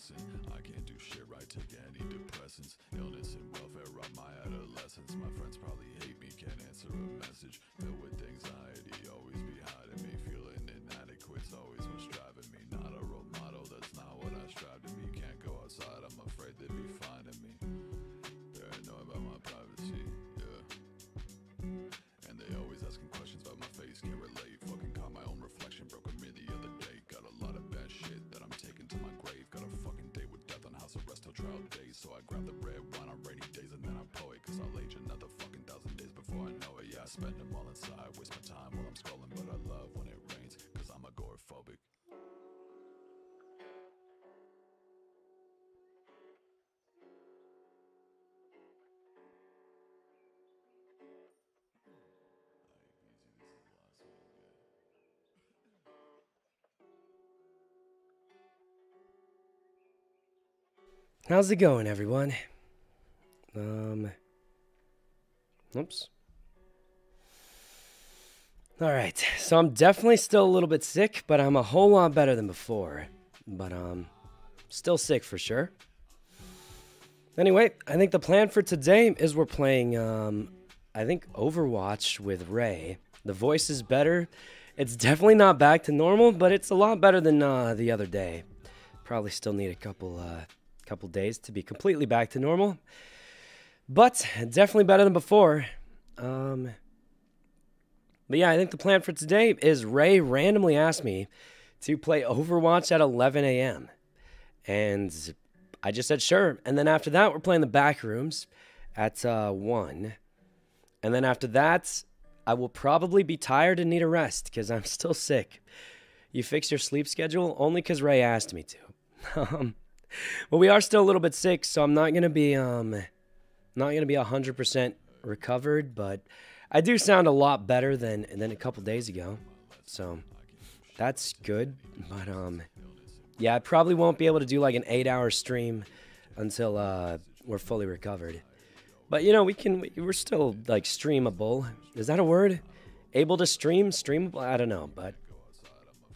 I can't do shit right, take antidepressants. Illness and welfare robbed my adolescence. My friends probably hate me, can't answer a message. Filled with anxiety, always spend them inside, waste my time while I'm scrolling. But I love when it rains, cause I'm agoraphobic. How's it going, everyone? Um. Oops. All right, so I'm definitely still a little bit sick, but I'm a whole lot better than before. But um, still sick for sure. Anyway, I think the plan for today is we're playing um, I think Overwatch with Rae. The voice is better. It's definitely not back to normal, but it's a lot better than uh, the other day. Probably still need a couple uh, couple days to be completely back to normal, but definitely better than before. Um, but yeah, I think the plan for today is Rae randomly asked me to play Overwatch at 11 a.m. And I just said sure. And then after that, we're playing the back rooms at uh, 1. And then after that, I will probably be tired and need a rest because I'm still sick. You fix your sleep schedule only because Rae asked me to. um, but we are still a little bit sick, so I'm not gonna be um, not gonna be hundred percent recovered. But I do sound a lot better than than a couple days ago, so that's good. But um, yeah, I probably won't be able to do like an eight-hour stream until uh, we're fully recovered. But you know, we can. We're still like streamable. Is that a word? Able to stream? Streamable? I don't know, but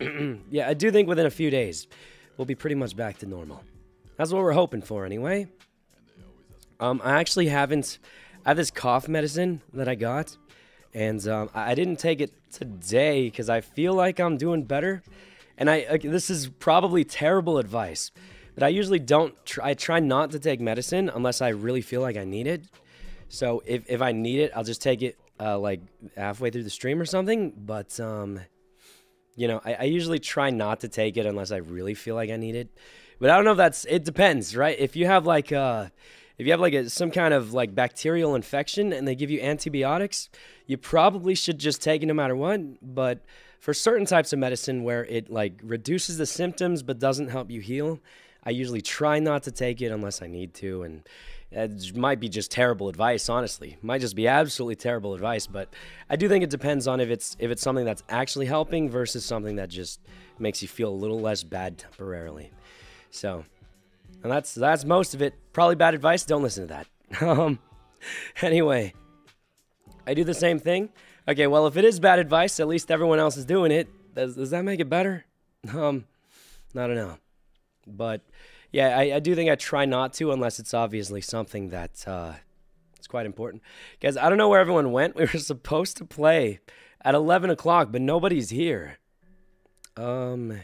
yeah, I do think within a few days we'll be pretty much back to normal. That's what we're hoping for, anyway. Um, I actually haven't. I have this cough medicine that I got, and um, I didn't take it today because I feel like I'm doing better. And I this is probably terrible advice, but I usually don't. Tr- I try not to take medicine unless I really feel like I need it. So if if I need it, I'll just take it uh, like halfway through the stream or something. But um, you know, I, I usually try not to take it unless I really feel like I need it. But I don't know if that's. It depends, right? If you have like uh, if you have like a, some kind of like bacterial infection and they give you antibiotics, you probably should just take it no matter what. But for certain types of medicine where it like reduces the symptoms but doesn't help you heal, I usually try not to take it unless I need to. And it might be just terrible advice, honestly. Might just be absolutely terrible advice. But I do think it depends on if it's if it's something that's actually helping versus something that just makes you feel a little less bad temporarily. So, and that's that's most of it. Probably bad advice. Don't listen to that. um, anyway, I do the same thing. Okay, well, if it is bad advice, at least everyone else is doing it. Does, does that make it better? Um, I don't know, but yeah, I, I do think I try not to unless it's obviously something that uh, it's quite important. Guys, I don't know where everyone went. We were supposed to play at eleven o'clock, but nobody's here. Um.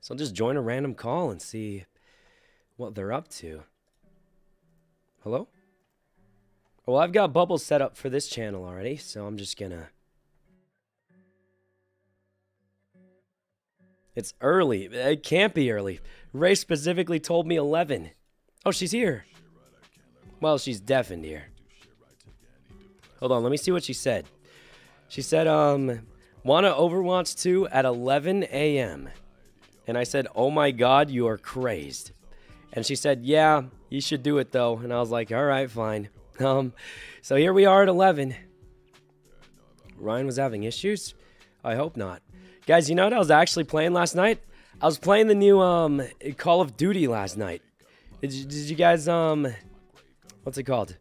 So I'll just join a random call and see what they're up to. Hello? Well, I've got bubbles set up for this channel already, so I'm just gonna. It's early. It can't be early. Rae specifically told me 11. Oh, she's here. Well, she's deafened here. Hold on, let me see what she said. She said, um, wanna Overwatch 2 at 11 a.m. And I said, Oh my god, you are crazed. And she said, Yeah, you should do it though. And I was like, All right, fine. Um, so here we are at 11. Ryan was having issues? I hope not. Guys, you know what I was actually playing last night? I was playing the new um Call of Duty last night. Did you, did you guys um what's it called?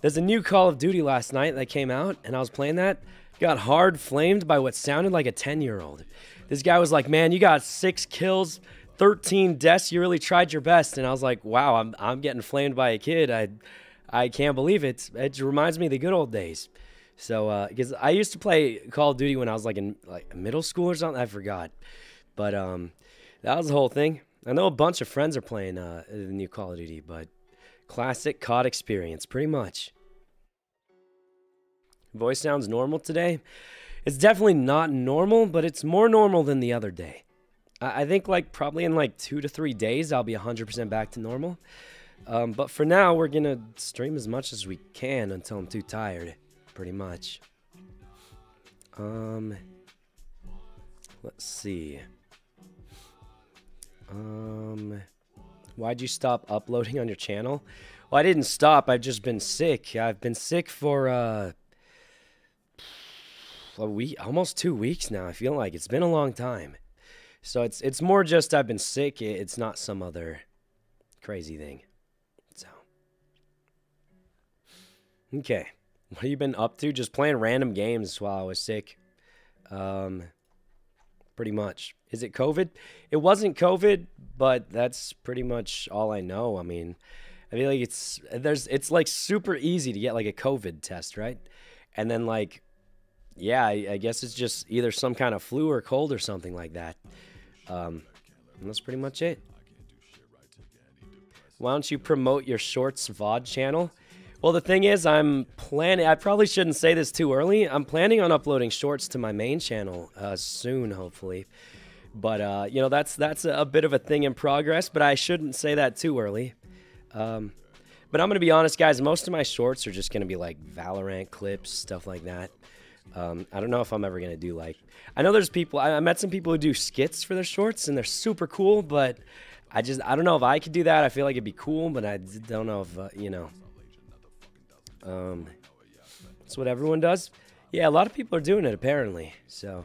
There's a new Call of Duty last night that came out, and I was playing that. Got hard flamed by what sounded like a 10 year old. This guy was like, Man, you got six kills, 13 deaths. You really tried your best. And I was like, wow, I'm, I'm getting flamed by a kid. I, I can't believe it. It reminds me of the good old days. So, because uh, I used to play Call of Duty when I was like in like middle school or something. I forgot. But um, that was the whole thing. I know a bunch of friends are playing uh, the new Call of Duty, but classic COD experience, pretty much. Voice sounds normal today. It's definitely not normal, but it's more normal than the other day. I, I think like probably in like two to three days, I'll be 100% back to normal. Um, but for now, we're gonna stream as much as we can until I'm too tired, pretty much. Um, let's see. Um, why'd you stop uploading on your channel? Well, I didn't stop. I've just been sick. I've been sick for uh, a week, almost two weeks now. I feel like it's been a long time. So it's it's more just I've been sick. It's not some other crazy thing. Okay, what have you been up to? Just playing random games while I was sick. Um, pretty much. Is it COVID? It wasn't COVID, but that's pretty much all I know. I mean, I feel like it's there's it's like super easy to get like a COVID test, right? And then like, yeah, I, I guess it's just either some kind of flu or cold or something like that. Um, that's pretty much it. Why don't you promote your shorts VOD channel? Well, the thing is, I'm planning. I probably shouldn't say this too early. I'm planning on uploading shorts to my main channel uh, soon, hopefully. But uh, you know, that's that's a, bit of a thing in progress. But I shouldn't say that too early. Um, but I'm gonna be honest, guys. Most of my shorts are just gonna be like Valorant clips, stuff like that. Um, I don't know if I'm ever gonna do like. I know there's people. I, I met some people who do skits for their shorts, and they're super cool. But I just I don't know if I could do that. I feel like it'd be cool, but I don't know if uh, you know. Um, that's what everyone does. Yeah, a lot of people are doing it apparently. So.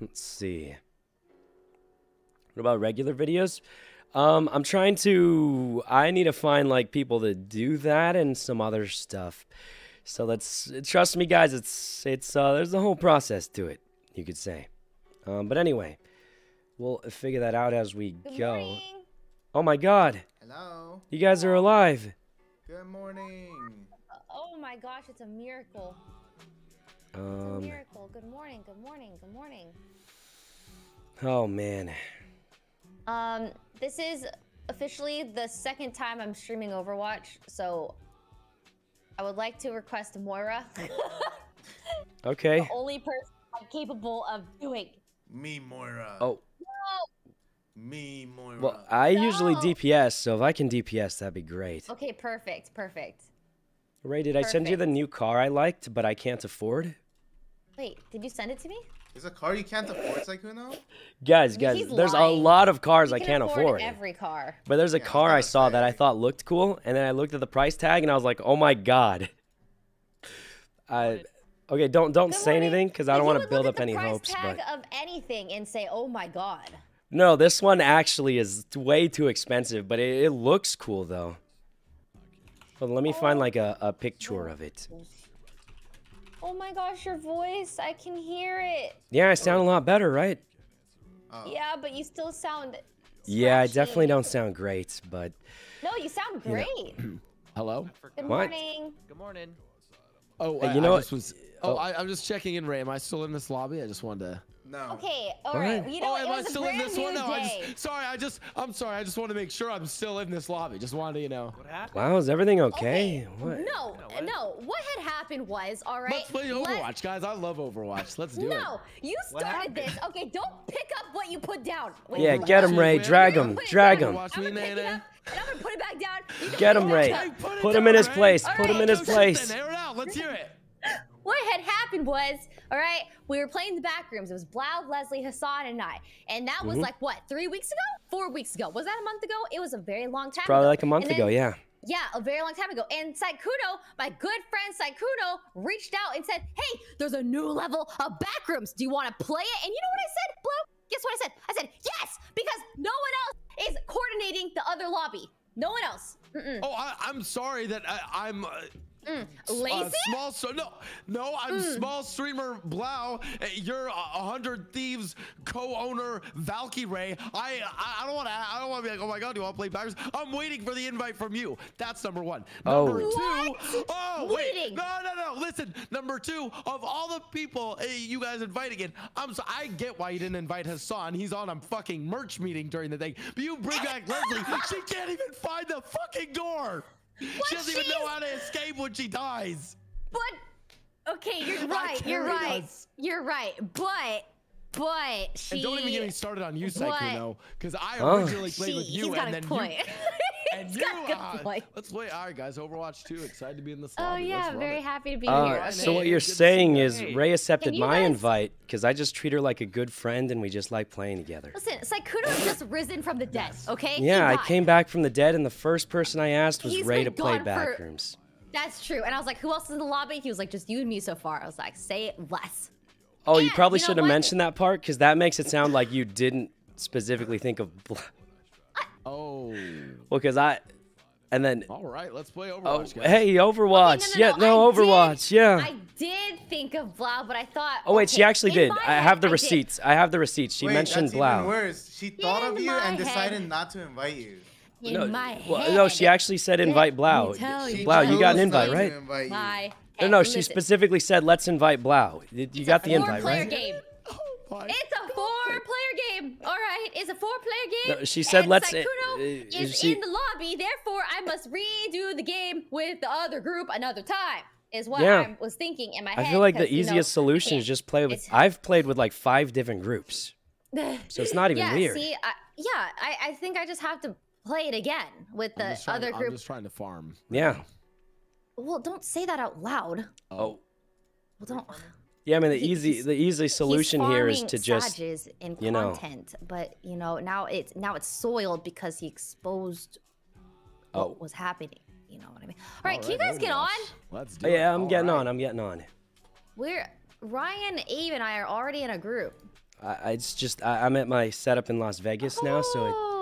Let's see. What about regular videos? Um, I'm trying to. I need to find like people to do that and some other stuff. So let's trust me, guys. It's it's uh, there's a whole process to it. You could say. Um, but anyway, we'll figure that out as we Good go. Morning. Oh my god. Hello. You guys are alive. Good morning. Oh my gosh, it's a miracle. It's a Um miracle. Good morning. Good morning. Good morning. oh man. Um, this is officially the second time I'm streaming Overwatch, so I would like to request Moira, Okay. the only person I'm capable of doing. Me, Moira. Oh, Me, Moira. well, uh, I usually DPS, so if I can DPS that'd be great. Okay, perfect, perfect. Rae, did I send you the new car I liked but I can't afford? Wait, did you send it to me? Is a car you can't afford, Sykkuno? Guys, guys, He's there's a lot of cars You I can can't afford. every car. But there's a Yeah, car I gonna saw that I thought looked cool, and then I looked at the price tag and I was like, "Oh my god!" I okay, don't don't Good say morning. anything because I don't want to would build look up at any the price hopes. tag But of anything and say, "Oh my god." No, this one actually is way too expensive, but it, it looks cool though. Well, let me oh. find Oh. like a, a picture of it. Oh my gosh, your voice! I can hear it. Yeah, I sound a lot better, right? Oh. Yeah, but you still sound. Yeah, I definitely don't sound great, but No, you sound You know. great. Hello. Good What? morning. Good morning. Oh, Hey, I, you know I what- just was. oh. Oh, I, I'm just checking in, Rae. Am I still in this lobby? I just wanted to. No. Okay, all What? right. You know, oh, am I was a still in this new one? No, I just, sorry. I just. I'm sorry. I just want to make sure I'm still in this lobby. Just wanted to, you know. What happened? wow, is everything okay? Okay. What? No, what? no. What had happened was, all right. Let's play let- Overwatch, guys. I love Overwatch. Let's do it. No, you started this. Okay, don't pick up what you put down. Wait, Yeah, get him, Rae. Drag him. Drag him. Watch I'm me, gonna pick it Nene. up, and I'm gonna put it back down. Get him, it Rae. back Hey, put it Put him down, in his Rae. place. All Put him in his Go shoot place. then. Air it out. Let's hear it. what had happened was, all right, we were playing the back rooms. It was Blau, Leslie, Hasan, and I. And that Mm-hmm. was like, what, three weeks ago? Four weeks ago. Was that a month ago? It was a very long time Probably ago. like a month And ago, yeah. Yeah, a very long time ago. And Sykkuno, my good friend Sykkuno, reached out and said, Hey, there's a new level of backrooms. Do you want to play it? And you know what I said, Blue? Guess what I said? I said, Yes, because no one else is coordinating the other lobby. No one else. Mm-mm. Oh, I, I'm sorry that I, I'm. Uh, Lazy? Uh, small so no no I'm small streamer Blau. Uh, You're a a hundred thieves co-owner Valkyrae. I I, I don't want to I don't want to be like oh my god do you want to play backwards? I'm waiting for the invite from you. That's number one. Number Oh. two. Oh wait no no no listen. Number two of all the people uh, you guys inviting in, I'm so I get why you didn't invite Hasan. He's on a fucking merch meeting during the thing. But you bring back Leslie. She can't even find the fucking door. She doesn't even know how to escape when she dies. But okay, you're right. You're right. us. You're right. But but she And don't even get me started on you, What? Sykkuno, because I Oh. originally played she, with you, he's got and a then point. you. And he's you, got a good uh, point. let's play. All right, guys. Overwatch 2. Excited to be in this Oh yeah, I'm very it. happy to be Uh, here. so Okay. what you're Good to see saying is Hey. Rae accepted my guys- invite because I just treat her like a good friend and we just like playing together. Listen, Sykkuno's just risen from the dead. Okay. Yeah, I came back from the dead and the first person I asked was He's Rae to play gone for- backrooms. That's true. And I was like, who else is in the lobby? He was like, just you and me so far. I was like, say it less. Oh, you probably you should have what? mentioned that part because that makes it sound like you didn't specifically think of. Bla- Oh. well, because I, and then All right. Let's play oh, Overwatch, oh, guys. hey, Overwatch. Okay, yeah, no, I did- Overwatch. yeah. I did think of Blau, but I thought. oh wait, she actually did. I head, have the I did. receipts. I have the receipts. She Wait, mentioned that's Blau. even worse. She thought of you my and decided head. not to invite you. In no, my well, head. no, she actually said invite Blau. me you Blau, you got an invite, right? invite you. My No, head. no, she specifically said let's invite Blau. You you it's got a the invite, four-player right? game. Fine. It's a four-player game. All right, it's a four-player game. No, she said and let's- uh, Sykkuno uh, is she- in the lobby, therefore I must redo the game with the other group another time. Is what Yeah. I was thinking in my head. I feel like the 'cause, you know, easiest solution is just play with. It's- I've played with like five different groups, so it's not even yeah, weird. see, I, yeah, I, I think I just have to play it again with the just trying, other I'm group. just trying to farm. Yeah. Well, don't say that out loud. Oh. oh. Well, don't. Yeah, I mean the He- easy the easy solution here is to just Sages in you know. content, but you know now it's now it's soiled because he exposed oh. what Oh. was happening. You know what I mean? All right, All can you guys get on? Let's do Oh, it. yeah, I'm All getting right. on. I'm getting on. We're Ryan, Abe, and I are already in a group. I, I it's just I, I'm at my setup in Las Vegas now, so it Oh,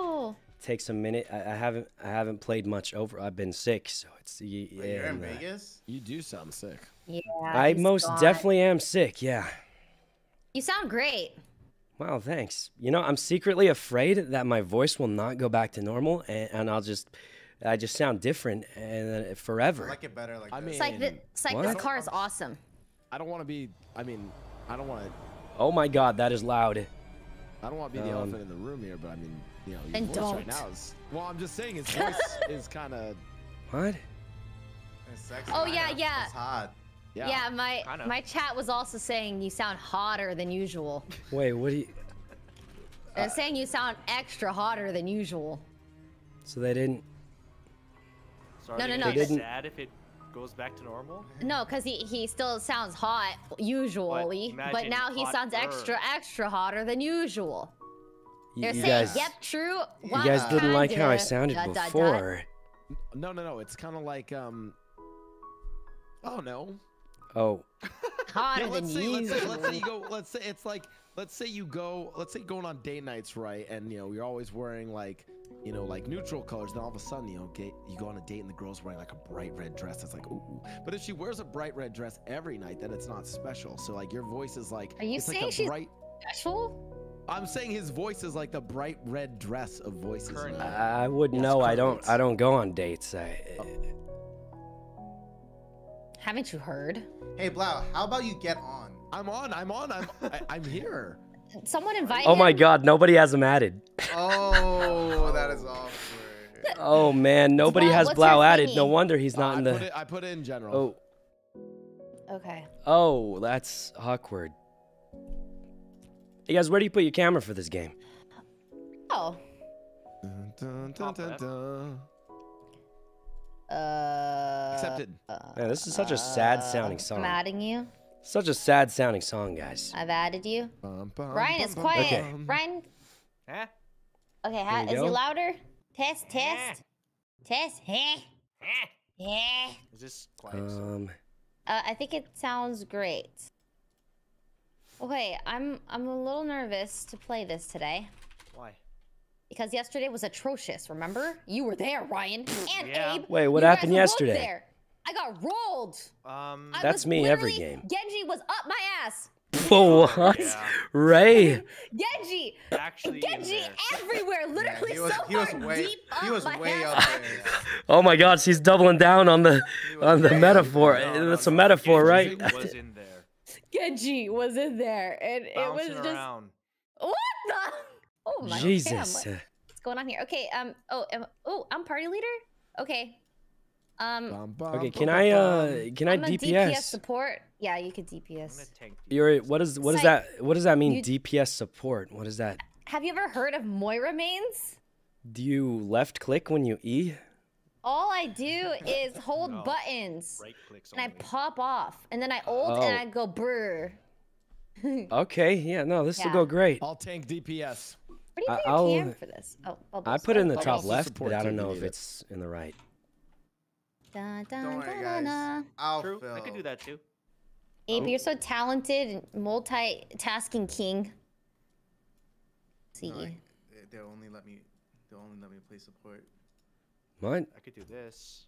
takes a minute. I, I haven't I haven't played much over. I've been sick, so it's yeah. Wait, you're in uh, Vegas? You do sound sick. yeah. I most gone. definitely am sick. Yeah. You sound great. Wow, thanks. You know, I'm secretly afraid that my voice will not go back to normal, and, and I'll just, I just sound different and then forever. I like it better like I this. mean- It's like, the, it's like this car is awesome. I don't want to be. I mean, I don't want to. oh my God, that is loud. I don't want to be the Um, elephant in the room here, but I mean, you know, your Then voice don't. now is. Well, I'm just saying his voice is kind of. What? Sexy. Oh, yeah, know. yeah. It's hot. Yeah. Yeah, my Kinda. my chat was also saying you sound hotter than usual. Wait, what do you? They're saying you sound extra hotter than usual. So they didn't. So are No, they no, gonna no, be didn't- sad if it goes back to normal? No, because he, he still sounds hot usually, but imagine now he sounds extra extra hotter than usual. You, They're you saying, guys, "Yep, true." you guys didn't like how I sounded dot, dot, dot." before. No, no, no. It's kind of like um. Oh no. Oh, Hotter Yeah, than let's say, let's say, let's say you go. Let's say it's like, let's say you go. Let's say going on date nights, right? And you know you're always wearing like, you know, like neutral colors. Then all of a sudden, you know, get, you go on a date and the girl's wearing like a bright red dress. It's like, ooh. ooh. But if she wears a bright red dress every night, then it's not special. So like your voice is like. Are you it's saying like a she's- bright? Special? I'm saying his voice is like the bright red dress of voices. Current- I wouldn't Yes, know. I don't. I don't go on dates. I, Haven't you heard? Hey, Blau, how about you get on? I'm on. I'm on. I'm. I, I'm here. Someone invite oh my him? God, nobody has him added. Oh, that is awkward. Oh man, nobody Blau, has Blau added. thingy? No wonder he's Uh, not I in put the. it. I put it in general. Oh, Okay. oh, that's awkward. Hey guys, where do you put your camera for this game? Oh. Dun, dun, dun, dun, dun. Uh. Accepted. Man, this is such a sad sounding song. I'm adding you. Such a sad sounding song, guys. I've added you. Bum, bum, Ryan is quiet. Okay. bum. Ryan. Huh? Okay, ha- you is he louder? Test, test. Test. Heh. Huh? Yeah. Is this quiet? Um, Uh, I think it sounds great. Okay, I'm I'm a little nervous to play this today Why? because yesterday was atrocious. Remember? You were there, Ryan and Yeah. Abe. Wait, what You happened yesterday? there. I got rolled. Um, I That's me every game. Genji was up my ass. Whoa, what? yeah, Rae. Genji, actually, Genji everywhere. Literally he was, so he was far way, deep he up was my way ass. up there. Oh my God, she's doubling down on the on the metaphor. No, no, That's a no, metaphor, right? Genji was in Genji was in there, and it was just around. what the? Oh my Jesus. Damn, what's going on here? Okay. Um. Oh. Um, oh. I'm party leader. Okay. Um. Bum, bum, Okay, can bum, I uh can I I'm a DPS DPS? support. Yeah, you could I'm DPS. gonna tank You're what is what does Psych. that what does that mean? You- DPS support. What is that? Have you ever heard of Moira mains? Do you left click when you E? All I do is hold No. buttons, right and I pop off, and then I ult, Oh. and I go brr. Okay, yeah, no, this will go great. I'll tank DPS. What do you I- put I'll- your cam for this? Oh, I put it in Oh, the top bubbles. also left, but I don't know if it's in the right. Dun, dun, Don't worry, dun, guys. dun. I'll True, fill. I could do that too. Abe, oh. you're so talented and multitasking king. See. No, like, they- they'll only let me. They'll only let me play support. What? I could do this.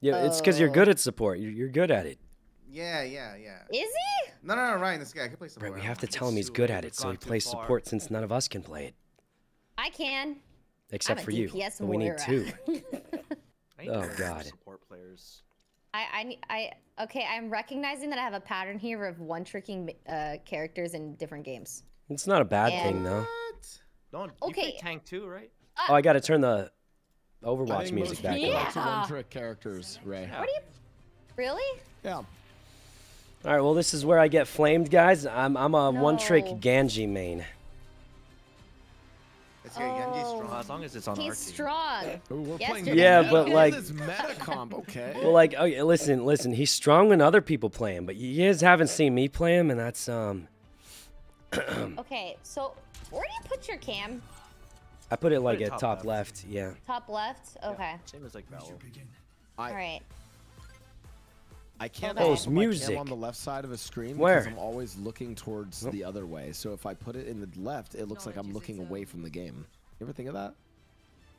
Yeah, it's because you're good at support. You're, you're good at it. Yeah, yeah, yeah. Is he? No, no, no, Ryan, this guy I can play support. Right, we have to tell him he's good at it, so he plays far. support since none of us can play it, I can. except I'm a for you. DPS And we need Moira. two. Need Oh, God. Support players. I, I, I, okay, I'm recognizing that I have a pattern here of one tricking uh, characters in different games. It's not a bad thing though. What? No, you Okay. play tank too, right? Oh, I got to turn the I Overwatch music most back people on. Yeah. one-trick characters, Rae. What do you, really? Yeah. All right, well, this is where I get flamed, guys. I'm I'm a one-trick No. Ganji main. Let's get Genji Oh. Well, strong. as long as it's on our He's team. strong. Ooh, we're Yes, Yeah, meta- but, like- this meta comp, okay. Well, like, okay, listen, listen. He's strong when other people play him, but you guys haven't seen me play him, and that's um. Okay, so where do you put your cam? I put it like it at top top left. left. Yeah. Top left? Okay. Same as like Valve. I, All right. I can't Oh, have it's my cam music. on the left side of a screen Where? because I'm always looking towards Nope. the other way. So if I put it in the left, it looks like I'm looking uh, away from the game. You ever think of that?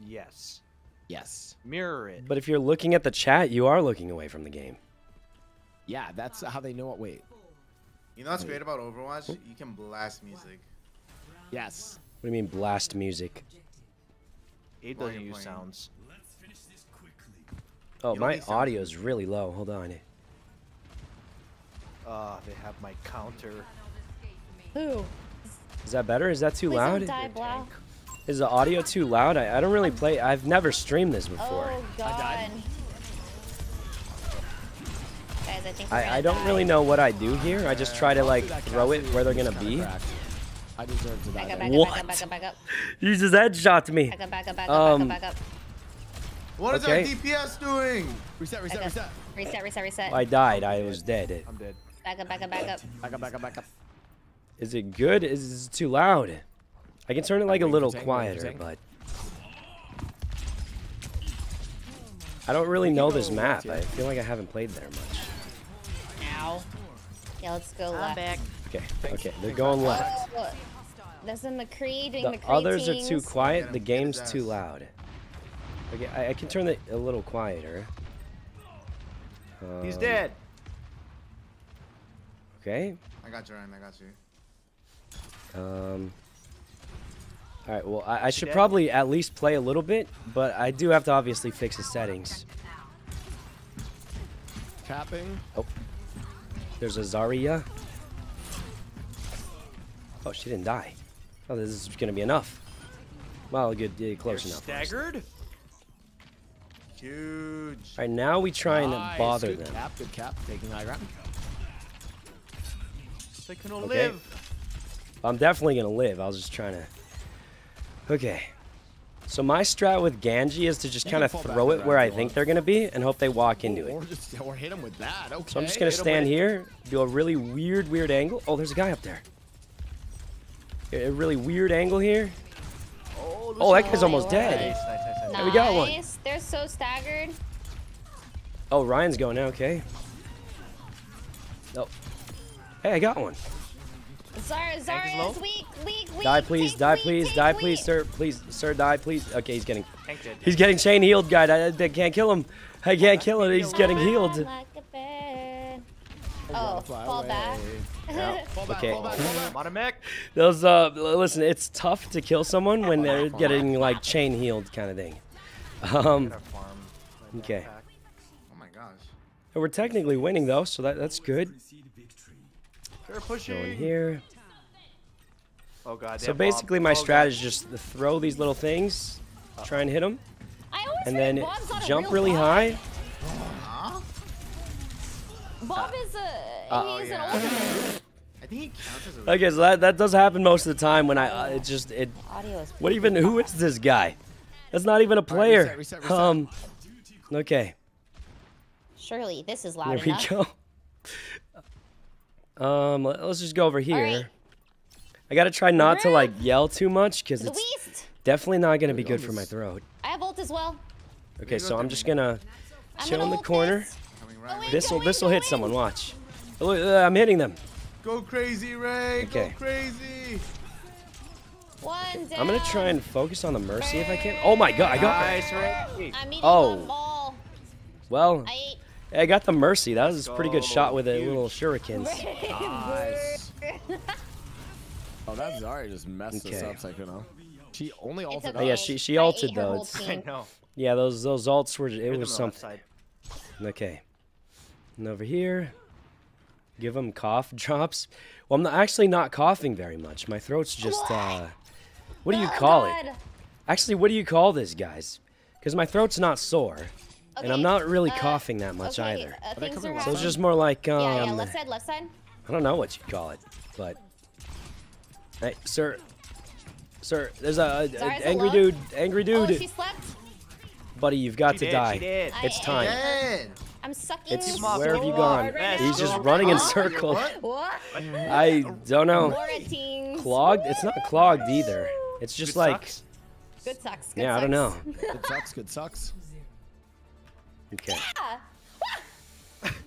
Yes. Yes. Mirror it. But if you're looking at the chat, you are looking away from the game. Yeah, that's how they know it. Wait. You know what's great about Overwatch? You can blast music. Yes. What do you mean blast music? Abe While doesn't use playing. sounds. Oh, You don't my audio is really low. Hold on. Ah, they have my counter. Who? Is that better? Is that too Please loud? die, Is the audio too loud? I, I don't really play. I've never streamed this before. Oh God. Guys, I think we're I, I don't die. really know what I do here. I just try to like throw it where they're gonna kinda be. Cracked. I deserve to Back up, back up, What? back up, back up, back up, You just headshot me. back up, back up, back up, Um, back up, back up. What is Okay. our DPS doing? Reset, reset, Back reset. Reset, reset, reset. I died. I was dead. I'm dead. Back up, back up, back up. Back up, back up, back up. Is it good? Is it too loud? I can turn it like a little tank, waiting for quieter, but I don't really know this map. I feel like I haven't played there much. Ow. Yeah, let's go left. Okay, okay, they're going left. There's a McCree doing The McCree others are too quiet. The him, get his game's too loud. Okay, I, I can turn it a little quieter. He's Um, dead. Okay. I got you, Ryan. I got you. Um. All right. Well, I, I should dead? probably at least play a little bit, but I do have to obviously fix the settings. Capping. Oh, there's a Zarya. Oh, she didn't die. Oh, this is gonna be enough. Well, good, yeah, close You're enough. staggered. Huge. All right, now we try and Nice, bother good them. Cap, good cap. Taking high ground. They can Okay. live. I'm definitely gonna live. I was just trying to. Okay. So my strat with Ganji is to just kind of throw it where I think want. they're gonna be and hope they walk into Or it. just or hit him with that. Okay. So I'm just gonna hit stand here, do a really weird, weird angle. Oh, there's a guy up there. A really weird angle here. Oh, Oh, that guy's almost they were. Nice, dead. nice, nice, nice. Hey, we got one. They're so staggered. Oh, Ryan's going now. Okay. Oh. Hey, I got one. Zarya, Zarya low? is weak, weak, weak. Die, please. Tank Die, weak, please. tank Die, please, sir. Please, sir, die, please. Okay, he's getting. He's getting chain healed, guy. I, I can't kill him. I can't kill him. He's getting healed. Like a bird. Oh, fall back. Fall back, Okay. fall back, fall back. On a mech. Those uh, listen, it's tough to kill someone when they're getting like chain healed kind of thing. Um, Gotta farm my Okay. Oh my gosh. we're technically winning though, so that that's good. They're pushing. Going here. Oh god. So basically, my Oh, strategy is just to throw these little things, try and hit them, and then Bob's not a jump really high. Huh? Bob is a Oh, he's yeah. an orphan. I think he counts as a. Okay, so that, that does happen most of the time when I uh, it just it. Audio is What even? Who is this guy? That's not even a player. reset, reset, reset. Um. Okay, Surely this is loud there we go. Um, let- let's just go over here. right. I gotta try not to like yell too much because it's west. definitely not gonna be good for my throat. I have ult as well. Okay, so I'm just gonna chill in the corner. this. Coming Go right. This will this will hit someone. Watch. Look, uh, I'm hitting them. Go crazy, Rae. Okay. Go crazy. One down. I'm gonna try and focus on the mercy if I can. Oh my god, I got. Nice, Rae. I'm eating Oh. ball. Well, I. I got the mercy. That was a pretty good shot with a little shurikens. Nice. Oh, that Zarya just messed us up, like, you know. She only It's ulted okay. Oh, yeah, she- she I ulted, though. I know. Yeah, those those alts were. It Hit them was on the left something. Okay. And over here, give him cough drops. Well, I'm not, actually not coughing very much. My throat's just. uh What do you Oh, call it? Actually, what do you call this, guys? Because my throat's not sore, and I'm not really uh, coughing that much okay, either. Uh, they things coming are left So it's just more like um. yeah, yeah, left side, left side. I don't know what you call it, but. Hey, sir. Sir, there's a, a- Sorry, is it angry low? dude, angry Oh, dude, she slept. buddy. You've got She to did, die. She did. It's I- time. Dead. I'm sucking. It's so where have you gone? right He's just running in circles. What? What? I don't know. Quarantines. Clogged? It's not clogged either. It's just Good like sucks. Good sucks. Good yeah, I don't know. sucks. Good sucks, good sucks. Okay.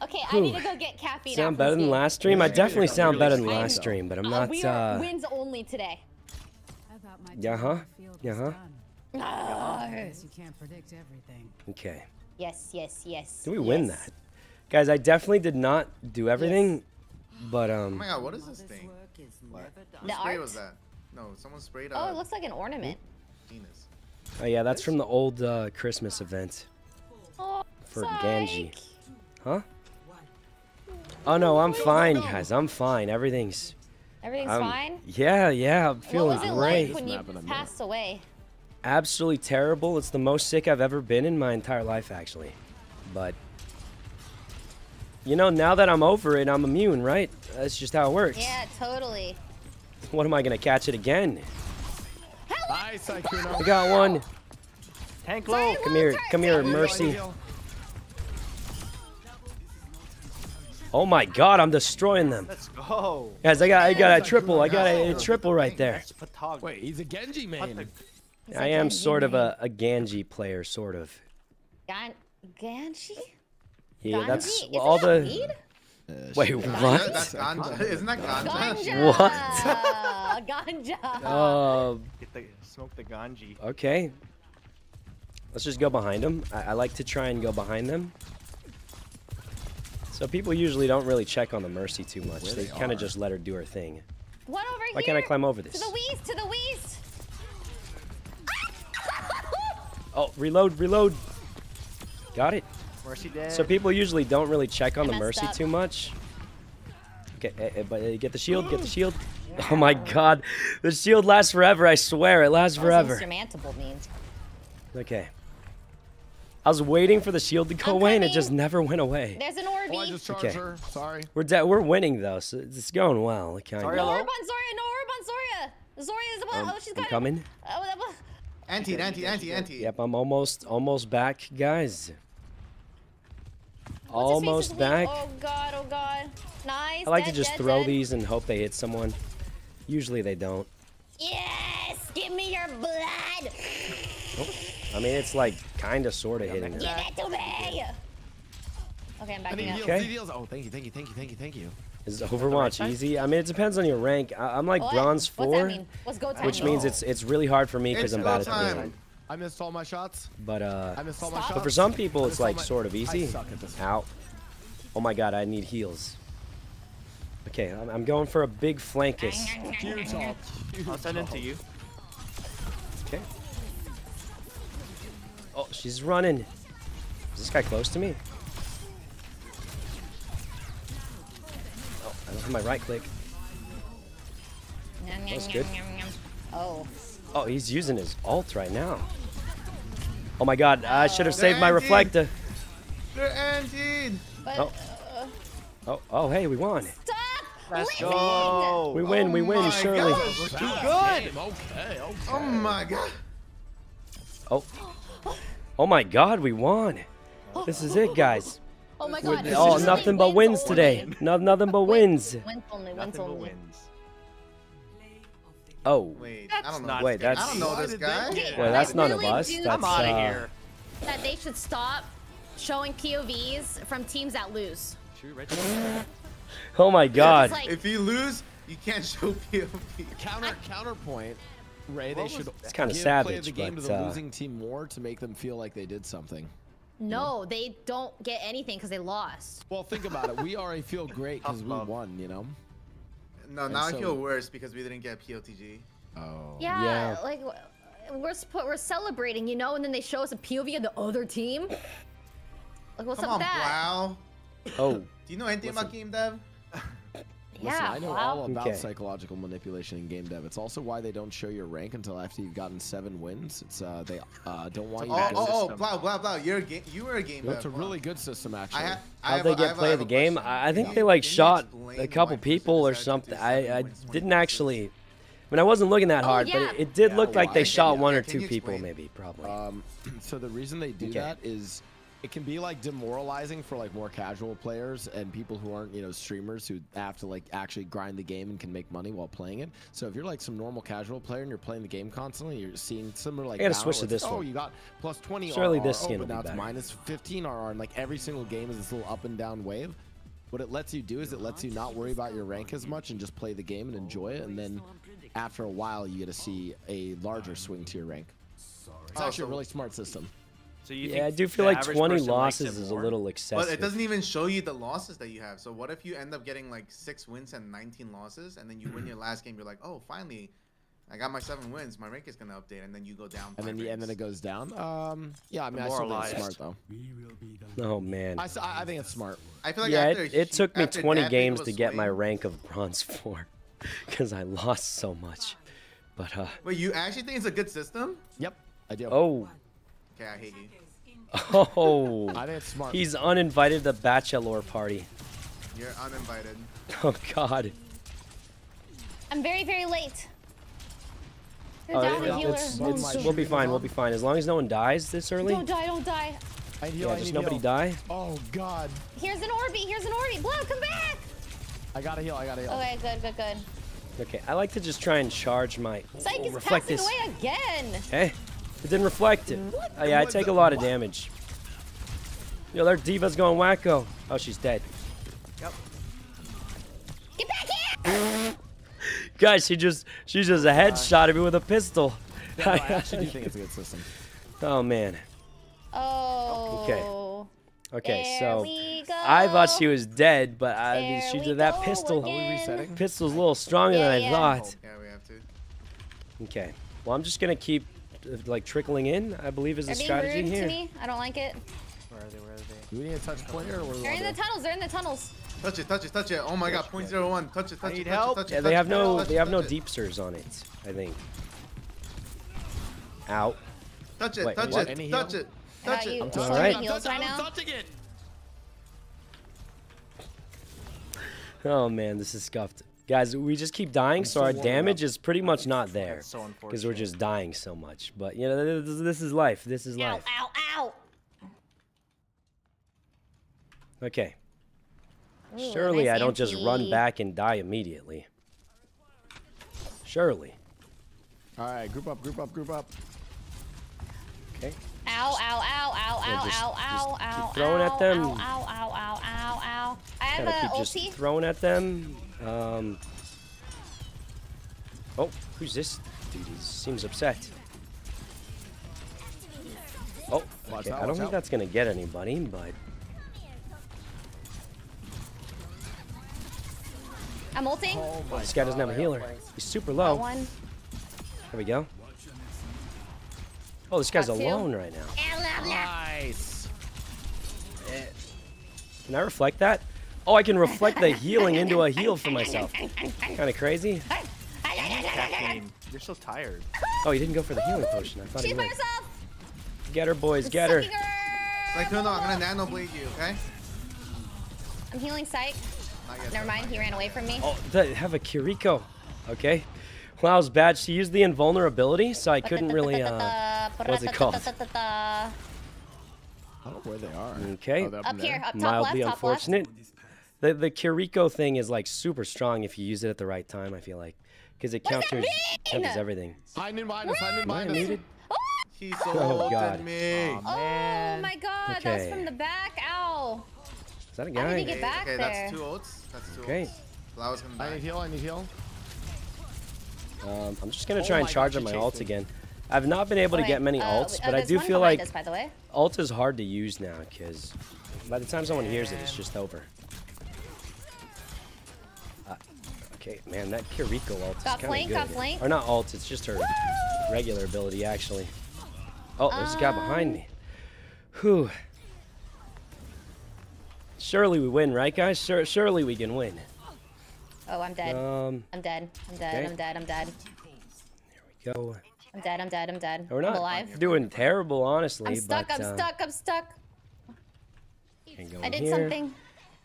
Okay, I need to go get caffeine. Sound better than last stream? I definitely sound better than last stream, but I'm Uh, not. we are Uh, wins only today. I thought Yeah, huh? time in the field Yeah, was huh? done. You can't predict everything. okay. Yes, yes, yes. Did we win that, guys? I definitely did not do everything, but um. Oh my god, what is this This thing? is What? never The spray art? was that? No, someone sprayed Oh, it looks like an ornament. penis. Oh yeah, that's from the old uh, Christmas event Oh, for psych. Genji. Huh? Oh no, I'm fine, guys. I'm fine. Everything's. Everything's I'm, fine. Yeah, yeah. I'm feeling What feeling was it great. like when you Snap in a minute. passed away? Absolutely terrible. It's the most sick I've ever been in my entire life, actually. But you know, now that I'm over it, I'm immune, right? That's just how it works. Yeah, totally. What am I gonna catch it again? Nice, I got one. Tank low. Come here, come here, Mercy. Oh my God, I'm destroying them, Let's go. guys. I got, I got a triple. I got a, a triple right there. Wait, he's a Genji What the- main. I am sort of a, a Ganji player, sort of. Gan- Ganji? Yeah, Ganji? that's Isn't all that the. weed? Wait, That- what? That's ganja. Isn't that ganja? Ganja. Ganja. Uh, Get the smoke the ganji. okay. Let's just go behind them. I, I like to try and go behind them. So people usually don't really check on the Mercy too much. Where They they kind of just let her do her thing. What over Why here? can't I climb over this? To the west, to the west. Oh, reload, reload. Got it. Mercy dead. So people usually don't really check on I the Mercy up. too much. Okay, eh, eh, but eh, get the shield, get the shield. Oh my god. The shield lasts forever, I swear. It lasts forever. insurmountable means. Okay. I was waiting for the shield to go I'm away and it just never went away. There's an Oh, just charged Okay. her. Sorry. We're de- we're winning though, so it's going well. Kind Sorry, of. No orb on Zarya, no orb on Zarya. Zarya is about, Um, oh, she's I'm got coming. Oh, that was- Anti, anti, anti, anti. Yep, I'm almost almost back, guys. what's his face is Almost back. Oh god, oh god. Nice. I like to just dead, throw dead. these and hope they hit someone. Usually they don't. Yes, give me your blood. I mean, it's like kind of sort of hitting Give her. it to me. Okay, I'm I need backing up. Okay. heals. Oh, thank you, thank you, thank you, thank you, thank you. Is Overwatch side? easy? I mean, it depends on your rank. I- I'm like What? bronze What's that four, mean? What's go time which mean? means it's it's really hard for me because I'm go bad at the game. I missed all my shots. But uh, I missed all my Stop. shots. but for some people, it's like my- sort of easy. suck at this. Out. Oh my god, I need heals. Okay, I'm, I'm going for a big flankus. Huge ult. Huge I'll send it to you. Okay. Oh, she's running. Is this guy close to me? I don't have my right click. Yum, yum, That's good. yum, yum. Oh. Oh, he's using his alt right now. Oh my god, I should have saved my Andy. reflector. They're anti. But Oh. Uh, oh, oh, hey, we won. stop! Let's living! go. We win, we oh win, my surely. gosh. We're too good. Okay, okay. Oh my god. Oh. Oh my god, we won. This is it, guys. Oh my god. Oh, nothing but wins only. today. No, nothing but wins. Wins only, wins Nothing only. wins. Oh. Wait, That's I don't know. not Wait, that's- I don't know Why this did they guy. get- Well, that's I none of really us. do That's I'm out of uh, here. That they should stop showing POVs from teams that lose. Oh my god. It's like, If you lose, you can't show POV. Counter counterpoint, Rae. They should. It's kinda give play the game but, to the uh, losing team more to make them feel like they did something. No, they don't get anything because they lost. Well, think about it. We already feel great because we won. You know. No, And now so- I feel worse because we didn't get POTG. Oh. Yeah, Yeah. like we're we're celebrating, you know, and then they show us a POV of the other team. Like, what's Come up on, with that? Blau. Oh. Do you know anything about game dev? Listen, Yeah, I know wow. all about Okay. psychological manipulation in game dev. It's also why they don't show your rank until after you've gotten seven wins. It's uh, they uh, don't want you Oh, to. oh, go- oh, system. Blau, Blau, Blau. You're a game. You were a game It's dev. a really good system, actually. I, ha- I How'd they a- I get play of the game? question. I I think Can they like shot a couple people or something. I, I didn't actually. I mean, I wasn't looking that Oh, hard, but it, it did Yeah, look like they Yeah, shot one or two people, maybe, probably. Um, so the reason they do Okay. that is it can be like demoralizing for like more casual players and people who aren't you know streamers who have to like actually grind the game and can make money while playing it. So if you're like some normal casual player and you're playing the game constantly, you're seeing similar like I gotta Valorant, switch to it's, this Oh, one. you got plus 20 Surely RR, this oh, but now be it's minus 15 RR, and like every single game is this little up and down wave. What it lets you do is it lets you not worry about your rank as much and just play the game and enjoy it. And then after a while, you get to see a larger swing to your rank. It's Oh, actually a really smart system. So you yeah, I do feel like 20 person likes losses it is a little excessive. But it doesn't even show you the losses that you have. So what if you end up getting like six wins and 19 losses, and then you win your last game? You're like, oh, finally, I got my seven wins. My rank is gonna update, and then you go down. And then, five you, and then it goes down. Um, yeah, I mean, I still think it's smart though. Oh, man. I think it's smart. I feel like yeah, after it, it took me 20 games to get my rank of bronze 4 because I lost so much. But, uh, Wait, you actually think it's a good system? Yep, I do. oh, Okay, I hate you. oh. I think it's smart. He's uninvited the bachelor party. You're uninvited. Oh, God. I'm very, very late. You're Oh, down it- it's, it's, we'll be fine. We'll be fine. As long as no one dies this early. Don't die, don't die. I heal, Yeah, I just need nobody heal. die. Oh God, Here's an Orby, here's an Orby. Blow, come back! I gotta heal. I gotta heal. Okay, good, good, good. Okay, I like to just try and charge my. Psych oh, is reflect passing this. away again. Hey, it didn't reflect it. Oh, yeah, I take a lot of damage. Yo, their diva's going wacko. Oh, she's dead. Get back here! Guys, she just she just a headshot at me with a pistol. No, I actually do think it's a good system. oh man. Oh. Okay, There so. I thought she was dead, but I, she did that pistol. again. resetting? Pistol's a little stronger Yeah, than I yeah. thought. Yeah, we have to. Okay. Well, I'm just gonna keep uh, like trickling in. I believe is the They're being strategy rude here. to me. I don't like it. Where are they? Where are they? Do we need a touch pointer or what do we They're in the tunnels. They're in the tunnels. Touch it, touch it, touch it. Oh my god, point zero one. Touch it, touch it, need touch it, help. touch it. Yeah, touch they it, have no touch it, they have no touch it. deepsters on it. I think. Out. Touch it, Wait, touch what? it, touch it, touch about you? it. I'm Touching touching Alright. I'm heals touching right it, I'm now? touching it. Oh man, this is scuffed. Guys, we just keep dying, so our damage up. is pretty much not there. That's so Because we're just dying so much. But, you know, this, this is life. This is Ow, life. ow, ow. Okay. Ooh, Surely nice I don't just run back and die immediately. Surely. All right, group up, group up, group up. Okay. Ow, ow, ow, ow, Yeah, ow, just- ow, just ow, keep ow, throwing at ow, them. Ow, ow, ow, ow, ow, ow. I have Gotta a keep ulti. just throwing at them. Um. Oh, who's this dude? He seems upset. Oh, Okay, out, I don't think out. that's gonna get anybody, but I'm ulting. Oh my this guy doesn't have a healer. He's super low. one. There we go. Oh, this guy's Got two. alone right now. Nice. Can I reflect that? Oh, I can reflect the healing into a heal for myself. Kind of crazy. Caffeine. You're so tired. Oh, he didn't go for the healing potion. I thought he She's by would. herself. Get her, boys. Get her. her. Like, no, no, I'm gonna nano blade you, okay? I'm healing sight. Never mind, he ran away from me. Oh, they have a Kiriko. Okay. Well, I was bad. She used the invulnerability, so I couldn't really. Uh, what's it called? I don't know where they are. Okay. Oh, they're Up there. here, up top mildly left, top left. Unfortunate. The the Kiriko thing is like super strong if you use it at the right time. I feel like because it What counters counters everything. Hiding in behind us, hiding in Am I behind us. muted? He so Oh, God. me. Aw, Oh man. my god, that was Okay. from the back. Ow. Is that a How did guy? he get back okay, there? that's two ults. That's two Okay. ults. Flowers gonna I need heal, I need heal. Um, I'm just gonna Oh try and charge God, up my she ult me. again. I've not been able to get many uh, ults, uh, but I do feel like us, by the way. ult is hard to use now because by the time someone hears it, it's just over. Okay, man, that Kiriko ult is kind of good. got flank. Or not ult, it's just her regular ability actually. Oh, there's a guy behind Um, me. Whew. Surely we win, right, guys? Sure, surely we can win. Oh, I'm dead. Um, I'm dead. I'm dead. okay. I'm dead. I'm dead. there we go. I'm dead. I'm dead. I'm dead. We're I'm not alive. doing terrible, honestly. I'm stuck. but, I'm uh, stuck. I'm stuck. I did here. something.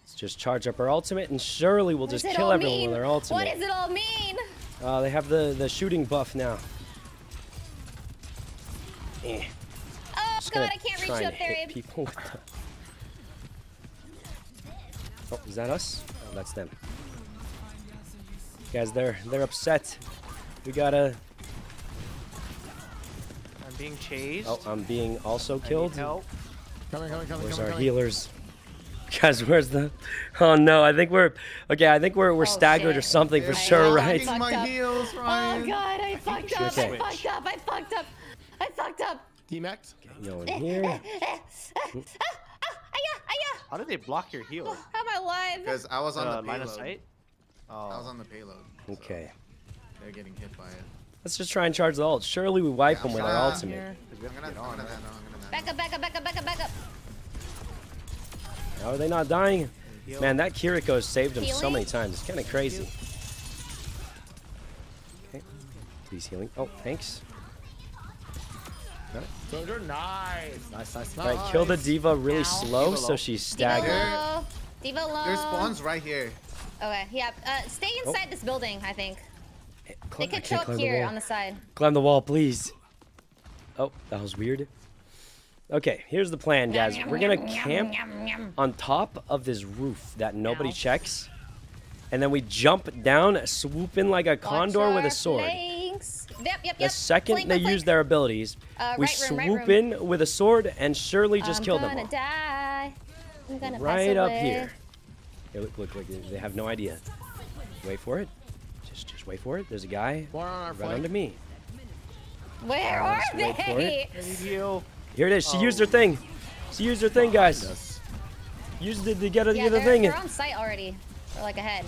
Let's just charge up our ultimate, and surely we'll What just kill everyone mean? with our ultimate. What does it all mean? Uh, they have the the shooting buff now. Eh, Oh just god, I can't reach try you and up there, hit Abe. people with the... Oh, is that us? Oh, that's them. Guys, they're they're upset. We gotta. I'm being chased. Oh, I'm being also I need killed. help. Coming, coming, coming, Where's coming, our coming. healers? Guys, where's the? Oh no, I think we're okay. I think we're we're Oh, staggered or something for They're sure, fucking right? blocking my up. heals, Oh Ryan. god, I fucked up. Okay. I fucked up. I fucked up. I fucked up. D-Max? Go in here. How did they block your heal? How am I alive? Because I was on Uh, the line of payload. sight? I was Oh. on the payload. so Okay. They're getting hit by it. Let's just try and charge the ult. Surely we wipe them with our ultimate. Here, 'cause we I'm have gonna, to I'm get on, gonna right? nano, I'm gonna nano. Back up, back up, back up, back up, back up. How are they not dying? Man, that Kiriko has saved him so many times. It's kind of crazy. Okay. Please healing. Oh, thanks. Soldier, nice. Nice, nice, nice. right, kill the diva really Ow. slow Diva so low. she's Diva staggered. low. Diva low. There's spawns right here. Okay, yeah. Uh, stay inside this building, I think. They could can't choke the here on the side. Climb the wall, please. Oh, that was weird. Okay, here's the plan, guys. We're gonna camp on top of this roof that nobody Ow. checks, and then we jump down, swoop in like a condor with a sword. flanks. Yep, yep, The second Flank, they flank, use their abilities, Uh, we right room, right swoop room. in with a sword and surely just I'm kill them all. die. I'm gonna pass Right up away. here. Hey, look, look, look, they have no idea. Wait for it. Just, just wait for it. There's a guy One on our right flank. under me. Where Uh, are just wait for they? I need heal. Here it is. She used Oh. her thing. She used her thing, oh, guys. Yes. Used it to get her Yeah, the other thing. they're on site already. They're like ahead.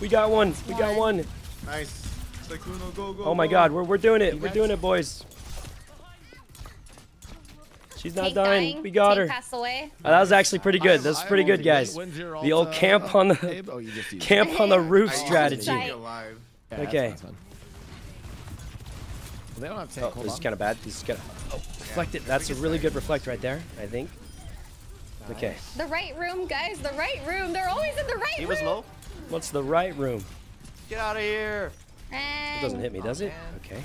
We got one. We got One. one. Nice. Sykkuno, go, go, Oh my go. god, we're, we're doing it. We're T-Max? doing it, boys. She's not dying. dying. We got Tank her. away. Oh, that was actually pretty good. have- That's pretty good, guys. The old camp on the Oh, you just used it. camp on the roof I used it strategy. to Right. be alive. Yeah, that's Okay. fine, that's fine. They don't have tank. Oh, Hold this is kind of bad. This is kind of. Oh, reflect it. That's a really good reflect right there, I think. Okay. The right room, guys. The right room. They're always in the right He room. He was low. What's the right room? Get out of here. It doesn't hit me, does it? man. Okay.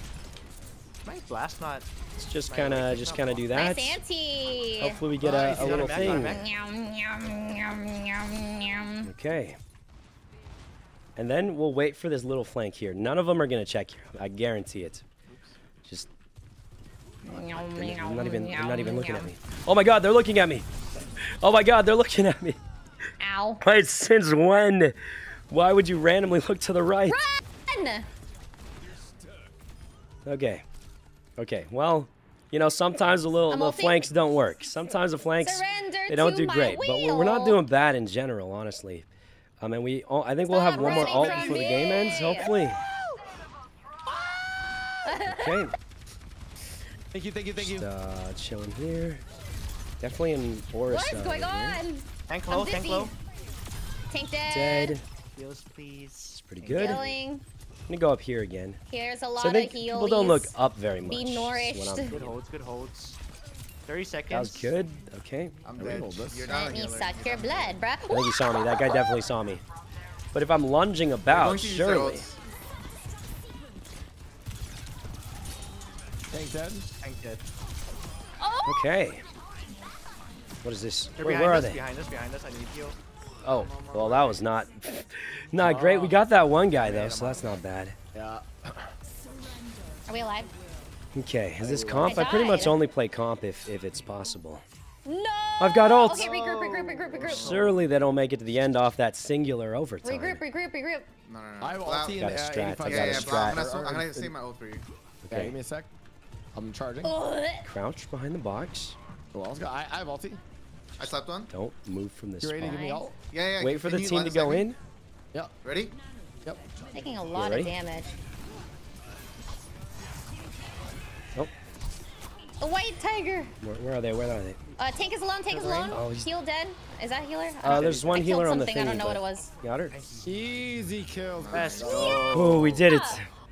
My blast not. Let's just kind of, just kind of do Nice that. auntie. Hopefully we get Nice, a, a little a thing. got a mech. Yum, yum, yum, yum, yum. Okay. And then we'll wait for this little flank here. None of them are gonna check here. I guarantee it. They're not even they're not even looking at me. Oh my god, they're looking at me. Oh my god, they're looking at me. Ow. Wait, since when? Why would you randomly look to the right? Run! Okay. Okay. Well, You know, sometimes the little I'm the flanks don't work. Sometimes the flanks Surrender they don't do great, but we're, not doing bad in general, honestly. Um, I mean, we all, I think we'll have one more from before the game ends, hopefully. Okay, Thank you, thank you, thank you. just uh, chilling here. Definitely in Boris. What is going on? Tank I'm low, tank low. Tank dead. Dead. Heals, please. It's pretty good. I'm Healing. gonna go up here again. Here's a lot So I think of heals. people don't look up very much. Be is nourished. I'm- Good holds, good holds. 30 seconds. That was good. Okay. I'm Yeah, we dead. hold this. You're not Let me healer. suck your blood, bruh. I think he saw me. That guy definitely saw me. But if I'm lunging about, going to use their surely. Tank dead. Tank dead. Oh! Okay. What is this? They're Where, behind where are us, they? behind us, behind us. I need heal. Oh, well, that was not not great. We got that one guy though, so that's not bad. Yeah. Are we alive? Okay, is this comp? I pretty much only play comp if if it's possible. No! I've got ults. Okay, regroup, regroup, regroup, regroup. Surely they don't make it to the end off that singular overtime. Regroup, regroup, regroup. No, no, no. I have Blau- ulti Got and a uh, strat, I 85 got Yeah, a yeah, I'm strat. gonna, I'm gonna save my ult for you. Yeah, Okay. give me a sec. I'm charging. Crouch behind the box. Well, let's go. I, I have ulti. I slapped one. Don't move from this You ready to spot. give me ult? Yeah, yeah. Wait for the team to go in. Yep. Ready? Yep. Taking a lot of damage. Oh, A white tiger. where, where are they? Where are they? Uh, tank is alone, tank is alone. Oh, he's- Heal dead. Is that healer? I Uh, there's one I healer on the something, I don't know what it was. Got her. Easy kills. Let's bro. Oh, we did it.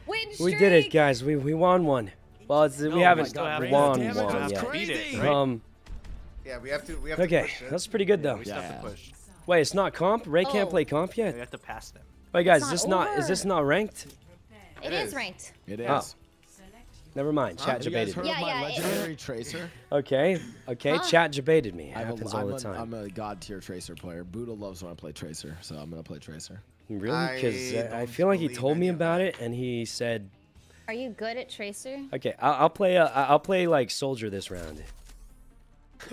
Win We did it, guys. We we won one. Well, it's, we haven't my God, Rain won one yet. It, right? Um. Yeah, we have to. We have to Okay, push that's pretty good though. We still have Yeah. to push. Wait, it's not comp. Rae can't Oh. play comp yet. We have to pass them. Wait, guys, is this not not is this not ranked? It It is is. ranked. It is. Oh. Never mind. Chat Have debated me. Yeah, of my yeah, it- legendary tracer? Okay, okay. Huh? Chat debated me. It I'm happens a, all the time. I'm a god tier tracer player. Buddha loves when I play tracer, so I'm gonna play tracer. Really? Because I I, feel like he told me about it, and he said, Are you good at Tracer? "Okay, I'll, I'll play. Uh, I'll play like soldier this round."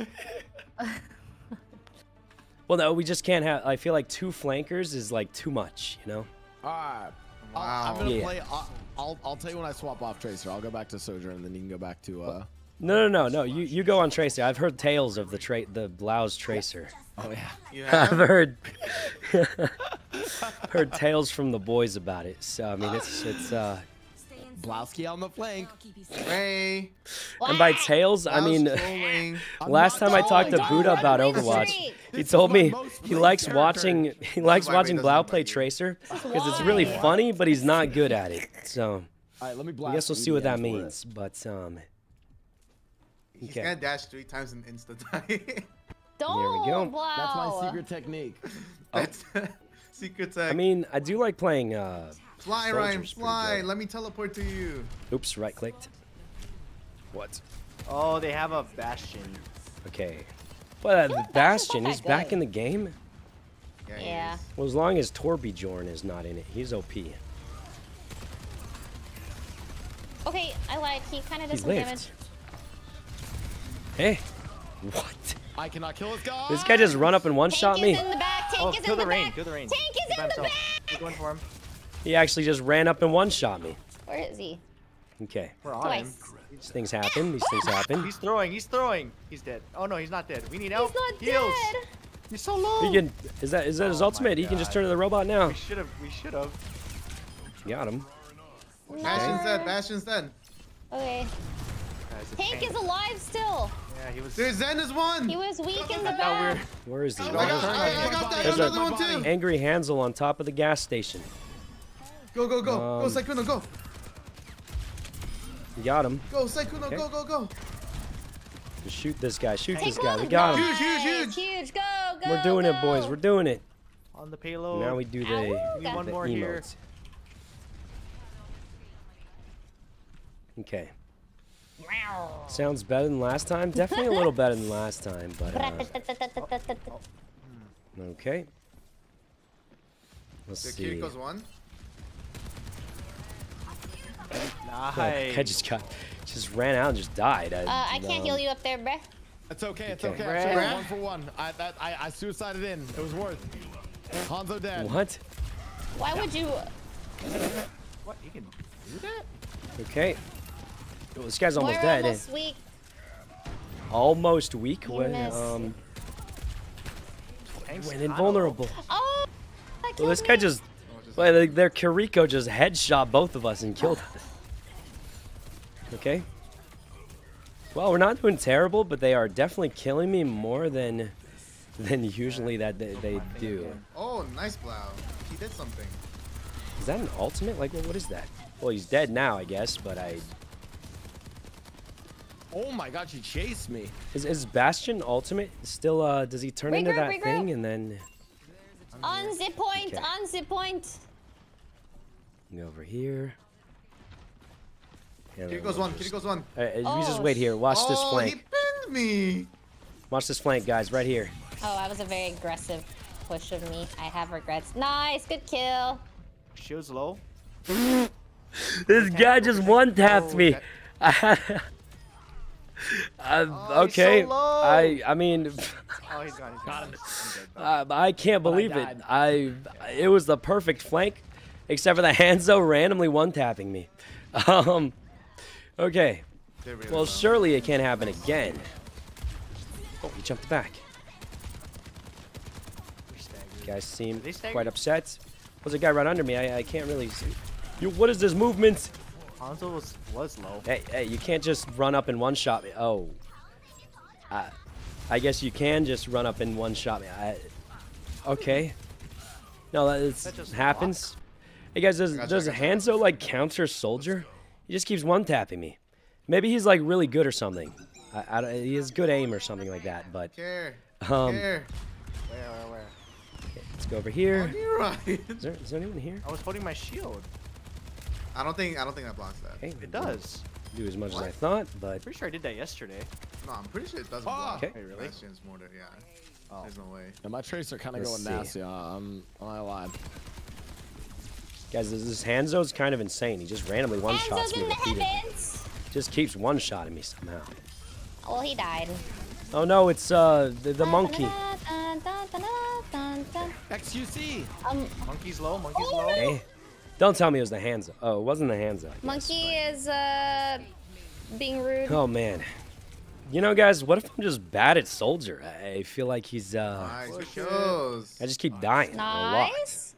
well, no, we just can't have. I feel like two flankers is like too much. You know. All right. Wow. I'll, I'm gonna Yeah. play. I'll, I'll I'll tell you when I swap off tracer. I'll go back to soldier, and then you can go back to. uh No, no, no, no. You you go on Tracer. I've heard tales of the tra- the Blau's Tracer. Oh yeah. You I've have? heard heard tales from the boys about it. So I mean, it's it's uh, Blowski on the flank. Rae. and by tails, I mean last time I talked to. Buddha about Overwatch, he told me he likes watching he likes watching Blau play. Tracer because it's really funny, but he's not good at it. So All right, let me I guess we'll see what that EDM for it. means. But um, He's Okay. gonna dash three times and insta die. Don't, go. Blau. That's my secret technique. That's secret tech. I mean, I do like playing. Uh, fly, Soldier's Ryan, fly. Let me teleport to you. oops, right clicked. What? Oh, they have a Bastion. Okay. But uh, the Bastion, that he's back in the game. Yeah. Yeah. Well, as long as Torbjorn is not in it, he's OP. Okay, I lied. He kind of He does some lived. damage. Hey, what? I cannot kill this guy. This guy just run up and one shot Tank me. is in the back. Tank Oh, is kill in the the rain, back. kill the rain. Tank is He's in the back. We're going for him. He actually just ran up and one shot me. Where is he? Okay, We're on Twice. him. these things happen. These things happen. He's throwing, he's throwing. He's dead. Oh no, he's not dead. We need help. He's not Heals. dead. He's so low. He can. Is that is that his Oh my ultimate? He can just turn to the robot now. We should have, we should have. Got him. Bastion's dead. Bastion's dead. Okay. Guys, it's Tank Tank. is alive still. Yeah, he was. There's Zen is one. He was weak in the Now back. Where is he? I got. I, I got that. There's I a- another one too. Angry Hansel on top of the gas station. Go, go, go. go, Um, Sykkuno, go. You got him. Go, Sykkuno, Okay. go, go, go. Just shoot this guy. Shoot Take this guy. We one. got him. Huge, huge, huge. Huge. Go, go. We're doing it, boys. We're doing it. on the payload. Now we do the, Ow. We need one the more here. Okay. Meow. Sounds better than last time. Definitely a little better than last time, but uh, okay. Let's The see. Kiriko's one. Nice. I just got, just ran out and just died. Uh, I can't um, heal you up there, bruh. It's okay. It's Okay. okay. Actually, one for one. I that I, I suicided in. It was worth. Hanzo dead. What? Why would you? What? You can do that? Okay. Oh, this guy's almost We're dead. almost weak. almost weak when missed. um Thanks, when invulnerable. Oh, that Well, this guy me. Just- well, their Kiriko just headshot both of us and killed us. Okay. Well, we're not doing terrible, but they are definitely killing me more than than usually that they, they do. Oh, nice Blau. He did something. Is that an ultimate? Like, what, what is that? Well, he's dead now, I guess, but I Oh my god, she chased me. is, is Bastion ultimate still? Uh, does he turn into that regroup. thing and then Unzip point, Okay. unzip point. Go over here? Yeah, Here goes we'll one. just- Here goes one. All right, you just Oh, wait here. Watch this oh, flank. he pinned me. Watch this flank, guys, right here. Oh, that was a very aggressive push of me. I have regrets. Nice, good kill. Shield's low. This guy just one tapped Oh, me. that- I had. Uh, Oh, he's so okay, low. I I mean, Oh, he's gone. He's gone. I'm dead, though. I can't But I believe it. I it was the perfect flank, except for the Hanzo randomly one tapping me. Um, okay. Well, surely it can't happen again. Oh, he jumped back. You guys seem quite upset. Was a guy right under me? I, I can't really see. You, what is this movement? Hanzo was was low. Hey, hey, you can't just run up and one shot me. Oh. I, I guess you can just run up and one shot me. I, okay. No, that it's, That just happens. Hey guys, does, I gotcha, does gotcha. Hanzo like counter soldier? He just keeps one tapping me. Maybe he's like really good or something. I, I, don't- he has good aim or something like that. But Care. um, Care. Where, where, where? let's go over here. You're right. Is there, is there anyone here? I was holding my shield. I don't think. I don't think that blocks that. Okay, It does. Do as much as I thought, but Pretty sure I did that yesterday. No, I'm pretty sure it doesn't Oh, block. okay. Wait, really? Bastion's more than yeah. Oh. There's no way. And my tracer kind of going see. nasty. Uh, I'm, I'm not lying. Guys, this, this Hanzo's kind of insane. He just randomly one shots Hanzo's me in the repeatedly. heavens. Just keeps one shotting me somehow. Well, he died. Oh no, it's uh the, the monkey. Dun, dun. XQC. Um, Monkey's low. Monkey's Oh, low. Hey, don't tell me it was the Hanzo. Oh, it wasn't the Hanzo. I monkey is uh being rude. Oh man. You know, guys, what if I'm just bad at soldier? I I feel like he's uh. Nice. Good Push it. kills. I just keep dying a lot,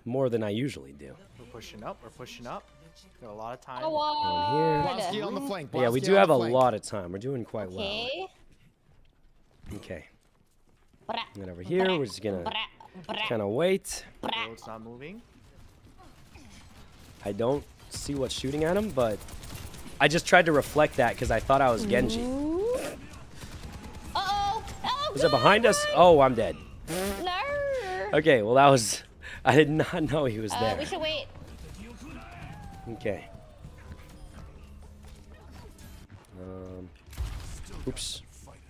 more than I usually do. We're pushing up. We're pushing up. Got a lot of time. Oh, Blonsky what? on the flank. But yeah, we do have a flank. lot of time. We're doing quite well. Okay. Okay. And then over here, we're just gonna bra, bra, kind of wait. bra. Road's not moving. I don't see what's shooting at him, but I just tried to reflect that because I thought I was Genji. Uh-oh. Oh, Was it behind us? Oh, I'm dead. No. Okay, well that was. I did not know he was Uh, there. we should wait. Okay. Um. Oops.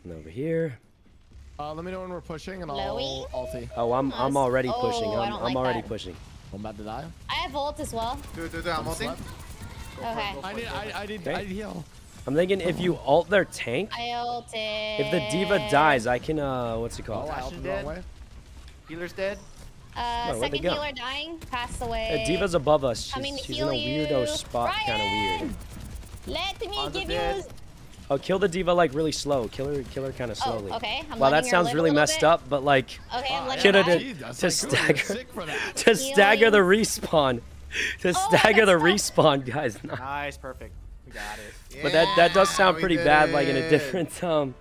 And over here. Uh, let me know when we're pushing, and I'll Lowy? ulti. Oh, I'm I'm already Oh, pushing. I I'm, don't I'm like already that. pushing. I'm about to die. I have ult as well. Dude, dude, dude, I'm ulting. Left. Okay. I need, I, I need, Okay. I need heal. I'm thinking if you alt their tank, I ulted. if the diva dies, I can uh, what's it Oh, called? I Ashen ulted the wrong dead. Healer's dead. Uh, Oh, second healer dying. Passed away. Uh, diva's above us. Coming She's, to she's in a weirdo you. spot, kind of weird. Let me Hanzo give dead. you. Oh, kill the diva like really slow. Kill her, kill her kind of slowly. Oh, okay. I'm Wow, that letting her sounds live really messed bit. up, but like Okay, I'm letting Shoulda her die. Jeez, to like, stagger. sick for to stagger the respawn, to Oh, stagger the that's respawn, guys. Nice, perfect. We got it. But that that does sound pretty did bad, like in a different um,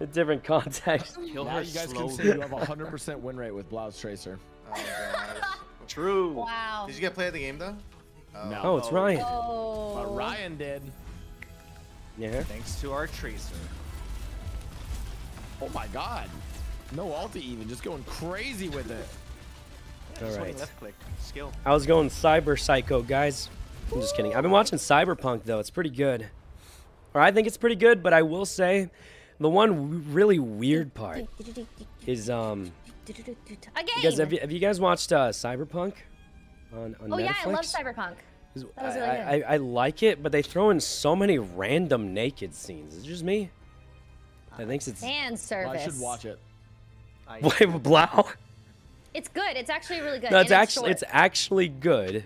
a different context. Kill Now her you guys slowly. can say you have a 100% win rate with Blau's Tracer. Oh, gosh. True. Wow. Did you get play of the game though? No. Oh, it's Ryan. Oh. But Ryan did. Yeah. Thanks to our tracer. Oh my god. No ulti even, just going crazy with it. Yeah, just holding Alright. Left click. Skill. I was going cyber psycho, guys. I'm just kidding. I've been watching Cyberpunk though. It's pretty good. Or I think it's pretty good, but I will say, the one really weird part is um. Again. You guys, have you, have you guys watched uh, Cyberpunk on on oh Netflix? yeah, I love Cyberpunk. That was I, really I, I, I like it, but they throw in so many random naked scenes. Is it just me? I think it's Fan Well, service. I should watch it. I, Wait, Blau. It's good. It's actually really good. No, it's and actually short. it's actually good,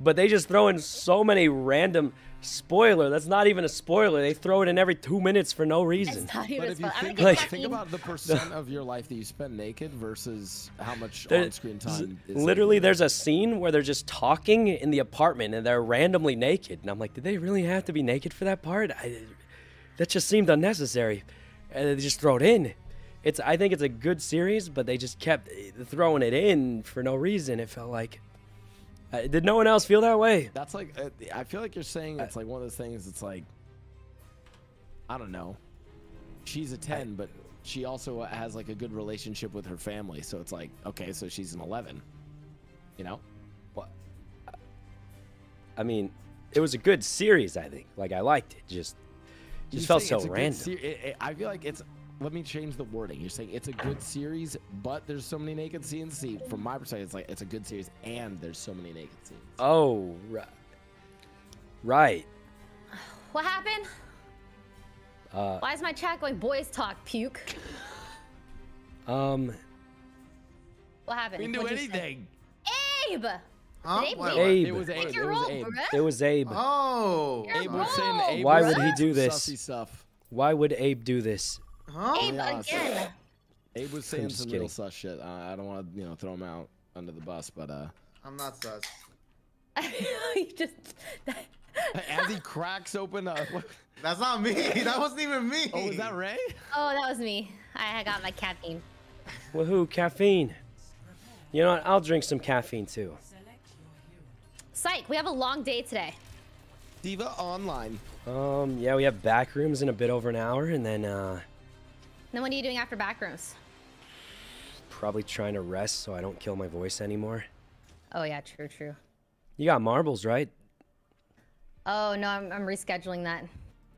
but they just throw in so many random. Spoiler. That's not even a spoiler. They throw it in every two minutes for no reason. It's not even But if you fun. I'm think, Like- think about the percent of your life that you spend naked versus how much There- on-screen time is Literally, there's a scene where they're just talking in the apartment and they're randomly naked, and I'm like, did they really have to be naked for that part? I, that just seemed unnecessary, and they just throw it in. It's I think it's a good series, but they just kept throwing it in for no reason. It felt like. Uh, did no one else feel that way? That's like uh, I feel like you're saying it's like one of those things. It's like I don't know. She's a ten, but she also has like a good relationship with her family. So it's like okay, so she's an eleven. You know? What? I mean, it was a good series. I think. Like I liked it. Just, just felt so it's a good random. it- it- I feel like it's. Let me change the wording. You're saying it's a good series, but there's so many naked scenes. See, from my perspective, it's like it's a good series, and there's so many naked scenes. Oh, right. Right. What happened? Uh, Why is my chat going boys talk puke? um, What happened? We can do What'd say? anything. Abe! Huh? Abe What- leave? what? Abe. It was Abe. Take It your was role, Abe. bruh. it was Abe. Oh. Abe was saying Abe Why was would he do this? Stuff. Why would Abe do this? Huh? Abe Yes. again. Abe was saying some kidding. real sus shit. Uh, I don't want to, you know, throw him out under the bus, but uh, I'm not sus. you just. as he cracks open, what- That's not me. That wasn't even me. oh, was that Rae? Oh, that was me. I I got my caffeine. Woohoo, caffeine. You know what? I'll drink some caffeine too. Psych, we have a long day today. Diva online. Um, yeah, we have back rooms in a bit over an hour, and then uh, Then what are you doing after backrooms? probably trying to rest so I don't kill my voice anymore. Oh yeah, true, true. You got marbles, right? Oh no, I'm, I'm rescheduling that.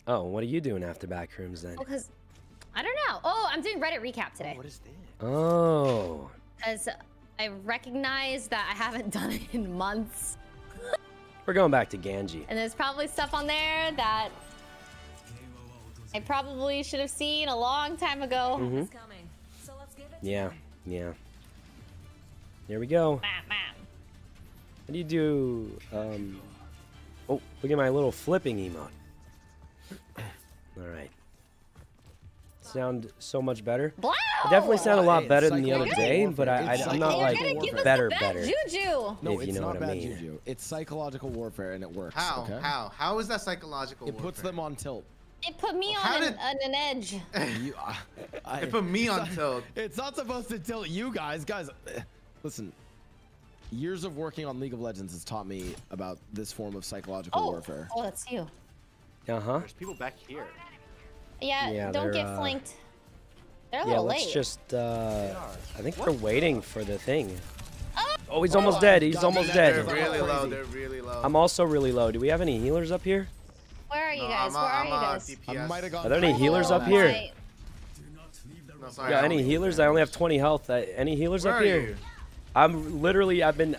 Oh, what are you doing after back rooms then? Oh, cause I don't know. Oh, I'm doing Reddit recap today. Oh, what is this? Oh, Cause I recognize that I haven't done it in months, we're going back to Genji. and there's probably stuff on there that I probably should have seen a long time ago. Mhm. Yeah, yeah. Here we go. Bam, bam. How do you do? Um, oh, look at my little flipping emote. All right. Sound so much better. Blow! It definitely sound a lot It's better than the other day, warfare. but I, I, I'm not like gonna give us better, the better. juju. No, If you it's know not what I bad mean. juju. It's psychological warfare, and it works. How? Okay? How? How is that psychological? Warfare? It puts them on tilt. It put me How on an, on an edge. You, uh, I, It put me on tilt. It's not supposed to tilt you guys. Guys, eh, listen. Years of working on League of Legends has taught me about this form of psychological Oh, warfare. oh, that's you. Uh huh. There's people back here. Yeah, Yeah, don't get uh, flanked. They're a Yeah, little let's late. just. Uh, I think they're waiting for the thing. Oh, Oh, he's almost dead. He's God, almost that They're is dead. really low. They're really low. I'm also really low. Do we have any healers up here? Where are you guys? I'm, Where are I'm, you uh, guys? I might have gone. Are there any healers up here? Right. No, sorry. Got any healers? I only have 20 health. Uh, any healers Where up here? you? I'm literally. I've been.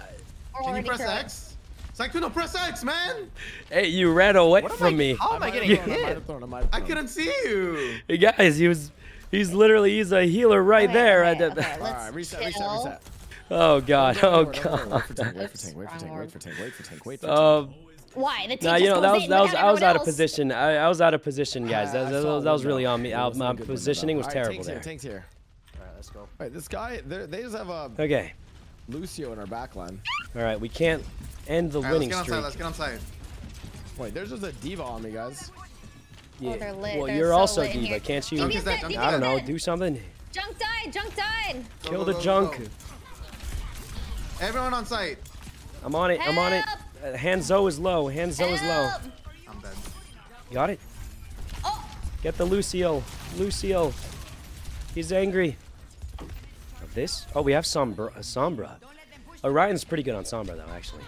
Can you press throwing. X? Sykkuno, press X, man! Hey, you ran away What from I, me. How am I might getting thrown, I hit? thrown, I I couldn't see you. Hey, guys, he was. He's literally. He's a healer right Okay, there. I did- okay, All let's right, reset, reset, chill. reset. Oh god. Oh worry, don't worry, Wait for god. tank, wait for tank, wait for tank, wait for tank, wait for tank, wait for tank. Um. Why? The team Nah, you just know that was in that was I was everyone out of position. I, I was out of position, ah, guys. That, I that, was- that was really on me. It I, wasn't a my positioning was All right, terrible tank's there. Here, tank's here. Alright, let's go. All right, this guy, they're- just have a Okay. Lucio in our backline. All right. We can't end the All right, let's winning get on side. streak. Let's get on side. Wait, there's just a diva on me, guys. Oh, they're lit. Well, They're you're so also lit in diva. here. Can't you? Junk that, dead, junk I don't know. Do something. Junk died. Junk died. Go, Kill go, the go, go, junk. go. Everyone on site. I'm on it. I'm on it. Help! Uh, Hanzo is low. Hanzo is low. I'm dead. Got it. Oh, Get the Lucio. Lucio. He's angry. This? Oh, we have Sombra. Uh, Sombra. Oh, Ryan's pretty good on Sombra, though, actually.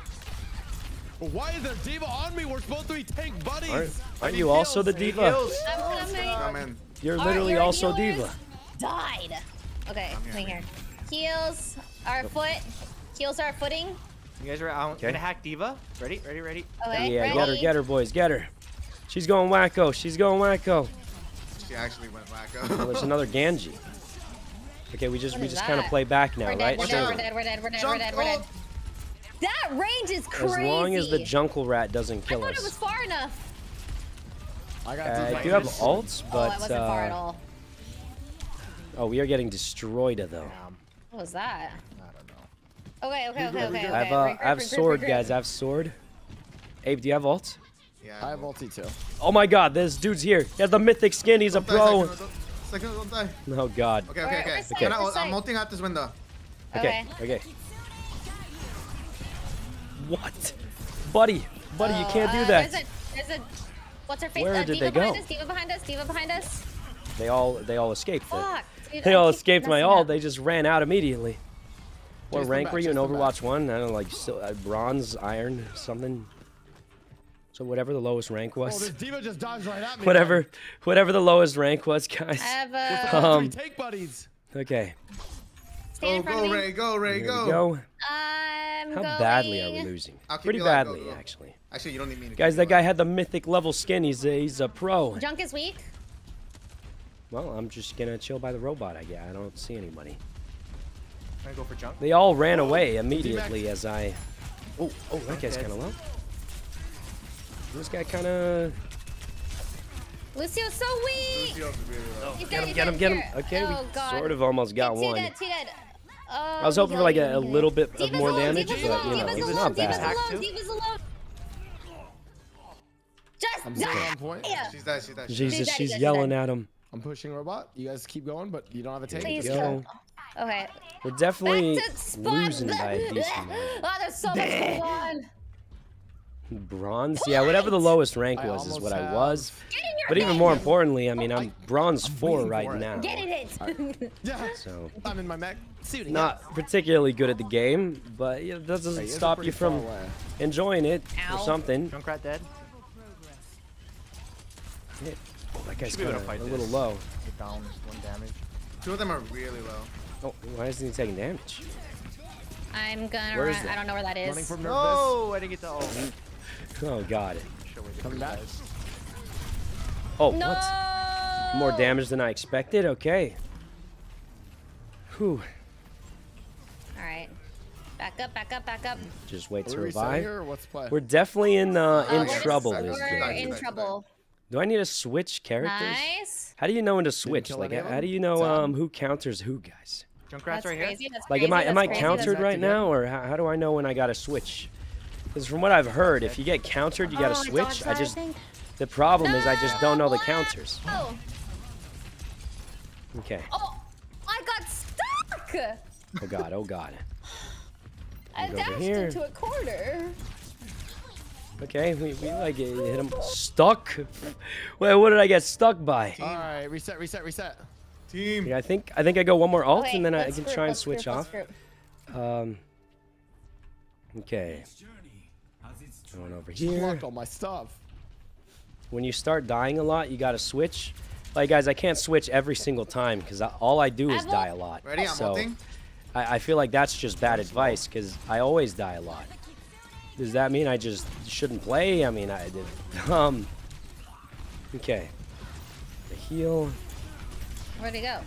But why is there diva on me? We're supposed to be tank buddies. Aren't, aren't need you also the heals. diva? I'm coming. Come in. You're literally your also healers diva. Died. Okay, come here. Heals our foot. Heals our footing. You guys are out. Okay. Gonna hack Diva. Ready? Ready? Ready? Okay, yeah, ready? get her, get her, boys, get her. She's going wacko. She's going wacko. She actually went Oh, wacko. there's another Genji. Okay, we just What we just kind of play back now, We're right? dead, we're So, dead, we're dead, we're dead, we're dead, we're dead, we're dead. That range is crazy. as long as the Junkle Rat doesn't I kill thought it was far enough. I got I do have Just- ults, oh, I but wasn't far at uh, all. oh, we are getting destroyed though. Damn. What was that? I. Okay, okay, okay, okay. I have uh, Regroup, I have regroup, sword, regroup. guys. I have sword. Abe, do you have ult? Yeah. I have ulti too. Oh my God, this dude's here. He has the mythic skin. He's a Don't die, pro. Second, don't- second, don't die. Oh God. Okay, Where- okay, okay. where's side? I, I'm side? ulting out this window. Okay. Okay. What, buddy? Buddy, you can't do Uh, that. There's a, there's a, what's her face? Where uh, did Diva they go? behind us, Diva behind us, Diva behind us. They all they all escaped. Fuck, dude. They I all escaped my messing ult. up. They just ran out immediately. What Chase rank back, were you in chase them back. Overwatch One? I don't know, like still, uh, bronze, iron, something. So whatever the lowest rank Oh, was, this Diva just dodged right at me. whatever, whatever the lowest rank was, guys. I have a. Um, take buddies. Okay, Stand in Go, front go, of me. Rae, go, Rae, go. go. I'm How going. badly are we losing? Pretty you alive, go, badly, go. actually. Actually, you don't need me to Guys, that guy had the mythic level skin. He's a, he's a pro. Junk is weak. Well, I'm just gonna chill by the robot. I guess I don't see anybody. I'm gonna go for junk. They all ran away immediately as I. Oh, oh, that guy's kind of low. This guy kind of. Lucio's so weak. Lucio's really low. Get him, get him, get him. Okay, oh, we God. sort of almost got T one. dead, T dead. Oh, I was hoping for like a, oh, a little bit of more alone, damage, Diva's but alone, you know, Diva's it's alone, not Diva's bad. alone. Diva's alone. Just I'm die. on point. Yeah. She's dead, she's dead. she's Jesus, dead, she's he's yelling dead. at him. I'm pushing robot. You guys keep going, but you don't have a take. Please Go. Okay. We're definitely Back to spot. losing by a decent amount. Oh, there's so much going on. Bronze, yeah, whatever the lowest rank was is almost what I was. Get in your But even more importantly, I mean, I'm bronze I'm four right it. now. Get in it. Yeah. So I'm in my mech. Suiting not particularly good at the game, but it doesn't stop you from enjoying it or Ow. something. Junkrat dead. Oh, that guy's Should be able kind to fight a this. little low. Down one damage. Two of them are really low. Oh, why isn't he taking damage? I'm gonna Where run. that? I don't know where that is. Running from nervous. No, I didn't get the ult. Oh god. Should wait Coming back. Oh, No. what? More damage than I expected. Okay. Whew. All right. Back up, back up, back up. Just wait to revive. here or what's the play? We're definitely in uh, Uh, in we're trouble. We're this We're in trouble. Do I need to switch characters? Nice. How do you know when to switch? Like, any how do you know um who counters who, guys? Junkrat's That's right here. That's Like, crazy. am I am I countered right now, or how, how do I know when I gotta switch? Because from what I've heard, if you get countered, you gotta Oh, switch. I onside, just think. the problem is I just don't know the counters. Oh, Okay. oh, I got stuck. Oh god. Oh god. I Go dashed here. into a corner. Okay. We, we like hit him stuck. Wait, what did I get stuck by? All right, reset, reset, reset. Team. Yeah, I think I think I go one more alt, Okay, and then I let's can group, try and switch group, off. Um. Okay. Going over Just here. blocked all my stuff. When you start dying a lot, you gotta switch. Like guys, I can't switch every single time because all I do is Apple? die a lot. Ready? I'm so ulting. I, I feel like that's just bad advice because I always die a lot. Does that mean I just shouldn't play? I mean, I did. Um. Okay. The heal. Where'd he go?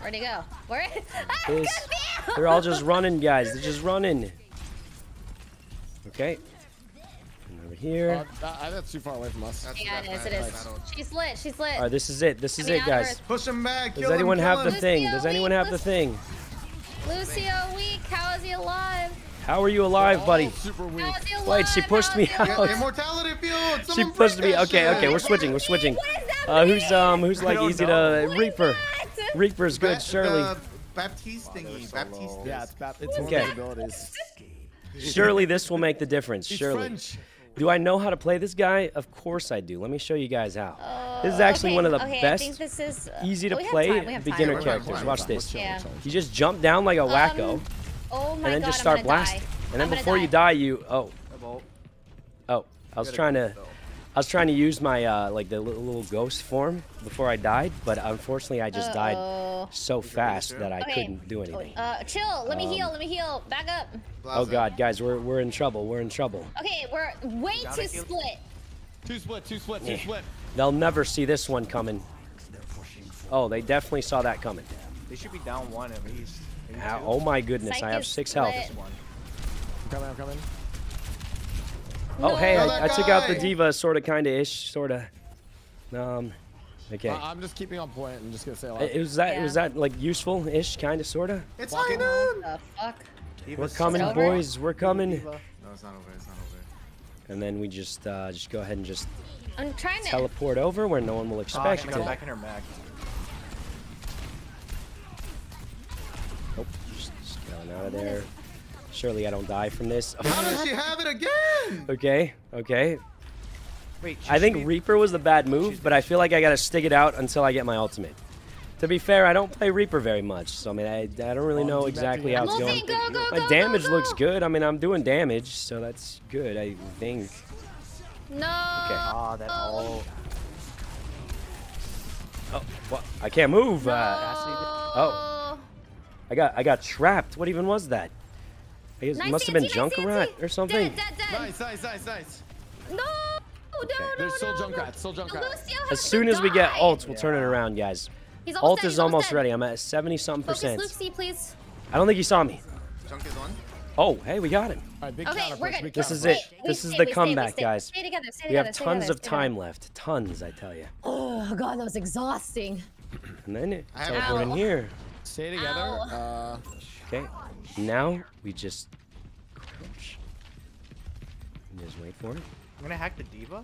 Where'd he go? Where? Ah, This. goddamn! They're all just running, guys. They're just running. Okay. And over here. that- that's too far away from us. That's Yeah, it that's is. It bad, is. that's bad. She's lit. She's lit. All right, this is it. This is I mean, it, guys. Push him back. Does kill him, anyone kill have the him. thing? Lucio, Does anyone wait, have the let's- thing? Lucio weak. How is he alive? How are you alive, buddy? All super weak. How is he alive? Wait, she pushed me out. Immortality field. She pushed me. Okay, okay, we're switching. We're switching. What is that Uh, who's um who's like easy to Reaper? What? Reaper's good, surely. The Baptiste thingy. so Baptiste. Yeah, it's bad. It's Okay. of. Surely this will make the difference. He's Surely. Do I know how to play this guy? Of course I do. Let me show you guys how. This is actually Okay, one of the okay, best, is, uh, easy to play time, we have time. beginner We're characters. Watch this. Yeah. You just jump down like a wacko, Um, oh and then god, just start blasting. Die. And then I'm before you die. die, you oh oh. I was trying to. I was trying to use my uh, like the little, little ghost form before I died, but unfortunately I just died Uh-oh. so fast that I Okay. couldn't do anything. Uh, chill. Let me heal. Let me heal. Back up. Oh god, guys, we're we're in trouble. We're in trouble. Okay, we're way Gotta too split. Two split, two split, two Yeah. split. They'll never see this one coming. Oh, they definitely saw that coming. They should be down one at least. Maybe Ow, oh my goodness, Psych I have six health. split. One. I'm coming, I'm coming. Oh hey, No, I, I took out the guy. diva, sort of, kind of ish, sort of. Um, okay. I- I'm just keeping on point. I'm just gonna say a lot. Uh, was that was that like useful-ish, kind of, sorta? It's Walking- fine. No, The fuck? We're coming, boys. We're coming. Diva. it's not over. It's not over. And then we just uh, just go ahead and just I'm trying to. teleport over where no one will Oh, expect she it. got back in her mag. Nope. Just, just going out of there. Surely I don't die from this. How does she have it again? okay. Okay. Wait, I think be- Reaper was the bad move, but I feel like I gotta stick it out until I get my ultimate. To be fair, I don't play Reaper very much, so I mean, I, I don't really Oh, know exactly how it's going. Go, go, My damage looks good. I mean, I'm doing damage, so that's good. I think. No. Okay. Ah, that Oh. ult. Oh, what? I can't move. Uh, Oh. I got I got trapped. What even was that? I guess it Nice must have been CNC, nice Junkrat CNC. or something. Dead, dead, dead. Nice, nice, nice, nice. No. No, no, There's still no, no. Junkrat, still Junkrat. Lucio As soon as we get die. ult, we'll turn it around, guys. He's Ult dead, is he's almost dead. ready. I'm at 70 something Focus percent. Lucy, please. I don't think he saw me. Chunk is one. Oh, hey, we got him. All right, big Okay, we're good. big This is push. it. This is the comeback, stay, guys. Stay together, stay We together, have tons together, of time left. Tons, I tell you. Oh god, that was exhausting. And then it I have- in Ow. here. Stay together. Uh, Okay. Now we just crouch. And Just wait for it. I'm gonna hack the Diva.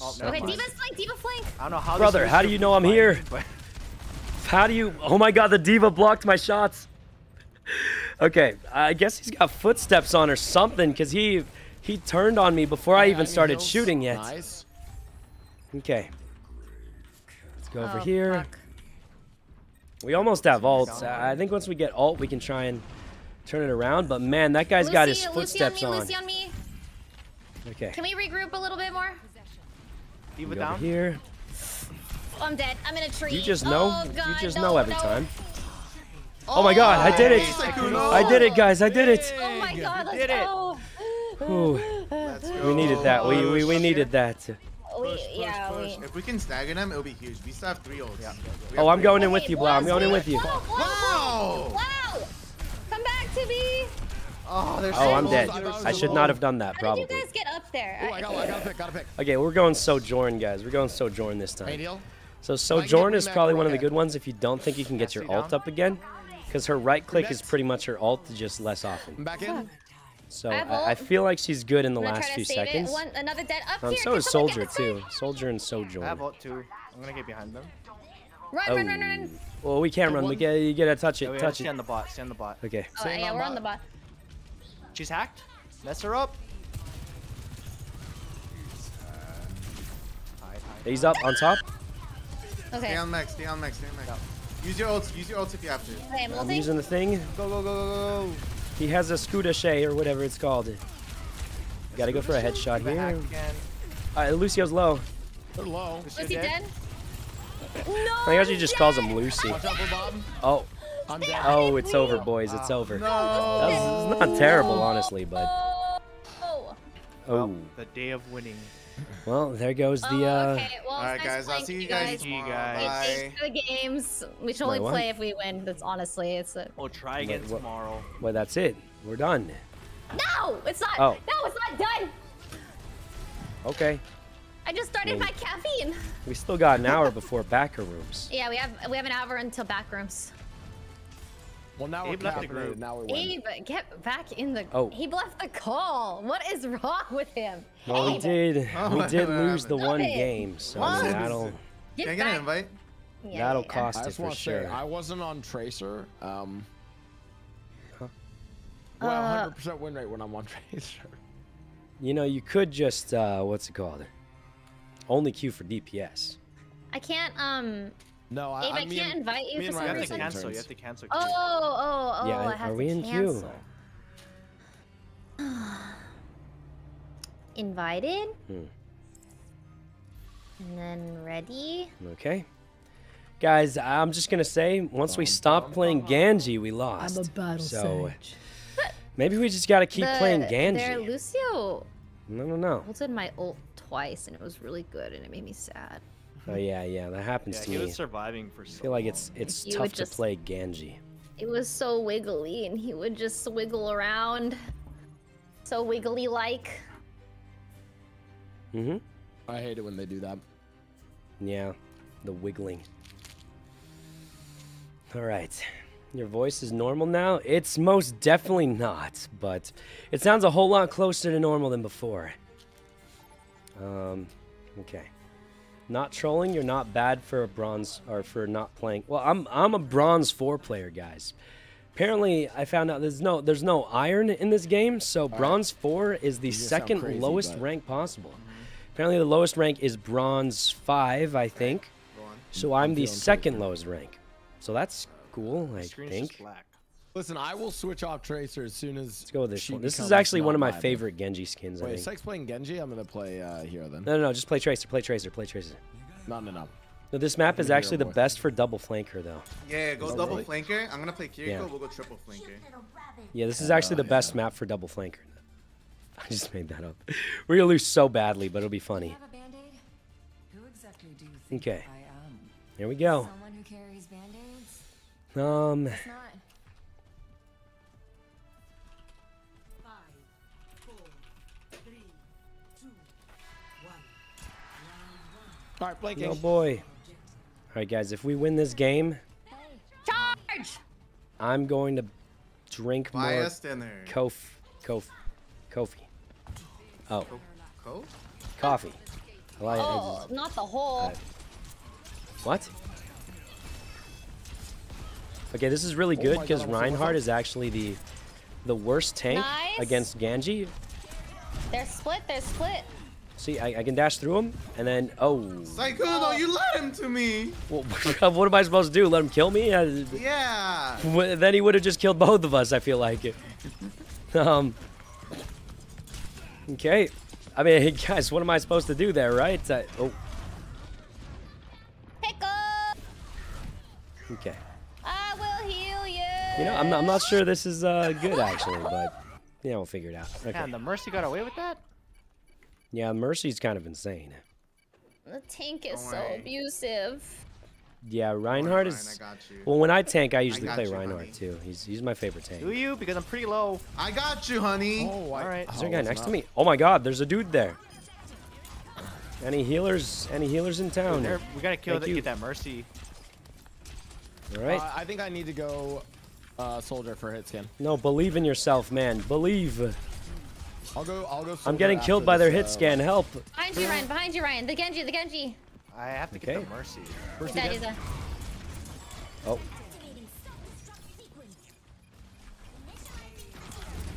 Oh, Okay, of mind. Diva's flank, Diva flank. I don't know how. this Brother, how do you know I'm keeps here? but- How do you? Oh my God, the diva blocked my shots. Okay, I guess he's got footsteps on or something, because he he turned on me before I even Agony started shooting yet. Nice. Okay. Let's go over Oh, here. fuck. We almost have ults. Uh, I think once we get alt, we can try and turn it around. But man, that guy's got his footsteps Lucy on me, on. Lucy on me. Okay. Can we regroup a little bit more? Diva Go down. over here. Oh, I'm dead. I'm in a tree. You just know. Oh, you just no, know every no. time. Oh my God, I did it! I did it, guys. I did it. Oh my God, let's did go. Ooh, Let's go. we needed that. We we, we needed that. We, Push, push, yeah, push. we. If we can stagger them, it'll be huge. We still have three ults. Yeah. We Oh, I'm three going in with you, Blau. I'm going in with you. Wow! Wow! Wow! Come back to me. Oh, there's Oh, I'm dead. I, it was I a should ball. not have done that, How did probably. you guys get up there? Oh, I got, I got a pick, got a pick. Okay, we're going Sojourn, guys. We're going Sojourn this time. deal. So get Sojourn is probably one of the good ones if you don't think you can get your Cassie ult up again. Because her right click is pretty much her ult, just less I'm often. back in. So I I, I feel like she's good in the I'm gonna last few save seconds. it. One, another dead up Um, here. so Can is Soldier too. Soldier and I Sojourn. have ult too. I'm gonna get behind them. Run, Oh. run, run, run. Well, we can't run. We get you gotta touch it. we gotta Touch stay it. on the bot. Stay on the bot. Okay. Oh, Same yeah, on we're on the bot. She's hacked. Mess her up. Hide, hide, He's up on top. Okay. Stay on max. Stay on max. Stay on max. Use your ults. Use your ults if you have to. Okay, I'm I'm using the thing. Go, go, go, go, go, go. He has a Scudache or whatever it's called. Gotta go for a headshot The here. Alright, Lucio's low. They're low. Is he dead? dead? No. I guess he just calls him Lucy. Watch out for Bob. Oh, I'm dead. oh, it's over, boys. It's over. No. That's it's not terrible, honestly, but Oh. oh, The day of winning. Well, there goes Oh, the. uh okay. Well, All right, nice guys. I'll see you you guys guys. tomorrow. tomorrow. Guys. Bye. Thanks for the games. We should only Wait, play if we win. That's honestly, it's a. We'll try again What- what- tomorrow. Well, that's it. We're done. No, it's not. Oh. No, it's not done. Okay. I just started Maybe. my caffeine. We still got an hour before backer rooms. Yeah, we have we have an hour until backrooms. Well, now we're Abe left the group. Now we win. Abe, get back in the. Oh. He left the call. What is wrong with him? Well, we did. Oh, We did what lose the happened? one it. game, so What? that'll Get Can I get an back. invite? Yeah, that'll yeah. cost I it just for sure. say, I wasn't on Tracer. Um, Huh? well, Uh, 100% win rate when I'm on Tracer. You know, you could just uh, what's it called? Only queue for DPS. I can't. Um. No, I, Abe, I, I, can't and- invite you me for and some You have to cancel. You have to cancel. Oh, oh, oh! Yeah, I have are to we in queue? Invited. Hmm. And then ready. Okay. Guys, I'm just gonna say, once we stop playing Genji, we lost. I'm a battle so maybe we just gotta keep The- playing There, Lucio No, no, no. ulted my ult twice, and it was really good, and it made me sad. Oh yeah, yeah, that happens Yeah, to he me. was surviving for so I feel like long. it's it's You tough would to just- play Genji. It was so wiggly, and he would just wiggle around, so wiggly like. Mm-hmm. I hate it when they do that. Yeah, the wiggling. All right. Your voice is normal now? It's most definitely not, but it sounds a whole lot closer to normal than before. Um, okay. Not trolling, you're not bad for a bronze or for not playing. Well, I'm I'm a bronze 4 player, guys. Apparently, I found out there's no there's no iron in this game, so bronze 4 is the second crazy, lowest but- rank possible. Apparently, the lowest rank is bronze 5, I think. So I'm the second lowest rank. So that's cool, I think. Just black. Listen, I will switch off Tracer as soon as. Let's go with this one. This is actually one of my non-viable. favorite Genji skins, I Wait, think. Sex playing Genji? I'm gonna play uh, Hero then. No, no, no, just play Tracer, play Tracer, play Tracer. No, no, no. No, this map is actually the best for double flanker, though. Yeah, go double really? flanker. I'm gonna play Kiriko. Yeah. We'll go triple flanker. Yeah, this is actually the best map for double flanker. I just made that up. We're gonna lose so badly, but it'll be funny. have a band-aid? Who exactly do you think Okay, here we go. Someone who carries? Um, All right, blanking. oh boy. All right, guys, if we win this game, Charge! I'm going to drink Buy more us dinner. Kof, Kof, Kofi. Oh, Co? coffee. I like, I Oh, just- not the whole. What? Okay, this is really oh good because God, Reinhardt is actually the the worst tank Nice. against Genji. They're split. They're split. See, I, I can dash through him, and then oh, Sykkuno, you lied him to me. well, what am I supposed to do? Let him kill me? Yeah. Then he would have just killed both of us. I feel like. um. Okay, I mean, guys, what am I supposed to do there, right? I, oh, Pick up. okay. I will heal you. You know, I'm not, I'm not sure this is uh, good actually, but yeah, we'll figure it out. Okay. Man, the Mercy got away with that? Yeah, Mercy's kind of insane. The tank is Don't so worry. abusive. Yeah, Reinhardt Fine, is. I got you. Well, when I tank, I usually got play you, Reinhardt honey. too. He's he's my favorite tank. Do you? Because I'm pretty low. I got you, honey. Oh, I, Alright. Is there a oh, guy it's next to me? Oh my God, there's a dude there. Any healers? Any healers in town? There- we gotta kill Thank that. you. Get that Mercy. All right. Uh, I think I need to go uh, soldier for hit scan. No, believe in yourself, man. Believe. I'll go. I'll go. I'm getting killed after by their this, hit uh, scan. Help. Behind you, Ryan. Behind you, Ryan. The Genji. The Genji. I have to Okay. get the Mercy. First That again. is a. Oh.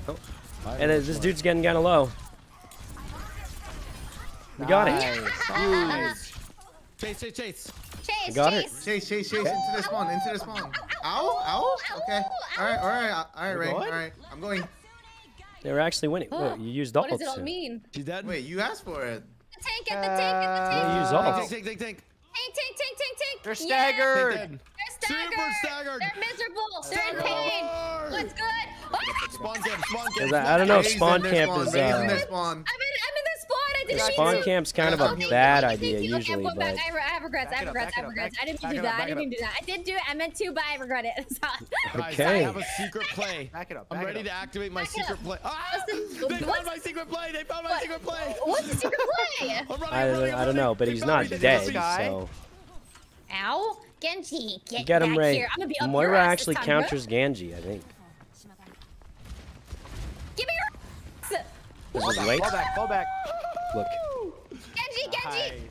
Oh. And this try. dude's getting kind of low. We got it. Nice. Chase, chase, chase. Chase. got her. chase. Chase, chase, chase into the spawn, into the spawn. Ow, ow. Okay. All right, all right, all right, Rae. All going? right, I'm going. They were actually winning. Whoa, you used What ults. does it all mean? She's dead. Wait, you asked for it. The tank. Get the tank. Get the tank. Yeah, use Uh, ults. Tank, tank, tank, tank. Tank. Tank. Tank. Tank. Tank. They're staggered. Tank dead. They're Super staggered. staggered. They're miserable. They're in pain. What's good? Spawn camp, spawn camp. I don't know if spawn camp is. in Uh, their. I'm in. I'm in the spawn. I didn't spawn camp's kind of a thank bad thank idea. Okay, usually, I'm back. but I, re- I have regrets. I Back have up, regrets. I back have regrets. I didn't back do that, I didn't up. do that. I didn't do it. I meant to, but I regret it. Guys, Okay. I have a secret play. Back it up. I'm ready up. to activate my secret play. Ah! They found my secret play. They found my secret play. What's the secret play? I'm running, I, I'm running, I I'm don't know. But he's not dead, found so Ow, Genji, get, get him back right. here. I'm gonna be up Moira actually this time, bro. counters Genji, I think. Give me your ass. This is. Fall back. Fall back. Look. Genji, Genji.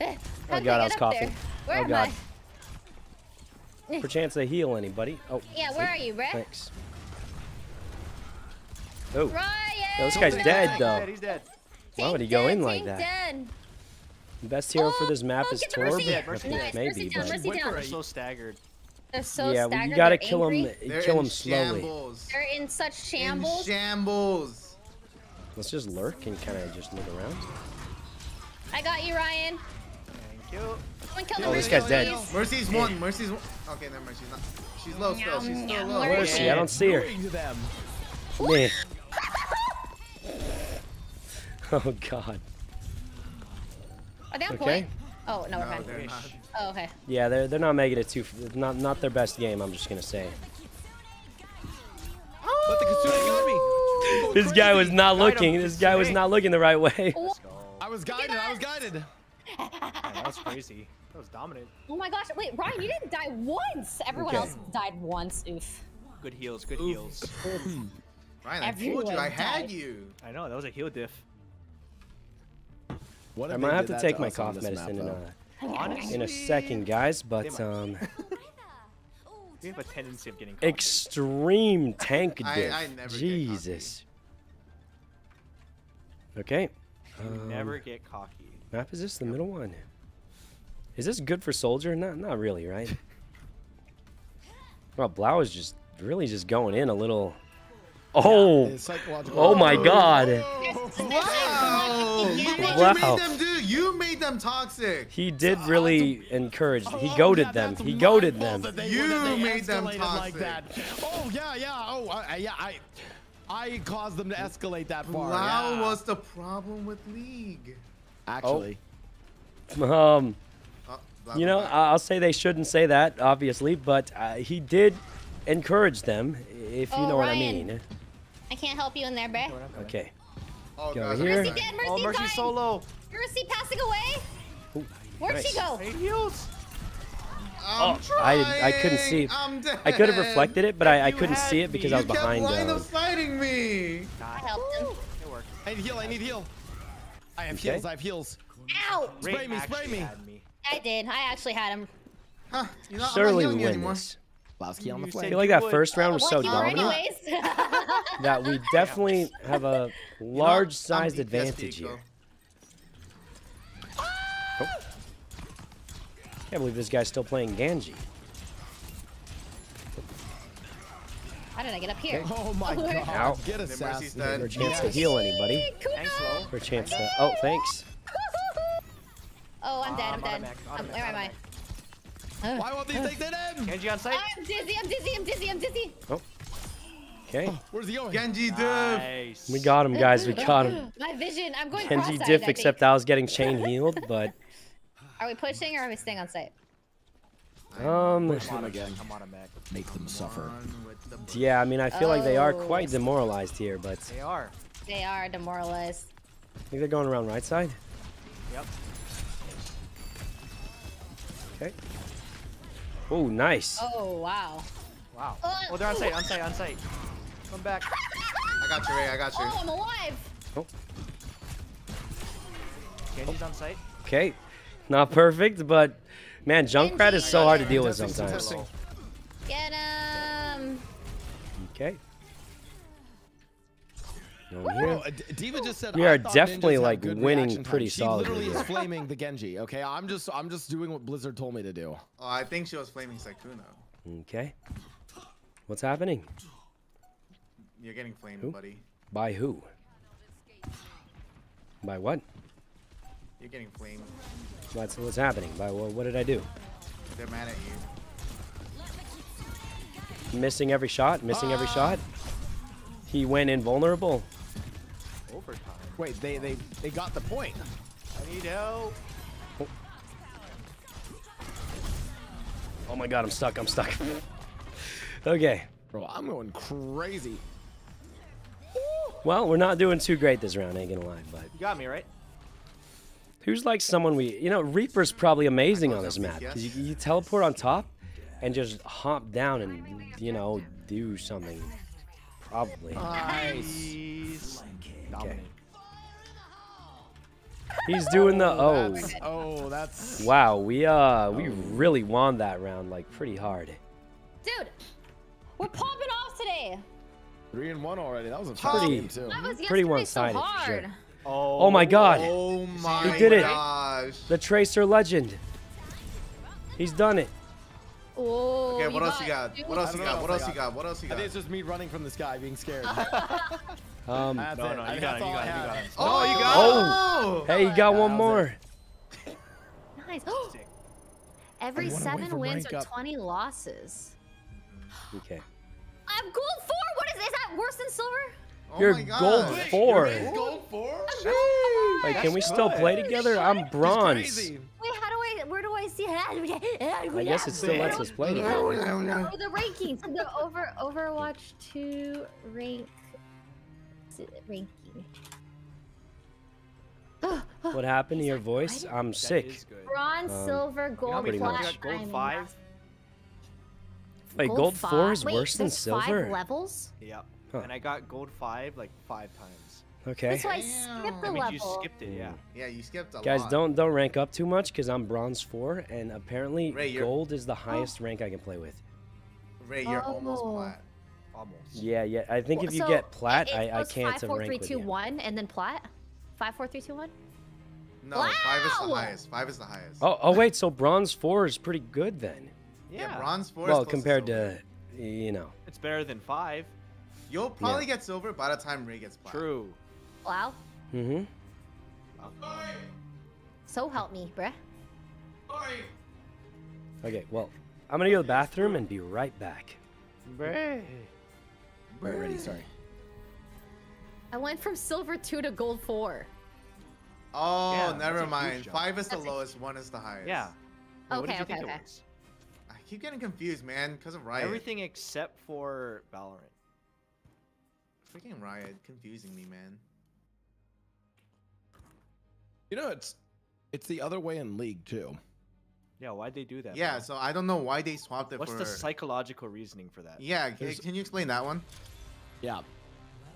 Nice. Oh God, I was coughing. Where Oh am God. I? Perchance they heal anybody. Oh. Yeah, where are you, bruh? Thanks. Oh. Ryan. Yo, this guy's Take dead that. though. Dead, he's dead. Why would he go dead, in like that? Dead. Best hero for Oh, this map oh, is get Torb. Mercy. I Mercy. Nice, maybe, Mercy down, Mercy down. They're so staggered. They're so yeah, well, staggered. you gotta they're kill angry. him. They're Kill in him slowly. Shambles. They're in such In shambles. Shambles. Let's just lurk and kind of just look around. I got you, Ryan. Thank you. Someone kill the Oh, this guy's dead. please. Mercy's one. Mercy's one. Okay, never mind. She's not. She's low still. She's still Yum, low. yum. Where is she? I don't see her. Doing to them. Man. Oh God. Are they on Okay. point? Oh no, we're No, fine. they're. Oh, okay. Yeah, they're they're not making it too. Not not their best game. I'm just gonna say. But the Kitsune got me. Going This guy was not looking. This guy was not looking the right way. I was guided. I was guided. That was crazy. That was dominant. Oh my gosh! Wait, Ryan, you didn't die once. Everyone Okay. else died once. Oof. Good heals, good heals. Ryan, I told you, I had died. you. I know, that was a heal diff. What I if might they have to that take my cough medicine map, in a, in a second, guys. But um, we have a tendency of getting caught. extreme tank I- diff. I never get. Jesus. Okay. You Um, never get cocky. Map is this the middle one? Is this good for soldier? Not not really, right? well, Blau is just really just going in a little. Oh, It's psychological. oh my God! Wow! Look Wow. you made them do. You made them toxic. He did really encourage. He goaded yeah, them. He goaded them. You made them escalated like toxic. that. Oh yeah, yeah. Oh I, I- yeah. I I caused them to escalate that far. Blau yeah. was the problem with League. actually. Um, Oh, Blau you know, back. I- I'll say they shouldn't say that, obviously, but uh, he did encourage them, if you Oh, know what I mean. I can't help you in there, bruh. Okay. oh, go guys, here. Mercy dead, Mercy Oh, Mercy dying. solo. Mercy passing away. Ooh, Where'd nice. she go? Hey, heals. I'm Oh, I- I couldn't see. I'm dead. I could have reflected it, but I, I couldn't see it me. because I was you kept behind. line Uh, fighting me. I helped him. It worked. I need heal. I need heal. I have Okay. heals. I have heals. Ow! Spray me, spray me. me. I did. I actually had him. Huh, you know, surely I'm we not healing you win anymore. this. Blowski on the You I feel like that would. first round was so What you were dominant that we definitely have a You know, large-sized I'm DPS advantage Pico. here. Can't believe this guy's still playing Genji. How did I get up here? Oh my Where? god. Ow. Get Mercy's assassinated. dead. For a chance to heal anybody. Thanks, For a chance to. Oh, thanks. Oh, I'm dead. I'm Um, dead. automatic, Um, automatic, where am I? Automatic. Why won't these things hit him? Genji on site. I'm dizzy. I'm dizzy. I'm dizzy. I'm dizzy. Oh. Okay. Where's he going? Genji diff. Nice. We got him, guys. We got him. My vision. I'm going Genji cross-eyed, diff, I except. I was getting chain healed, but Are we pushing or are we staying on site? um, Push them again. I'm on a. Make them suffer. Run with the yeah. I mean, I feel like they are Oh. quite demoralized here, but They are. They are demoralized. I think they're going around right side. Yep. Okay. Oh, nice. Oh wow. Wow. Uh, Oh, they're on site, on site, on site. Come back. I got you, Rae. I got you. Oh, I'm alive. Oh. Genji's on site. Okay. Not perfect, but man, Junkrat is so hard to deal with sometimes. Get him. Okay. No here. D.Va just said We "I are definitely, like, winning reaction time." pretty she solidly literally here. is flaming the Genji. Okay, I'm just I'm just doing what Blizzard told me to do. Oh, I think she was flaming Sykkuno. Okay. What's happening? You're getting flamed, Who? buddy. By who? By what? You're getting flamed. What's what's happening? By what? What did I do? They're mad at you. Missing every shot. Missing every Ah. shot. He went invulnerable. Overtime. Wait, they they they got the point. I need help. Oh my god, I'm stuck. I'm stuck. okay. Bro, I'm going crazy. Well, we're not doing too great this round, ain't gonna lie, but You got me, right? who's like someone we you know, Reaper's probably amazing on this map. Because you, you teleport on top and just hop down and you know, do something. Probably. Nice. Dominate. He's doing the oh. That's, oh, that's Wow, we uh we really won that round like pretty hard. Dude, we're popping off today. three and one already. That was a Pretty- game too. That was Pretty one-sided, for hard. sure. Oh, Oh my god. Oh my He did it. The Tracer legend. He's done it. Oh, Okay, what else you got? What else you got? What else you got? What else you got? I got? think it's just me running from this guy, being scared. Um That's No, it. no, you got that's it, you got it, you got it. Oh, you got Oh. it. Hey, you got one more. Nice. Every I'm one away seven wins rank are 20 losses. Okay. I'm gold four. What is? Is that worse than silver? Oh You're my gold gosh. four. Gold four? Wait, can we still play together? I'm bronze. Wait, how do I? Where do I see? I I guess it still lets us play together. Oh, the rankings. The over Overwatch two rank s- ranking. What happened to your voice? I'm sick. Bronze, Um, silver, You know how gold, many Pretty times much. you got gold five? Wait, gold, four five- is Wait, worse than silver? Five levels. Yeah. Huh. And I got gold five like five times. Okay. That's why I skipped the That means level. you skipped it, yeah. Yeah, you skipped a Guys, lot. Guys, don't don't rank up too much because I'm bronze four, and apparently Rae, gold is the oh. highest rank I can play with. Rae, you're oh. almost Oh. plat. Almost. Yeah, yeah. I think Well, if you so get plat, it, it I, I can't five, four, rank three, with two, you. one, and then plat. Five, four, three, two, one. No, five is the highest. Five is the highest. Oh, oh wait. So bronze four is pretty good then. yeah, Yeah. bronze four. is well, compared silver. to, you know. It's better than five. You'll probably get silver by the time Rae gets plat. True. Wow. Mm-hmm. So help me, bruh. Okay. Well, I'm gonna go to the bathroom and be right back. Right, ready. Sorry. I went from silver two to gold four. Oh, Yeah, never mind. Five is the That's a- lowest. One is the highest. Yeah. Wait, what did Okay, you okay, think okay. it was? I keep getting confused, man, because of Riot. Everything except for Valorant. Freaking Riot, confusing me, man. You know, it's it's the other way in League too. Yeah, why'd they do that? Yeah, man? so I don't know why they swapped it What's for. the psychological reasoning for that? Yeah, can, There's- can you explain that one? Yeah.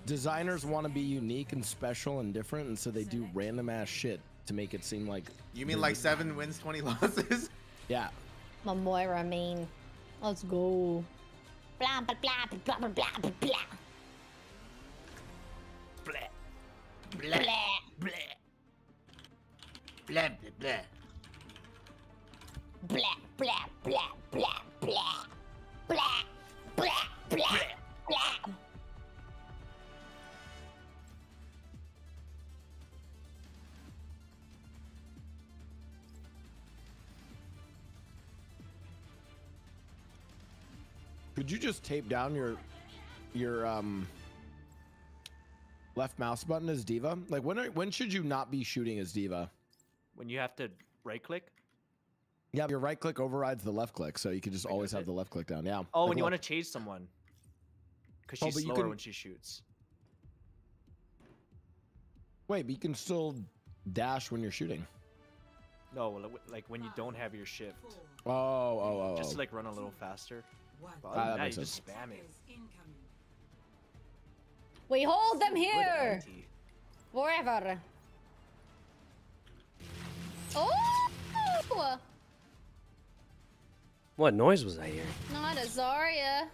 Designers want to be unique and special and different, and so they do random ass shit to make it seem like. You mean like the- seven wins, twenty losses? Yeah. My Moira main. Let's go. Blah blah blah blah blah blah blah Blah. Bleh. blah blah blah. Blah blah blah blah blah. Blah blah blah blah. Could you just tape down your your um left mouse button as D.Va? Like when are, when should you not be shooting as D.Va? When you have to right click? Yeah, your right click overrides the left click, so you can just Wait, always have it? the left click down. Yeah. Oh, Like, when you want to chase someone. Because Oh, she's but you slower can- when she shoots. Wait, but you can still dash when you're shooting. No, like when you don't have your shift. Oh, oh, oh, oh. Just to like run a little faster. But Ah, other than that that, makes you just spam it. We hold them here forever. Oh! What noise was I hearing? Not a Zarya. All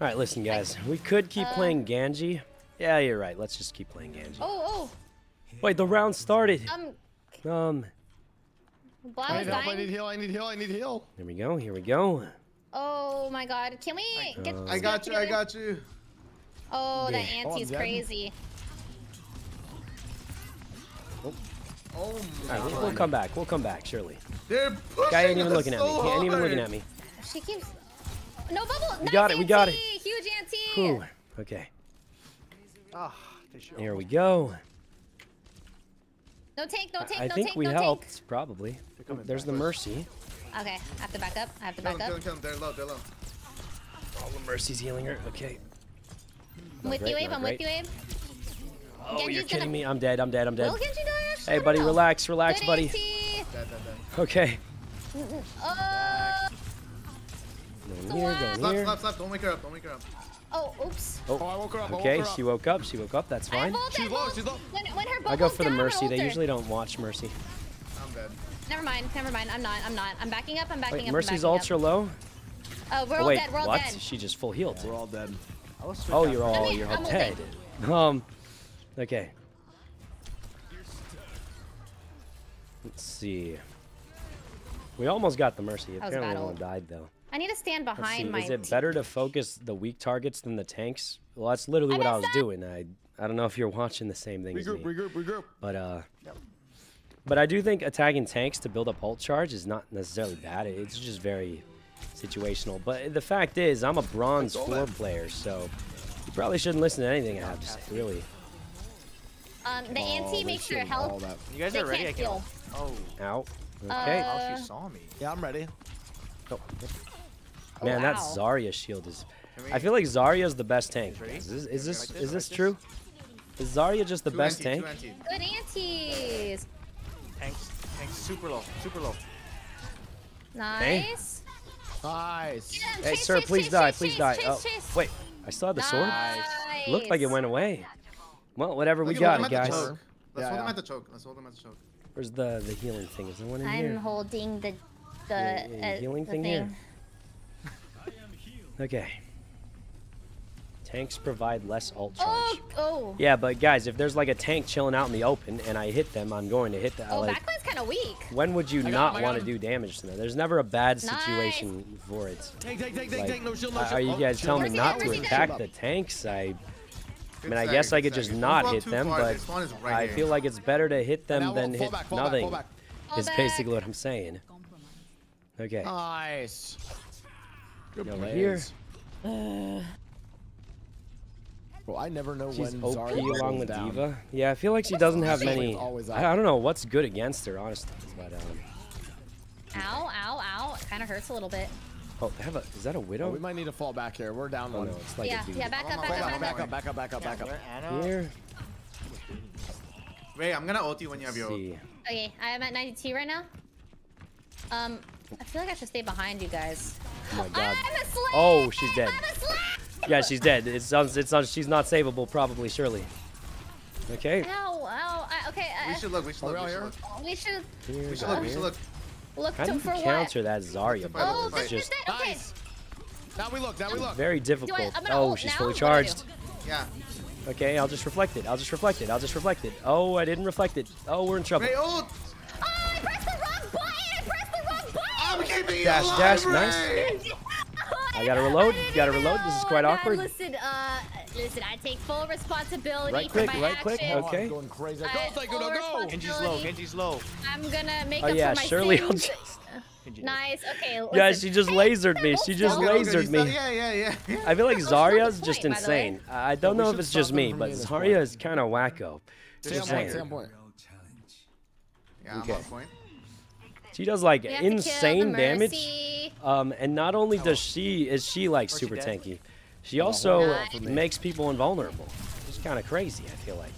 right, listen, guys. We could keep Uh, playing Genji. Yeah, you're right. Let's just keep playing Genji. Oh, Wait, the round started. oh. Um, Um, Blau I is need help, I need heal, I need heal, I need heal. here we go. Here we go. Oh my god. Can we get Uh, this I got you. I got you. Oh, the Yeah. Oh, I'm auntie's dead. crazy. Oh All my right, we'll, we'll come back. We'll come back, surely. They're pushing Guy ain't even us looking at me. so He ain't even looking at me. She keeps. No bubble. We nice got it, we got it. Huge anti. Whew. Okay, Ah, they here we go. No tank. No I- tank. I no think tank. we no helped, probably. There's the. Mercy. Okay, I have to back up. I have to Kill back him, up. kill him, kill him. They're low. They're low. All the Mercy's healing her. Okay. I'm with great, you, Abe. I'm with you, Abe. Oh, Genji's you're kidding gonna- me. I'm dead. I'm dead. I'm dead. Will Genji? Hey, buddy, know. relax, relax, Good buddy. Dead, dead, dead. Okay. Uh, Go here, go Stop, here. stop, stop. Don't wake her up. Don't wake her up. oh, oops. Oh, I woke her up. Okay, woke her she woke up. She woke up. That's fine. I She's low, she's low. When, when her I go for the Mercy. They usually don't watch Mercy. I'm dead. Never mind. Never mind. I'm not. I'm not. I'm backing up. I'm backing Wait, up. Mercy's I'm backing ultra low? Oh, we're Oh, all wait, dead. We're all what? dead. She just full healed. We're all dead. I will switch Oh, out you're all I'm you're I'm all ulting. dead. Um, okay. Let's see. We almost got the mercy. Apparently, bad one died though. I need to stand behind my. Is it better to focus the weak targets than the tanks? Well, that's literally I what I was messed up. doing. I I don't know if you're watching the same thing as Regroup, me, regroup, regroup. but uh. But I do think attacking tanks to build up ult charge is not necessarily bad. It's just very situational. But the fact is, I'm a bronze Let's four then. player, so you probably shouldn't listen to anything I have to say. Really. Um, the Oh, anti makes your shouldn't all health. you guys They are ready, I can't heal. Oh, Out. Uh, Okay. oh, she saw me. Yeah, I'm ready. Oh, Man, that wow. Zarya shield is. I feel like Zarya's the best tank. Is this is this, Like this, is this like true? Is Zarya just the Two best anti, tank? two anti. Good antis. Tanks, tanks, super low, super low. Nice. Nice. Him, Hey, chase, sir, chase, please chase, die, please chase, die. chase, Oh, chase. wait, I still had the sword. Nice. Looked like it went away. Well, whatever, we Look, got it, him at the guys. Let's Yeah, hold him at the choke. Let's hold him at the choke. Where's the the healing thing? Is there one in I'm here? holding the the, Yeah, yeah, uh, healing the thing thing. here. Okay. Tanks provide less ult charge. Oh, oh. Yeah, but guys, if there's like a tank chilling out in the open and I hit them, I'm going to hit them. Oh, like, backline's kind of weak. when would you got not him, I got want to do damage to them? There's never a bad Nice. situation for it. Tank, tank, tank, tank, Like, tank. No shield, no are- shield. are you Oh, guys shield telling me not to attack the tanks? I, I mean, I stagger, guess I good could just not hit them, far, but this one is right I here. feel like it's better to hit them Now, than hit back, fall back, nothing. back. Is basically what I'm saying. Okay. Nice. Good Go plays. here. Uh, Bro, I never know She's when OP Zarya along with down. D.Va. Yeah, I feel like she doesn't have many. I, I don't know what's good against her, honestly. But um, Ow, ow, ow. It kind of hurts a little bit. oh, they have a. Is that a Oh, widow? we might need to fall back here. We're down Oh one. no, it's like yeah, a yeah, back up, back up, back, back back up. up, back up, back up, back up. Here. Rae, I'm gonna ult you when you have your ult. Okay, I am at 92 right now. Um, I feel like I should stay behind you guys. Oh my god. I'm a slave! Oh, she's dead. I'm a slave! Yeah, she's dead. It's un- it's un- she's not savable, probably, surely. Okay. Ow, ow. I, okay, We uh, should look. We should Are look. we We should here? look. we should We should look. We should look. look How do to, you for counter what? that Zarya? Fight. Oh, Fight. this It's is just it. Okay. Nice. Now we look, now we look. very difficult. I'm Oh, she's fully What do I do? charged. Yeah. Okay, I'll just reflect it. I'll just reflect it. I'll just reflect it. Oh, I didn't reflect it. Oh, we're in trouble. Rae, ult. Oh, I pressed the wrong button! I pressed the wrong button! I'm keeping you Dash, alive, dash, Rae. nice. I gotta reload, didn't gotta reload, this is quite Nah, awkward. Listen, uh, listen, I take full responsibility Right for click, my right click, actions. okay. Going crazy. I Go, have Psycho, full go, go. Genji's low, Genji's low. I'm gonna make Oh up yeah, for my surely I'll sins. just. Nice. Okay. Listen. Yeah, she just lasered me. She just lasered me. Yeah, yeah, yeah. yeah. I feel like That was not the Zarya's just point, by insane. I I don't we know if it's just me, but Zarya is kind of wacko. Stay Just saying. stay on point. Yeah, I'm Okay. On point. She does like We have to kill the insane damage. Um, and not only does she is she like super dead? tanky, she also Nice. makes people invulnerable. It's kind of crazy. I feel like.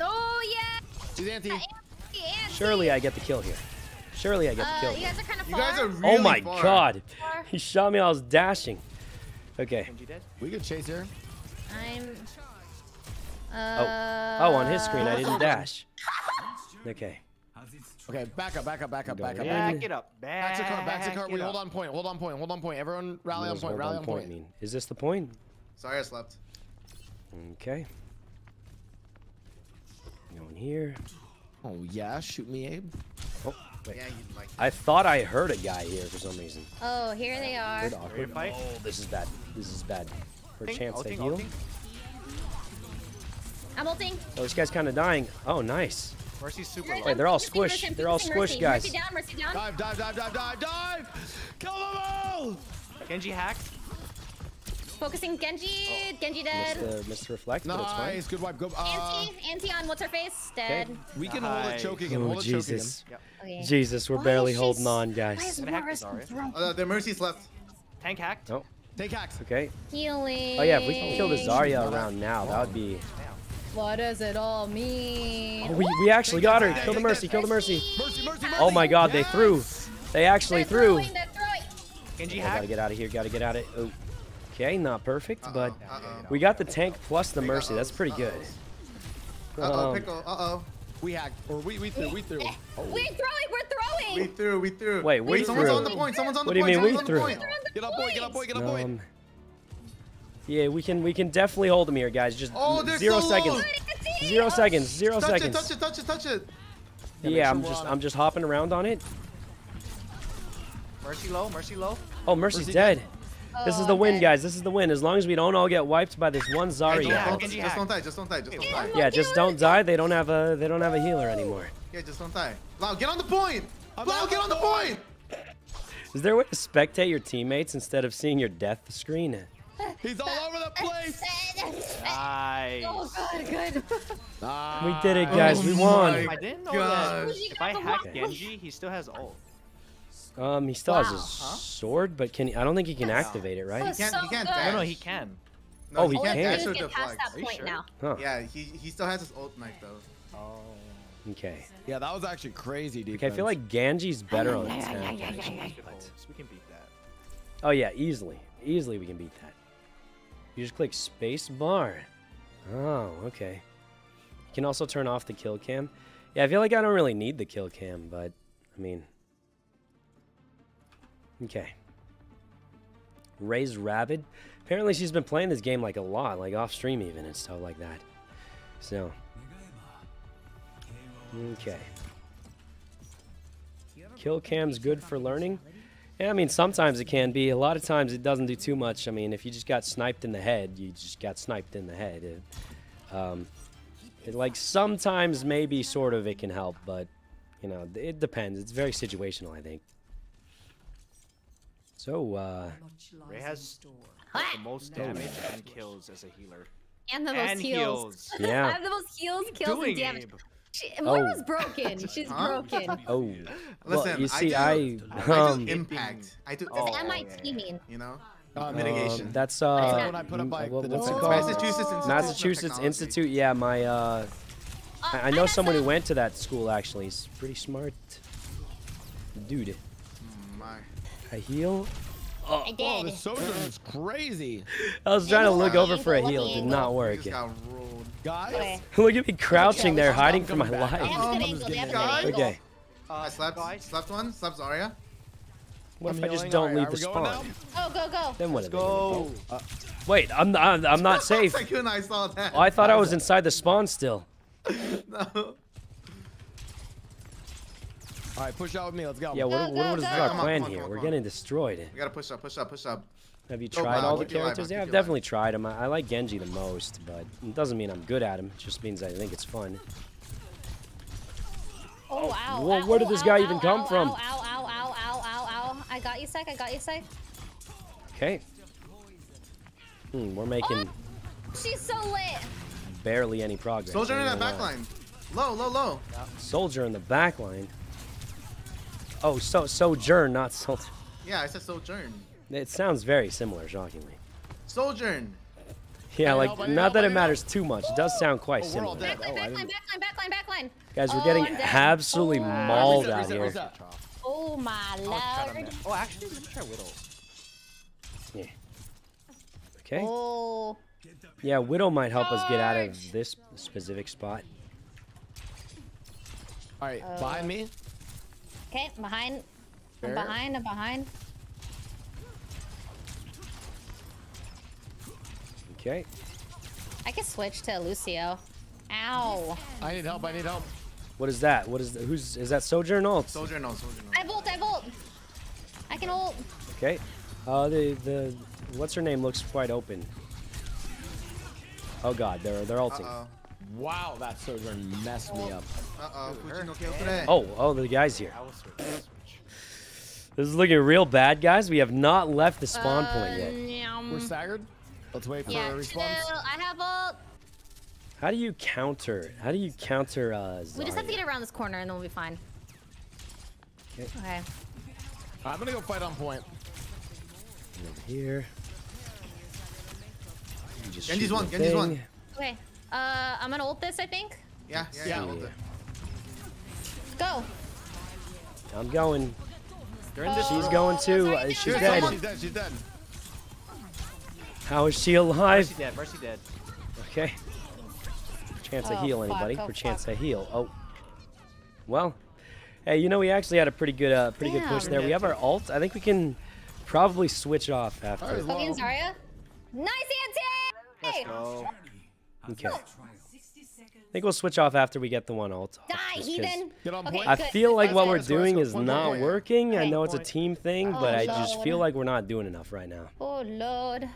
Oh yeah. She's anti. Auntie, Anti. Surely I get the kill here. Surely I get the Uh, kill. you guys are kind of You far. guys are really oh my far. god! Far. He shot me. while I was dashing. Okay. We could chase here. I'm. Oh. Uh, Oh, on his screen I didn't dash. Okay. Okay, back up, back up, back up, back up. Back, Back it up. back to car, back to car. it Wait, hold on point, hold on point, hold on point. Everyone rally on point, rally on on point. mean? Is this the point? Sorry, I slept. Okay. Going here. Oh yeah, shoot me, Abe. Oh, wait. Yeah, you like. I thought I heard a guy here for some reason. Oh, here they are. Weird, awkward. fight? Oh, this is bad. This is bad. For a Ulting, chance oh, to oh, heal. ulting. I'm ulting. Oh, this guy's kind of dying. Oh, nice. Mercy's super Mercy, low. Wait, they're all focusing Mercy, squished. I'm They're all focusing Mercy. squished, guys. Mercy down, Mercy down. Dive, dive, dive, dive, dive, dive! Kill them all! Genji hacked. Focusing Genji. Genji Missed dead. the, missed the reflect, but it's fine. Nice, good wipe. Good. Uh, Anti, Anti on what's her face? Dead. we can hold it choking him. Oh, Hold it choking him. Jesus. Okay. Jesus, we're Why barely holding she- on, Why guys. is Gonna hack Morris this, Zarya. thrown? Uh, the Mercy's left. Tank hacked. Oh, Take hacks. okay. Healing. Oh, yeah, if we can kill the Zarya around now, that would be... What does it all mean? Oh, we, we actually got her. Kill the Mercy, kill the Mercy. Mercy, mercy, mercy. Oh my god, they threw. They actually They're threw. throwing, they're throwing. Genji I gotta get out of here, gotta get out of Oh. Okay, not perfect, but Uh-oh. we got the tank plus the Mercy. That's pretty uh-oh. good. Uh-oh, Um, pickle. Uh-oh. We hacked, or we we threw, we threw. Oh. We're throwing, we're throwing! We threw, we threw. Wait, we Wait, someone's threw. on the point. Someone's on What the do you mean we threw? on the point. They're on the Get up, boy, get up, boy, get up, boy. Yeah, we can we can definitely hold them here, guys. Just Oh, they're zero so seconds. low. Zero seconds. Zero Touch it, seconds. touch it, touch it, touch it. make Yeah, sure I'm just on. I'm just hopping around on it. Mercy low. Mercy low. Oh, Mercy's Mercy dead. This is Oh, the win, dead. guys. This is the win. As long as we don't all get wiped by this one Hey, Zarya. don't, don't, just don't die, just don't die, just don't die. Yeah, just don't die. They don't have a they don't have a healer anymore. Yeah, just don't die. Lau, get on the point. Lau, get on the point. Is there a way to spectate your teammates instead of seeing your death screen? He's all over the place. Nice. Oh god, good. Ah, We did it, guys. we won. I didn't know gosh. that. If I hack Genji, he still has ult. Um, he still has his Huh? sword, but can he, I don't think he can activate it, right? He can't, he can't good. No, no, he can. No, Oh, he All we have can't. dash is or get past that you point sure? now. Huh. Yeah, he he still has his ult knife though. Oh. Okay. Yeah, that was actually crazy defense. Okay, I feel like Genji's better on attack. We actually, can but- we can beat that. Oh yeah, easily. Easily we can beat that. You just click space bar. Oh, okay. You can also turn off the kill cam. Yeah, I feel like I don't really need the kill cam, but I mean Okay. Rae's Rabid. Apparently she's been playing this game like a lot, like off stream even and stuff like that. So Okay. Kill cam's good for learning. Yeah, I mean, sometimes it can be. A lot of times it doesn't do too much. I mean, if you just got sniped in the head, you just got sniped in the head. It, um, it, like, sometimes maybe sort of it can help, but, you know, it depends. It's very situational, I think. So, uh, Rae has the most damage and kills as a healer. And the most And heals. heals. I yeah. have the most heals, What are kills, and damage. Abe? She, Moira's Oh. broken. She's Huh? broken. Oh. well, Listen, you I see, do- I, I do um, impact. I do Oh, Does MIT yeah. mean? you know, Um, mitigation. um, that's, When uh, I put up like what- the what's it called? Massachusetts Institute Massachusetts Technology. Institute. Yeah, my, uh, Uh, I, I know someone who went to that school actually. He's pretty smart. Dude, Mm, my. I heal. I Oh, did. the Sojourn is crazy. I was trying to look over for a heal. let Did not angle. He work. Just got rolled. Guys, Okay. Look at me crouching there, hiding for my back. Life. have a I'm angle. just They have a getting good back. angle. Okay. Uh, I slept. guys. Slept one. Slept Zarya. What I'm I just don't Alright, leave the spawn? now? Go, go, go. Then what? Let's gonna go. do? Uh, wait, I'm I'm, I'm not safe. I couldn't. I saw that. Oh, I thought I was inside the spawn still. no. All right, push out with me. Let's go. Yeah, what, Go, what, go, what is go. our plan on, here? come on, We're on. getting destroyed. We gotta push up. Push up. Push up. Have you tried Bob, all the keep you alive, characters? keep Yeah, I've alive. definitely tried them. I, I like Genji the most, but it doesn't mean I'm good at him. It just means I think it's fun. Oh, wow. Whoa, where did this guy even come from? Ow, ow, ow, ow, ow, ow, ow. I got you, Sec. I got you, Sec. Okay. Hmm, we're making She's so lit. barely any progress. Soldier in I that back gonna lie. line. Low, low, low. Soldier in the back line. Oh, so Sojourn, not Soldier. Yeah, I said Sojourn. It sounds very similar, shockingly. Sojourn. Yeah, I like know, not know, that it matters too much. It does sound quite Oh, similar. dead. Backline, backline, backline, backline, backline. Guys, we're Oh, getting absolutely Oh. mauled Reset, out reset, here. reset. Oh, my I'll try to lord. ma- Oh, actually, let me try Widow. Yeah. Okay. Oh. Yeah, Widow might help us get out of this specific spot. All right, uh, behind me. Okay, behind. I'm behind. I'm behind. Okay. I can switch to Lucio. Ow. I need help. I need help. What is that? What is the, who's is that Sojourn ult? Soldier, no. Soldier, no. I volt. I volt. I can ult. Okay. Uh, the the what's her name looks quite open. Oh God, they're they're Uh oh. Wow, that Sojourn messed me up. Uh oh. Fuji no kill today. Oh oh, the guys here. I will switch. I will switch. This is looking real bad, guys. We have not left the spawn point yet. yet. We're staggered. Let's wait for Yeah, a response. chill. I have ult. How do you counter? How do you counter? Uh, We just have to get around this corner and then we'll be fine. Okay. Okay. I'm gonna go fight on point. over here. Genji's one, Genji's one. Okay. Uh, I'm gonna ult this, I think. Yeah, yeah, yeah. Yeah. hold. Go. I'm going. They're in this She's going too. Uh, She's dead. She's dead. She's dead. How is she Mercy alive? dead. Mercy dead. Okay. Chance to Oh, heal fuck, anybody? oh, For chance fuck. to heal. Oh. Well. Hey, you know we actually had a pretty good, uh, pretty good push there. We have our ult. I think we can probably switch off after. Alright, Poking well, Zarya. Nice Let's go. Okay. I think we'll switch off after we get the one ult. Die, just 'cause heathen! Okay. I feel like Let's what we're let's go, let's doing is not point, point. working. I know it's a team thing, Oh, but I just Lord. feel like we're not doing enough right now. Oh lord.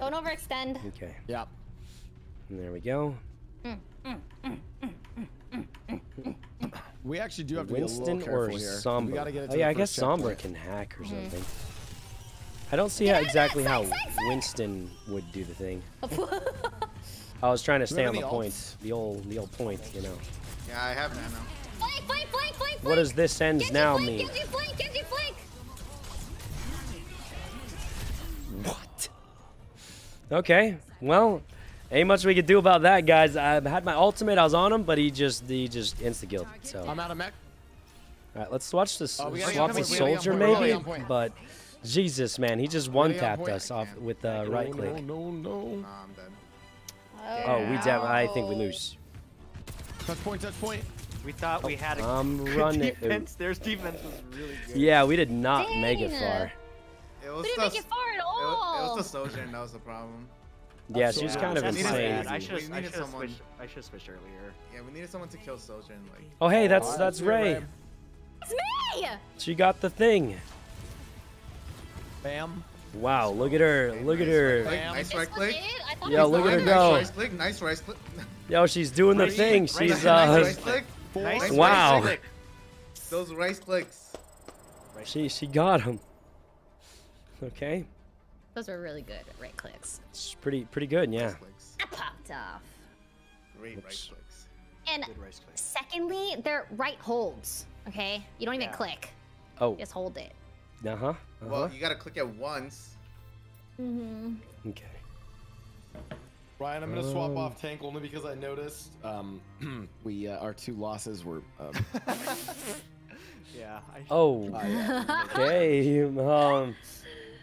Don't overextend. Okay. Yeah. And there we go. We actually do have to Winston be a little or careful here. Sombra? We gotta get it to oh yeah, I guess first. Sombra can hack or Mm-hmm. something. I don't see how exactly how. Winston would do the thing. I was trying to stay have on the any point, the old, the old point, you know. Yeah, I have nano. Flank, flank, flank, flank, What does this ends now flank, mean? Genji flank, Genji flank! Okay, well, ain't much we could do about that, guys. I had my ultimate, I was on him, but he just he just insta killed. So, I'm out of mech. All right, let's swatch this. Oh, swap the on point, we gotta get soldier on point, we gotta maybe, get on point. but Jesus, man, he just one-tapped us off with uh, right click. No, no, no. Nah, I'm dead. Oh, we def- I think we lose. Touch point, touch point. We thought we had a I'm good running- defense. Their defense was really good. Yeah, we did not make it far. It was We didn't the, make it far at it all. was, it was the Sojourn that was the problem. Yeah, she's was Yeah, kind of that's insane. I should I needed should have someone- switched. I should switched earlier. Yeah, we needed someone to kill Sojourn. Like, Oh, hey, that's that's let's do it, Rae. Rae. It's me! She got the thing. Bam. Wow, look at her. okay, Look at her. Right click, nice This right click. it? I thought Yo, look at her go. Nice right click. Nice right click. Yo, she's doing the thing. She's click, uh, nice Nice right click. Nice Nice Wow. right click. Those rice clicks. she she got him. Okay, Those were really good right clicks. it's pretty pretty good. Yeah. Nice. I popped off. Great right clicks. And Good rice secondly, they're right holds. Okay? You don't even Yeah. click. Oh. Just hold it. Uh huh. Uh Well, you gotta click it once. Mm-hmm. Okay. Ryan, I'm gonna swap Um, off tank only because I noticed um, we uh, our two losses were. Um, Yeah. I Oh. uh, yeah. Okay. Um.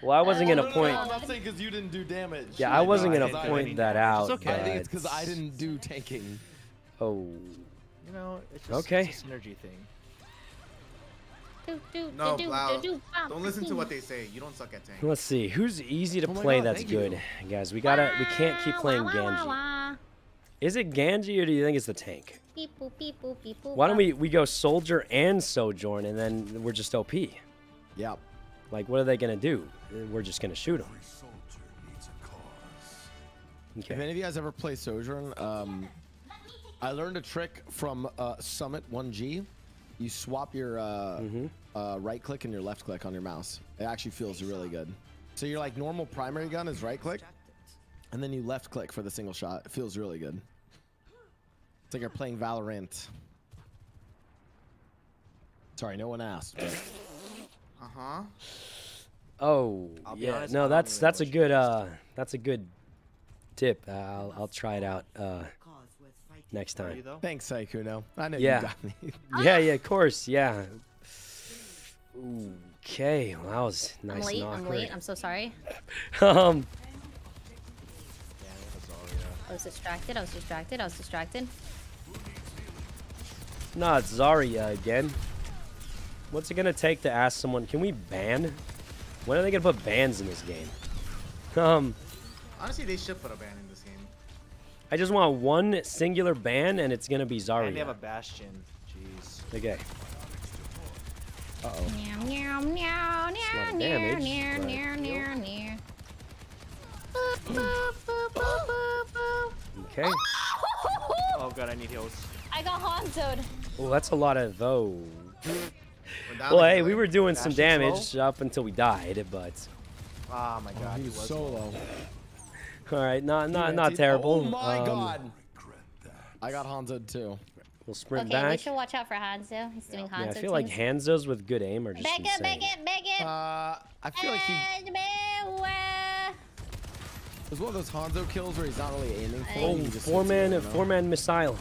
Well, I wasn't Oh, gonna no, no, point. No, I'm saying because you didn't do damage. Yeah, I wasn't I gonna didn't point that damage. out. It's okay. I think it's because I didn't do tanking. Oh. You know, it's just Okay. it's a synergy thing. No, Blau. Don't listen to what they say. You don't suck at tank. Let's see. Who's easy to Oh play God, that's thank you. good, guys? We gotta. We can't keep playing wah. Is it Genji or do you think it's the tank? Why don't we we go Soldier and Sojourn and then we're just OP? Yep. Like, what are they gonna do? Uh, We're just gonna shoot them. If Okay. any of you guys ever play Sojourn, um, I learned a trick from uh, Summit 1G. You swap your uh, Mhm. uh, right click and your left click on your mouse. It actually feels really good. So your like normal primary gun is right click, and then you left click for the single shot. It feels really good. It's like you're playing Valorant. Sorry, no one asked. But- Uh huh. Oh, I'll yeah. honest, no, that's even that's a good uh that's a good tip. Uh, I'll I'll try it out uh next time. though? Thanks, Sykkuno. I know Yeah. you got me. Yeah, yeah, of course, yeah. Okay, well, that was nice I'm late. and I'm late. I'm so sorry. um, I was distracted. I was distracted. I was distracted. not Zarya again. What's it gonna take to ask someone? Can we ban? When are they gonna put bans in this game? Um, Honestly, they should put a ban in this game. I just want one singular ban, and it's gonna be And they have a bastion. Jeez. Okay. Uh oh. Meow, meow, meow, meow, meow, damage, meow, meow, meow, meow. Okay. Oh god, I need heals. I got Hanzoed. Well, that's a lot of oh. We're down Well, hey, we were doing some Bastion's damage up until we died, but Oh my god, he he was was so low. all right, not not not terrible. Oh my Um, god. I got Hanzo too. We'll sprint Okay, we should watch out for Hanzo. He's doing Hanzo Yeah, I feel like. Hanzos with good aim are just Beg it, insane. beg it, beg it. Uh, I feel like he And beware. it was one of those Hanzo kills where he's not really aiming for. Oh, four-man, four-man just four hits it, man, you know? four man missile.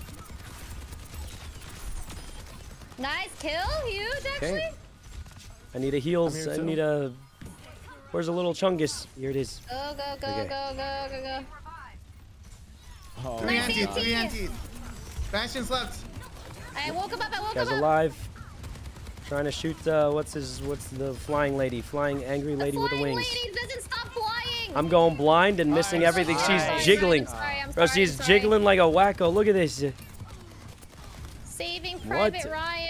Nice kill, huge actually. Okay. I need a heals. I'm here I too. need a. Where's a little chungus? Here it is. Go, go, go, Okay. go, go, go, go. Oh, Three Nice anti, three anti. Bastion's left. I woke him up, I woke Guy's him up. alive. Trying to shoot. Uh, what's his? What's the flying lady? Flying angry The lady with the flying wings. lady doesn't stop flying. I'm going blind and missing Alright, everything. sorry, She's sorry, jiggling. I'm sorry, I'm Bro, she's I'm sorry. jiggling like a wacko. Look at this. Saving What? Private Ryan.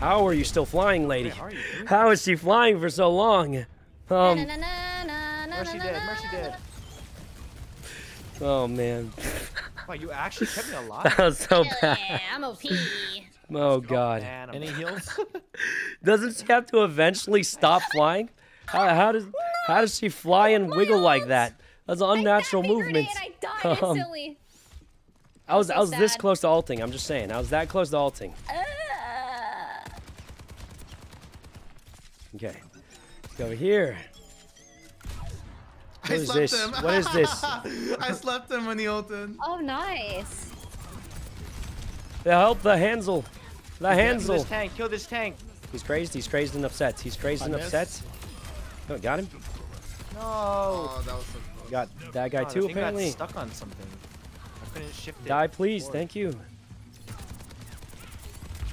How are you still flying, lady? Wait, how are you doing? How is she flying for so long? Um. Mercy dead, Mercy dead. Oh man, Wow, you actually kept me alive. that was so bad. Yeah, I'm OP. Oh god. Man, Any heals? Doesn't she have to eventually stop flying? How, how does how does she fly and wiggle like that? That's an unnatural I got movement. And I died Um. I was so I was this close to alting. I'm just saying. I was that close to alting. Uh, Okay. Let's go over here. I What is slept this? him. What is this? I slept him when he ulted. Oh, nice. The help the Hansel. The Kill Hansel. this tank. Kill this tank. He's crazed. He's crazed and upset. He's crazed I and missed. upset. Oh, got him. No. Oh, that was so close. Got that guy Oh, too, thing got apparently. stuck on something. I couldn't shift it. Die, please. forward. Thank you.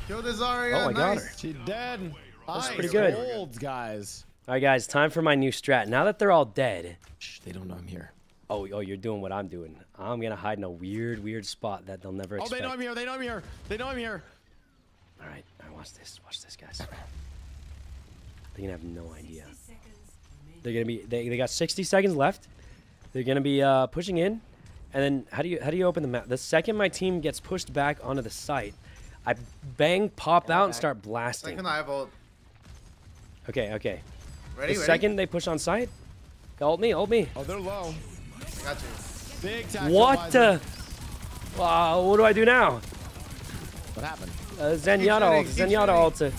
Kill the Zarya. Oh, I got nice. her. She dead. That's pretty good. Old guys. All right, guys. Time for my new strat. Now that they're all dead. Shh, they don't know I'm here. Oh, oh, you're doing what I'm doing. I'm gonna hide in a weird, weird spot that they'll never expect. Oh, they know I'm here. They know I'm here. They know I'm here. All right, all right, watch this. Watch this, guys. They're gonna have no idea. They're gonna be. They, they got 60 seconds left. They're gonna be uh, pushing in, and then how do you how do you open the map? The second my team gets pushed back onto the site, I bang, pop out, and start blasting. Second, I have ult. Okay, okay. Ready? The ready? second they push on site, hold me, hold me. Oh, they're low. I got you. Big What the? Wow, what do I do now? What happened? Uh, Zenyatta shooting, ult, keep Zenyatta shooting. ult.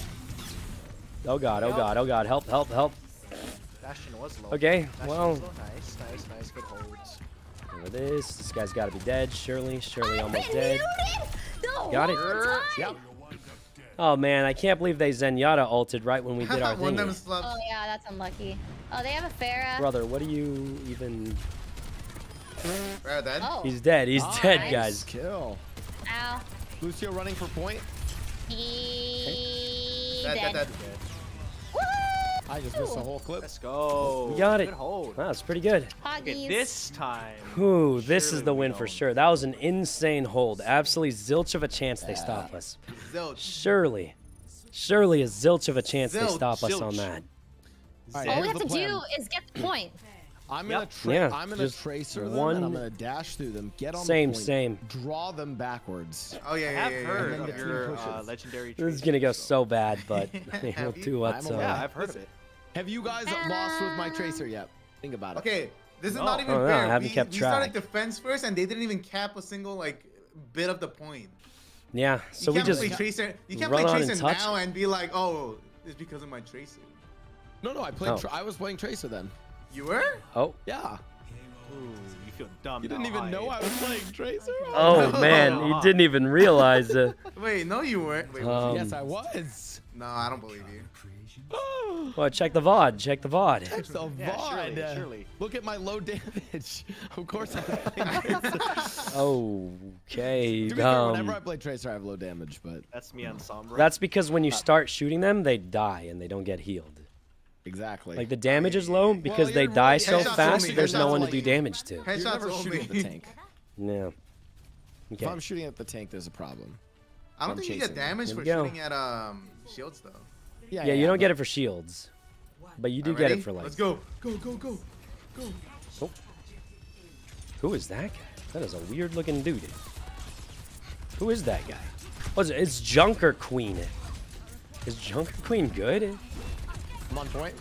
Oh god, oh god, oh god, help, help, help. Bastion was low. Okay, Bastion well- was low. Nice, nice, nice. Good holds. Look this. This guy's got to be dead. Surely, surely I've almost dead. muted Got it. whole time. Yep. Oh man, I can't believe they Zenyatta ulted right when we did our thing. of them slept. Oh yeah, that's unlucky. Oh, they have a Pharah. Brother, what do you even? Right, dead. Oh. He's dead. He's dead, Nice. guys. Kill. Ow. Lucio running for point. He Dead, dead, dead. dead. Woo! I just missed the whole clip. Let's go. We got it. Good hold. Wow, that's pretty good. Okay, Hoggies. this time. Whew, this is the win for sure. That was an insane hold. Absolutely zilch of a chance they stop us. Zilch. Surely, surely a zilch of a chance they Zilch, stop us on that. All right, All we have to plan. do is get the point. I'm gonna Yep. Yeah, I'm gonna just tracer them one- and I'm gonna dash through them. Get on Same, the point, same. Draw them backwards. Oh yeah, I yeah, have yeah, yeah, heard yeah, of yeah. your pushes. uh, legendary. This is gonna go so- so bad, but we'll do what's I'm up. aware. Yeah, I've heard of it. Have you guys lost with my tracer yet? Think about it. Okay, this is No. not even Oh, no, I fair. haven't we, kept we started defense first, and they didn't even cap a single like bit of the point. Yeah, You so we can't just play tracer. You can't run play on and tracer touch. now and be like, oh, it's because of my tracer. No, no, I played. Oh. I was playing tracer then. You were? oh Yeah. Ooh, you feel dumb. You didn't even huh? know I was playing tracer. oh No. man, you didn't even realize it. Wait, no, you weren't. Wait, Um, yes, I was. no, I don't believe you. Well, check the VOD. Check the VOD. It's the Yeah, VOD. surely, surely. Look at my low damage. of course I'm playing tracer. Okay. to be fair, whenever I Um, play tracer, I have low damage, but That's me on Sombra. that's because when you start shooting them, they die and they don't get healed. exactly. Like the damage is low because Well, they you're die really- so Headshots fast. only, There's no headshots one to do damage to. You're never shooting at the tank. Yeah. If I'm shooting at the tank, there's a problem. I don't I'm think you get them. damage for go. shooting at um shields though. Yeah, Yeah, you don't but- get it for shields, but you do Alright, get it for like. Let's go. Go, go, go. Go! Who is that guy? That is a weird looking dude. Who is that guy? What's it? It's Junker Queen. Is Junker Queen good? I'm on point.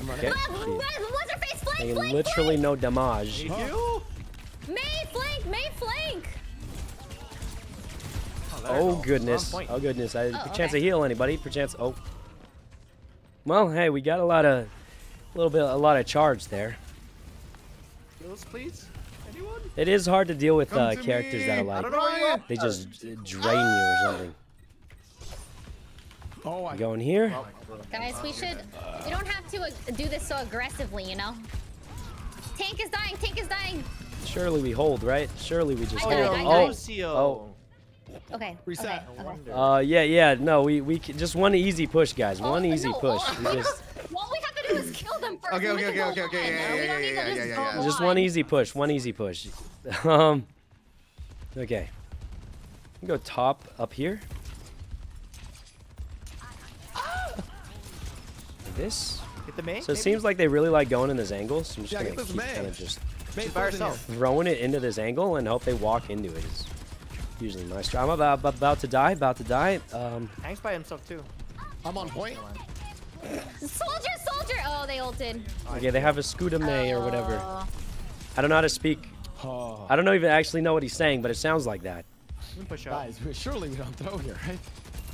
I'm running. Okay. Ah, What's her face? Flank, They flank, literally no damage. You? Mei flank, Mei flank. There we Oh goodness. Oh goodness. I Oh, perchance to okay. heal anybody. Perchance. Oh. Well, hey, we got a lot of, a little bit, a lot of charge there. Heals, please. Anyone? It is hard to deal with uh, to characters me. that are I like don't know you they just d- drain you or something. Oh, I You going here? Guys, we should. We don't have to uh, do this so aggressively, you know. Tank is dying. Tank is dying. Surely we hold, right? Surely we just I hold. died, Oh, died. Oh. Okay. Reset. Okay. okay. Uh, yeah, yeah. No, we we can, just one easy push, guys. One Oh, easy no, push. all- We just All we have to do is kill them first. Okay, okay, okay, okay, okay, on. yeah, We yeah, yeah, yeah, just yeah, yeah. just one easy push. One easy push. um. Okay. We go top up here. Like this. Hit the main. So it seems like they really like going in this angle. So I'm just Yeah, gonna keep kind of just Mate, by throws in herself. here. throwing it into this angle and hope they walk into it. Is usually my strat. I'm about about to die. About to die. Um. Tank's by himself too. I'm on point. Soldier, soldier. Oh, they ulted. Okay, they have a Scuda May or whatever. Oh. I don't know how to speak. Oh. I don't know even actually know what he's saying, but it sounds like that. You push out. Guys, we- surely we don't throw here, right?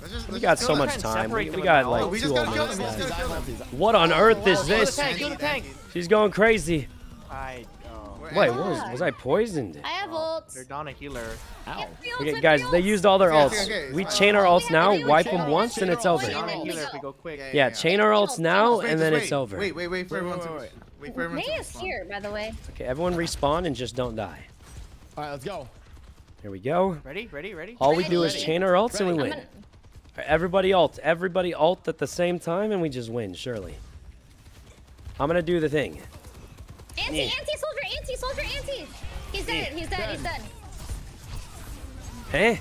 Let's just, We let's got so much time. We, we got now. like Oh, we two just minutes them. Left. gotta kill them. What on earth is this? tank, kill the tank. She's going crazy. I, oh. We're Wait, at- what was, was I poisoned? I have oh, ults. They're down a healer. Ow. Okay, guys, they used all their Okay, ults. okay, okay, We it's chain our fine. ults now, We have to wipe them once, and it's over. ults. Down a Yeah, healer yeah. if we go quick. Yeah, Yeah, chain our ults now, and then it's over. Wait, wait, wait for everyone wait, to wait, wait for everyone Mei is here, by the way. Okay, everyone respawn and just don't die. All right, let's go. Here we go. Ready, ready, ready? All we do is chain our ults and we win. Everybody ult. Everybody ult at the same time, and we just win, surely. I'm gonna do the thing. Anti, Yeah. anti, soldier, anti, soldier, anti. He's dead, he's dead, he's dead. Hey?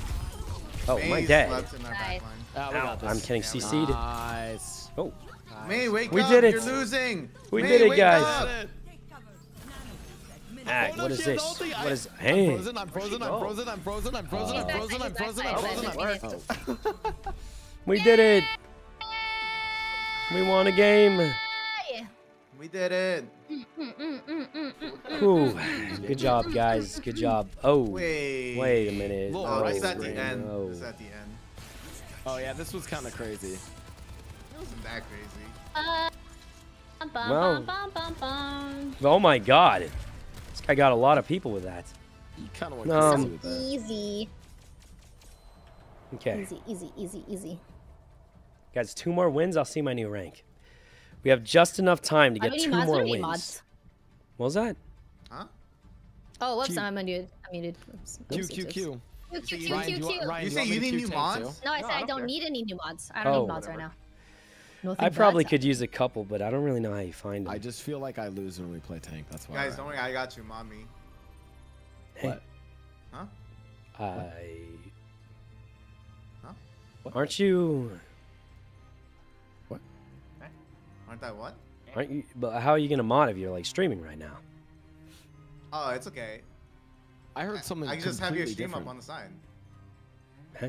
Oh, my Mei's dad. left in our Nice. backline. Ah, we got this. I'm getting CC'd. Nice. Oh, Mei, wake We up. did it. You're losing. We Mei, did it, guys. up. Oh, no, what is this? What is? Hey. frozen, I'm frozen, I'm frozen, I'm frozen, I'm frozen, I'm frozen, I'm frozen, I'm frozen, I'm frozen, I'm frozen. We did it. We won a game. We did it. Mm, mm, mm, mm, mm. Ooh, good job, guys. Good job. Oh, Wait. wait a minute. Little Oh, right is at the end. no. This is at the end. Oh yeah, this was kind of crazy. It wasn't that crazy. Uh, bum, bum, Well. bum, bum, bum, bum. Oh my God. This guy got a lot of people with that. You kind of went Um, crazy with that. Easy, Okay, easy, easy, easy, easy. guys, two more wins. I'll see my new rank. We have just enough time to How get many two more What are wins. Mods? What was that? Huh? Oh, whoops, Q. I'm unmuted. I'm muted. Oops. Q Q. Q. Q, Q, Q, Ryan, do Q, you. Ryan, You say you need new mods? too? No, I said I I don't don't need any new mods. I don't Oh. need mods right now. No, I probably God. could use a couple, but I don't really know how you find them. I just feel like I lose when we play tank. That's why. Guys, don't worry. I got you, mommy. What? Huh? I. Huh? Aren't you? What? Aren't that what? Aren't you? But how are you gonna mod if you're like streaming right now? Oh, it's okay. I heard something. I can just have your stream different. up on the side. Huh?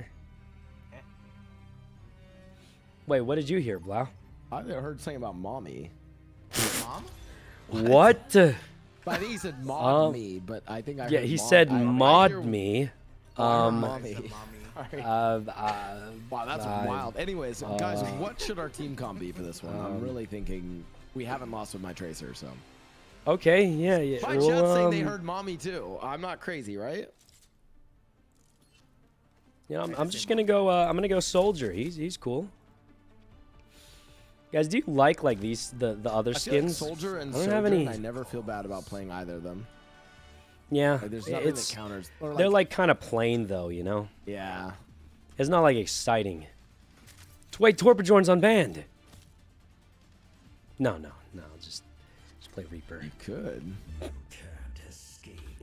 Wait, what did you hear, Blau? I heard something about mommy. Mom? What? But I think he said mod Um, me, but I think I Yeah, heard he mod- said I- I mod hear- me. Um, mommy. I mommy. Uh, uh, Wow, that's I- wild. Anyways, guys, uh, what should our team comp be for this one? I'm um, really thinking we haven't lost with my tracer, so. okay, yeah, yeah. My well, chat's saying they um, heard mommy too. I'm not crazy, right? You know, I'm, I'm just gonna go. Uh, I'm gonna go soldier. He's he's cool. Guys, do you like like these the the other I feel like skins? soldier and I don't have Sojourn, any- I never feel bad about playing either of them. yeah, Like, there's nothing it's that counters. or, they're like kind of plain though. You know, yeah. it's not like exciting. Wait, Torpidorn's unbanned. No, no, no. Just just play Reaper. You Could.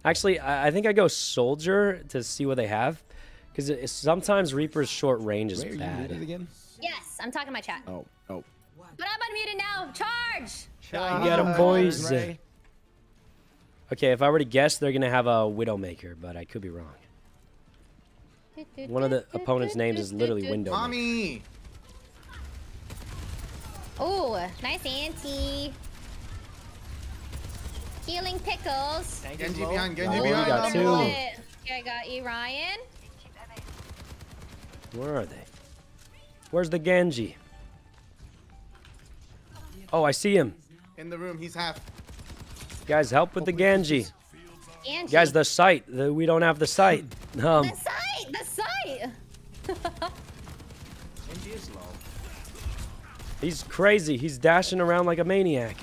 Actually, I, I think I go soldier to see what they have, because sometimes Reaper's short range is Wait, are bad. muted again? Yes, I'm talking to my chat. Oh, oh. But I'm unmuted now. Charge! Ah, get 'em, boys. Rae. Okay, if I were to guess, they're gonna have a Widowmaker, but I could be wrong. One of the opponent's names is literally Widowmaker. Mommy! Oh, nice anti. Healing pickles. Genji behind, Genji Oh, behind. got two. Okay, I got you, Ryan. Where are they? Where's the Genji? Oh, I see him. In the room, he's half. Guys, help with the Genji. Angie. Guys, the site. The, we don't have the site. Um, the site! The site! Genji is low. He's crazy. He's dashing around like a maniac.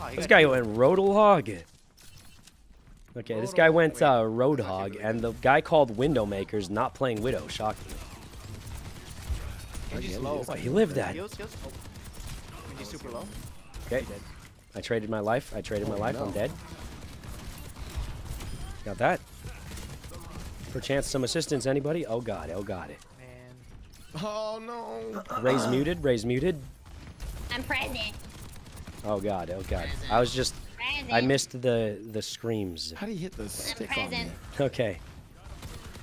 Oh, This guy went Roadhog. Okay, this guy went Wait, uh, actually Roadhog, and the guy called Widowmaker's not playing Widow. Shocking. Oh, he lived that. Heals, heals. Oh. Super low. Okay. I traded my life. I traded my Oh, life. I'm dead. Got that. Perchance some assistance, anybody? Oh god, oh god. Man. Oh no. Rae's muted, Rae's muted. I'm present. Oh god, oh god. I was just Present. I missed the the screams. How do you hit the stick on me? present. Okay.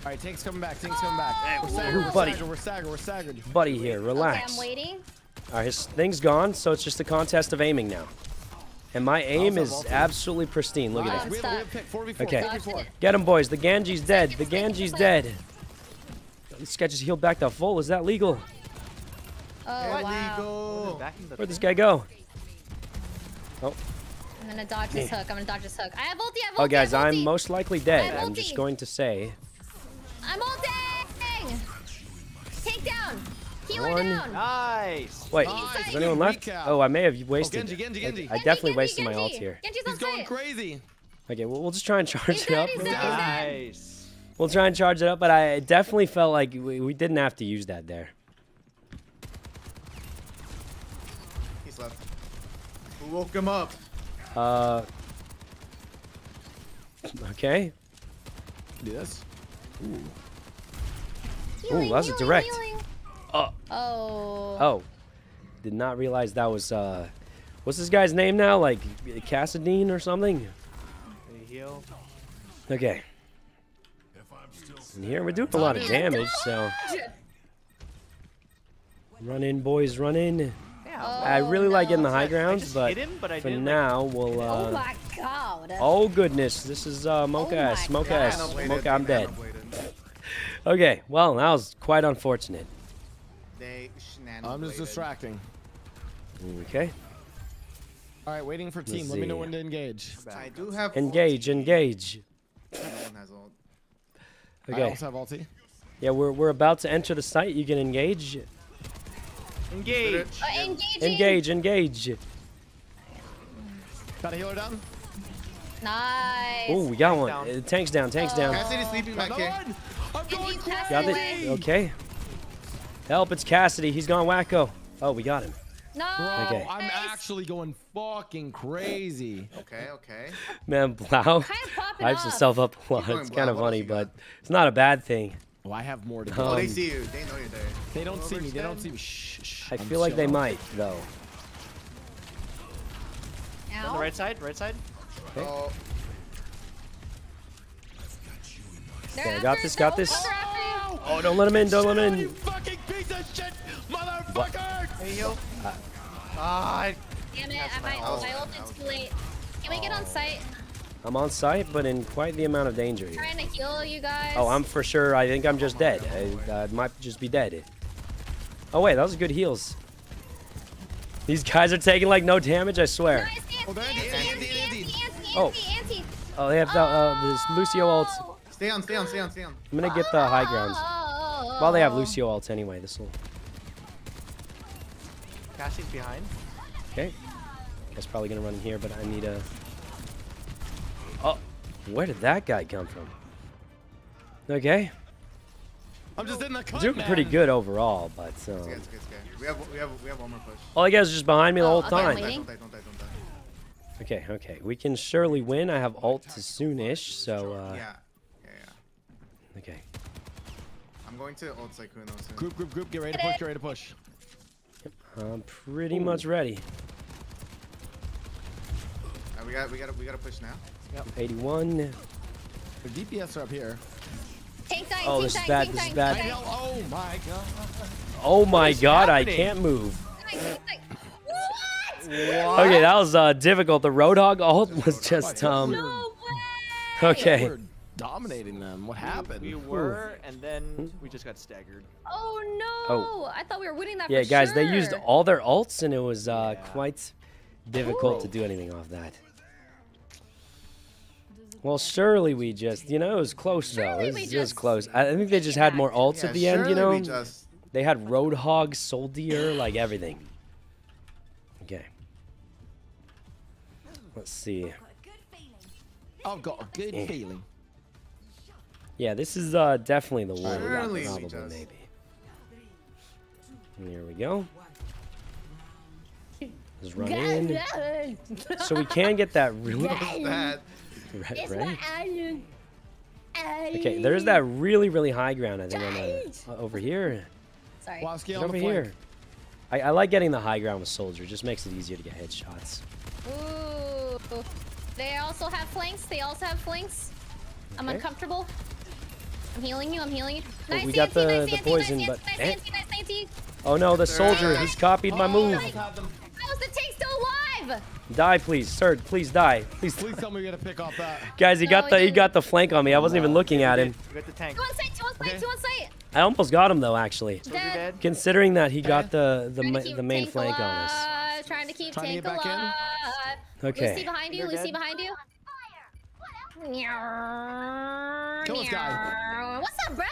All right, tank's coming back. Tank's coming back. We're staggered. Ooh, We're buddy. staggered. We're staggered. We're staggered. Buddy here, Okay, relax. I'm waiting. Alright, his thing's gone, so it's just a contest of aiming now. And my aim is absolutely pristine. Look at Nice. that. We have, we have pick 4v4. Okay. Get him, boys. The Genji's dead. The Genji's dead. This guy just healed back to full. Is that legal? Oh wow. Illegal. Back in the Where'd this guy go? Oh, I'm gonna dodge this hook. I'm gonna dodge this hook. I have ulti. I have oh, ulti. oh guys, have I'm ulti. most likely dead. I have I'm just going to say. I'm ulting. Take down. Healer One. down. Nice. Wait, Nice. is anyone left? Oh, I may have oh, wasted. Genji, Genji, I- Genji. I, definitely Genji, wasted Genji. my ult here. Genji's He's going crazy. Okay, well, we'll just try and charge He's it dead, up. he's dead, he's dead. Nice. We'll try and charge it up, but I definitely felt like we, we didn't have to use that there. He's left. Who woke him up? Uh. Okay. Yes. Healing, that was a direct. Oh. Oh. Oh. Did not realize that was uh. What's this guy's name now? Like Cassadine or something? Heal? Okay. And here we're doing a lot of damage, so. Run in, boys, run in. Yeah. I really like getting the high grounds, but him, but for didn't, now we'll. Oh Uh, my god. oh goodness, this is uh, Mocha Oh ass, my Smoke God. ass, Nano-bladed, I'm dead. Okay, well that was quite unfortunate. They I'm just distracting. Okay, All right, waiting for team. Let's Let me know when to engage. I do have engage, ulti. engage. No one has. I Okay, also have ulti. yeah, we're we're about to enter the site. You can engage, Engage. Uh, engage, engage. Got a healer down. Nice. Oh, we got one. down. Uh, tank's down, tank's down. Cassidy's sleeping back here. I'm going Genji's Got it. Okay. Help! It's Cassidy. He's gone wacko. Oh, we got him. No. Bro, Okay. I'm actually going fucking crazy. Okay, okay. Man, Blau Kind of popping hypes off. himself up a lot. It's kind of funny, you got? but it's not a bad thing. Oh, I have more to Um. Oh, they see you. They know you're there. They don't see me. They don't see me. Shh, shh. I I'm feel like they chilling. might, though. On the right side, right side. Oh, They're Okay, I after got us, this, got this. They're after you. Oh, don't let him in. Don't let him You in. fucking piece of shit, motherfucker! Hey, heal. Ah, I- Damn it, That's I my might ult. my ulted too late. Can we get on site? I'm on site, but in quite the amount of danger here. Trying to heal you guys. Oh, I'm for sure. I think I'm just dead. I, I might just be dead. Oh wait, that was good heals. These guys are taking like no damage. I swear. Nice, Anti, Oh, Oh. Oh, they have the, uh, this Lucio ult. Oh. stay on, stay on, stay on, stay on. I'm gonna get the high ground. Oh. While they have Lucio ult anyway, this will. Cassie's behind. Okay. Guess probably gonna run in here, but I need a. Oh, where did that guy come from? Okay, I'm just in the cut, doing man. pretty good overall, but It's good, um, it's good, it's good. We have, we have, we have one more push. all I guys are just behind me the Oh, whole okay, I'm time. Don't die, don't die, don't die. Okay, okay, we can surely win. I have ult to soonish, so uh, Yeah, yeah, yeah. Okay. I'm going to ult Sykkuno soon. Group, group, group. Get ready to push. Get ready to push. I'm pretty much ready. Uh, we got, we got, we got to push now. Yep. 81. The DPS are up here. Tank dying, Oh, tank this is bad, tank this is bad. tank I dying, know. Oh my god. Oh my is god, I can't move. tank dying, tank dying. What? Okay, that was uh, difficult. The Roadhog ult was just um. No way. Okay. We're dominating them. What happened? We were, and then we just got staggered. Oh no! I thought we were winning that. Yeah, for guys, they used all their ults, and it was uh, Yeah. quite difficult to do anything off that. Well, surely we just, you know, it was close though. It was just just close. I I think they just had more ults Yeah, at the end, you know. we just, They had Roadhog, Soldier, like everything. Okay. Let's see. I've got a good Eh. feeling. Yeah, this is uh, definitely the one. Surely we Probably, just- maybe. And here we go. Just run in. So we can get that really that. right, It's right? what I do. Okay, there's that really, really high ground. I think on the uh, over here. Sorry. Wowski on over the here. I, I like getting the high ground with soldier. It just makes it easier to get headshots. Ooh. They also have flanks. They also have flanks. I'm Okay. uncomfortable. I'm healing you. I'm healing you. Oh, Nice we got the- nice the anti, poison, nice but- anti, eh. nice anti, nice anti. Oh no, the soldier. He's copied my move. How is the tank still alive? Die, please, sir. Please die. Please, Please tell me we gotta pick off that. guys. He No, got the he didn't. got the flank on me. I wasn't even looking at him. We got the tank. Two on site. Two on site. Okay. Two on site. I almost got him though, actually. Dead. Considering that he got the the, ma- the main Tank flank on us. Trying to keep Trying Tank get back in? alive. Lucy Okay. behind you. You're Lucy dead. behind you. Kill this guy. What's up, bruh?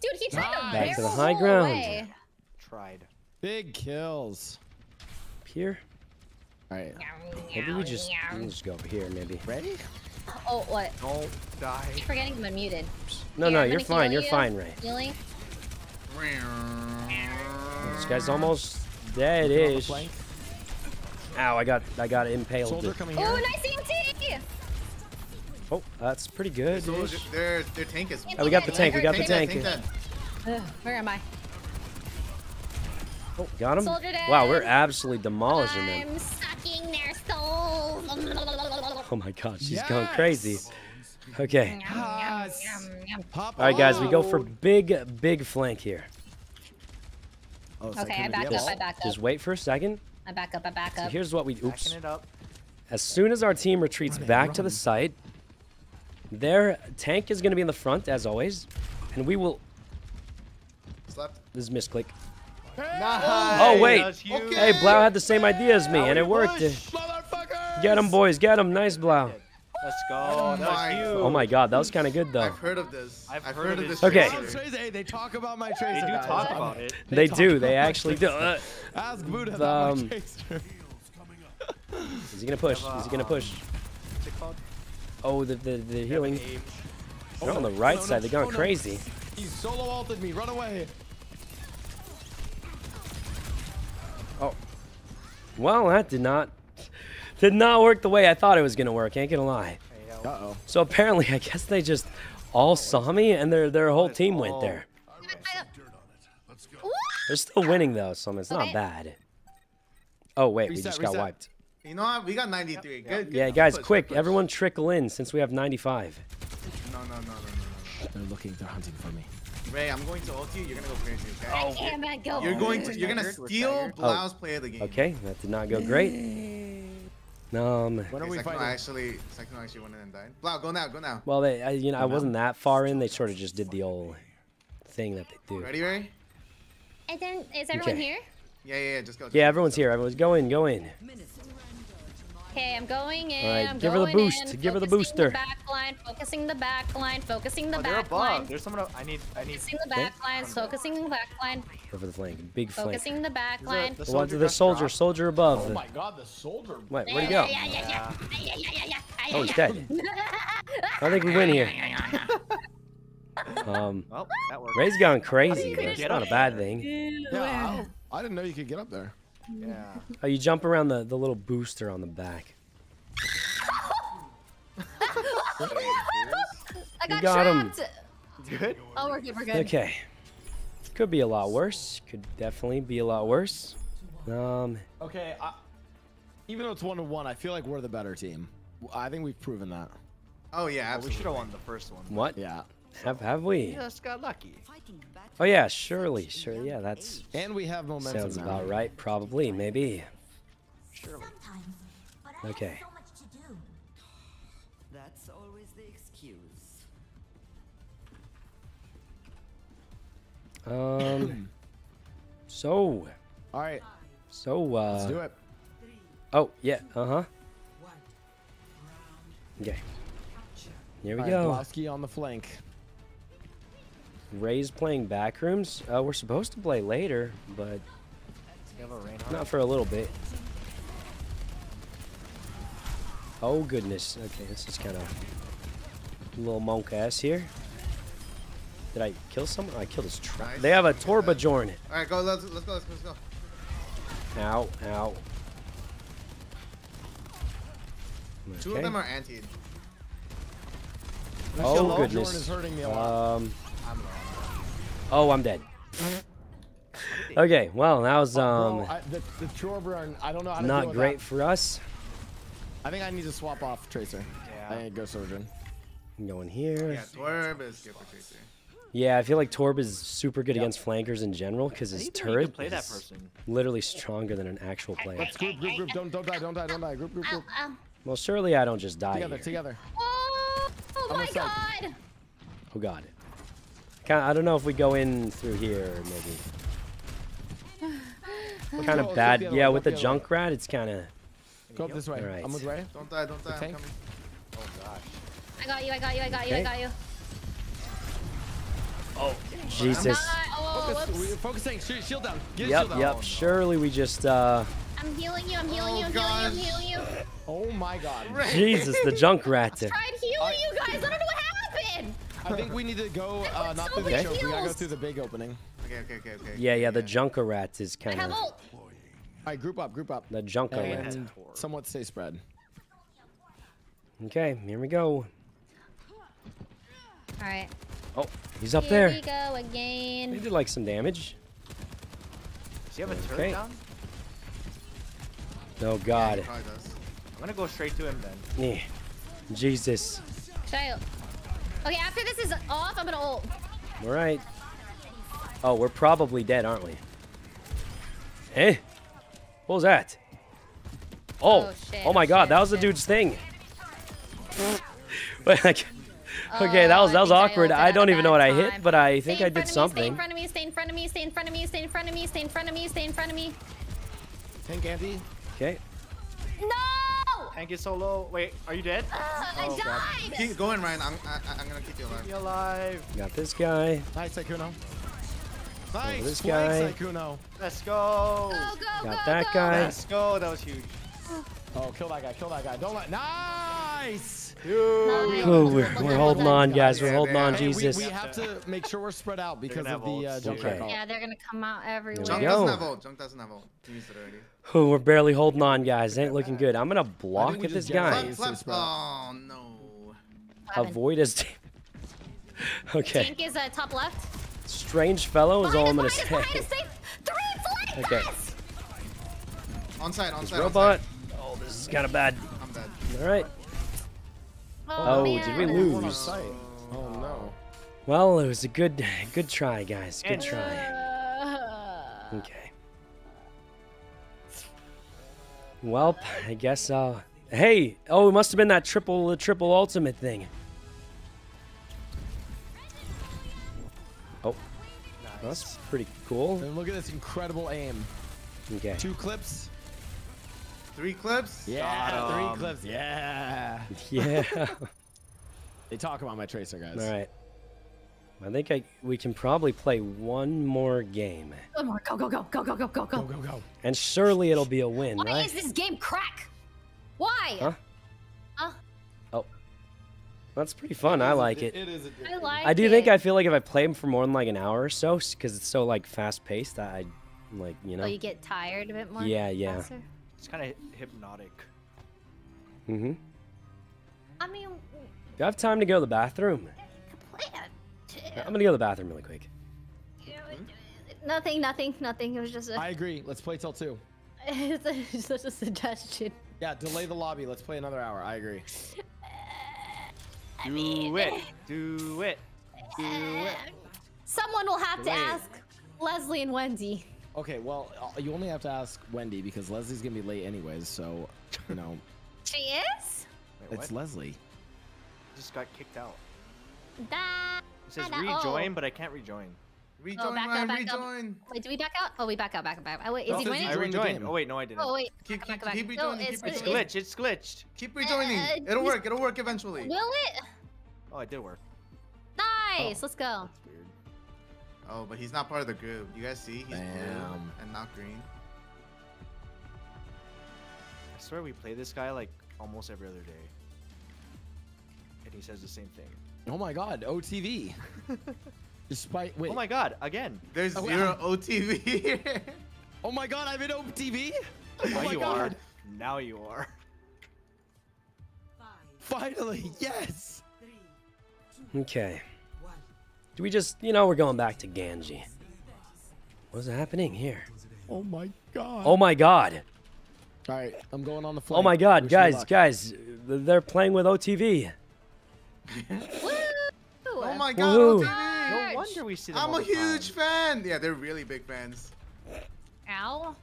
Dude, he tried to Nice. Back to the high ground. away. Tried. Big kills. Here. All right. Maybe we just we can just go over here. Maybe. Ready? Oh, what? Don't die. Keep forgetting I'm unmuted. No, Here, no, I'm you're fine. You're you. fine, Rae. Healing. This guy's almost dead-ish. flank. Ow! I got I got impaled. Soldier coming Oh, here. nice EMT! Oh, that's pretty good. So their their tank is. Oh, we got the tank, we got the Tank tank. Ugh, where am I? Oh, got him. Wow, we're absolutely demolishing them. I'm sucking their souls. Oh my God, she's going crazy. Okay. Yes. All right, guys, we go for big, big flank here. Oh, Okay, I like back up, be I a- back up. Just wait for a second. I back up, I back So up. here's what we. Oops. It up. As soon as our team retreats Run it, back to the site, their tank is going to be in the front as always, and we will. Slept. This is misclick. Nice. Oh, wait. That's huge. Hey, Blau had the same idea as me, and it worked. Motherfuckers! Get him, boys. Get him. Nice, Blau. Let's go. Oh that my huge. Oh my God, that was kind of good though. I've heard of this. I've I've, heard heard, of of this this. Okay. Tracer. Tracer, they talk about my They do guys. talk about it. They talk do. They actually do. Uh, Ask Buddha The, about um, my tracer. is he gonna push? Is he gonna push? What's it called? Oh, the the, the healing. Age. They're on the right no, no, side. They're going no. crazy. He solo ulted me. Run away. Oh. Well, that did not did not work the way I thought it was gonna work. Ain't gonna lie. Uh uh, oh. So apparently, I guess they just all saw me, and their their whole team went there. They're still winning though, so it's not bad. Oh wait, we just got wiped. You know what? We got 93. Good. good Yeah, guys, push, quick! push. Everyone trickle in since we have 95. No, no, no, no, no, no, no. They're looking. They're hunting for me. Rae, I'm going to ult you. You're gonna go crazy. Okay? Oh. Damn it, go. You're going to. You're gonna steal staggered. Blau's play of the game. Okay, that did not go great. Um, When are Okay, we Sykkuno fighting? actually, Sykkuno actually went in and died. Blau, go now. Go now. well, they, I, you know, I wasn't that far in. They sort of just did the old thing that they do. Ready, Rae? And then, is everyone Okay. here? Yeah, yeah, yeah. Just go. just Yeah, everyone's go. here. Everyone's go in, go in. Okay, I'm going in. All right, I'm give her the going boost, in, give her the focusing booster. back line, focusing the back line, focusing the Oh, back above. line. There's someone. I need. I need. Focusing the Okay. back line, focusing the back line, Go for the flank, big flank. focusing the back line. the The one the soldier, soldier above. Oh my god, the soldier. Wait, where'd he go? Yeah, yeah, yeah, yeah, Oh, he's dead. I think we win here. Um, Well, that. Rae's gone crazy, but it's get not a bad thing. Yeah, I, I didn't know you could get up there. Yeah. Oh, you jump around the, the little booster on the back. I You got, got him. Good. Oh, we're good, we're good. Okay. Could be a lot worse. Could definitely be a lot worse. Um, Okay, I, even though it's one to one, I feel like we're the better team. I think we've proven that. Oh yeah, Well, we should have won the first one. what? Yeah, Have have we? Just got lucky. Oh yeah, surely, sure. Yeah, that's and we have momentum sounds now. about right. Probably, maybe. Surely. Okay. That's always the excuse. Um. So, All right, so uh. let's do it. Oh yeah. Uh huh. Okay. Here we All right, go. Blowski on the flank. Rae's playing backrooms. Uh, we're supposed to play later, but You have a rain not for a little bit. Oh goodness. Okay, this is kind of a little monk ass here. Did I kill someone? I killed his trap. Nice. They have a Look at that. Torbjorn. All right, go. Let's let's go. Let's go. Let's go. Ow, ow. Two of them are anti. Oh goodness. is hurting me a lot. Um. Oh, I'm dead. Okay, well that was Bro, um I, the, the Torbjorn, I don't know how to deal not great that. for us. I think I need to swap off Tracer. Yeah. I need to go Sojourn. I'm going here. Yeah, Torb is good for Tracer. Yeah, I feel like Torb is super good against flankers in general because his didn't know you could turret play that is person. literally stronger than an actual player. Let's group, group, group. Don't, don't die, don't die, don't die. Group, group, Ow, group. ow. Well, surely I don't just die Together, here. together. Oh, oh my inside. god. Oh god. kind I don't know if we go in through here maybe. Let's Kind of bad. Yeah, with go the junk rat, it's kind of. Go up this way. Alright. I'm with Rae. Don't die, don't die. I'm tank? coming. Oh gosh. I got you. I got you. I got you. I got you. Oh, Jesus. Ah, oh, Focus, whoops. we're focusing. Shield, shield down. Get Yep, shield down. yep. Surely we just. uh I'm healing you. I'm healing Oh, you. I'm healing you. I'm healing you. Oh my god. Jesus, the Junkrat. I Tried healing you guys. I don't know what happened. I think we need to go I uh, not through the many choke. We gotta go through the big opening. Okay, okay, okay, okay. Yeah, yeah. The junker rat is kind of ult. All right, group up, group up. the junker rat. And somewhat stay spread. Okay, here we go. All right. Oh, he's up there. Here we there. go He again. did like some damage. Does he have a turret Okay. down? Oh Yeah, God. he does. I'm gonna go straight to him then. Eh. Jesus. Should I? Okay, after this is off, I'm gonna ult. All right. Oh, we're probably dead, aren't we? Eh? What was that? Oh, Oh, shit, oh my oh, God, shit, that was the dude's thing. Wait, like, okay, that Oh, was that was think I awkward. I don't even know bad what I hit, but I think I did front something. Stay in front of me. Stay in front of me. Stay in front of me. Stay in front of me. Stay in front of me. Stay in front of me. Tank Andy. Okay. No! Tank is so low. Wait, are you dead? Uh, I Oh, God. died. Keep going, Ryan. I'm, I, I- I'm gonna keep you alive. Be alive. Got this guy. Nice, Sykkuno. Nice. this flank, guy. Sykkuno. Let's go. Go, go, Got go, that go. guy. Let's go. That was huge. Oh, kill that guy. Kill that guy. Don't let. Nice. Nice. Oh, we're, we're holding on, guys. We're Yeah, holding on, they are. Hey, we, Jesus. we have to make sure we're spread out because of the uh, ults, jump too. track Okay. Yeah, they're gonna come out everywhere. Junk go. doesn't have ult. Junk doesn't have ult. He used it already. Oh, we're barely holding on, guys. Ain't looking good. I'm gonna block think at this guy. Flap, flap. Oh no. What happened? Avoid his. okay. Tank is uh, top left. Strange fellow is all I'm gonna us, behind us, say. behind us, stay- Three flank Okay. On side, on This side. robot. Oh, this is kind of bad. I'm dead. All right. Oh, Oh, man. did we lose? Oh no. Well, it was a good, good try, guys. Good try. Uh, Okay. Well, I guess uh Hey! Oh, it must have been that triple, the triple ultimate thing. Oh, that's pretty cool. And look at this incredible aim. Okay. Two clips. Three clips. Yeah, Got three 'em. clips. Yeah. Yeah. They talk about my tracer, guys. All right. I think I we can probably play one more game, One more. Go, go, go, go, go, go, go, Go, go. go, go. and surely it'll be a win, Why right? is this game crack? Why? Huh? Huh? Oh, that's pretty fun. I like it. It is. I like I do think. I feel like if I play them for more than like an hour or so, because it's so like fast paced, that I like you know. Oh, you get tired a bit more? Yeah, yeah. faster? It's kind of hypnotic. Mm-hmm. I mean, Do I have time to go to the bathroom? plan. I'm gonna go to the bathroom really quick. Nothing, nothing, nothing. It was just a, I agree. Let's play till two. it's a, it's just a suggestion. Yeah, delay the lobby. Let's play another hour. I agree. Do it. Do it. Do it. Someone will have to Delay it. ask Leslie and Wendy. Okay, well, uh, you only have to ask Wendy because Leslie's gonna be late anyways. So, you know, She is? Wait, it's? Leslie. Just got kicked out. That. It says I know. rejoin, but I can't rejoin. Rejoin, Oh, back up, Ryan. back up. rejoin. Wait, do we back out? Oh, we back out, back out, back out. Oh, wait, is No, he it winning? I joined rejoined. Oh wait, no, I didn't. Oh, wait. Keep- back, keep- back, keep back. No, rejoining, keep it's- It's rejoining. glitched. It's glitched. Keep rejoining. Uh, it'll work. It'll work eventually. Will it? Oh, it did work. Nice. Let's go. That's weird. Oh, but he's not part of the group. You guys see? He's blue Damn. and not green. I swear we play this guy like almost every other day. And he says the same thing. Oh my God, OTV. Despite wait. Oh my god, again. There's Oh, zero OTV here. Oh my God, I'm in OTV. Oh Now my you God. are. Now you are. Finally, yes. Okay. Do we just, you know, we're going back to Ganji. What's happening here? Oh my God. Oh my god. All right, I'm going on the oh flight. Oh my god, Wish guys, guys, they're playing with OTV. Oh my god, Woohoo. OTV. No wonder we see them I'm all a the time. huge fan. Yeah, they're really big fans. Ow.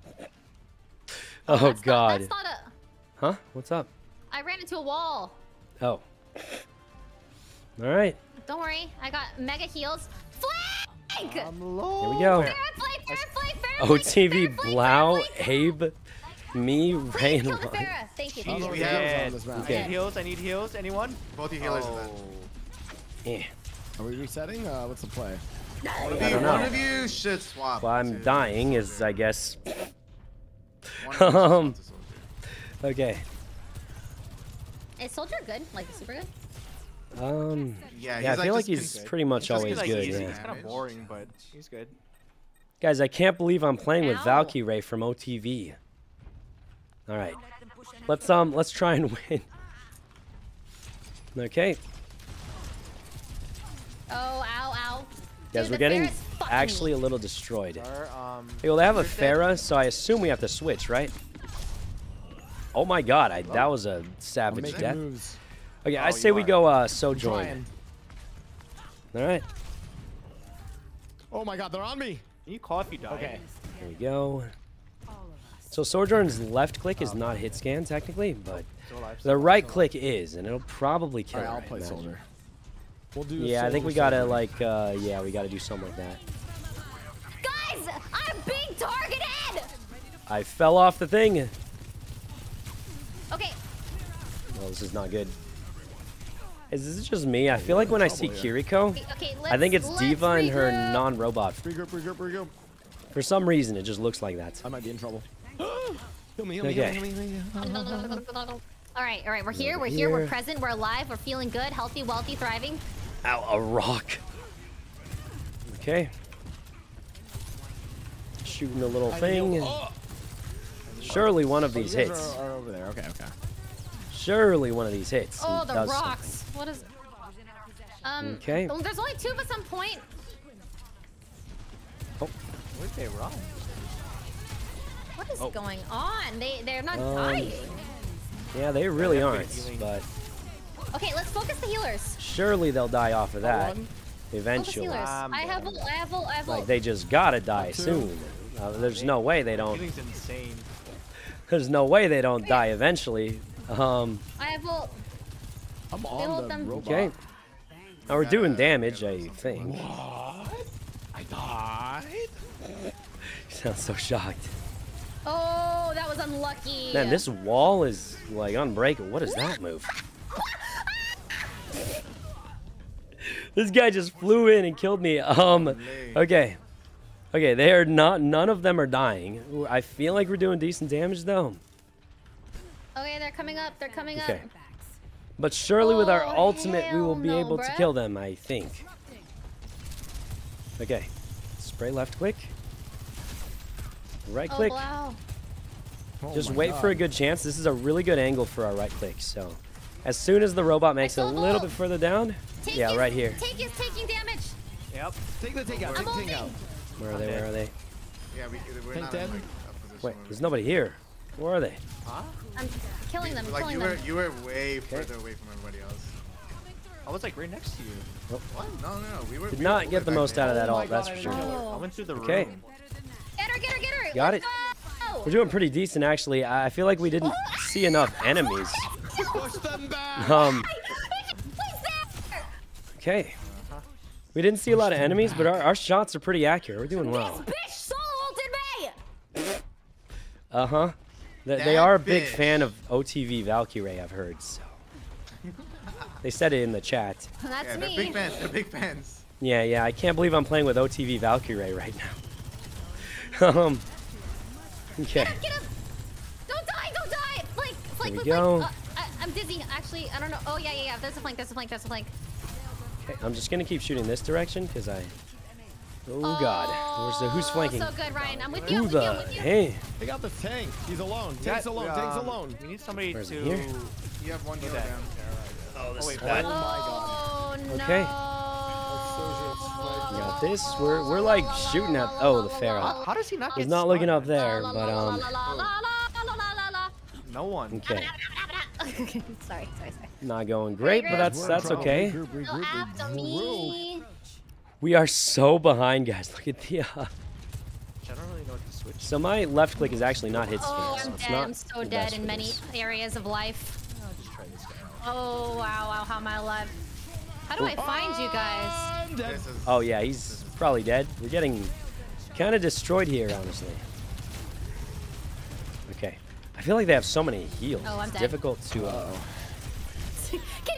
Oh that's Not, god. that's not a. Huh? What's up? I ran into a wall. Oh. All right. Don't worry. I got mega heals. Flank flank! I'm Here we go. Fair flank, fair flank, fair OTV, fair Blau. Abe, me, Rae, and Kill the Ryan. Pharah. Thank you. Jeez, Thank you. we we're have- dead. on this map. I Okay. need heals. I need heals. Anyone? Both you healers oh. in Eh. Are we resetting? Uh, what's the play? One of I you, don't know. one of you should swap. Well, I'm to dying, is. I guess. One of you should swap Um. Okay. Is Soldier good? Like super good? Um. Yeah, Yeah, I feel like just he's pretty much he's always like good. easy. Yeah. It's kind of boring, but he's good. Guys, I can't believe I'm playing with Valkyrae from OTV. All right. Let's um let's try and win. Okay. Oh, ow, ow. Guys, Dude, we're getting actually a little destroyed. Our, um, Hey, well, they have a you're. Pharah, so I assume we have to switch, right? Oh my god, I, that was a I'm savage death. moves. Okay, I Oh, say we are. go uh I'm Sojourn. All right, Oh my god, they're on me. Can you call if you die? Okay. here we go. All of us. So Sojourn's left click is not hit scan technically, but Still alive, still the right click is, and it'll probably kill All right, her, I'll play imagine. soldier. We'll do. Yeah, I think we gotta soldier. like, uh, yeah, we gotta do something like that. Guys, I'm being targeted! I fell off the thing. Okay, Well, this is not good. Is this just me? I feel like when I see Kiriko, okay, okay, let's, I think it's let's D.Va and her non-robot. For some reason, it just looks like that. I might be in trouble. Heal me, heal me, Okay. heal me, heal me, heal me. All right, all right, we're here, we're here, we're present, we're alive, we're feeling good, healthy, wealthy, thriving. Ow, a rock. Okay. Shooting a little thing. Surely one of oh, these hits. Are, are over there. Okay, okay. Surely one of these hits. Oh, the does rocks. What is? Um. Okay. oh, There's only two of us on point. Where'd they run? What is Oh. going on? They they're not Um, dying. Yeah, they really have aren't. But Okay, let's focus the healers. surely they'll die off of that eventually. healers. I'm I have dead. ult, I have ult, I have Like they just gotta die soon. Uh, there's no way they don't. Healing's insane. There's no way they don't die eventually. Um. I have ult. I'm hold on the them. robot. Okay. Now we're doing damage, I think. What? I died. You sound so shocked. Oh, that was unlucky. Man, this wall is like unbreakable. What is that move? this guy just flew in and killed me. Um, okay, okay, they are not. None of them are dying. I feel like we're doing decent damage though. Okay, they're coming up. They're coming Okay. up. But surely with our Oh, ultimate, we will be no, able to kill them. I think. Okay, spray left click. Right click. Oh, click. wow. Oh Just my wait for a good chance. This is a really good angle for our right click. So, as soon as the robot makes it a little bit further down, Take yeah, is- right here. Take is taking damage. Yep. Take the take out. I'm Take the out. Where are they? Where are they? Yeah, we, we're Tank not dead? in like, a position Wait, there's nobody here. Where are they? Huh? I'm killing them. Like killing you them. were, you were way further away from everybody else. I was like right next to you. What? No, no, no. We were. Did we not were get the most there. out of that Oh my ult, that's for sure. didn't. I went through the Okay. room. Get her, get her, get her. Got Let's it. Go. We're doing pretty decent actually. I I feel like we didn't see enough enemies. Push them back. Um, Please okay. We didn't see a lot of enemies, but our, our shots are pretty accurate. We're doing well. Bitch solo ulted me. Uh huh. They, they are a big bitch. fan of OTV Valkyrae, I've heard. So they said it in the chat. That's Yeah, they're big fans. They're big fans. Yeah, yeah. I can't believe I'm playing with OTV Valkyrae right now. um. Okay. Get him. Don't die, don't die. Flank, flank, There we flank, go. flank. Uh, I, I'm dizzy. Actually, I don't know. Oh yeah, yeah, yeah. There's a flank. There's a flank. There's a flank. Okay, I'm just gonna keep shooting this direction because I. Oh God, where's the who's Oh, flanking? So good, Ryan. I'm with you. Who I'm with you. The with you. hey? Take got the tank. He's alone. Yeah, Tank's alone. Tank's um, alone. We need somebody Where's to. here? You have one heal that. down. Oh, wait, Oh what? my god. Oh no. Okay. We got this. We're we're like shooting at. Oh, the Pharah. How does he not Was get not looking up there, but um. No one. Okay, sorry, sorry, sorry. not going great, but that's that's okay. Regroup, regroup, after regroup. Me. We are so behind, guys. Look at the. Uh, I don't really know what switch. so my left click is actually not hit scan, Oh, so I'm it's dead. not I'm so dead in many this. areas of life. I'll just try this guy out. Oh wow, wow, how am I alive? How do I find you guys? I'm dead. This is. Oh yeah, he's Probably dead. We're getting kind of destroyed here, honestly. Okay. I feel like they have so many heals. Oh, I'm it's dead. difficult to. Uh, Can you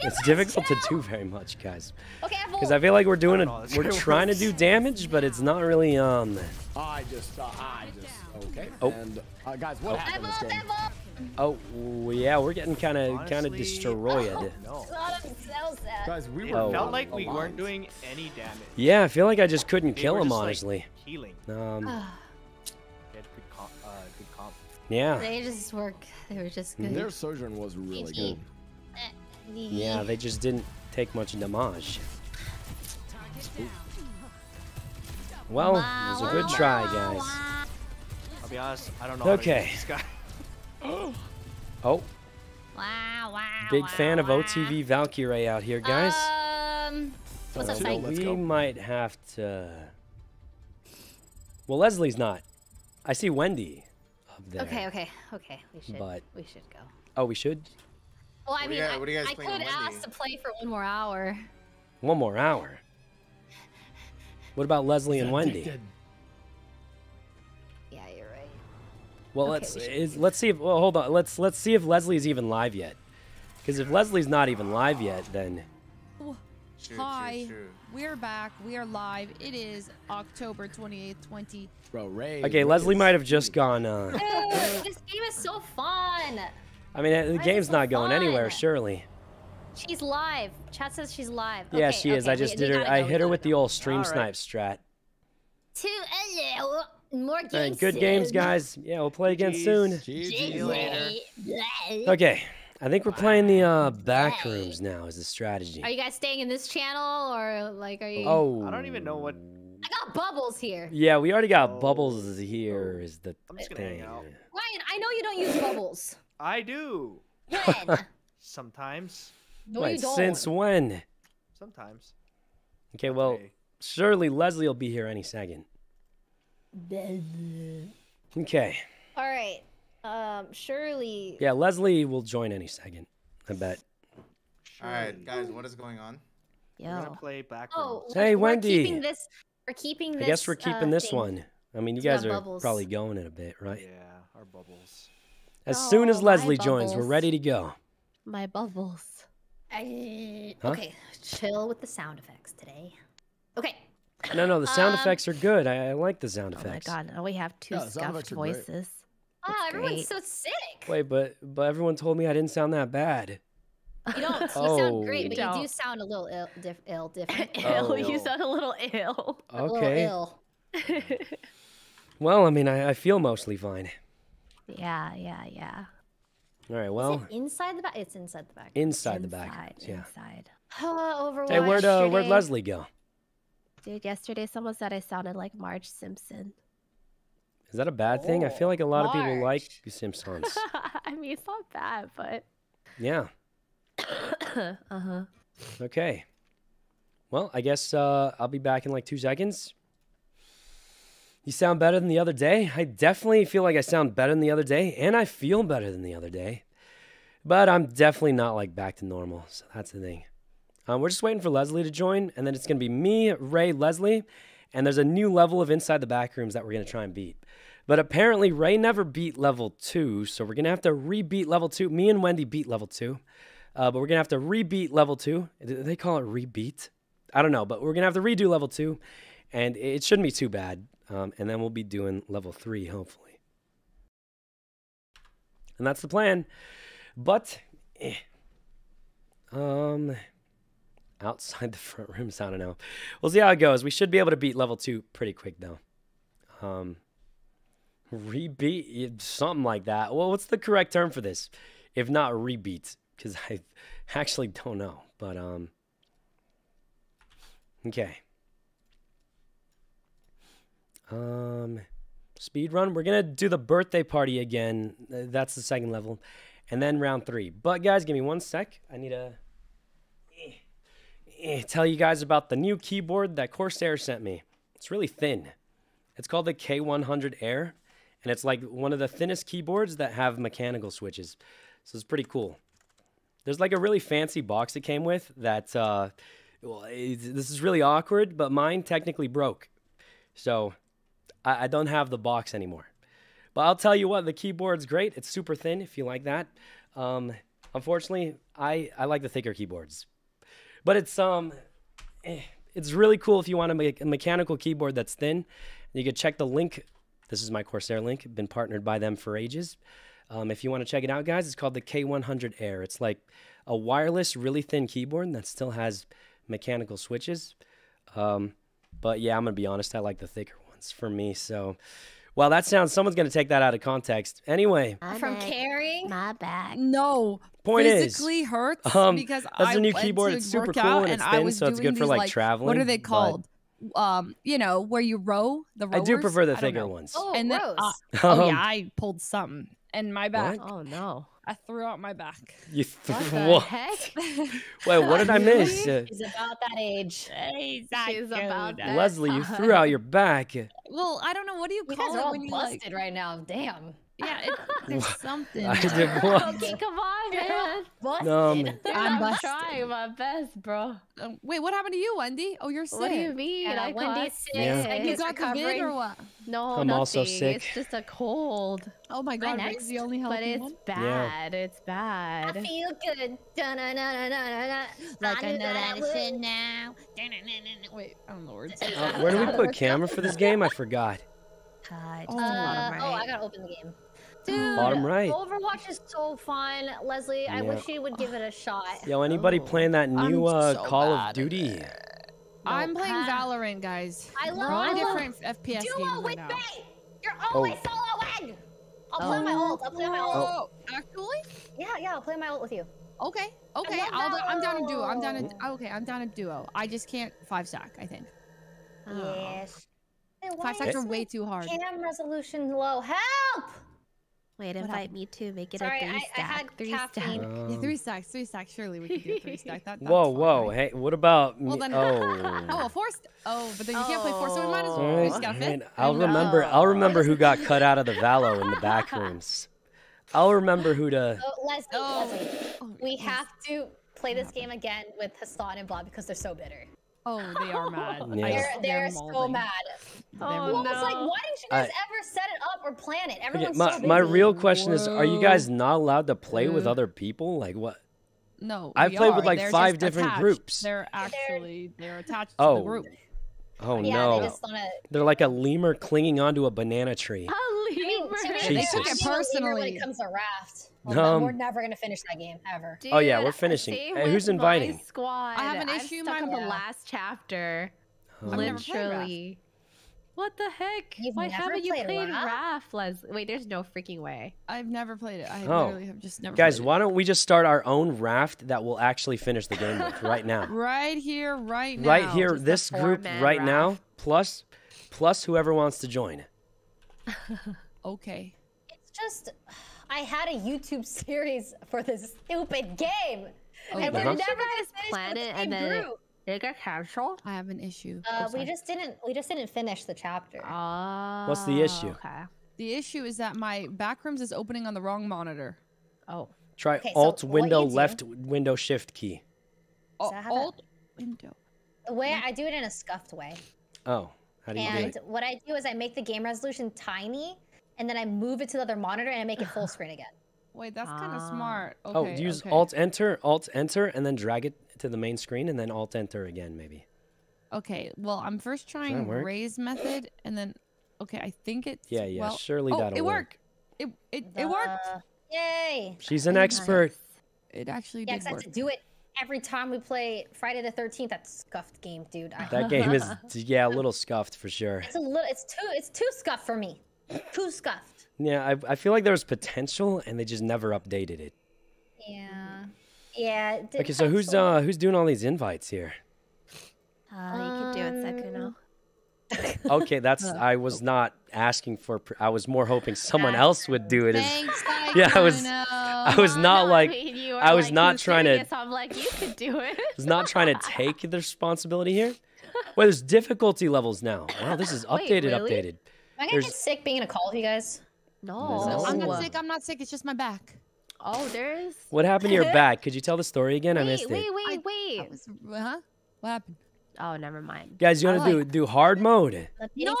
it's guys difficult to do very much, guys. Okay, Because I feel like we're doing know it. We're trying to do damage, but it's not really um. I just, uh, I just, okay. Oh. And uh, guys, what happened Level, this game? level. Oh yeah, we're getting kind of kind of Honestly, destroyed. No. So. Guys, we were Oh. felt like we aligned. weren't doing any damage. Yeah, I feel like I just couldn't They kill were him just, like, honestly. healing. Um, good comp. Uh, good comp. yeah, They just work. They were just good. Their Sojourn was really good. Yeah, they just didn't take much damage. Well, it was a good try, guys. I'll be honest. I don't know. Okay. How to use this guy. Oh, Wow, wow. big wow, fan of. OTV Valkyrae out here, guys. Um, what's up, So Psych? we might have to. Well, Leslie's not. I see Wendy up there. Okay, okay, okay. We should. But- we should go. Oh, we should. Well, I What do mean, you guys- I, what do you guys I could ask to play for one more hour. One more hour. What about Leslie and Wendy? Yeah, you're right. Well, Okay, let's we is, let's see if well, hold on. Let's let's see if Leslie's even live yet. Because if Leslie's not even live yet, then True, Hi, true, true. we're back. We are live. It is October 28th, 20. Bro, Rae. okay, Rae Leslie might have just sweet. gone. Uh, Dude, this game is so fun. I mean, the is game's not going anywhere, surely. She's live. Chat says she's live. Yeah, Okay, she is. okay, I just we did her. gotta I go, hit her with go. the old stream Alright. snipe strat. To hello, more games. All right, good games, guys. Yeah, we'll play again GGs. soon. GG. you later. Okay, I think we're playing the uh, back rooms now. Is the strategy? Are you guys staying in this channel or like are you? Oh, I don't even know what. I got bubbles here. Yeah, we already got Oh. bubbles here. Is the I'm just gonna hang thing? out. Ryan, I know you don't use bubbles. I do. When? Sometimes. no, Wait, you don't. since when? Sometimes. Okay, well, Today. surely Leslie will be here any second. Okay. All right. Um, Shirley. Yeah, Leslie will join any second. I bet. All right, guys, what is going on? We're gonna Yo. play back Oh. Hey, we're, we're Wendy. keeping this. We're keeping this. I guess we're keeping uh, this thing. one. I mean, you It's guys are bubbles. probably going in a bit, right? Yeah, our bubbles. As soon as Oh, Leslie joins, we're ready to go. My bubbles. I- Huh? Okay, chill with the sound effects today. Okay. No, no, the sound Um, effects are good. I, I like the sound effects. Oh my god, now we have two Yeah, scuffed effects are great. voices. Oh, That's everyone's great. so sick. Wait, but but everyone told me I didn't sound that bad. You don't. You Oh. sound great, You but you do sound a little ill, diff, ill different. ill, Oh. you sound a little ill. A little Okay. ill. Well, I mean, I, I feel mostly fine. Yeah, yeah, yeah. All right, Is well, it inside the back? It's inside the back. inside the back. Inside, Yeah. inside. Oh, Overwatch. Hey, where'd uh, where'd. Leslie go? Dude, yesterday someone said I sounded like Marge Simpson. Is that a bad thing? I feel like a lot of people like The Simpsons. I mean, it's not bad, but. yeah. uh huh. Okay. Well, I guess uh, I'll be back in like two seconds. You sound better than the other day. I definitely feel like I sound better than the other day, and I feel better than the other day. But I'm definitely not like back to normal. So that's the thing. Um, we're just waiting for Leslie to join, and then it's gonna be me, Rae, Leslie, and there's a new level of inside the back rooms that we're gonna try and beat. But apparently Rae never beat level two, so we're gonna have to rebeat level two. Me and Wendy beat level two. Uh, but we're gonna have to rebeat level two. They call it rebeat? I don't know, but we're gonna have to redo level two, and it shouldn't be too bad. Um, and then we'll be doing level three, hopefully. And that's the plan. But, eh. um, outside the front rooms, I don't know. We'll see how it goes. We should be able to beat level two pretty quick, though. Um, rebeat, something like that. Well, what's the correct term for this? If not rebeat, because I actually don't know. But um, okay. Um, speed run. We're gonna do the birthday party again. That's the second level, and then round three. But guys, give me one sec. I need to eh, eh, tell you guys about the new keyboard that Corsair sent me. It's really thin. It's called the K100 Air, and it's like one of the thinnest keyboards that have mechanical switches. So it's pretty cool. There's like a really fancy box it came with that uh, well, this is really awkward, but mine technically broke. So I, I don't have the box anymore. But I'll tell you what, the keyboard's great. It's super thin if you like that. Um, unfortunately, I, I like the thicker keyboards. But it's um eh, it's really cool if you want a mechanical keyboard that's thin. You can check the link. This is my Corsair link. Been partnered by them for ages. Um, if you want to check it out, guys, it's called the K100 Air. It's like a wireless, really thin keyboard that still has mechanical switches. Um, but yeah, I'm gonna be honest. I like the thicker ones for me. So, well, that sounds. Someone's gonna take that out of context. Anyway, From carrying. My back. No. Point is, physically hurts um, because that's I a new went keyboard. to It's super work cool out and it's I was so it's doing good for, these, like, What are they but- called? Um, you know, where you row the rowers. I do prefer the don't thicker ones. Oh, and then, gross. uh, oh Um, yeah, I pulled something and my back. Oh no. I threw out my back. You What th- the what? heck? Wait, what did I miss? Uh, She's about that age. She's about that. Leslie, you threw out your back. Well, I don't know. What do you You call guys are it all when you busted like? right now. Damn. Yeah, it, there's something. I did what? Okay, come on, man. Busted. Um, Dude, I'm I'm, busted. trying my best, bro. Uh, wait, what happened to you, Wendy? Oh, you're sick. What do you mean? Yeah, I Wendy's sick. Yeah. Like, You got the vid recovering. or what? No, I'm also nothing. sick. It's just a cold, Oh my god, next. The only healthy but it's one. bad. It's bad. I feel good. Da-na-na-na-na-na. Like I knew know that that I I would. should now. Wait, I don't know words. Uh, where do we put camera for this game? I forgot. Uh, just Oh. a Uh, bottom oh, I gotta open the game. Dude, Bottom right. Overwatch is so fun, Leslie. I wish you would give it a shot. Yo, anybody Oh. playing that new uh, so Call of at Duty? I'm playing Ah. Valorant, guys. I We're love on I love different FPS Duo games with right now. me. You're always soloing. I'll play my ult. I'll play my ult. Oh, actually? Yeah, yeah. I'll play my ult with you. Okay, okay. I'll, I'm down to duo. I'm down Valorant. to okay. I'm down to duo. I just can't five stack. I think Oh. Yes. Hey, five stacks are is way too hard. Cam resolution low. Help! Wait, invite me to make it Sorry, a I- three I stack. had three caffeine. stack. Yeah, Um, three stacks, three stacks. Surely we can do a three stack. That, that's whoa, fine, whoa. right? Hey, what about me? Well, then- oh. Oh, a four. St- oh, but then you can't play four, so we might as well. All We just gotta fit. I'll No. remember. I'll remember who got cut out of the Valo in the back rooms. I'll remember who to. Oh, Leslie, Oh. Leslie, Oh, we yes. have to play this game again with Hasan and Bob because they're so bitter. Oh, they are mad. Yeah. I They're, just- they're so mad. Oh, Well, molding. it's like, why didn't you guys I- ever set it up or plan it? Okay, Everyone's my, so busy. my real question is: Are you guys not allowed to play with Uh, other people? Like what? No, I've we played with, like, They're five different attached. groups. They're actually they're attached to Oh. the group. Oh yeah, no! they just wanna. They're like a lemur clinging onto a banana tree. A I mean, lemur. to me, Jesus. they They took took it it personally when personally. it comes to Raft. Um, we're never gonna finish that game ever. Oh, yeah, we're finishing. same Hey, who's inviting? Squad. I have an I'm issue, stuck mine- the last chapter. Um, I've never played Raft. Literally. What the heck? You've Why haven't you played played Raft? Raft, Leslie? Wait, there's no freaking way. I've never played it. I Oh. literally have just never. Guys, played why don't we just start our own raft that we'll actually finish the game with right now? Right here, right now. right here, just this group four-man right now, plus plus whoever wants to join. Okay. It's just, I had a YouTube series for this stupid game, Oh, and we're never Should gonna just finish plan it and then group. it got canceled? I have an issue. Uh, Oh, we just didn't. We just didn't finish the chapter. Oh. What's the issue? Okay. The issue is that my backrooms is opening on the wrong monitor. Oh. Try Okay, Alt what Window you do- Left Window Shift key. Oh, that how alt window. the way I do it in a scuffed way, Oh, how do you do and it? what I do is I make the game resolution tiny, and then I move it to the other monitor and I make it full screen again. Wait, that's kind of Ah. smart. Oh, use okay. Alt Enter, Alt Enter, and then drag it to the main screen, and then Alt Enter again, maybe. Okay, well, I'm first trying Rae's method, and then okay, I think it's Yeah, yeah. well, surely oh, that'll it work. worked. It it, it worked. Yay! She's an expert. It actually Yeah, did 'cause I have to do it every time we play Friday the Thirteenth. That scuffed game, dude. I, That game is yeah, a little scuffed for sure. it's a little. It's too. It's too scuffed for me. Too scuffed. Yeah, I, I feel like there was potential, and they just never updated it. Yeah. Yeah. it did Okay, so who's uh who's doing all these invites here? Uh, you could do it, Sykkuno. Okay, that's I was not asking for. I was more hoping someone else would do it. as- Thanks, Yeah, I was- Sykkuno. I was not No, like I, you I was like, not trying to- I'm like, you could do it. I was not trying to take the responsibility here. Well, there's difficulty levels now. Wow, this is Wait, updated. really? Updated. Am I gonna there's- get sick being in a call with you guys? No. I'm not sick. I'm not sick. It's just my back. Oh, there's. What happened to your back? Could you tell the story again? I missed wait, it. wait, wait. wait. was, huh? What happened? Oh, never mind. Guys, you I want to do do hard mode? No!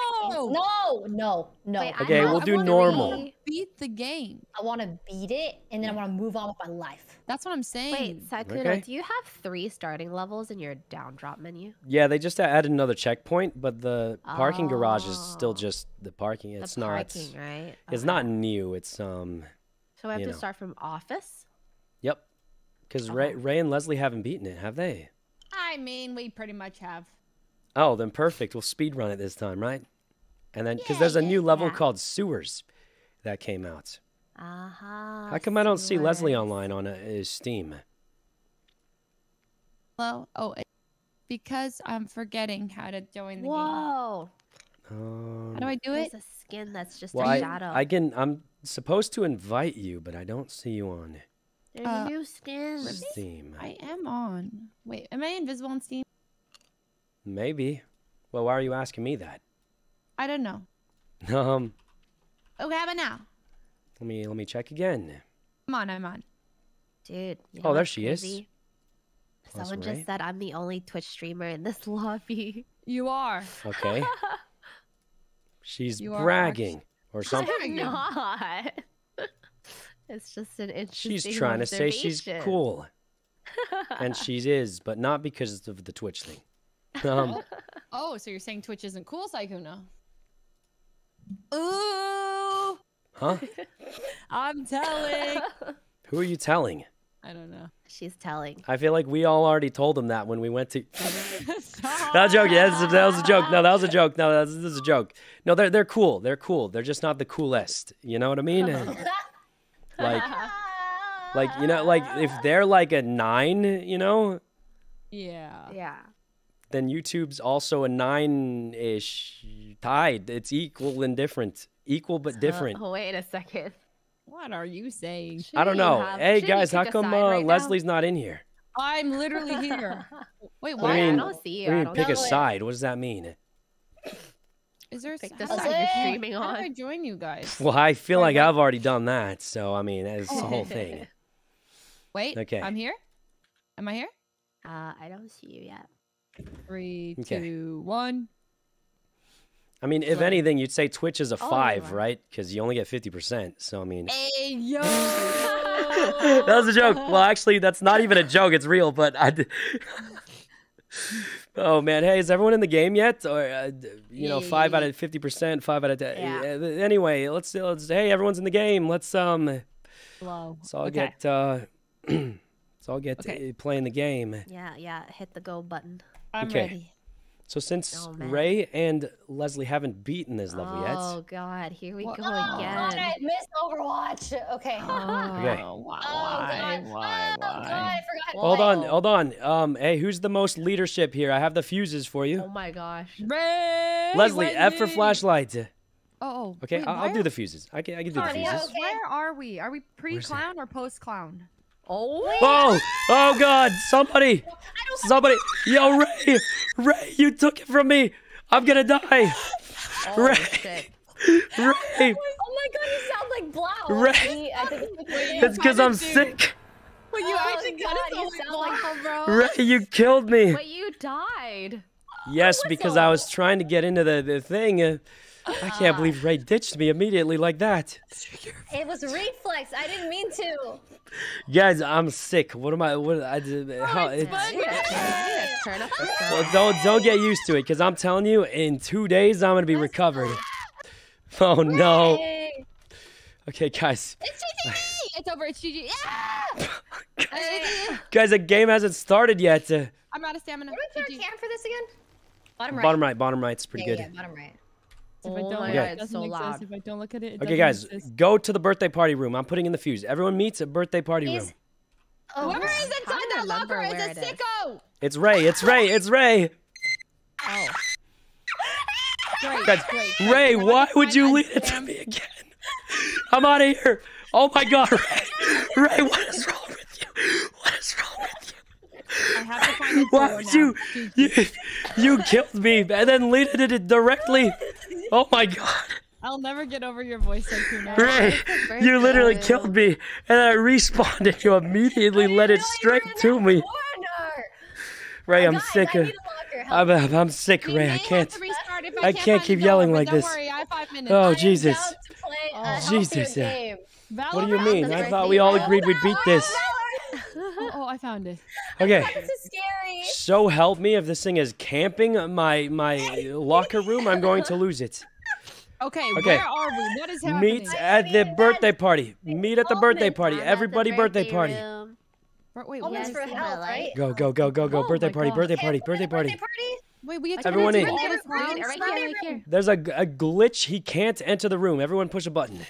no, no, no. Wait, Okay, have we'll do three- normal. Beat the game. I want to beat it, and then I want to move on with my life. That's what I'm saying. Wait, Sykkuno, Okay. do you have three starting levels in your down drop menu? Yeah, they just added another checkpoint, but the parking garage is still Oh. just the parking. It's the not. parking, right? It's Okay. not new. It's um. So I have to know. start from office. Yep. Because Rae, Rae and Leslie haven't beaten it, have they? I mean, we pretty much have. Oh, then perfect. We'll speed run it this time, right? And then because there's a new level yeah. called Sewers that came out. Uh-huh. How come I don't see Leslie online on uh, Steam? Well, oh, because I'm forgetting how to join the game. Whoa. Um, How do I do There's it? a skin that's just well, a I, shadow. I can. I'm supposed to invite you, but I don't see you on There's Uh, new skins. Steam. I am on. Wait, am I invisible on Steam? Maybe. Well, why are you asking me that? I don't know. Um, Okay, how about now? let me let me check again. I'm on. I'm on. Dude. you Oh, there what's she is. crazy? Plus Someone Rae. just said I'm the only Twitch streamer in this lobby. You are. Okay. She's You are bragging or something. I'm not. It's just an interesting She's trying to say she's cool, and she is, but not because of the Twitch thing. Um, Oh, so you're saying Twitch isn't cool, Sykkuno? Ooh, huh? I'm telling. Who are you telling? I don't know. She's telling. I feel like we all already told him that when we went to. That was a joke. Yeah, that was a joke. No, that was a joke. No, that was, this is a joke. No, they're they're cool. They're cool. They're just not the coolest. You know what I mean? Like, like you know, like if they're like a nine, you know, Yeah. Yeah. then YouTube's also a nine-ish tied. It's equal and different. Equal but different. Oh, wait a second. What are you saying? I don't know. have- hey guys, how come uh, right? Leslie's not in here? I'm literally here. Wait, What what? do you I don't see you. What do you I mean don't pick see a side? What does that mean? Is there a Pick s- the how do side I- you're streaming How do I join you guys? Well, I feel like? I've already done that. So I mean, it's the whole thing. Wait. Okay. I'm here. Am I here? Uh, I don't see you yet. Three, Okay. two, one. I mean, if anything, you'd say Twitch is a Oh, five, right? Because you only get fifty percent. So I mean, Hey yo. that was a joke. Well, actually, that's not even a joke. It's real. But I. d- oh man, hey, is everyone in the game yet? Or uh, you know, five out of fifty percent, five out of ten. Yeah. Anyway, let's, let's. Hey, everyone's in the game. Let's um. Hello. Let's all Okay. get. uh Let's all get Okay. uh, playing the game. Yeah, yeah. Hit the go button. I'm Okay. ready. So since Oh. Rae and Leslie haven't beaten this level oh yet, Oh God, here we What- go Oh, God, again. I missed Overwatch. Okay. Okay. Oh, why? Oh, Why? God. Why? Oh, God, Why? I forgot. hold on, hold on. Um, hey, who's the most leadership here? I have the fuses for you. Oh my gosh. Rae. Leslie, F for Wendy! flashlight. Oh, oh. Okay, wait, I'll, I'll do the fuses. I can, I can do the fuses. okay. Where are we? Are we pre-clown or post-clown? Oh. Oh, oh God! Somebody, somebody! Yo, Rae, Rae, you took it from me. I'm gonna die. Oh, Rae, shit. Rae. Oh my God, you sound like Blau. Right. Me, I think it's It's because I'm sick. Wait, you Oh, actually God, got you it sound like like bro. Rae, you killed me. But you died. Yes, because I was trying to get into the, the thing. Uh, I can't ah. believe Rae ditched me immediately like that. It was reflex. I didn't mean to. Guys, I'm sick. What am I? What I did? Oh, how? It's, Yeah, turn- you gotta turn up ah. well, don't don't get used to it, because I'm telling you, in two days I'm gonna be recovered. Oh no. Okay, guys, It's GG. It's over. It's GG. Yeah. guys, the game hasn't started yet. I'm out of stamina. What do we GG. put cam for this again? Bottom right. bottom right, bottom right's pretty Yeah, good. yeah, bottom right. If I Oh don't my look, God, it it's doesn't so exist. loud. If I don't look at it, it Okay, guys, exist. go to the birthday party room. I'm putting in the fuse. Everyone meets at birthday party room. Oh, Whoever is inside I that locker is a it is. sicko. It's Rae. It's Rae. It's Rae. Oh. Great, Guys, great. Rae, Now why would you my lead it to me again? I'm out of here. Oh my God, Rae. Rae, what is wrong with you? What is wrong with you? I have to find a Why door would now. you, you, you killed me and then leaded it directly? Oh my God. I'll never get over your voice, Akuna. Rae, It's a you literally birthday. killed me and I respawned and you immediately led it straight to me. Corner. Rae, I'm Guys, sick of. need a locker. Help. I'm, I'm I'm sick, We Rae. I can't. to restart if I I can't find keep yelling like this. Worry, I have five. Oh Jesus. down to play a Oh. Jesus, game. What do you mean? I thought we all agreed we'd beat this. Oh, oh, I found it. Okay. This is scary. So help me if this thing is camping my my locker room, I'm going to lose it. Okay, Okay. where are we? What is happening? Meet at the birthday party. Meet at the birthday party. I'm at the Everybody birthday party. room. Bur- Wait, Almost where for health, right? Go go go go go Oh birthday party birthday party birthday birthday party. party. Wait, we get to Everyone in. to all Birthday the party. clowns? Right Smiley here, right room. here. There's a, a glitch. He can't enter the room. Everyone push a button.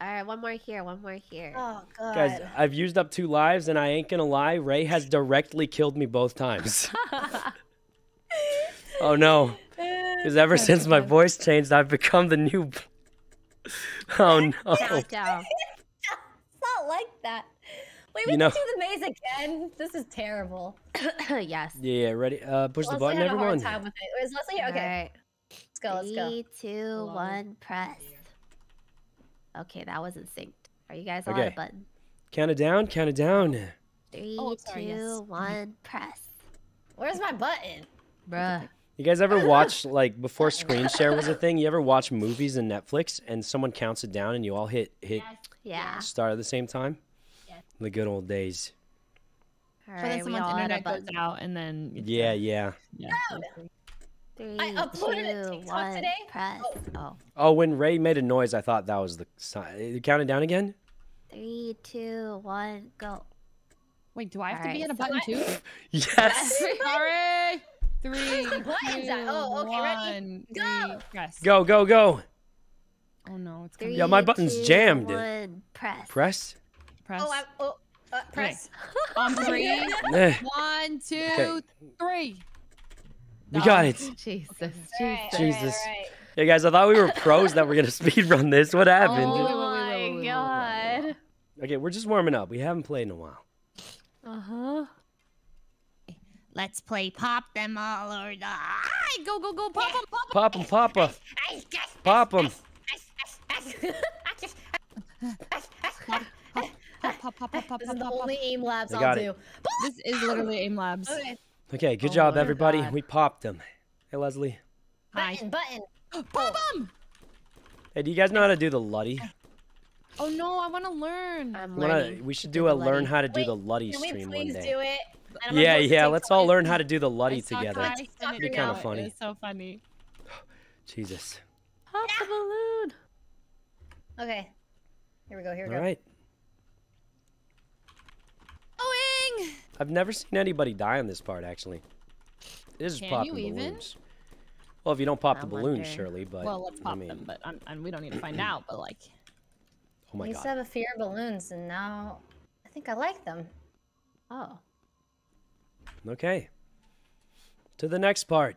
All right, one more here, one more here. Oh god. Guys, I've used up two lives and I ain't gonna lie, Rae has directly killed me both times. oh no. Because ever since my voice changed, I've become the new. Oh no. Down. It's not like that. Wait, we You can know- do the maze again. This is terrible. yes. Yeah, yeah, ready? Uh, push the Leslie button, had a hard everyone. time with it. Is Leslie here? Okay, Alright. let's go. Let's go. Three, two, one, press. Okay, that wasn't synced. Are you guys all Okay. on a button? Count it down, count it down. Three, Oh, sorry, two, yes. one, mm-hmm. press. Where's my button? Bruh. You guys ever watch like before screen share was a thing? You ever watch movies in Netflix and someone counts it down and you all hit hit Yeah. start at the same time? Yes. The good old days. All So then right, we someone's all on a internet goes out, and then Yeah, yeah. yeah. Three, I uploaded a two, TikTok one, today. press. Oh. Oh, when Rae made a noise, I thought that was the sign. Count it down again. Three, two, one, go. Wait, do I have to Alright, be in a so button I- too? Yes. Sorry. Three, buttons two. Oh, okay, ready? one, Go. three, press. Go go go. Oh no, it's Three. Yeah, my button's two, jammed. One, press. Press. Press. Oh, I, oh, uh, press. On three. Eh, One, two, Okay. three. We got it. Jesus. Jesus. all right, Jesus. all right. Yeah, guys, I thought we were pros that were gonna speed run this. What happened? Oh my god. Okay, we're just warming up. We haven't played in a while. Uh huh. Let's play pop them all or die. Go, go, go, pop them, pop Pop 'em, Papa. Pop 'em. them. Pop, pop, pop, pop, pop, This is the pop, pop. only aim labs I I'll do. This is literally aim labs. Okay. Okay, good Oh job, everybody. God. We popped them. Hey, Leslie. Hi. Button, button. Pop them. Hey, do you guys know how to do the Luddy? Oh no, I want to learn. I'm You wanna- learning. we should do do the a learn how to do Wait, the Luddy Can we stream one please day. do it? And Yeah, yeah. Let's all learn how to do the Luddy together. Kai TikTok send it Be kinda funny. was so funny. Jesus. Pop the balloon. Okay. Here we go. Here All we go. right. Going. I've never seen anybody die on this part, actually. It is Can popping you even? balloons. Well, if you don't pop I the balloons, wonder. surely, but Well, let's I mean, them, but um, and we don't need to find out. But like, oh my I used to have a fear of balloons, and now I think I like them. Oh. Okay. To the next part.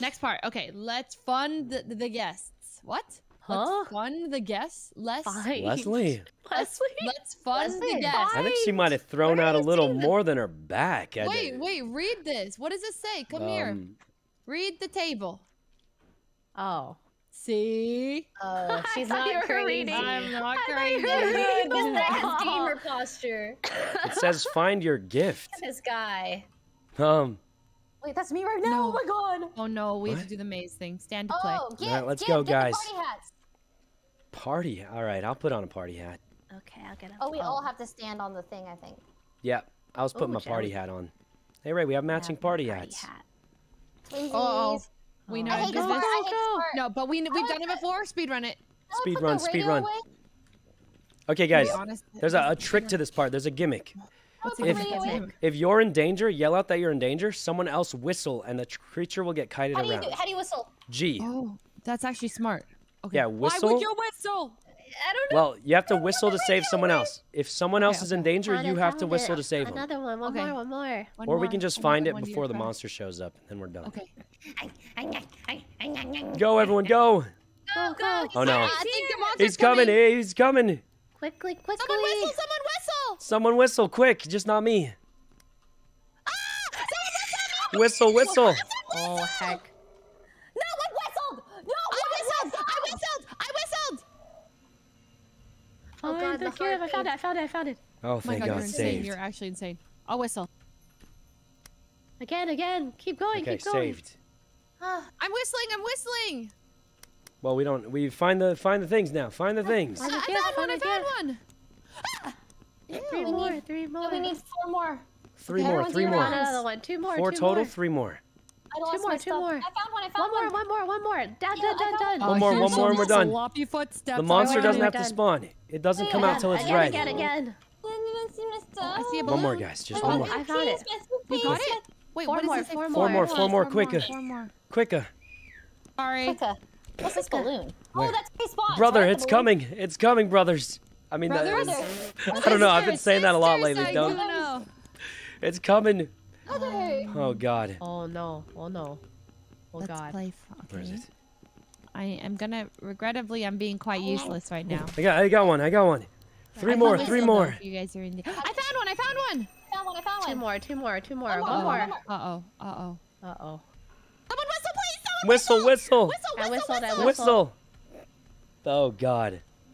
next part. Okay, let's fund the, the guests. What? Huh? Let's fund the guests. Let's Fine. Leslie. Leslie. let's fund the guests. I think she might have thrown out a little more than her back. I Wait, did- wait, read this. What does it say? Come here. um, Read the table. Oh. See? Oh, she's not you were crazy. reading. I'm not crazy. you reading. This guy has gamer posture. It says find your gift. This guy. Um, Wait, that's me right now. Oh my god. Oh no, we have to do the maze thing. Stand to play. Oh, get, Alright, let's get, go, get guys. The party hats. Party. All right, I'll put on a party hat. Okay, I'll get him. Oh, we all have to stand on the thing, I think. Yeah, I was putting Ooh, my party jelly. hat on. Hey, Rae, we have matching party, party hats. hat. Twinsies. Uh-oh. We oh, know I how to hate this this. part. I hate this part. No, but we we've done it before. Speed run it. Speed run, speed run. away? Okay, guys, there's a, a trick to this part. There's a gimmick. What's the If- gimmick? If you're in danger, yell out that you're in danger. Someone else whistle, and the creature will get kited How do you around. do? How do you whistle? G. Oh, that's actually smart. Okay. Yeah, Why whistle. would you whistle? I don't know. Well, you have to whistle to save someone else. If someone else is in danger, you have to whistle it. to save them. Another one. One Okay. more. One more. One Or we can just find it before the friend. monster shows up, and then we're done. Okay. Go, everyone, go! Go, go. Oh no, I think the he's coming! He's coming! Quickly, quickly. Someone whistle! Someone whistle! Someone whistle, quick! Just not me. Ah! Someone whistle! Whistle, whistle! Oh heck. No one whistled. No I whistled! I whistled! I whistled! Oh God, god, the the cube. I found it. I found it. I found it. Oh, Oh my god, God, you're insane. saved. You're actually insane. I'll whistle. Again, again. Keep going. Okay, keep going. saved. Ah, I'm whistling. I'm whistling. Well, we don't. We find the find the things now. Find the ah, things. I I a found gift, one. I find a found gift. one. Three we more. need- Three more. No, we need four more. Three Okay, more. Three more. Another one. Two more. Four two total. More. Three more. I lost Two more, my two stuff. more. I found one. I One found more. one. One more. One more. Done. Yeah, Done. I Done. found Done. one. One more, one more, and we're done. Sloppy footsteps. The monster doesn't have to spawn. It doesn't come out till it's again, red. Again. Again. I didn't see my. I see a One more, guys. Just one more. I found it. You got it? Wait, Four what more, it say? four Four more. Four more. Four Quicker. More. Quicker. Sorry. Quicker. What's this balloon? Where? Oh, that's respawn. Brother, it's coming. It's coming, brothers. I mean, that Brother, is, brother. I don't know. I've been saying that a lot Sister lately. Don't. Sykkuno. It's coming. Brother. Oh God. Oh no. Oh no. Oh Let's god. play. f- Where is it? I am gonna. Regrettably, I'm being quite useless right now. I got. I got one. I got one. Three I more. Three more. You guys are in. The... I found one. I found one. I found one. I found Two one. more. Two more. Two more. One One more, more. one more. Uh oh. Uh oh. Uh oh. Someone whistle, please. Someone Whistle. Whistle. Whistle. I Whistle. whistled. I Whistle. whistled. Whistle. Oh God.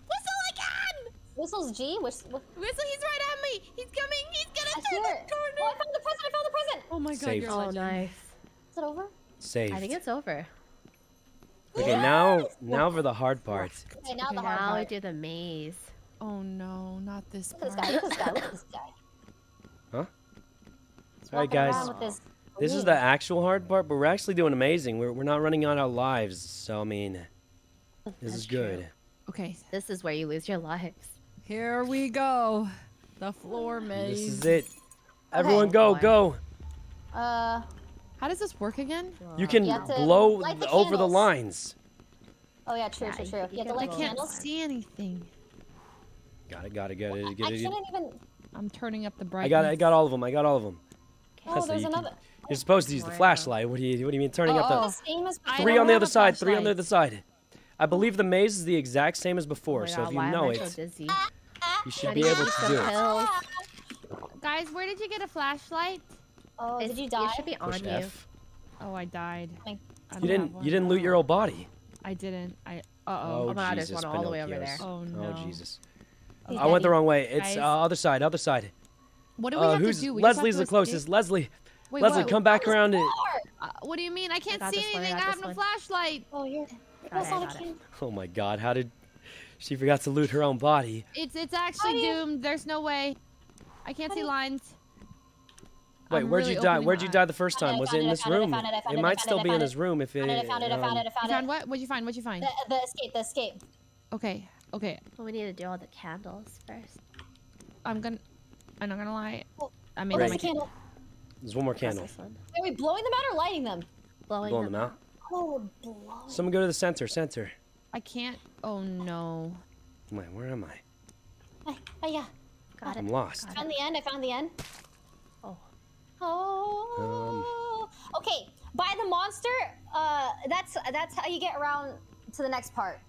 Whistle again. Whistles G. Which, what? Whistle. He's right at me. He's coming. He's I gonna hear turn it. Oh, I found the present. I found the present. Oh my god, Saved. you're a Oh nice. Is it over? Saved. I think it's over. Okay, now now for the hard part. Okay, now Okay, the hard Now we do the maze. Oh no, not this Look at this guy. Look at this guy. Look at this guy. Huh? All right, guys. this This is the actual hard part, but we're actually doing amazing. We're we're not running out of lives, so I mean, this That's is good. true. Okay, This is where you lose your lives. here we go. The floor maze. This is it. Everyone, go go. Uh, How does this work again? You can You blow the over the lines. oh yeah, true, true, you- true. you You, have to I can't candles. see anything. Got it. Got it. Got it. I Get it. couldn't even. I'm turning up the brightness. I brightness. got it. I got all of them. I got all of them. Oh, That's there's you can- another. You're supposed to use the flashlight. What do you What do you mean turning up Oh, the The same as three on the other a side? Three on the other side. I believe the maze is the exact same as Oh before. my so God, if you know am I so it, dizzy? You should I be able to do it. Guys, where did you get a flashlight? Oh, It's- did you die? It should be on Push you. F. Oh, I died. Thank- I You didn't. You didn't loot your old body. I didn't. I. Uh Oh, oh. Oh my God, there's Jesus, one all the way over there. Oh, no. Oh Jesus. He's I went the wrong way. It's uh, other side. Other side. What do we Uh, have who's to do? We just have Leslie's to the escape? closest? Leslie. Wait, Leslie, what? come back around. It. Uh, what do you mean? I can't got see this I anything. I, have no flashlight. Oh, you're. It, not a got it. can. Oh my God! How did she forgot to loot her own body? It's it's actually do you- doomed. There's no way. I can't How see lines. Wait, I'm where'd really you die? Where'd you die the first Found it, time? Was it in this found it, I room? it, I found It it, I might still be in this room if it. Found it, I found it, I found it, I um, found You found what? What'd you find? What'd you find? The, the escape, the escape. Okay, okay. Well, we need to do all the candles first. I'm gonna. I'm not gonna lie. Oh, I Oh, made there's my a candle. There's one more candle. one. Are we blowing them out or lighting them? Blowing, Blowing them out. Oh, blow. Someone go to the center. Center. I can't. Oh no. Wait, where am I? Hey, oh yeah. Got it. I'm it. lost. Found the end. I found the end. Oh. Oh. okay. By the monster. Uh, that's that's how you get around to the next part.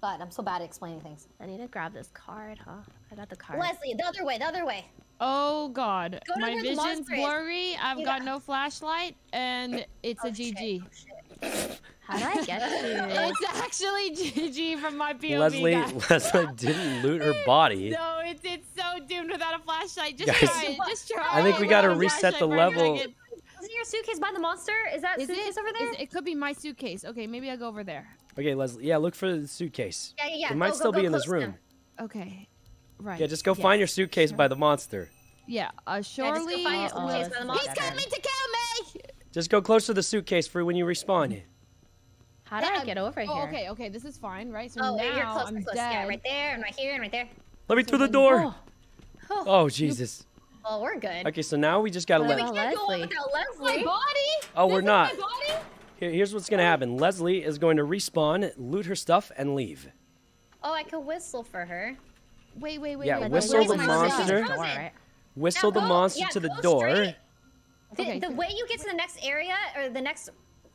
God, I'm so bad at explaining things. I need to grab this card, huh? I got the card. Leslie, the other way, the other way. Oh god. Go my vision's monster is. blurry. I've Yeah. got no flashlight, and it's Oh, a shit. GG. How did I get you? It's actually GG from my POV. Leslie, guys. Leslie didn't loot her body. No, it's it's so doomed without a flashlight. Just Guys, try it. Just try I think we gotta reset the flashlight for a level. Isn't your suitcase by the monster? Is that Is suitcase it over there? is- it could be my suitcase. Okay, maybe I'll go over there. Okay, Leslie. Yeah, look for the suitcase. yeah, yeah, yeah. It might Go, go, still go be in this room. them. Okay. Right. Yeah, just go yes. find your suitcase by the monster. Yeah, uh, Yeah, just go surely. find your suitcase it's by the not He's coming to kill me! Just go close to the suitcase for when you respawn. How did Yeah, I get over oh, here? Oh, okay, okay, this is fine, right? So Oh, now you're close, I'm close. dead. Yeah, right there, and right here, and right there. Let me So through the door. Oh, Oh Jesus. well, we're good. Okay, so now we just gotta But we let. can't go Leslie. without My body? Oh, This we're not. My body? Here, here's what's gonna happen. Leslie is going to respawn, loot her stuff, and leave. Oh, I could whistle for her. Wait, wait, wait. Yeah, wait, whistle wait, the wait, wait, monster. wait. Right? Whistle the go- monster yeah, to the go door. The, Okay, the way you get to the next area or the next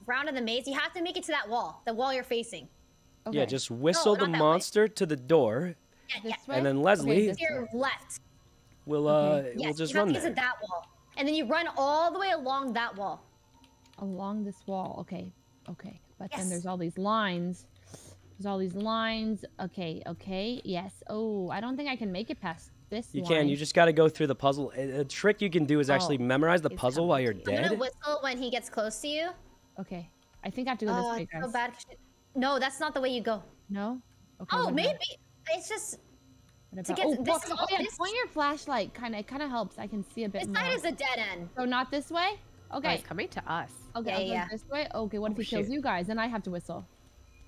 round of the maze, you have to make it to that wall, the wall you're facing. Okay. Yeah, just whistle not the that way. monster to the door, Yeah, yeah. and then Leslie this To your left. will uh Okay. will Yes, just you have to get there. to that wall, and then you run all the way along that wall. along this wall. Okay, okay. But then there's all these lines. There's all these lines. Okay, okay, yes. Oh, I don't think I can make it past this You line. can. You just got to go through the puzzle. A, a trick you can do is actually Oh, memorize the puzzle while you're dead. I'm gonna dead. whistle when he gets close to you. Okay. I think I have to go this Oh, way, guys. so bad. 'cause No, that's not the way you go. No? Okay, Oh, maybe. about- It's just. what to get oh, this walk- oh, yeah, this- point your flashlight. Kind of, it kind of helps. I can see a bit This more. side is a dead end. So not this way. Okay. he's coming to us. Okay, Yeah, yeah. this way. Okay, what if Oh, he kills you guys? Then I have to whistle.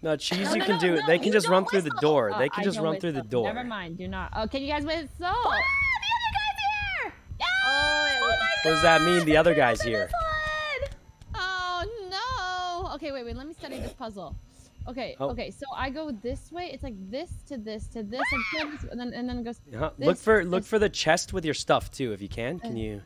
No, cheese No, you no, can no, do. no, they can just don't run through the door. Uh, They can I just don't run through the door. Never mind. Do not. Oh, can you guys whistle? Ah, the other guy's here! Yeah. Oh, my God. What does that mean? The other guy's here. Okay, wait, wait. Let me study this puzzle. Okay, Oh. okay. So I go this way. It's like this to this to this and, this, and then and then it goes. Uh-huh. Look this, for look this. for the chest with your stuff too, if you can. Can you?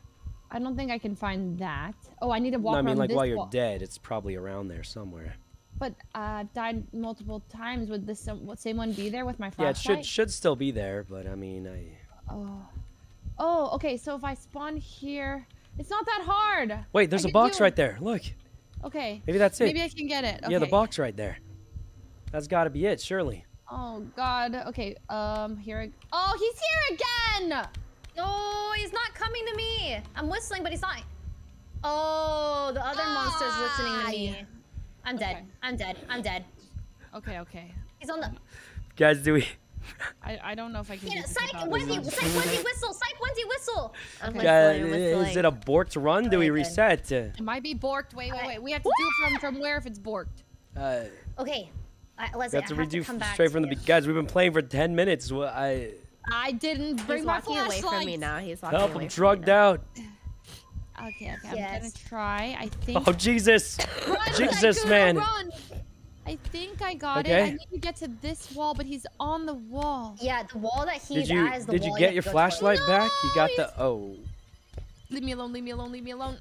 I don't think I can find that. Oh, I need to walk No, I mean like while you're wall. dead, it's probably around there somewhere. But uh, I've died multiple times. Would this same one be there with my flashlight? Yeah, it should should still be there, but I mean, I Oh. Oh, okay. So if I spawn here, it's not that hard. wait. There's I a box right there. Look. Okay. Maybe that's it. Maybe I can get it. Yeah, the box right there. That's got to be it, surely. Oh God. Okay. Um. Here. I... Oh, he's here again. Oh, he's not coming to me. I'm whistling, but he's not. Oh, the other monster's listening to me. I'm dead. Okay. I'm dead. I'm dead. Okay. Okay. He's on the. Guys, do we? I, I don't know if I can. Yeah, Psych, without Wendy, this. Psych, Wendy, whistle. Psych, Wendy, whistle. I'm Guys, whistling, I'm is it a borked run? Do we reset? It might be borked. Wait, wait, wait. We have to do from from where if it's borked. Uh, Okay. Uh, we Leslie, have to I have to redo come back straight from the you. be- guys. We've been playing for ten minutes. Well, I I didn't bring He's my walking away from me flashlight. now. He's walking help. away I'm from drugged me now. out. Okay, okay. I'm gonna try. I think. Oh Jesus, Run, Jesus, man. Run. I think I got it. I need to get to this wall, but he's on the wall. Yeah, the wall that he's Did you at is the did you get have your flashlight towards. back? You got No, the oh. Leave me alone. Leave me alone. Leave me alone.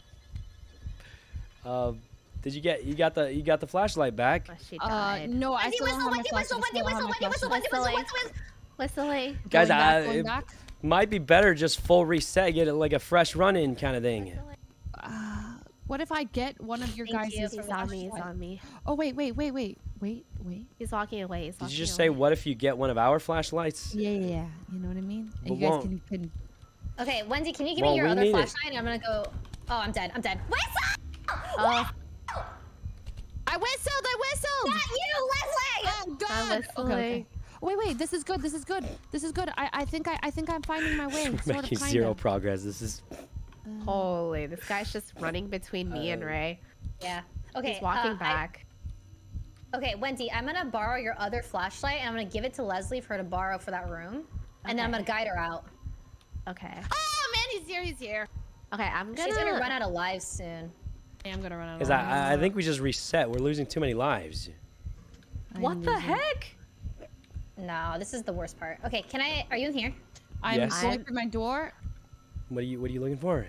Uh, did you get you got the you got the flashlight back? Oh, she Uh, no, I Wendy, still don't whistle, have my Wendy, flashlight. whistle, I Wendy, still don't whistle, have my Wendy, whistle, whistle, Whistling. whistle, whistle. Guys, Going back, I- going it- back. Might be better just full reset, get it like a fresh run in kind of thing. Uh, what if I get one of your Thank guys' you. He's on me. He's on me. Oh wait, wait, wait, wait, wait, wait. He's walking away. He's walking Did you just away. say what if you get one of our flashlights? Yeah, yeah, yeah. You know what I mean? And But you guys won't- can, can Okay, Wendy, can you give Well, me your other need it. flashlight? And I'm gonna go. Oh, I'm dead. I'm dead. Whistle! Oh, I whistled. I whistled. Not you, Leslie! Oh I'm God. whistling. Okay, okay. Wait, wait. This is good. This is good. This is good. I, I think I, I think I'm finding my way. We're sort making of, zero of. progress. This is Holy, this guy's just running between me and Uh, Rae. Yeah. Okay. He's walking uh, I- back. okay, Wendy, I'm gonna borrow your other flashlight and I'm gonna give it to Leslie for her to borrow for that room. And then I'm gonna guide her out. Okay. Oh man, he's here. He's here. Okay, I'm gonna. She's gonna run out of lives soon. Yeah, I'm gonna run out. because I, I think we just reset. We're losing too many lives. What the heck? No, this is the worst part. Okay, can I? Are you in here? I'm Yes. going through my door. What are you What are you looking for?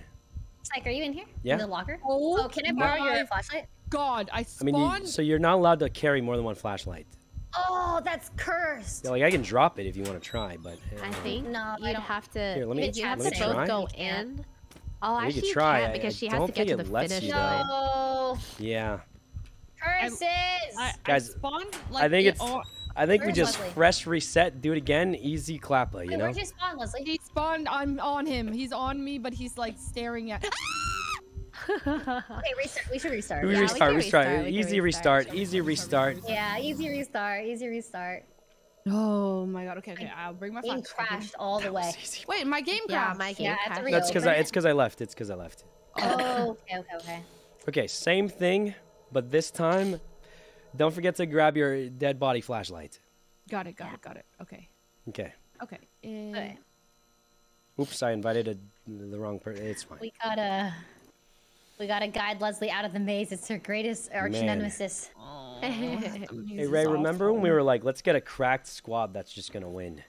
Psych, are you in here? Yeah. In the locker? Oh Oh, can I borrow my your flashlight? God, I I mean, you, so you're not allowed to carry more than one flashlight. Oh, that's cursed. Yeah, like I can drop it if you want to try, but uh, I think No, you'd don't- have to. Here, let me- you have let to both go in. Oh, You actually, could you try. can't because I she has to get think to it the lets finish you, line. No. yeah. Curses. I, Guys, I spawned like I think it it's. all- I think we just Leslie? fresh reset, do it again, easy clappa, you Wait, know. where'd you spawn, Leslie? He spawned. I'm on him. He's on me, but he's like staring at. Okay, restart. We should restart. We Yeah, restart, can restart, restart, we easy restart. restart, easy restart. Yeah, easy restart. Easy restart. Oh my god. Okay, okay. I'll bring my Game flashlight. crashed all the way. Wait, my game crashed. Yeah, my game Yeah, I have to crashed. That's because I. It's because I left. It's because I left. Oh, okay, okay, okay. Okay, same thing, but this time, don't forget to grab your dead body flashlight. Got it. Got it. Got it. Okay. Okay. Okay. Uh, Oops, I invited a, the wrong person. It's fine. We gotta. We gotta guide Leslie out of the maze. It's her greatest arch Man. nemesis. Hey Rae, remember when we were like, let's get a cracked squad that's just gonna win?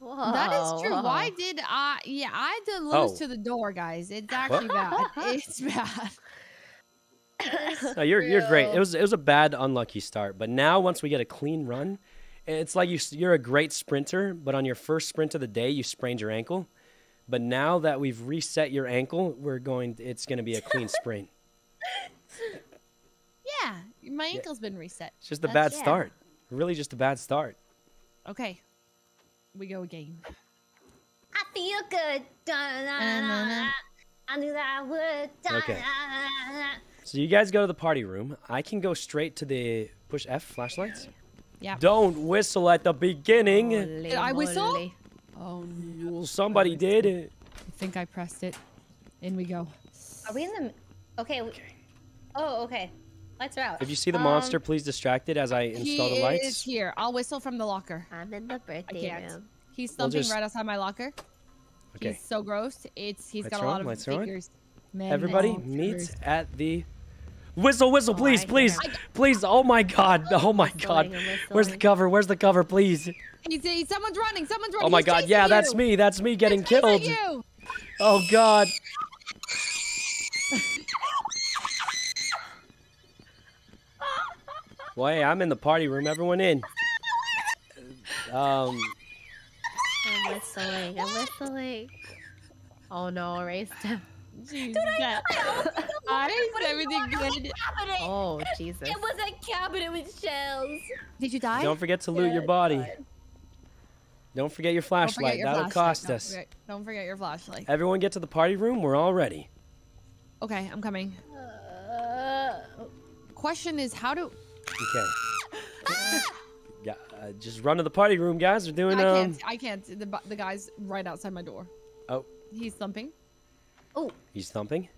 That is true. Why did I? Yeah, I did lose Oh. to the door, guys. It's actually bad. It's bad. No, you're you're great. It was it was a bad unlucky start, but now once we get a clean run, it's like you you're a great sprinter, but on your first sprint of the day you sprained your ankle. But now that we've reset your ankle, we're going. It's going to be a clean sprint. Yeah, my ankle's been reset. It's just a That's- bad yeah. start. Really, just a bad start. Okay. We go again. I feel good. Da-da-da-da-da. I knew that I would. Okay. Da-da-da-da-da. So you guys go to the party room. I can go straight to the push F flashlights. Yeah. Don't whistle at the beginning. Did I whistle? moly. Oh no. Well, somebody did. It. I think I pressed it. In we go. Are we in the? Okay. we- Oh, okay. Lights are out. If you see the Um, monster, please distract it as I install the lights. He is here. I'll whistle from the locker. I'm in the I birthday can't. room. He's We'll thumping just- right outside my locker. Okay. He's so gross. It's he's Lights got are a on, lot of lights are on. figures. Man, Everybody that's- meet at the whistle, whistle, Oh, please, please, please. Oh my God! Oh my God! Where's the cover? Where's the cover, please? He's, he's someone's running. Someone's running. Oh my He's God! Yeah, that's me. That's me getting He's killed. you. Oh God! Well, hey, I'm in the party room. Everyone in. Um, I'm whistling. I'm whistling. Oh no, erased him. Jeez, that- I everything good. Oh Jesus. It was a cabinet with shells. Did you die? don't forget to loot your body. Don't forget your flashlight. forget your That'll flashlight. cost Don't us. forget- Don't forget your flashlight. Everyone get to the party room. We're all ready. Okay, I'm coming. Uh, Question is, how do Okay. yeah, uh, just run to the party room, guys. We're doing I um. can't? I can't. The, the guy's right outside my door. Oh, He's thumping. He's thumping.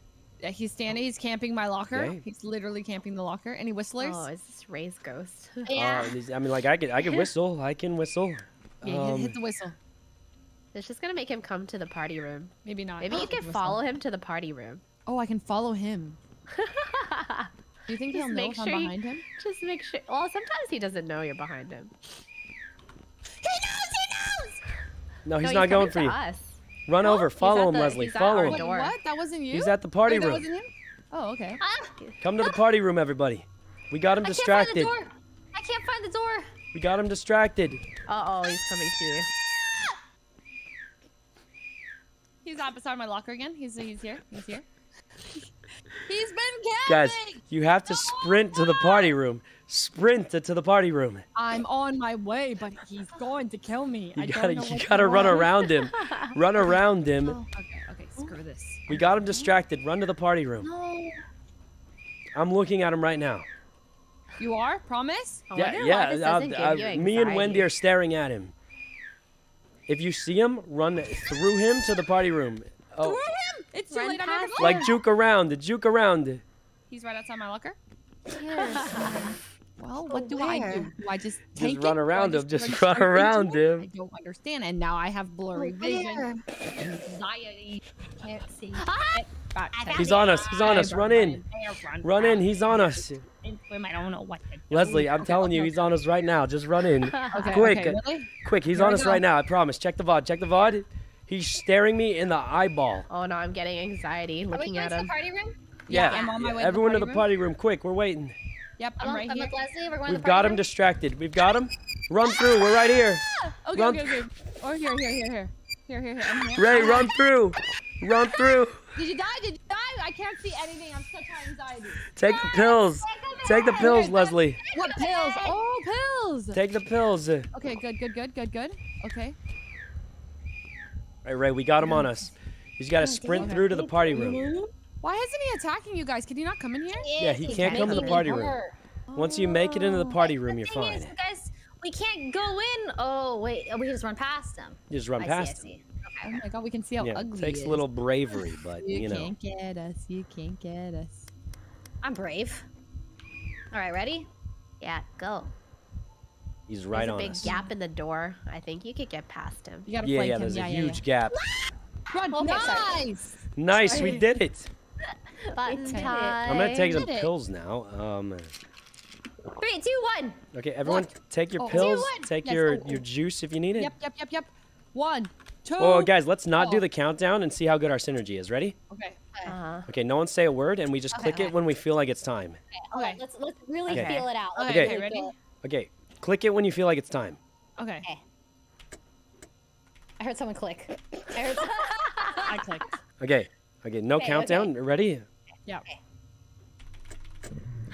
Yeah, he's standing. He's camping my locker. Okay. He's literally camping the locker. Any whistlers? Oh, is this Rae's ghost? yeah. Uh, I mean, like I can, I can whistle. I can whistle. yeah, hit, Um, hit the whistle. It's just gonna make him come to the party room. Maybe not. Maybe you can whistle. follow him to the party room. Oh, I can follow him. Do you think Just he'll know make if I'm sure you- behind him? Just make sure. Well, sometimes he doesn't know you're behind him. He knows. He knows. No, he's No, not going for to you. Us. Run No, over. Follow him, the- Leslie. he's Follow him. Door. what? That wasn't you? He's at the party Wait, room. That wasn't him? Oh, okay. Ah, Come to the party room, everybody. We got him I can't find the distracted. door. I can't find the door. We got him distracted. Uh oh, he's coming to you. He's up beside my locker again. He's he's here. He's here. he's been camping. Guys, you have to sprint to the party room. Sprint to the party room. I'm on my way, but he's going to kill me. You I gotta, don't know you gotta run do. around him. Run around him. Okay, okay, screw this. We got him distracted. Run to the party room. No. I'm looking at him right now. You are? Promise? I Yeah, wonder why yeah. this uh, doesn't uh, me and Wendy are staring at him. If you see him, run through him to the party room. Oh, Through him! It's too Run late. I'm past never him. going. like juke around, juke around. He's right outside my locker. Yes. Well, oh, what do I do? Do I just take Just run it? Do I around him. Just like, run around him. I don't understand, and now I have blurry oh, vision, anxiety, can't see. Ah! Back to He's on us. He's on us. Run in. Run in. He's on us. I don't know what to do. Leslie, I'm Okay, telling you, okay, he's on us right now. Just run in. Okay, Quick. okay, really? Quick, he's Here on us right now. I promise. Check the VOD. Check the VOD. He's staring me in the eyeball. Oh no, I'm getting anxiety Are we looking going at to the him. party room? Yeah. I'm on my way to the Everyone to party the room. party room. Quick, we're waiting. Yep, I'm, I'm right I'm here. with Leslie. We're going We've the got him distracted. We've got him. Run through. We're right here. Ah! Okay, Run okay, okay. Oh, here, here, here, here. Here, here, here. I'm here. Rae, run through. Run through. Did you die? Did you die? I can't see anything. I'm such high anxiety. Take the pills. Take the pills, Leslie. What pills? Oh, pills. Take the pills. Okay, good, good, good, good, good. Okay. right, Rae, we got him on us. He's got to sprint through to the party room. Why isn't he attacking you guys? Can he not come in here? Yeah, he can't come to the party room. hurt. Once you make it into the oh. party The room, you're thing fine. is, guys, we can't go in. Oh wait, oh, we just run past him. You just run I past see, I him. see. Oh my god, we can see how Yeah, ugly it takes he a little bravery, but You, you know. You can't get us. You can't get us. I'm brave. All right, ready? Yeah, go. He's right there's on a big us. gap in the door. I think you could get past him. You gotta Yeah, flank yeah, him. there's yeah, a yeah, huge gap. Run. Okay, sorry. nice. Nice, we did it. Button Okay. time. I'm gonna take some pills now. Um, Three, two, one. okay, everyone, take your Oh, pills. two. Take Yes, your oh, oh. your juice if you need it. Yep, yep, yep, yep. One, two. Oh, guys, let's not do the countdown and see how good our synergy is. Ready? Okay. Uh-huh. Okay, no one say a word, and we just Okay, click okay. it when we feel like it's time. Okay. Let's let's really Okay. feel it out. Let's Okay, Okay. really ready? Okay, click it when you feel like it's time. Okay. I heard someone click. I heard. I clicked. Okay, okay, no Okay, countdown. Ready? Yeah.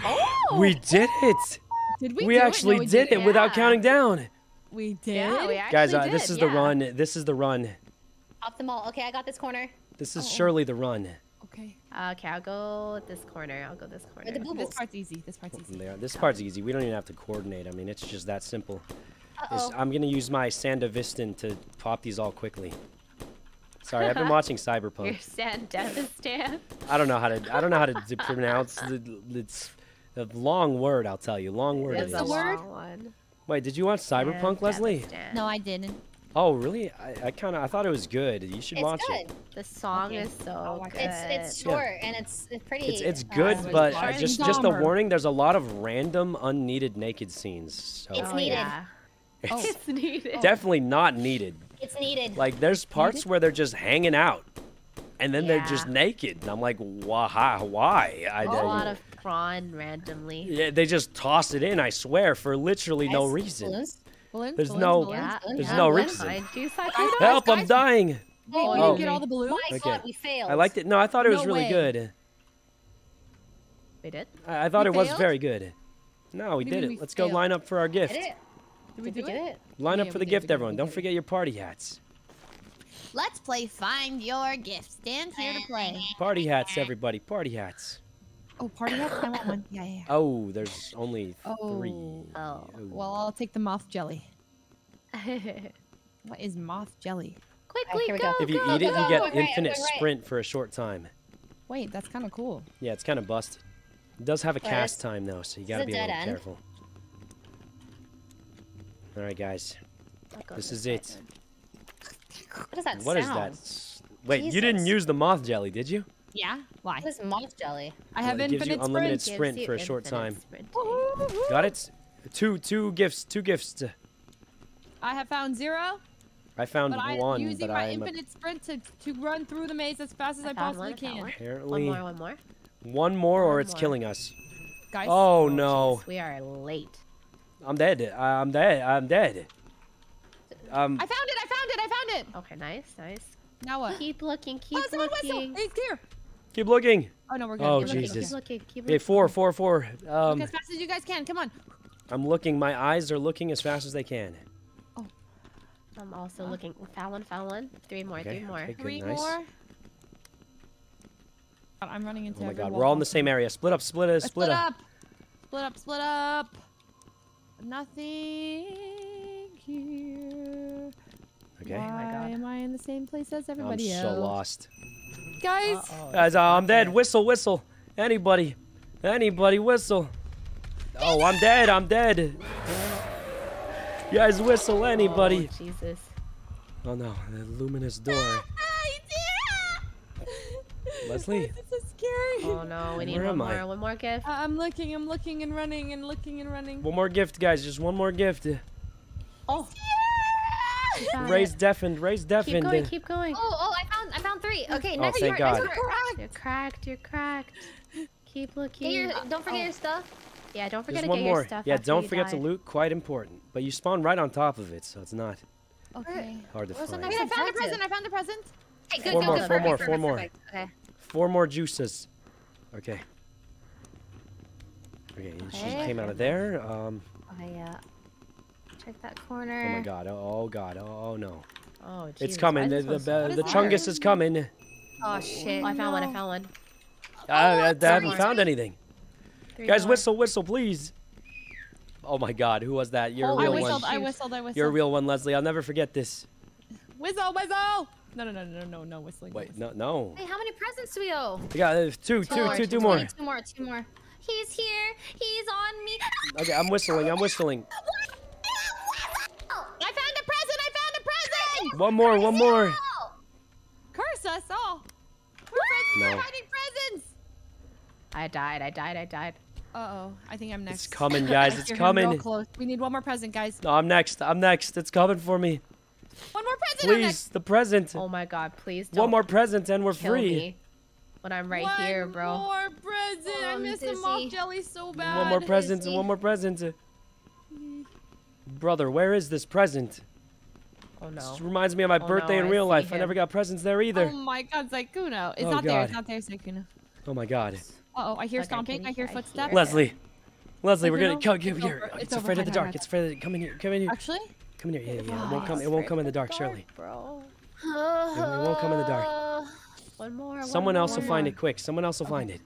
oh! We did it. Did we? We do actually it? No, we did it didn't. without counting down. We did. Yeah, we actually Guys, uh, did. this is the run. This is the run. Off the mall. Okay, I got this corner. This Oh, is surely the run. Okay. Okay, I'll go at this corner. I'll go this corner. The boo This part's easy. This part's easy. There, this part's easy. We don't even have to coordinate. I mean, it's just that simple. Uh-oh. I'm gonna use my Sandevistan to pop these all quickly. Sorry, I've been watching Your Cyberpunk. stand Devastand. I don't know how to. I don't know how to d- pronounce the. It's a long word. I'll tell you. Long word. It's it a is. word? long one. Wait, did you watch Cyberpunk, Leslie? No, I didn't. Oh, really? I, I kind of. I thought it was good. You should It's watch good. it. The song Okay, is so watch good. it. It's it's Yeah. short and it's it's pretty. It's it's uh, good, it's but fine. uh, just just a warning. There's a lot of random, unneeded naked scenes. So It's oh, needed. Yeah. it's It's needed. definitely not needed. It's needed. Like there's parts where they're just hanging out, and then they're just naked, and I'm like, why? Why? I, a I- lot of prawn randomly. yeah, they just toss it in. I swear, for literally no Guys, reason. balloons? Balloons, There's balloons, no- balloons. Yeah, There's yeah, no one reason. behind you, Guys, Sakura. Help! I'm dying. Wait, Oh, we Oh. didn't get all the balloons. My Okay. God, we failed. I liked it. No, I thought it was No really way. good. We did. I, I thought We it was very good. No, we do did it. we Let's go line up for our gift. Did we Did do we it? get it? Line up for the did, gift, everyone. Don't forget your party hats. Let's play Find Your Gift. Stand here to play. Party hats, everybody. Party hats. Oh, party hats? I want one. Yeah, yeah. yeah. Oh, there's only Oh. three. Oh. Oh. Well, I'll take the moth jelly. What is moth jelly? Quickly here we go, go. If you go, eat it, go. you get Going right, infinite going right. sprint for a short time. Wait, that's kind of cool. Yeah, it's kind of busted. It does have a Well, cast it's- time though, so you it's gotta a be a dead little end. careful. All right, guys. I'll This this is it. then. What is that What is sound? that? S- Wait, you didn't use the moth jelly, did you? Yeah? Why? What is moth jelly? I have Well, it gives you unlimited sprint. sprint Gives for a short time. Got it? Two two gifts, two gifts. I have found zero, I found but I'm using my I'm infinite sprint to, to run through the maze as fast as I, I possibly one, can. one. apparently One more, one more. one more or One it's more. killing us. Guys, Oh, oh no, jeez, we are late. I'm dead. I'm dead. I'm dead. Um, I found it! I found it! I found it! Okay, nice, nice. Now what? Keep looking, keep oh, someone whistle! looking. It's here! keep looking. Oh no, we're good. Oh, Keep looking, Jesus. Keep looking, keep Okay, looking. four, four, four. Um, Look as fast as you guys can. Come on. I'm looking. My eyes are looking as fast as they can. Oh. I'm also looking. Found one, found one. Three more, Okay, three more. okay, good, Three nice. more. I'm running into Oh my God, wall we're all in the same area. Split up, split up, Uh, split up. up. Split up, split up. Nothing here. Okay. Why my God. am I in the same place as everybody else? I'm so lost. Guys, Guys, uh, I'm dead. Whistle, whistle. Anybody, anybody, whistle. Oh, I'm dead. I'm dead. Guys, whistle. Anybody. Oh, Jesus. Oh no, the luminous door. Leslie. This is scary. Oh no, we need Where one am I? more, one more gift. I- I'm looking, I'm looking and running and looking and running. One more gift, guys. Just one more gift. Oh, Found Raise it. deafened. Raise Keep deafened. going, keep going. oh, oh! I found I found three. Okay, Oh, next thank your, next God. your- You're cracked, you're cracked. Keep looking. Get your, Uh, don't forget oh, your stuff. Yeah, don't forget Just to one get more. your stuff. Yeah, after don't you forget to loot. Quite important. But you spawn right on top of it, so it's not Okay. hard to What's the find. Wait, I found a present, I found a present. Hey, good, Four good, more, good, four perfect, more, perfect, four more. perfect. Okay. Four more juices. Okay. Okay, she came out of there. Um. Okay, yeah. Check that corner. Oh my God. Oh, oh God. Oh, oh no. Oh, It's coming. The the, the, the chungus is coming. Oh shit. Oh, I found one, I found one. I, I, I haven't found anything. Three Guys, more. whistle, whistle, please. Oh my God, who was that? You're a I real whistled, one. I whistled, I whistled. You're a real one, Leslie. I'll never forget this. Whistle, whistle! No, no, no, no, no, no whistling. no Wait, whistling. no, no. Hey, how many presents do we owe? We got uh, two, two, more, two, two more. Two more, two more. He's here. He's on me. Okay, I'm whistling. I'm whistling. I found a present! I found a present! One more, one more. Curse us all! We're, friends, No. we're hiding presents! I died, I died, I died. Uh-oh, I think I'm next. It's coming, guys. It's hear him real coming. close. We need one more present, guys. No, I'm next. I'm next. It's coming for me. One more present! I'm next. Please, the present. Oh my god, please don't One more present and we're free. me when I'm right one here, bro. One more present! Oh, I I'm miss the dizzy. jelly so bad. One more present. Izzy. One more present. Brother, where is this present? Oh no. This reminds me of my Oh, birthday no, in real see life. I never got presents there either. Oh my god, Sykkuno. It's Oh not there, it's not there, Sykkuno. Oh my god. Uh-oh, I hear Okay, stomping, I hear I footsteps. hear- Leslie. Leslie, we're gonna no, come here. over, It's, it's afraid of the dark. It's afraid of the, come in here. Come in here. Actually? Come in here. Yeah, yeah. It won't come. It won't come in the dark. dark, Surely. bro. It won't come in the dark. One more. Someone else will find it quick. Someone else will find it.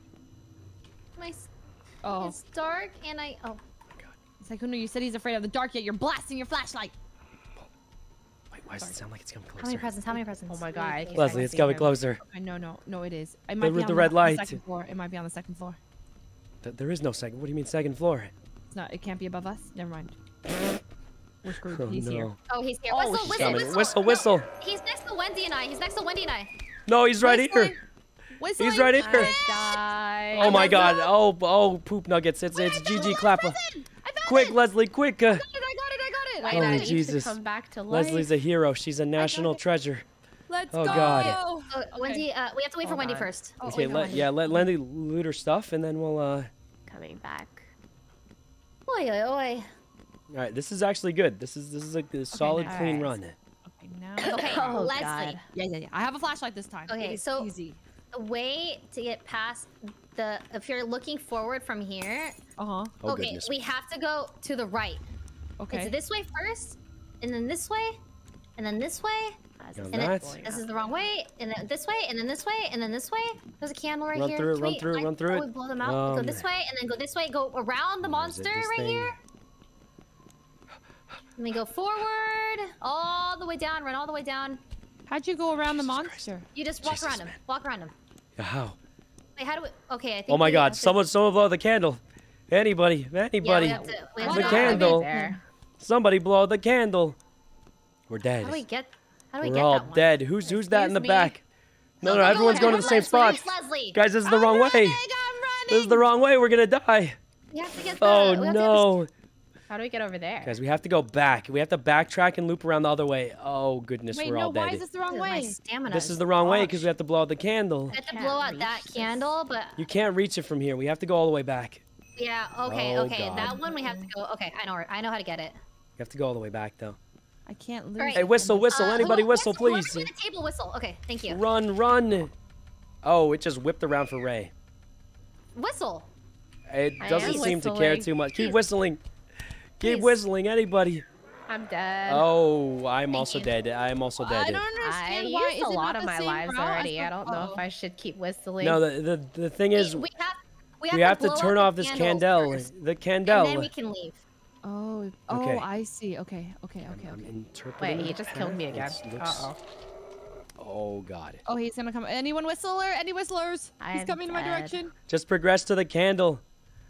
My, Oh. It's dark and I. Oh. Sykkuno, you said he's afraid of the dark, yet you're blasting your flashlight. Wait, why does it sound like it's coming closer? How many presents? How many presents? Oh my god. I Leslie, it's see coming closer. I know, no, no, it is. It The- might be on the the, red on light. The second floor. It might be on the second floor. Th- There is no second. What do you mean second floor? It's not. It can't be above us. Never mind. We're screwed. Oh he's no. here. Oh, he's here. Oh, whistle, she's whistle, coming. whistle, Whistle, whistle. He's next to Wendy and I. He's next to Wendy and I. No, he's right here. Whistling. He's right here. I. Oh my god. Oh, oh, poop nuggets. It's it's GG Clapper. Quick, Leslie, quick. Uh, I got it. I got it. I Wait, got Holy I it. Jesus. to come back to life. Leslie's a hero. She's a national treasure. Let's Oh, go. God. Oh, Wendy, uh, we have to wait for Hold Wendy on. first. Oh, Okay, let yeah, let Wendy loot her stuff, and then we'll. uh Coming back. Oi, oi, oi. All right, this is actually good. This is this is a, a solid, now- clean Alright. run. Okay, now. Okay, Oh, Leslie. God. Yeah, yeah, yeah. I have a flashlight this time. Okay, so- easy. The way to get past the, if you're looking forward from here, Uh huh. Oh okay, goodness. we have to go to the right. Okay. It's this way first, and then this way, and then this way, As Now it's and then that's- going this is the wrong way, and then this way, and then this way, and then this way. There's a candle right Run here. through it, run we, through it, run through oh, it. we blow them out. Um, go this way, and then go this way. Go around the Where is monster right thing? here. Let me go forward, all the way down. Run all the way down. How'd you go around the Jesus monster? You just walk Jesus, around him. man. Walk around him. Yeah, How? Wait, how do we? Okay, I think. Oh my God! have to- Someone, someone blow the candle. Anybody, Yeah, we anybody. have to. We have The to candle. There. Somebody blow the candle. We're dead. How do we get? How do we We're get all that one? dead. Who's who's that in the me? back? No, no, Go, go, everyone's going to the same Leslie, spot. Leslie. Guys, this is the oh, wrong way. I'm running. This is the wrong way. We're gonna die. We have to get oh, the. Oh we have to get no. How do we get over there? Guys, we have to go back. We have to backtrack and loop around the other way. Oh goodness, Wait, we're no. all Why dead. is this the wrong Dude, way? stamina. This is the wrong way because we have to blow out the candle. We have to blow out that this. candle, but You can't reach it from here. We have to go all the way back. yeah. Okay, Oh, okay. God. That one we have to go. Okay, I know. I know how to get it. We have to go all the way back though. I can't lose. Alright. Hey, whistle, whistle. Uh, Anybody who- whistle, who's please. the table whistle. Okay, thank you. Run, run. Oh, it just whipped around for Rae. Whistle. It doesn't am seem to care too much. Keep whistling. Keep Please. whistling. Anybody. I'm dead. Oh, I'm also you. dead. I'm also dead. I dead. don't I understand why used is a lot of my lives route already. I don't know oh. if I should keep whistling. No, the, the the thing is, we, we have. We we have, have to turn off this candle. first, The and candle. then we can leave. Oh, oh, Okay. I see. Okay, okay, okay, I'm okay. interpreting. Wait, he just killed me again. looks- Uh-oh. Oh god. Oh, he's gonna come. Anyone whistler? Any whistlers? he's I'm coming in my direction. Just progress to the candle.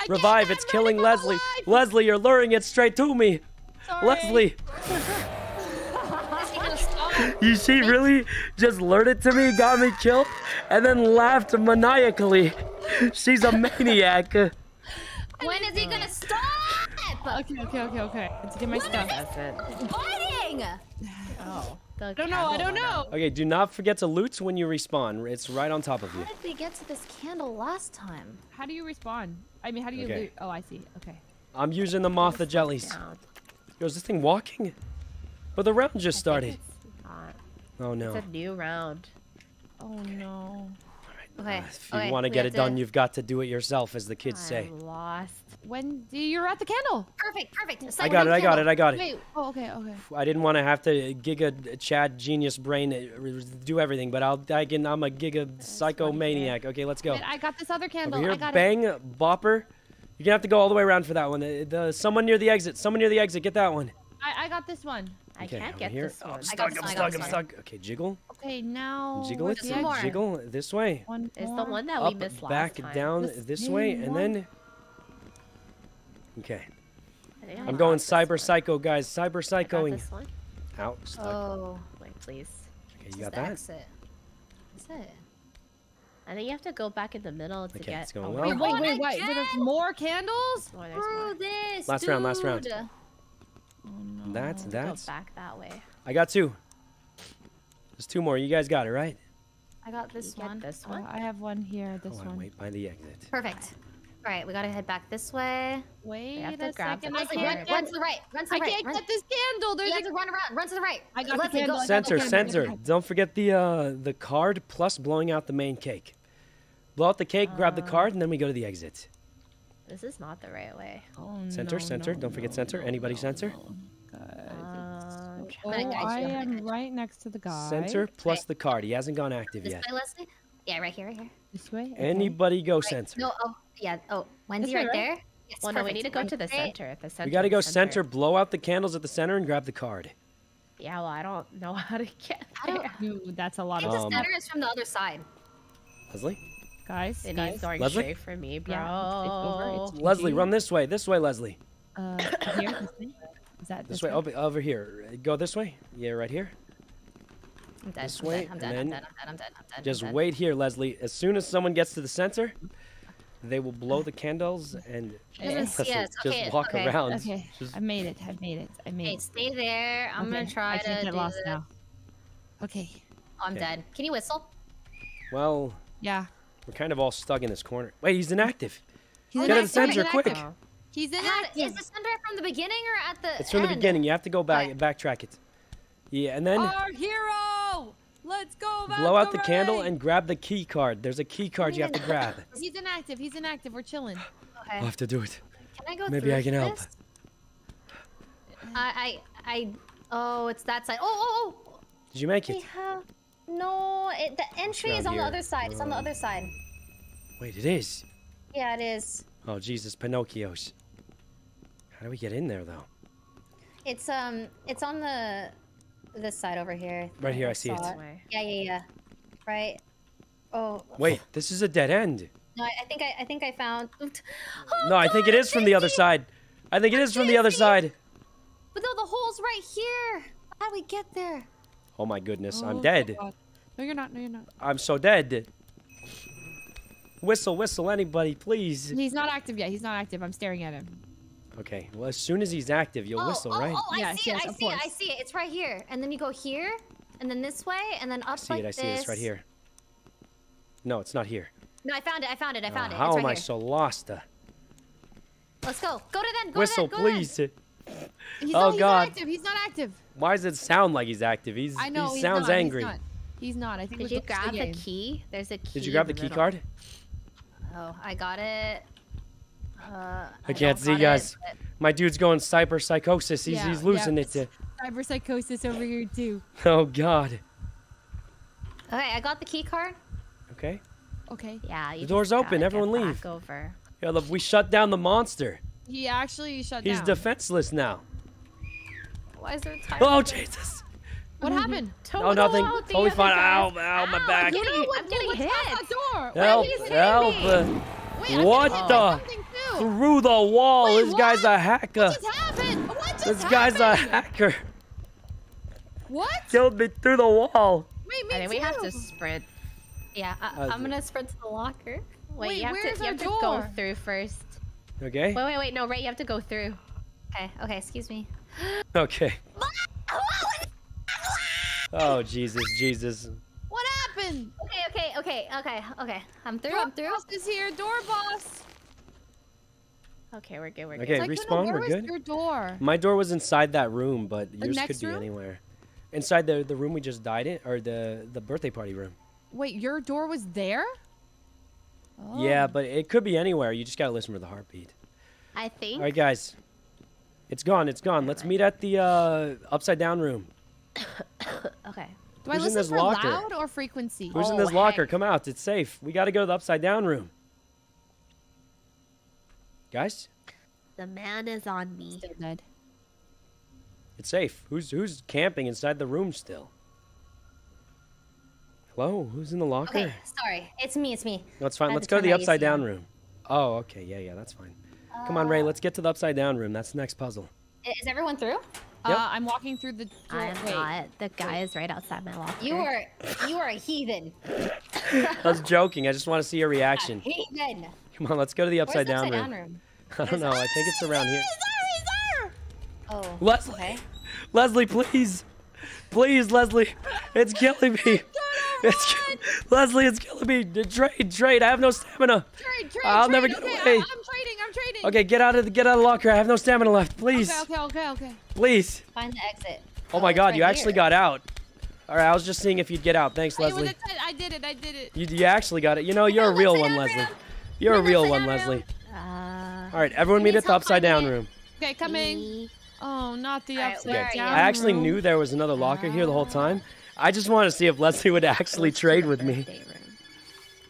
I can't, Revive. It's killing running for my Leslie. life. Leslie, you're luring it straight to me. Sorry. Leslie, Is he gonna stop? you she really just lured it to me, got me killed, and then laughed maniacally. She's a maniac. when is he gonna stop? Okay, okay, okay, okay. Let's get my stuff. That's it. Biting. Oh. The I don't know. I don't know. Okay, do not forget to loot when you respawn. It's right on top of you. How did we get to this candle last time? How do you respawn? I mean, how do you Okay. loot? Oh, I see. Okay. I'm using the Martha jellies. Down. Yo, is this thing walking? But the round just started. It's not. Oh no. It's a new round. Oh no. Okay. If you okay, want to get it done, you've got to do it yourself, as the kids say. I'm lost. When do you're at the candle? Perfect. Perfect. I got it. I got it. I got it. Wait. Oh, okay, okay. I didn't want to have to giga Chad genius brain uh, do everything, but I'll I can I'm a giga psychomaniac. Okay, let's go. Wait, I got this other candle. Over I here, got bang, bopper. You're gonna have to go all the way around for that one. Uh, The someone near the exit. Someone near the exit. Get that one. I, I got this one. I Okay, can't get here. this Oh, one. I'm I stuck. got I'm I stuck. got I'm stuck. Okay, jiggle. Okay, now. Jiggle it. where's Two more. Jiggle this way. One It's the more. one that we Up, missed last back, time. down This this way, main and then. Okay, I think I I'm going cyber psycho, guys. Cyber psychoing. this one. Out. Stuck. Oh. Wait, please. okay, you got the that. exit. That's it. I think you have to go back in the middle to Okay, get. it's going oh, well. Wait, wait, Oh, wait, and wait. There's more candles? Oh, there's Screw more. this. Last round, last round. Dude. Oh no. That's Go that's. back that way. I got two. There's two more. You guys got it right. I got this one. this Uh, one. I have one here. This oh, I one. wait by the exit. Perfect. All right, we gotta head back this way. Wait have to a grab second. I run, can't run get. to the right. Run to the I right. can't run. get this candle. There's You a have to run around. Run to the right. I got the candle, Go. I got the Censor, candle. censor. Don't forget the uh the card plus blowing out the main cake. Blow out the cake, grab the card, and then we go to the exit. This is not the right way. Oh, Center, no, center. no, Don't forget no, center. no, Anybody no, center? no. Guys, Um, I'm oh, I I'm gonna am guide you. right next to the guy. Center plus the card. He hasn't gone active This yet. way, Leslie. Yeah, right here, right here. This way. okay. Anybody go Right. center. No, oh, yeah. Oh, Wendy, This right right? there. Yes, well, no, we need to go to the center. At the center. We gotta go the center, blow out the candles at the center, and grab the card. Yeah, well, I don't know how to get I don't- there. Dude, that's a lot I of think Um, the center is from the other side. Leslie? Guys. It guys. needs going Leslie? straight for me, bro. Yeah, it's it's Leslie, run this way. This way, Leslie. Uh, here, this way. Is that This way, over, over here. Go this way. Yeah, right here. I'm dead. This I'm way, dead. I'm dead. I'm dead. I'm dead. I'm dead. I'm dead. Just I'm dead. wait here, Leslie. As soon as someone gets to the center, they will blow the candles and Yes, Leslie, yes, okay, just walk okay. around. Okay, Just- I made it. I made it. I made Okay, it. stay there. I'm gonna try I to can't get do lost this. now. Okay. Oh, I'm Okay. dead. Can you whistle? well, Yeah. We're kind of all stuck in this corner. Wait, he's inactive. He's Get to the inactive, he's center, quick. inactive. He's How- Is inactive. the center from the beginning or at the It's from the beginning. You have to go back, Okay. backtrack it. Yeah, and then Our hero. Let's go. blow out the candle and grab the key card. There's a key card you have to grab. He's inactive. He's inactive. We're chilling. Okay. I'll have to do it. Can I go Maybe through I can help. this? I, I, I. Oh, it's that side. Oh, oh, oh. Did you make We it? No, it, the entry is on the other side. It's on the Um, other side. Wait, it is. Yeah, it is. Oh, Jesus, Pinocchio's. How do we get in there, though? It's um, it's on the this side over here. Right here, I see it. saw Yeah, yeah, yeah. Right. Oh. Wait, this is a dead end. No, I, I think I, I think I found. No, I think it is from the other side. I think it is from the other side. But no, the hole's right here. How do we get there? Oh my goodness, I'm Oh, dead. No, you're not. No, you're not. I'm so dead. Whistle, whistle, anybody, please. He's not active yet. He's not active. I'm staring at him. Okay, well, as soon as he's active, you'll oh, whistle, oh, right? Oh, I Yes, see yes, it. I of see it. I see it. It's right here. And then you go here, and then this way, and then up I see like it, I see this. it. It's right here. No, it's not here. No, I found it. I found it. I found Ah, it. how It's right am I here. so lost? Uh, Let's go. Go to them. Go whistle, to them. Go please. He's Oh, not, he's God. not active. He's not active. Why does it sound like he's active? He's I know. he he's sounds not, angry. He's not. He's not. I think Did we you grab the game. key? There's a key. Did you grab the in key card? Oh, I got it. Uh, I can't see, got it, guys. but- My dude's going cyber psychosis. He's, Yeah, he's losing yeah. it. uh, Cyber psychosis over here too. Oh, God. Okay, I got the key card. Okay. Okay. Yeah. You The door's open, get everyone back leave. Over. Yeah, look, we shut down the monster. He actually shut He's down. He's defenseless now. Why is there a time? Oh, Jesus. what happened? Oh, nothing. Totally fine. Ow, ow, my back. Getting, No, I'm getting what's hit. past that door? Help, Wait, help. me. uh, Wait, I'm what the? by something too. Through the wall. Wait, this guy's a hacker. What just happened? What just This guy's a hacker. What? Killed me through the wall. Wait, me I think we have to sprint. Yeah, I, Uh, I'm gonna sprint to the locker. Wait, Wait, you have to you have to go through first. Okay. Wait, wait, wait. No, right. You have to go through. Okay, okay, excuse me. Okay. Oh, Jesus, Jesus. What happened? Okay, okay, okay, okay, okay. I'm through. Door I'm through. boss is here. Door boss. Okay, we're good. We're Okay, good. Like, respawn, where we're was good? your door? My door was inside that room, but yours could next be room? anywhere. Inside the the room we just died in, or the the birthday party room. Wait, your door was there? Yeah, Oh. but it could be anywhere. You just gotta listen for the heartbeat. I think. All right, guys. It's gone. It's gone. Let's meet at the uh, upside down room. Okay. Do I Who's in listen this for locker? loud or frequency? Who's in Oh, this locker? heck. Come out. It's safe. We gotta go to the upside down room. Guys, The man is on me. Still dead. it's safe. Who's who's camping inside the room still? Hello, who's in the locker? Okay, sorry. It's me. It's me. No, it's fine. Let's to go to the upside down room. Oh, okay. Yeah, yeah, that's fine. Come on, Rae. Let's get to the upside down room. That's the next puzzle. Is everyone through? Uh, Yep. I'm walking through the door. I'm Wait. not. The guy is right outside my locker. You are, you are a heathen. I was joking. I just want to see your reaction. Heathen. Come on, let's go to the upside the down upside room. down room? I don't know. I think it's around here. Oh. Leslie, Okay. Leslie, please, please, Leslie, it's killing me. It's Leslie, it's killing me. Trade, trade. I have no stamina. Trade, trade, I'll trade. never get okay, away. I, am trading. I'm trading. Okay, get out of the get out of the locker. I have no stamina left. Please, Okay, okay, okay, okay. please. Find the exit. Oh my God, right you actually got out. All right, I was just seeing if you'd get out. Thanks, It was Leslie. a t- I did it. I did it. You, you actually got it. You know, you're a real one, Leslie. room. You're a real one. Leslie. Uh, All right, everyone meet needs at the upside down it. room. Okay, coming. Oh, not the upside where are you? down. I actually room. knew there was another locker here the whole time. I just want to see if Leslie would actually trade with me.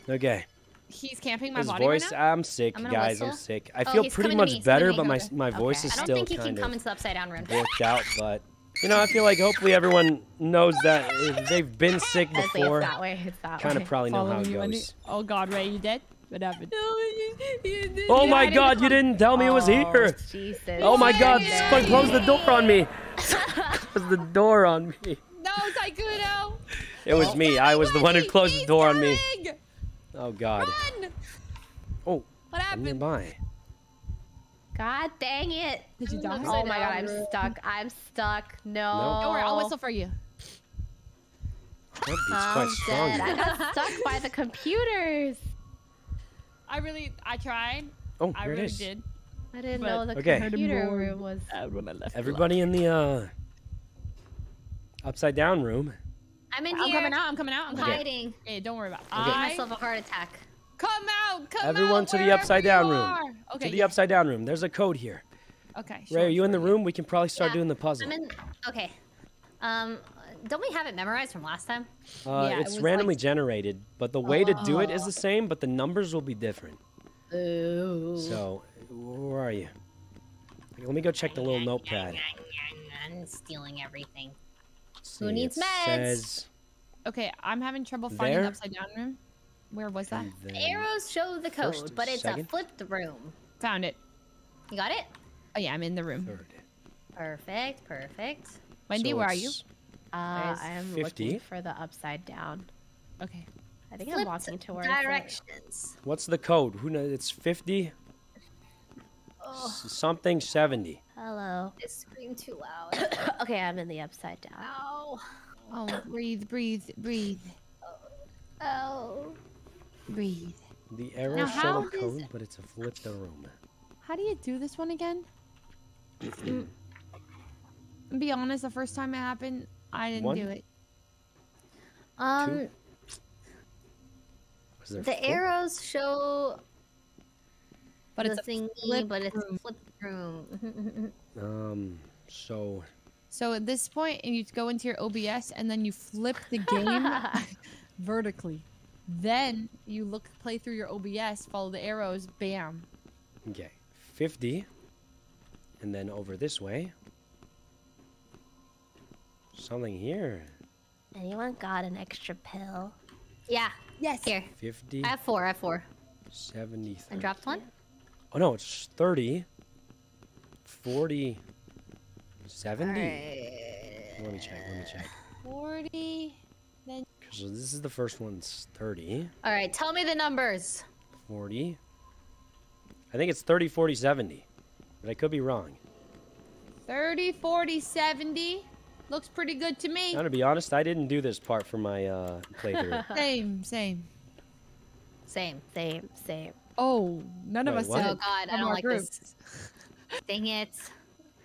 Okay. He's camping my His body voice, right now. I'm sick, I'm gonna guys. I'm sick. I Oh, feel he's pretty much me, he's better, coming but to my me. my voice I is don't still think he can kind come of into the upside down room. worked out. But you know, I feel like hopefully everyone knows that if they've been sick Leslie, it's before. that way. It's that Kind way. of probably know how it goes. Oh God, Rae, you dead? What happened? Oh my God! You didn't tell me it was here. Jesus. Oh my God! Someone closed the door on me. Closed the door on me. No, Sykkuno! It was me. I was the one who Wendy, closed the he's door on me. Oh God. Run! Oh, What I'm happened? nearby. God dang it. Did you die? Oh my god, I'm stuck. I'm stuck. No. Don't worry, I'll whistle for you. Heartbeat's I'm quite strong. dead. I got stuck by the computers. I really, I tried. Oh, I here it really is. did. I didn't But- know the Okay. computer room was. when I left. Everybody in the uh upside down room. I'm in I'm here. coming out. I'm coming out. I'm I'm coming out. hiding. Hey, don't worry about it. Giving I myself a heart attack. come out. Come out. Everyone out, to the upside you down room. are. Okay. to the yeah. upside down room. There's a code here. Okay. Rae, are sure, you in the sure, room? We can probably start Yeah, doing the puzzle. I'm in. Okay. Um, don't we have it memorized from last time? Uh, Yeah, it's was randomly like- generated, but the way to do it is Oh. the same, but the numbers will be different. Ooh. So, where are you? Let me go check the little notepad. I'm stealing everything. See, Who needs it meds? Says, Okay, I'm having trouble finding There? the upside down room. Where was that? and Arrows show the code, First, but it's second. a flipped room. Found it. You got it? Oh yeah, I'm in the room. Third. Perfect. Perfect. Wendy, So where are you? Uh, I am 50. looking for the upside down. Okay. I think I'm walking towards it. directions. What's the code? Who knows? It's 50 Oh, something 70. Hello. this scream too loud. okay, I'm in the upside down. Ow. Oh, breathe, breathe, breathe, Oh. oh. breathe. The arrow Now, show how the does- code, but it's a flip the room. How do you do this one again? be honest, the first time it happened, I didn't One? do it. Um, Was there the four? arrows show But the it's a thingy, flipped but it's room. a flipped room. Um, so So at this point, you go into your OBS and then you flip the game vertically. Then you look, play through your OBS, follow the arrows, bam. okay, 50, and then over this way. Something here. Anyone got an extra pill? yeah. Yes. Here. 50, I have four. I have four. 70. I dropped one. Oh no, it's 30, 40, 70. Alright. Let me check. Let me check. 40. Then So this is the first one's 30, All right. Tell me the numbers. 40. I think it's 30, 40, 70. But I could be wrong. 30, 40, 70. Looks pretty good to me. Now, to be honest, I didn't do this part for my uh, playthrough. Same, same. Same. Same, same. Oh, none of us what? did. Oh God, I don't like group. this. Dang it.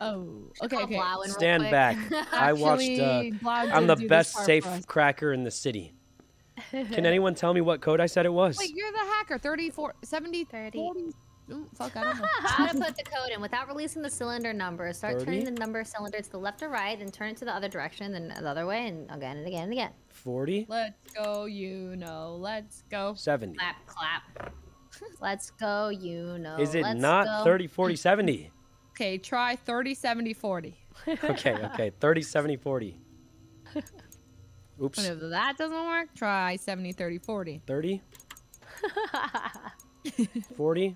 Oh, okay, okay. Stand quick. back. I watched. Uh, I'm the best safe cracker in the city. Can anyone tell me what code I said it was? Wait, you're the hacker. 34, 70, 30. 40. Ooh, fuck, I don't know. How to put the code in without releasing the cylinder number. Start 30? turning the number cylinder to the left or right, then turn it to the other direction, then the other way, and again and again and again. 40, Let's go, you know. Let's go. 70. Clap, clap. Let's go, you know. Is it Let's not go. 30, 40, 70? Okay, try 30, 70, 40. Okay, okay. 30, 70, 40. Oops. And if that doesn't work, try 70, 30, 40. 30, 40,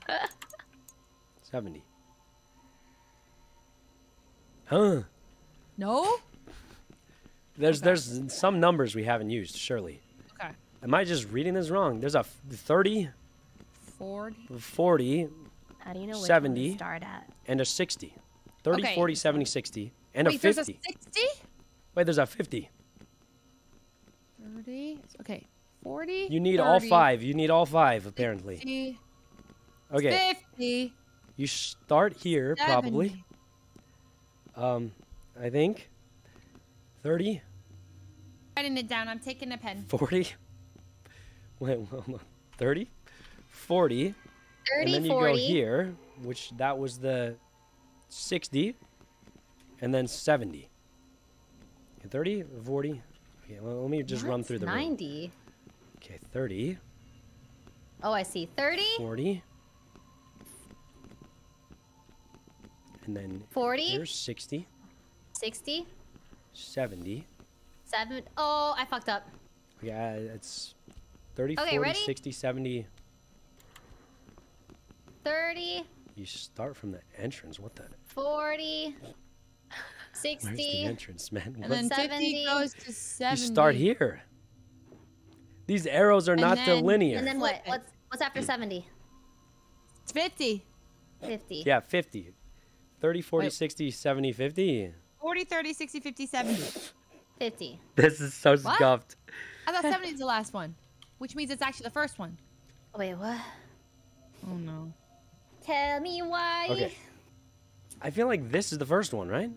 70. Huh. No? There's there's some numbers we haven't used, surely. Okay. Am I just reading this wrong? There's a 30, 40. 40, How do you know 70. to start at? and a 60. 30, Okay. 40, 70, 60, and a Wait, there's 50. a 60? Wait, there's a 50. 30. Okay. 40. You need all five. You need all five, apparently. 50, Okay, 50. you start here, probably. Um, I think. 30, Writing it down. I'm taking a pen. 40. Wait, hold on. 30, 40, and then you 40. go here, which that was the 60, and then 70. 30, 40. Okay, well, let me just run through the room. 90. Okay, 30, Oh, I see. 30, 40. And then 40, here's 60, 60, 70. 7. Oh, I fucked up. Yeah, it's 30, Okay, 40, ready? 60, 70. 30, You start from the entrance. What the? 40, 60. Where's the entrance, man? And What- then 50 goes to 70. you start here. These arrows are And not then- the linear. And then what? What's what's after 70? It's 50. 50. Yeah, 50. 30, 40, Wait. 60, 70, 50. 40, 30, 60, 50, 70. 50. This is so What? scuffed. I thought 70 is the last one, which means it's actually the first one. Wait, what? Oh no. Tell me why. Okay. I feel like this is the first one, right?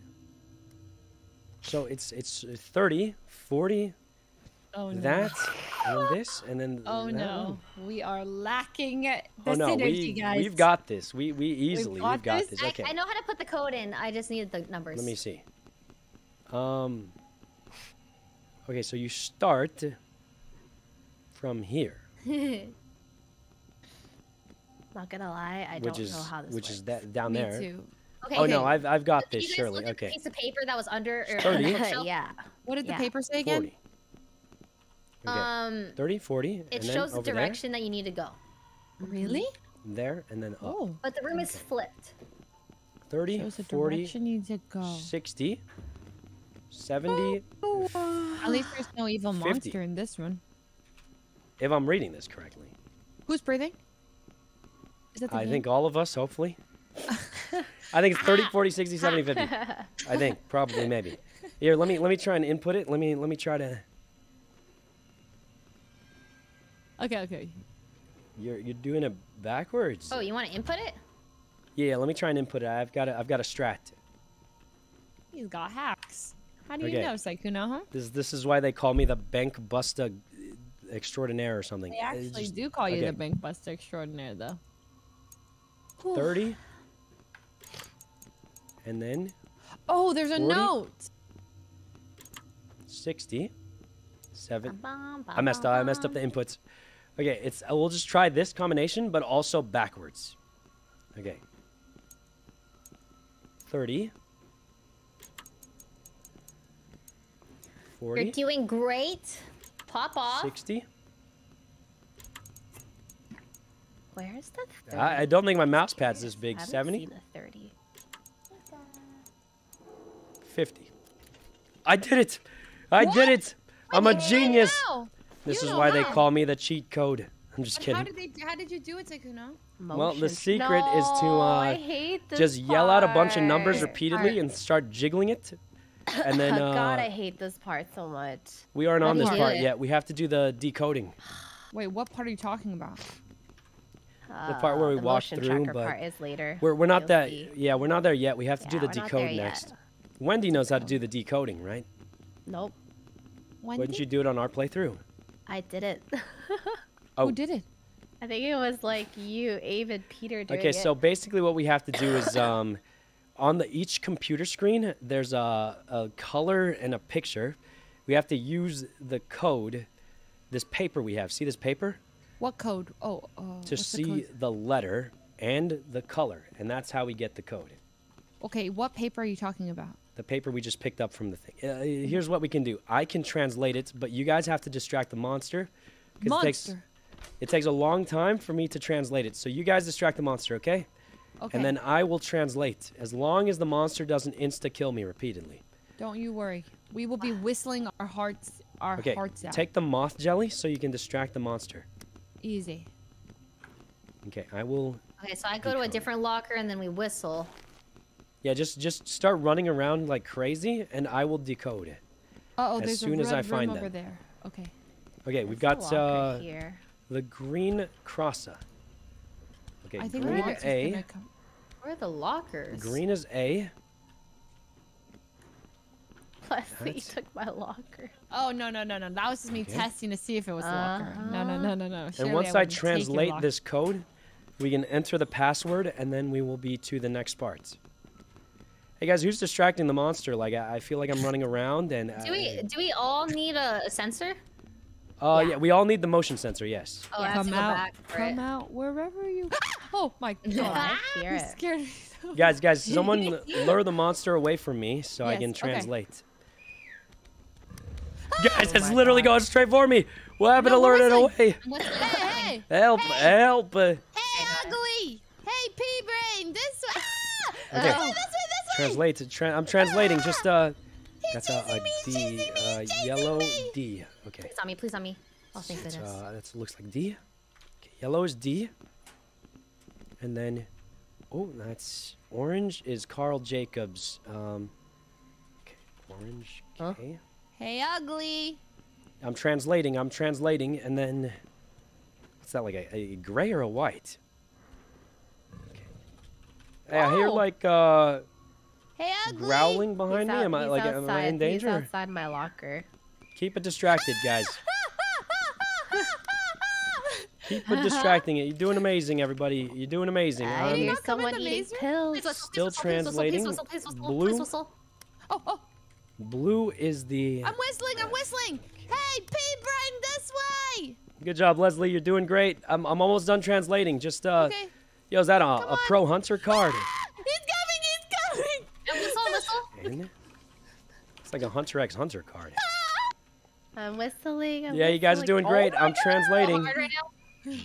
So it's it's 30, 40, Oh no. that, and this, and then Oh that no. one. We are lacking the Oh no, synergy, we guys. we've got this. We we easily got we've got this? this. I, Okay. I know how to put the code in. I just needed the numbers. Let me see. Um. Okay, so you start from here, Not gonna lie, I which don't is know how this which works. is that down Me there. too. Okay. Oh no, I've I've got Can this you guys surely. look at the Okay. piece of paper that was under or 30. on the bookshelf? yeah. What did Yeah. the paper say again? 40. Okay. Um, 30, 40, it and then shows the over direction that you need to go, Really? there, there, and then up. Oh. but the room is flipped. 30, Shows the 40, direction you need to go. 60, 70, At least there's no evil 50. monster in this one. if I'm reading this correctly. Who's breathing? Is that the I game? think all of us, hopefully. I think it's 30, 40, 60, 70, 50. I think probably maybe. Here, let me let me try and input it. Let me let me try to Okay, okay. You're you're doing it backwards. Oh, you want to input it? Yeah, let me try and input it. I've got a I've got a strat. He's got hacks. How do you know, Sykkuno, huh? This this is why they call me the bank buster extraordinaire or something. They It's actually just- do call you okay. the bank buster extraordinaire, though. 30 and then Oh, there's a 40? note. 60 7 Bum, I messed up. I messed up the inputs. Okay, it's uh, we'll just try this combination but also backwards. Okay. 30 40. You're doing great. Pop off. 60 Where's the 30? I, I don't think my mouse pad's this big. 70 the 30. 50 I did it. I did it. I'm a genius. This You is know why they call me the cheat code. I'm just But How kidding. did they? How did you do it, Sykkuno? Well, the Motion. secret is to uh, I hate this just yell out a bunch of numbers part. repeatedly and start jiggling it. And then uh, God, I hate this part so much. we aren't How on this part it? yet. We have to do the decoding. Wait, what part are you talking about? The part where we the walk through, but part is later. We're, we're not that. see. Yeah, we're not there yet. We have to do the decode there yet. next. Wendy knows how to do the decoding, right? Nope, When Wouldn't you do it on our playthrough? I did it. Oh. Who did it? I think it was like you, Avid, Peter doing Okay, it. so basically what we have to do is um, on the each computer screen, there's a, a color and a picture. We have to use the code, this paper we have. See this paper? What code? Oh, uh, To what's the see the letter and the color, and that's how we get the code. Okay, what paper are you talking about? The paper we just picked up from the thing. Uh, here's what we can do. I can translate it, but you guys have to distract the monster. 'cause It takes, Monster. it takes a long time for me to translate it. So you guys distract the monster, okay? Okay. And then I will translate as long as the monster doesn't insta kill me repeatedly. Don't you worry. We will be whistling our hearts, our Okay, hearts out. take the moth jelly so you can distract the monster. Easy. Okay, I will. Okay, so I go to a different locker and then we whistle. Yeah, just just start running around like crazy, and I will decode it. Uh oh, As there's soon a as red I room find over them. there. Okay. Okay, we've got a uh, here. the green crosser. Okay, I think the green monster's A. come. Where are the lockers? Green is A. Leslie That's- took my locker. Oh no no no no! That was just me Okay. testing to see if it was a locker. No no no no no. And once I I wouldn't take your translate this code, We can enter the password, and then we will be to the next part. Hey guys, who's distracting the monster? Like I, I feel like I'm running around, and uh, Do we do we all need a, a sensor? uh, yeah. we all need the motion sensor. Yes. Oh, I have to Come out. Come it. out wherever you. Oh my god! I hear You it. scared me. so Guys, guys, someone lure the monster away from me so I Yes, can okay. Translate. Guys, it's literally going straight for me. What happened No, to we're it away? What's Hey, hey, Help! Help! uh, hey, ugly! Hey, pea brain, this way! Ah! Okay. Oh, this way, this way! Translate. Tra- I'm translating. Just uh, that's a, a D. Uh, yellow D. Okay. Please on me, please on me. Oh, thank It's, goodness. uh, that looks like D. Okay, yellow is D. And then, oh, that's orange is Carl Jacobs. Um, okay, orange. Okay. Hey, ugly! I'm translating. I'm translating, and then, what's that like? A, a gray or a white? Okay. Hey, I hear like uh Hey, ugly! growling behind He's me. out- Am I he's like am I in danger? He's outside my locker. Keep it distracted, guys. Keep it distracting it. You're doing amazing, everybody. You're doing amazing. I I'm hear someone eating pills. Please whistle, still please whistle, please whistle, translating. Please whistle, please whistle, Blue. please whistle. Oh, oh, blue is the. I'm whistling, I'm whistling! Hey, pea brain, this way! Good job, Leslie. You're doing great. I'm I'm almost done translating. Just uh, Okay. yo, is that a, a pro hunter card? He's coming, he's coming! And whistle, whistle. And it's like a Hunter X Hunter card. I'm whistling. I'm Yeah, you guys are doing great. I'm translating. Right.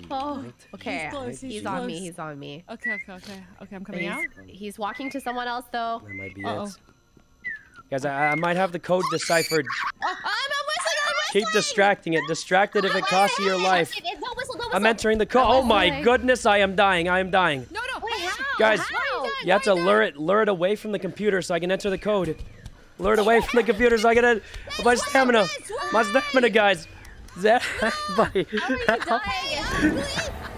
Oh, okay. He's close, He's, he's on me. He's on me. Okay, okay, okay. Okay, I'm coming he's, out. he's walking to someone else though. That might be Uh-oh. it. Guys, I, I might have the code deciphered. Whistling! Keep distracting it. Distracted if it costs you your life. It- it- Don't whistle, I'm entering the code. Oh my goodness, I am dying. I am dying. No, no! Wait, how? Guys, How? You have to lure it, lure it away from the computer so I can enter the code. Lure it away from the computer so I can. enter my stamina, my stamina, guys. That, buddy.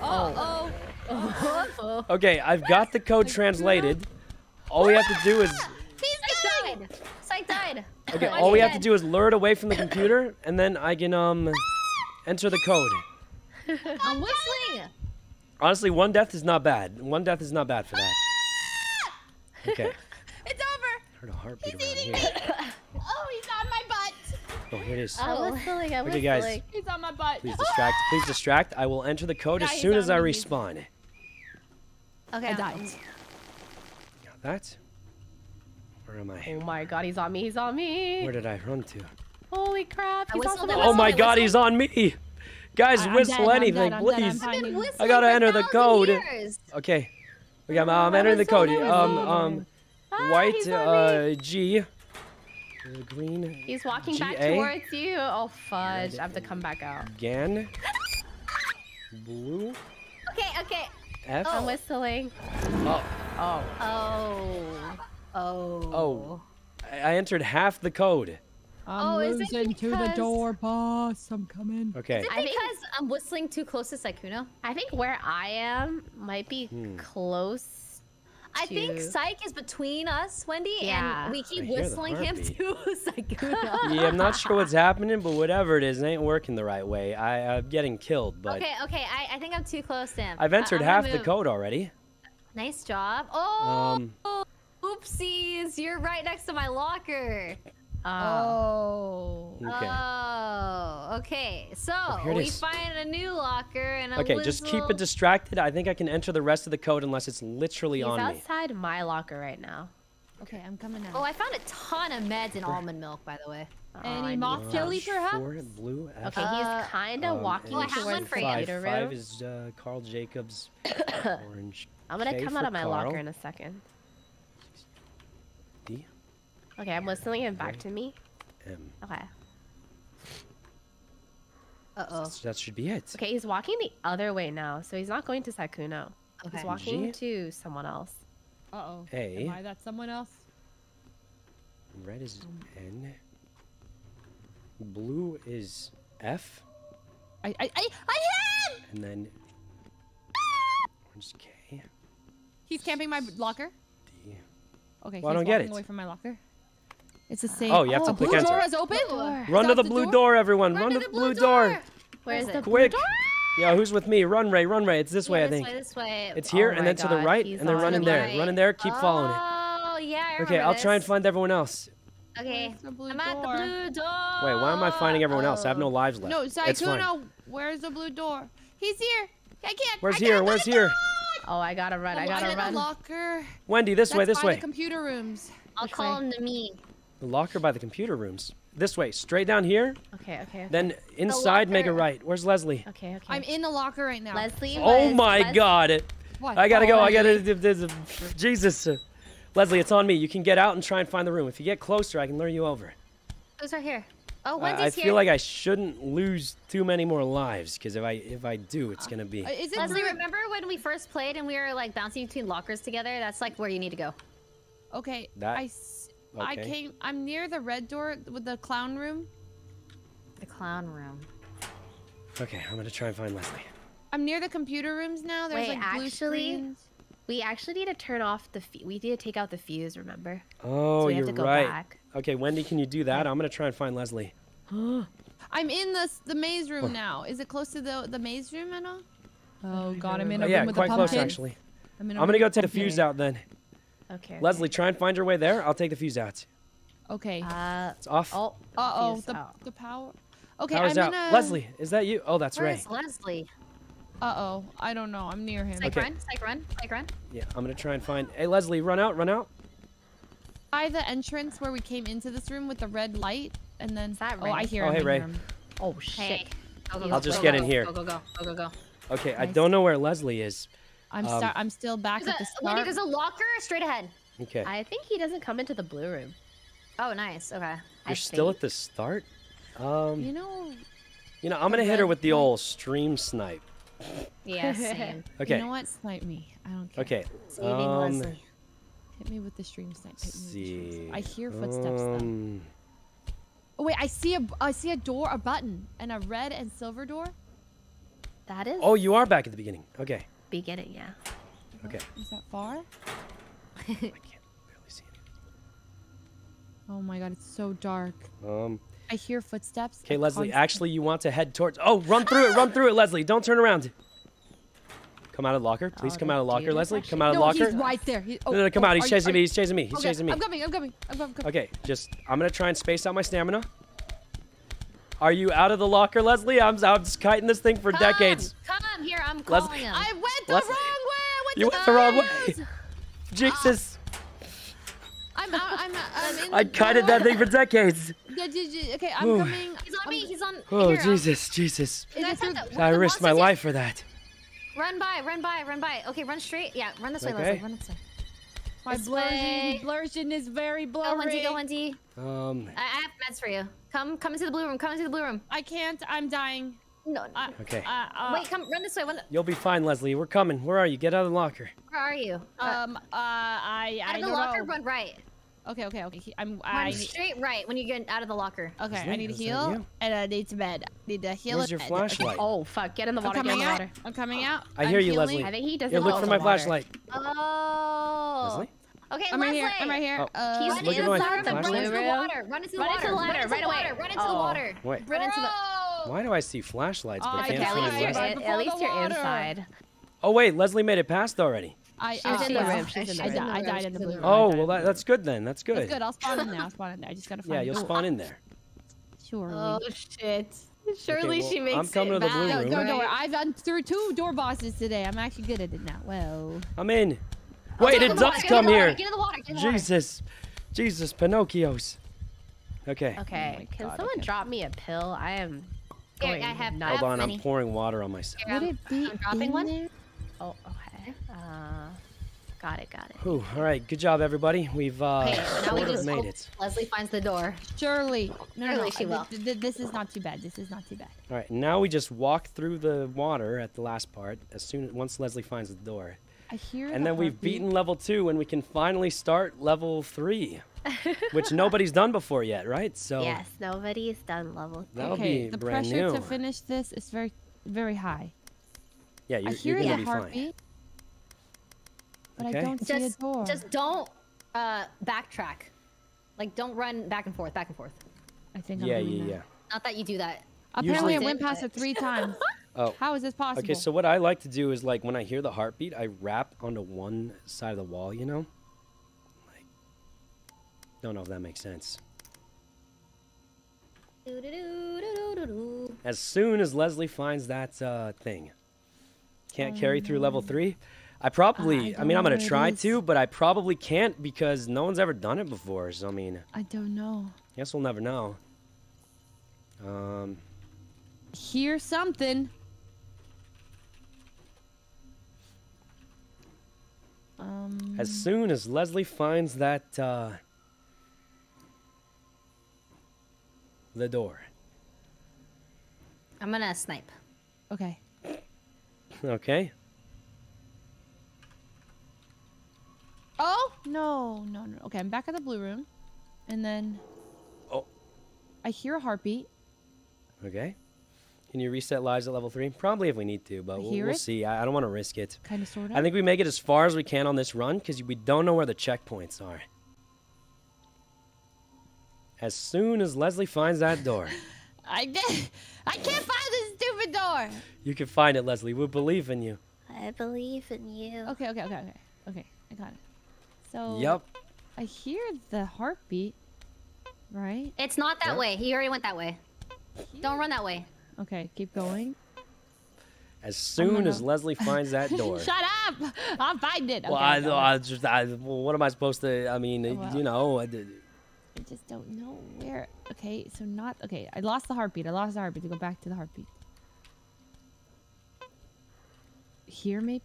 Oh, oh. Okay, I've got the code translated. All we have to do is Psych died. Psych died. okay. All we have to do is lure it away from the computer, and then I can um enter the code. I'm whistling. Honestly, one death is not bad. One death is not bad for that. Okay. It's over! I Heard a heartbeat He's around eating here. me! Oh, he's on my butt! Oh, here it is. I'm Oh. whistling. I'm Okay, guys. whistling. He's on my butt. Please distract. Please distract. I will enter the code as soon as I respawn. Okay. I died. Got that? Where am I? Oh my god, he's on me. He's on me. Where did I run to? Holy crap. He's on whistled, Oh my god, whistle. he's on me! Guys, I- I'm whistle dead, I'm anything, dead, I'm dead, I'm please. fine. I've been whistling I gotta enter the code. years. Okay. Okay, I'm, I'm entering the code. Um, um, Ah, white, he's on me. uh, G. Green. He's walking back GA. towards you. Oh fudge. I have to come back out. Gan. Blue. Okay, okay. F. I'm whistling. Oh. Oh. Oh. Oh. Oh. I, I entered half the code. I'm Oh, is it losing to the because- door, boss. I'm coming. Okay. Is it I think- because I'm whistling too close to Sykkuno? I think where I am might be Hmm. close. I think to- Psych is between us, Wendy, Yeah. and we keep hear whistling him to Sykkuno. Yeah, I'm not sure what's happening, but whatever it is, it ain't working the right way. I, I'm getting killed, but Okay, okay. I, I think I'm too close to him. I've entered I'm half the code already. Nice job. Oh, Um, oopsies! You're right next to my locker. Uh, Oh. okay. Oh, okay. So here it we is. find a new locker and a Okay, just keep it distracted. I think I can enter the rest of the code unless it's literally he's on me. outside my locker right now. Okay, I'm coming out. Oh, I found a ton of meds in almond milk, by the way. Oh, Any I moth some. jelly, Four, perhaps? blue, F. Okay, Uh, he's kind of um, walking Oh, I have towards one the for you. five, computer five room. is uh, Carl Jacobs. Orange. I'm gonna K come out of my Carl. locker in a second. D. Okay, I'm listening him back to me. M. Okay. Uh oh. So that should be it. Okay, he's walking the other way now, so he's not going to Sykkuno. Okay. He's walking G. to someone else. Uh oh. A. Am I that someone else? Red is N. Blue is F. I I I, I am. And then orange K. He's camping my locker. D. Okay, Well, I he's don't get walking it. away from my locker. It's the same. Oh, you have to oh, click blue enter. door is open. Run to Stop the blue door, everyone. Run, to the blue door. Where's the Quick. Yo, who's with me? Run, Rae, run, Rae. It's this way, I think. This way, this way. It's here, Oh and my then to the right, he's and then on run in it. there. Right. Run in there. Keep oh, following it. Oh yeah. I Okay, I'll try and find everyone else. Okay. The blue I'm at the door? blue door. Wait, why am I finding everyone else? I have no Oh. lives left. No, It's. Sykkuno, where's the blue door? He's here. I can't. Where's I here? can't Where's let it here? Oh, I gotta run. I The one gotta in the run. locker. Wendy, this way, That's this way. The computer rooms. I'll call him to me. The locker by the computer rooms. This way, straight down here. Okay, okay. okay. Then inside, make a right. Where's Leslie? Okay, okay. I'm in the locker right now. Leslie. Oh was- my Les- God! What? I gotta go. I gotta. Jesus, Leslie, it's on me. You can get out and try and find the room. If you get closer, I can lure you over. Who's right here? Oh, I- Wendy's I here. feel like I shouldn't lose too many more lives because if I if I do, it's gonna be. Uh, Is it Leslie, blue? remember when we first played and we were like bouncing between lockers together? That's like where you need to go. Okay. That- I, s- I okay. came. I'm near the red door with the clown room. The clown room. Okay, I'm gonna try and find Leslie. I'm near the computer rooms now. There's Wait, like blue actually- screens. We actually need to turn off the. Fu- we need to take out the fuse. Remember? Oh, so we oh, you're have to go right. back. Okay, Wendy, can you do that? I'm gonna try and find Leslie. I'm in the s- the maze room now. Is it close to the the maze room at all? Oh, oh God, I'm in Oh, a yeah, room with quite a close actually. I'm, in a I'm gonna go take the fuse out then. Okay. Leslie, try and find your way there. I'll take the fuse out. Okay. Uh. It's off. Oh. Uh oh, the out. the power. Okay, Power's I'm out. in a. Leslie, is that you? Oh, that's Rae. Where's Leslie? Uh oh, I don't know. I'm near him. Psych Okay. run, psych run, psych run. Yeah, I'm gonna try and find. Hey, Leslie, run out, run out. By the entrance where we came into this room with the red light, and then. that oh, I Rae? hear Oh, him. hey, Rae. hear. Oh shit. Hey. Go, go, I'll just go, get go, in go, here. Go, go, go, go, go, go. Okay, I don't know where Leslie is. I'm Um, sta- I'm still back at the a, Wendy, start. there's a locker straight ahead. Okay, I think he doesn't come into the blue room. Oh, nice. Okay. You're still think. at the start. Um, You know. you know, I'm gonna hit her with the old stream snipe. Yeah, same. Okay, You know what? Snipe me. I don't care. okay. Saving Um, Leslie. Hit me with the stream snipe. Hit Let's with the stream see. snipe. I hear footsteps though. Um, Oh wait, I see a I see a door, a button, and a red and silver door. That is. Oh, you are back at the beginning. Okay, Beginning, yeah. okay. Is that far? I can't barely see Oh my god, it's so dark. Um, I hear footsteps. okay, Leslie. constantly- Actually, you want to head towards. Oh, run through it, run through it, Leslie. Don't turn around. Come out of the locker, please. Oh, come out of the locker, Leslie. actually- Come out of the No, locker. he's right there. He, oh, No, no, come oh, out. He's are you- chasing me. you- He's chasing me. He's okay, chasing me. I'm coming. I'm coming. I'm coming. Okay, just I'm gonna try and space out my stamina. Are you out of the locker, Leslie? I'm I'm just kiting this thing for Come, decades. Come here, I'm Leslie- calling him. I went the Leslie, wrong way. I went You to went the wrong way. stairs. Jesus, I'm out. I'm, I'm in I the that thing for decades. Yeah, did you- Okay, I'm Ooh. coming. He's on me. He's on. Oh here, Jesus, Jesus! Is it That's through- not the- I risked my life for that. Run by, run by, run by. Okay, run straight. Yeah, run this way, Leslie. Run this way. My This blursion, blursion is very blurry. Go, Wendy. Go, Wendy. Um, I, I have meds for you. Come, come into the blue room. Come into the blue room. I can't. I'm dying. No. I, Okay. Uh, uh, Wait, come. Run this way. Run, you'll be fine, Leslie. We're coming. Where are you? Get out of the locker. where are you? Uh, Um. Uh. I. out I of the locker. know. Run right. Okay. Okay. Okay. I'm. I, run I. straight right when you get out of the locker. Okay. I need to heal, and I need to bed. Need to heal. Where's it, your and- flashlight? Oh fuck! Get in the water. I'm water. Get in coming the out. water. I'm coming out. I I'm hear you, healing. Leslie. I think he doesn't. Here, look for my water. flashlight. Oh. Leslie. Okay, I'm right here. I'm right here. Oh. Uh, He's Run Look at into my the room. flashlight. Run into the water. Run into the Run water. into the ladder, Run into right the away. water. Run into the Oh. water. Wait. Run into the. Why do I see flashlights but Oh, can't see at least you're Leslie? At, before at the least you're inside. Oh wait, Leslie made it past already. I. She's uh, in the room. She's in the room. di- I died in the blue room. Oh well, that, that's good then. That's good. That's good. I'll spawn in there. I'll spawn in there. I just gotta find. Yeah, you'll spawn in there. Surely. Oh shit. Surely well, she makes I'm coming it to the blue back. No, room. don't, don't worry. I've done through two door bosses today. I'm actually good at it now. Whoa. I'm in. Wait, Get in it the does get in come water, here. Get in the water. Get in the water. Jesus, Jesus, Pinocchios. Okay. Okay. Can God, someone okay. drop me a pill? I am. Here, I have. I nuts. have Hold on, many. I'm pouring water on myself. Here, I'm- be I'm dropping in one. there? Oh, okay. Uh, got it. Got it. Whew, all right, good job, everybody. We've uh, Okay, now we sort just made it. Leslie finds the door. Surely. No, no, no. Surely she will. th- th- this is not too bad. This is not too bad. All right, now we just walk through the water at the last part. As soon as once Leslie finds the door, I hear. and the then we've beaten level two, and we can finally start level three, which nobody's done before yet, right? So Yes, nobody's done level. that'll okay, be the brand pressure new. to finish this is very, very high. yeah, you're, hear you're gonna the be fine. heartbeat, but Okay. I don't see Just, a door. just don't uh, backtrack. Like, don't run back and forth, back and forth. I think Yeah, I'm doing yeah, that. yeah. Not that you do that. Apparently, I went past it three times. Oh. How is this possible? Okay, so what I like to do is like when I hear the heartbeat, I rap onto one side of the wall, you know? Don't know if that makes sense. As soon as Leslie finds that uh, thing, can't carry through level three. I probably, I, I mean, I'm gonna try to, but I probably can't because no one's ever done it before. So I mean, I don't know. guess we'll never know. Um, Hear something. Um. as soon as Leslie finds that uh, the door. I'm gonna snipe. Okay. Okay. Oh no no no. Okay, I'm back at the blue room, and then. Oh. I hear a heartbeat. Okay. Can you reset lives at level three? Probably if we need to, but we'll, we'll see. I, I don't want to risk it. Kind of, sort of. I think we make it as far as we can on this run because we don't know where the checkpoints are. As soon as Leslie finds that door, I did. I can't find this stupid door. you can find it, Leslie. We believe in you. I believe in you. Okay, okay, okay, okay, okay. I got it. So. Yep. I hear the heartbeat. Right. It's not that Yeah. way. He already went that way. Don't run that way. Okay, keep going. As soon as Leslie finds that door. Shut up! I'll find it. well, Okay, I. I just, I, well, what am I supposed to? I mean, Well- you know, I did- I just don't know where. Okay, so not okay. I lost the heartbeat. I lost the heartbeat. To go back to the heartbeat. Hear me?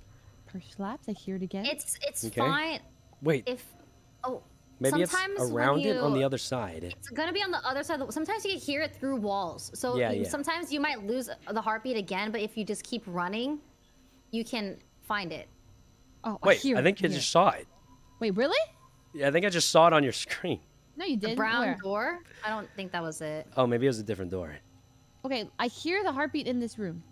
Perhaps I hear it again. It's it's Okay. fine wait, if oh maybe it's sometimes when around it on the other side. it's gonna be on the other side. The, sometimes you can hear it through walls. So Yeah, you- yeah. sometimes you might lose the heartbeat again, but if you just keep running, you can find it. oh, Wait, hear I think you hear just saw it. Wait, really? Yeah, I think I just saw it on your screen. No, you didn't. brown Where? door. I don't think that was it. Oh, maybe it was a different door. Okay, I hear the heartbeat in this room,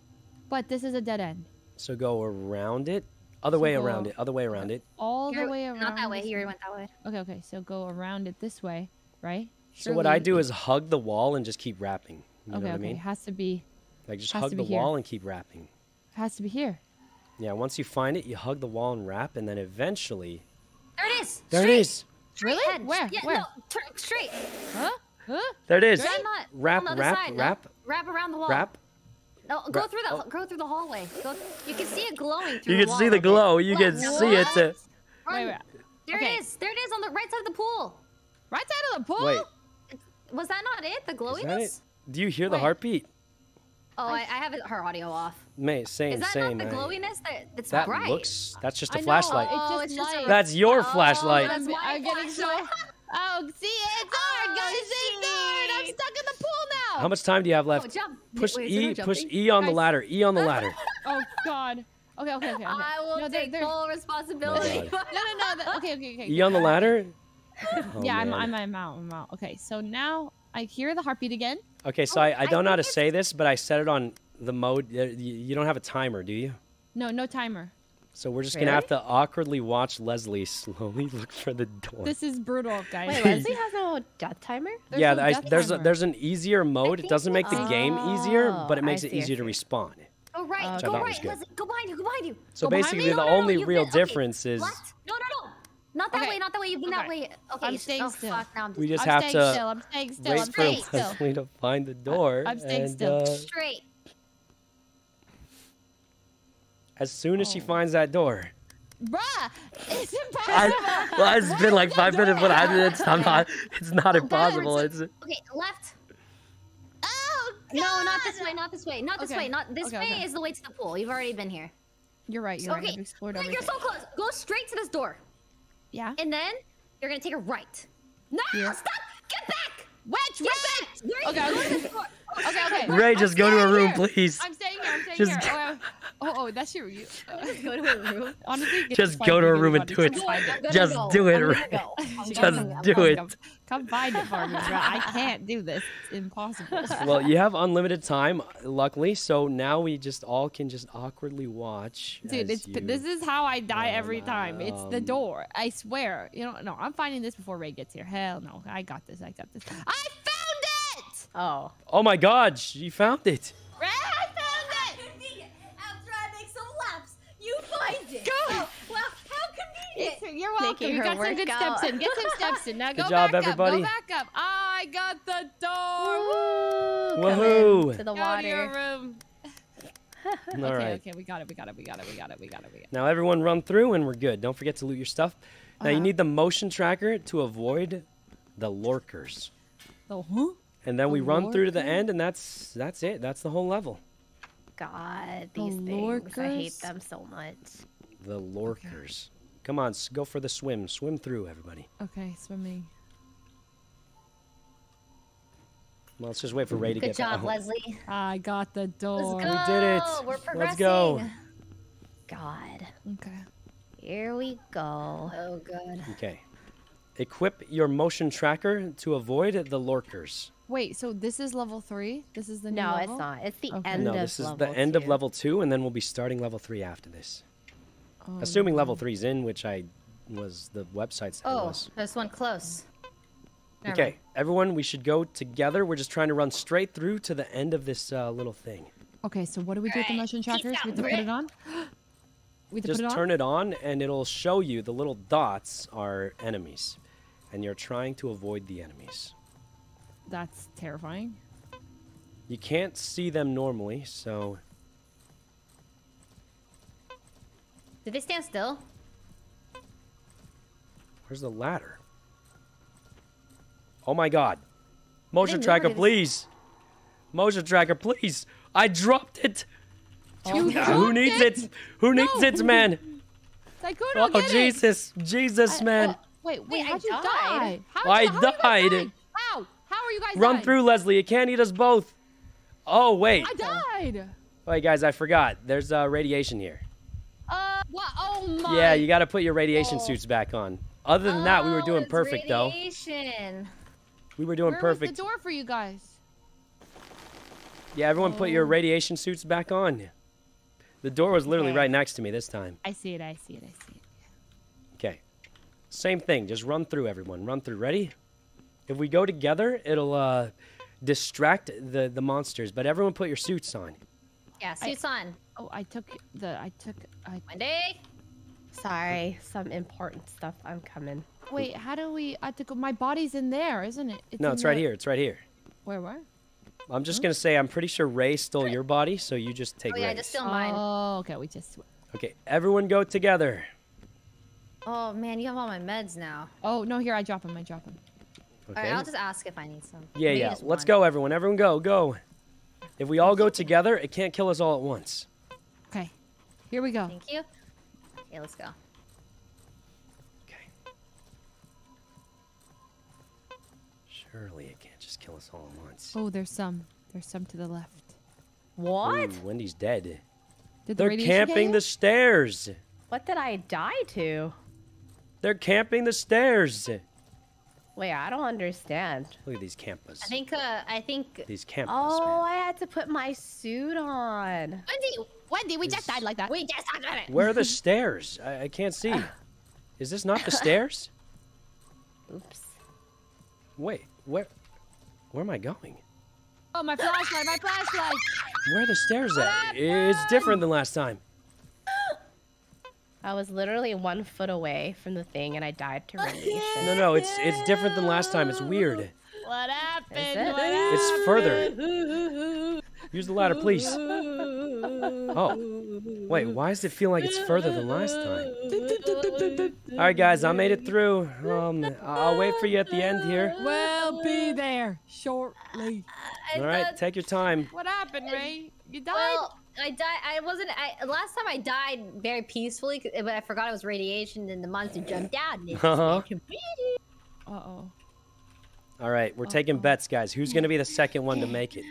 but this is a dead end. So go around it. Other So way around it. Other way around it. All the You're- way around. Not that way. this He already went that way. Okay, okay. So go around it this way, right? So what I do is hug the wall and just keep rapping. You okay, know what okay. I mean? Has to be. Like just hug the here. wall and keep rapping. It has to be here. Yeah, once you find it, you hug the wall and rap, and then eventually, There it is. there Straight. it is. Straight Really? ahead. Where? Yeah, Where? no, turn straight. Huh? Huh? There it is. Is that not Rap, on the other rap, side? No. Wrap around the wall. rap. No, go Ra- through the oh. go through the hallway. Go. You can see it glowing through You the can see wall the a bit. glow. You Look, can see it. Wait, wait. There Okay. it is. There it is on the right side of the pool. Right side of the pool. Wait, Was that not it? The is glowiness? that it? Do you hear the heartbeat? Oh, I, I have her audio off. Mate, same, Is that same. not the I- glowiness? That it's that bright. looks. That's just a I know, flashlight. It's Oh, just it's just light. That's your Oh, flashlight. that's I'm, my I'm getting so. Oh, see, it's oh, hard. Got the same door, I'm stuck in the pool now. How much time do you have Oh, left? jump. Push Wait, is there no E. Push? E on the ladder. E on the ladder. Oh God. Okay, okay, okay. okay. I will no, there- take there- full responsibility. No, no, no. the- okay, okay, okay. E on the ladder. Oh, yeah, I'm, man. I'm, I'm out. I'm out. Okay, so now I hear the heartbeat again. Okay, so Oh, I, I I don't know how to think say this, but I set it on the mode. uh, You, you don't have a timer, do you? No, no timer. So we're just gonna have to awkwardly watch Leslie slowly look for the door. This is brutal, guys. Wait, Leslie has no death timer? There's yeah, no I, death there's a, there's an easier mode. It doesn't make the so. game easier, but it Oh, makes it easier to see. respawn. Go right. Which go right. Leslie, go behind you. Go behind you. So Go basically, the No, no, no, only you've real been- okay, difference is Left. No, no, no. Not that Okay. way. Not that way. You've been that way. Okay. I'm staying oh, still. Fuck. Now I'm we just I'm have staying to still. I'm staying still. wait I'm for still. Leslie to find the door. I'm staying and, still. uh, straight. as soon as Oh. she finds that door. Bruh, it's impossible. I, well, it's been like five minutes, but I, it's, I'm not. It's not impossible. It's Okay, left. oh, No, not this way. Not this way. Not this Okay. way. Not this Okay, way okay. is the way to the pool. You've already been here. You're right. You're right. okay. I've explored Look, everything. You're so close. Go straight to this door, Yeah. and then you're gonna take a right. No, Here. stop! Get back! Which Get back! There you Okay, okay. Go to this door. Okay, okay. Rae, I'm just go to a room, here. please. I'm staying here. I'm staying Just here. Oh, oh, oh, that's your. You, uh, Go to a room. honestly, Just go to a room and do it. Come find I'm gonna Just go. do it, Rae. go. Just do it. Come, come find it for me, bro. I can't do this. It's impossible. well, you have unlimited time, luckily. So now we just all can just awkwardly watch. Dude, it's you- this is how I die um, every time. It's the um, door. I swear. You know, no, I'm finding this before Rae gets here. Hell no. I got this. I got this. I found it! Oh. Oh my God! She found it. Red, I found it. After I make some laps, you find it. Go. Oh, well, how convenient. You're welcome. You got some good out. steps in. Get some steps in. Now go job, back everybody. up. Go back up. I got the door. Woo! Woohoo! To the water. Go to your room. All okay, right. okay, we got it, we got it, we got it, we got it, we got it, we got it. Now everyone run through and we're good. Don't forget to loot your stuff. Now uh -huh. you uh-huh. need the motion tracker to avoid the lurkers. The who? And then we The run through to the end and that's that's it. That's the whole level. God, The these things. I hate them so much. The lurkers. Come on, go for the swim. Swim through everybody. Okay, swimming. Well, let's just wait for Rae to Good get job, back. Leslie. I got the door. Let's go. We did it. We're Let's go. God. Okay. Here we go. Oh, good. Okay. Equip your motion tracker to avoid the lurkers. Wait, so this is level three? This is the new No, it's not. It's the Okay. end no, of this is level the end of two. level two, and then we'll be starting level three after this. Oh, Assuming level three's in, which I was the website said Oh, was. there's one close. Never Okay, mind. everyone, we should go together. We're just trying to run straight through to the end of this uh, little thing. Okay, so what do we do with the motion trackers? We have to put it on? we have to Just put it on? turn it on, and it'll show you the little dots are enemies, and you're trying to avoid the enemies. That's terrifying. You can't see them normally, so Did they stand still? where's the ladder? Oh my god. Motion tracker, please. Motion tracker, please. I dropped it. You Who needs it? it? Who needs No. it, man? Sykkuno, Oh, get it! Jesus. Jesus, I- man. uh, wait, wait, Wait, I how'd you died. die? How I how are died. Dying? How? How are you guys Run dying? through, Leslie. You can't eat us both. Oh, wait. I died. Wait, guys, I forgot. There's uh, radiation here. Uh, What? Oh my. Yeah, you got to put your radiation Oh. suits back on. Other than that, we were oh, doing it's perfect, though. radiation. We were doing Where perfect. was the door for you guys? Yeah, everyone put your Oh. radiation suits back on. The door was literally Okay. right next to me this time. I see it. I see it. I see it. Okay. Same thing. Just run through, everyone. Run through. Ready? If we go together, it'll uh, distract the, the monsters. But everyone put your suits on. Yeah, suits on. Oh, I took the. I took. I Monday. Sorry, some important stuff. I'm coming. wait. How do we? I took. My body's in there, isn't it? no, it's right the- here. It's right here. Where? Where? I'm just going to say I'm pretty sure Rae stole your body, so you just take Oh yeah, Rae's. just steal mine. Oh, okay. We just. Okay, everyone go together. Oh man, you have all my meds now. Oh no! Here, I drop them. I drop him. Okay. All right, I'll just ask if I need some. Yeah, Maybe yeah. Let's go, everyone. Everyone go, go. If we all go together, it can't kill us all at once. Okay. Here we go. Thank you. Okay, let's go. Okay. Surely it can't just kill us all at once. Oh, there's some. There's some to the left. What? Ooh, Wendy's dead. Did the They're radiation get camping the stairs. What did I die to? They're camping the stairs. Wait, I don't understand. Look at these campers. I think. Uh, I think. These campers, Oh, man. I had to put my suit on. Wendy, Wendy, we just died like that. we just died about it. Where are the stairs? I, I can't see. Is this not the stairs? Oops. Wait, where? Where am I going? Oh, my flashlight! My flashlight! Where are the stairs at? It's different than last time. I was literally one foot away from the thing and I died to radiation. No, no, it's it's different than last time. It's weird. What happened? it? What It's further. Use the ladder, please. Oh, wait. Why does it feel like it's further than last time? All right, guys, I made it through. Um, I'll wait for you at the end here. We'll be there shortly. All right, take your time. What happened, Rae? You died? Well, I died. I wasn't. I last time I died very peacefully, but I forgot it was radiation, and the monster jumped out. And it Uh-huh. Uh oh. All right, we're taking bets, guys. Who's gonna be the second one to make it?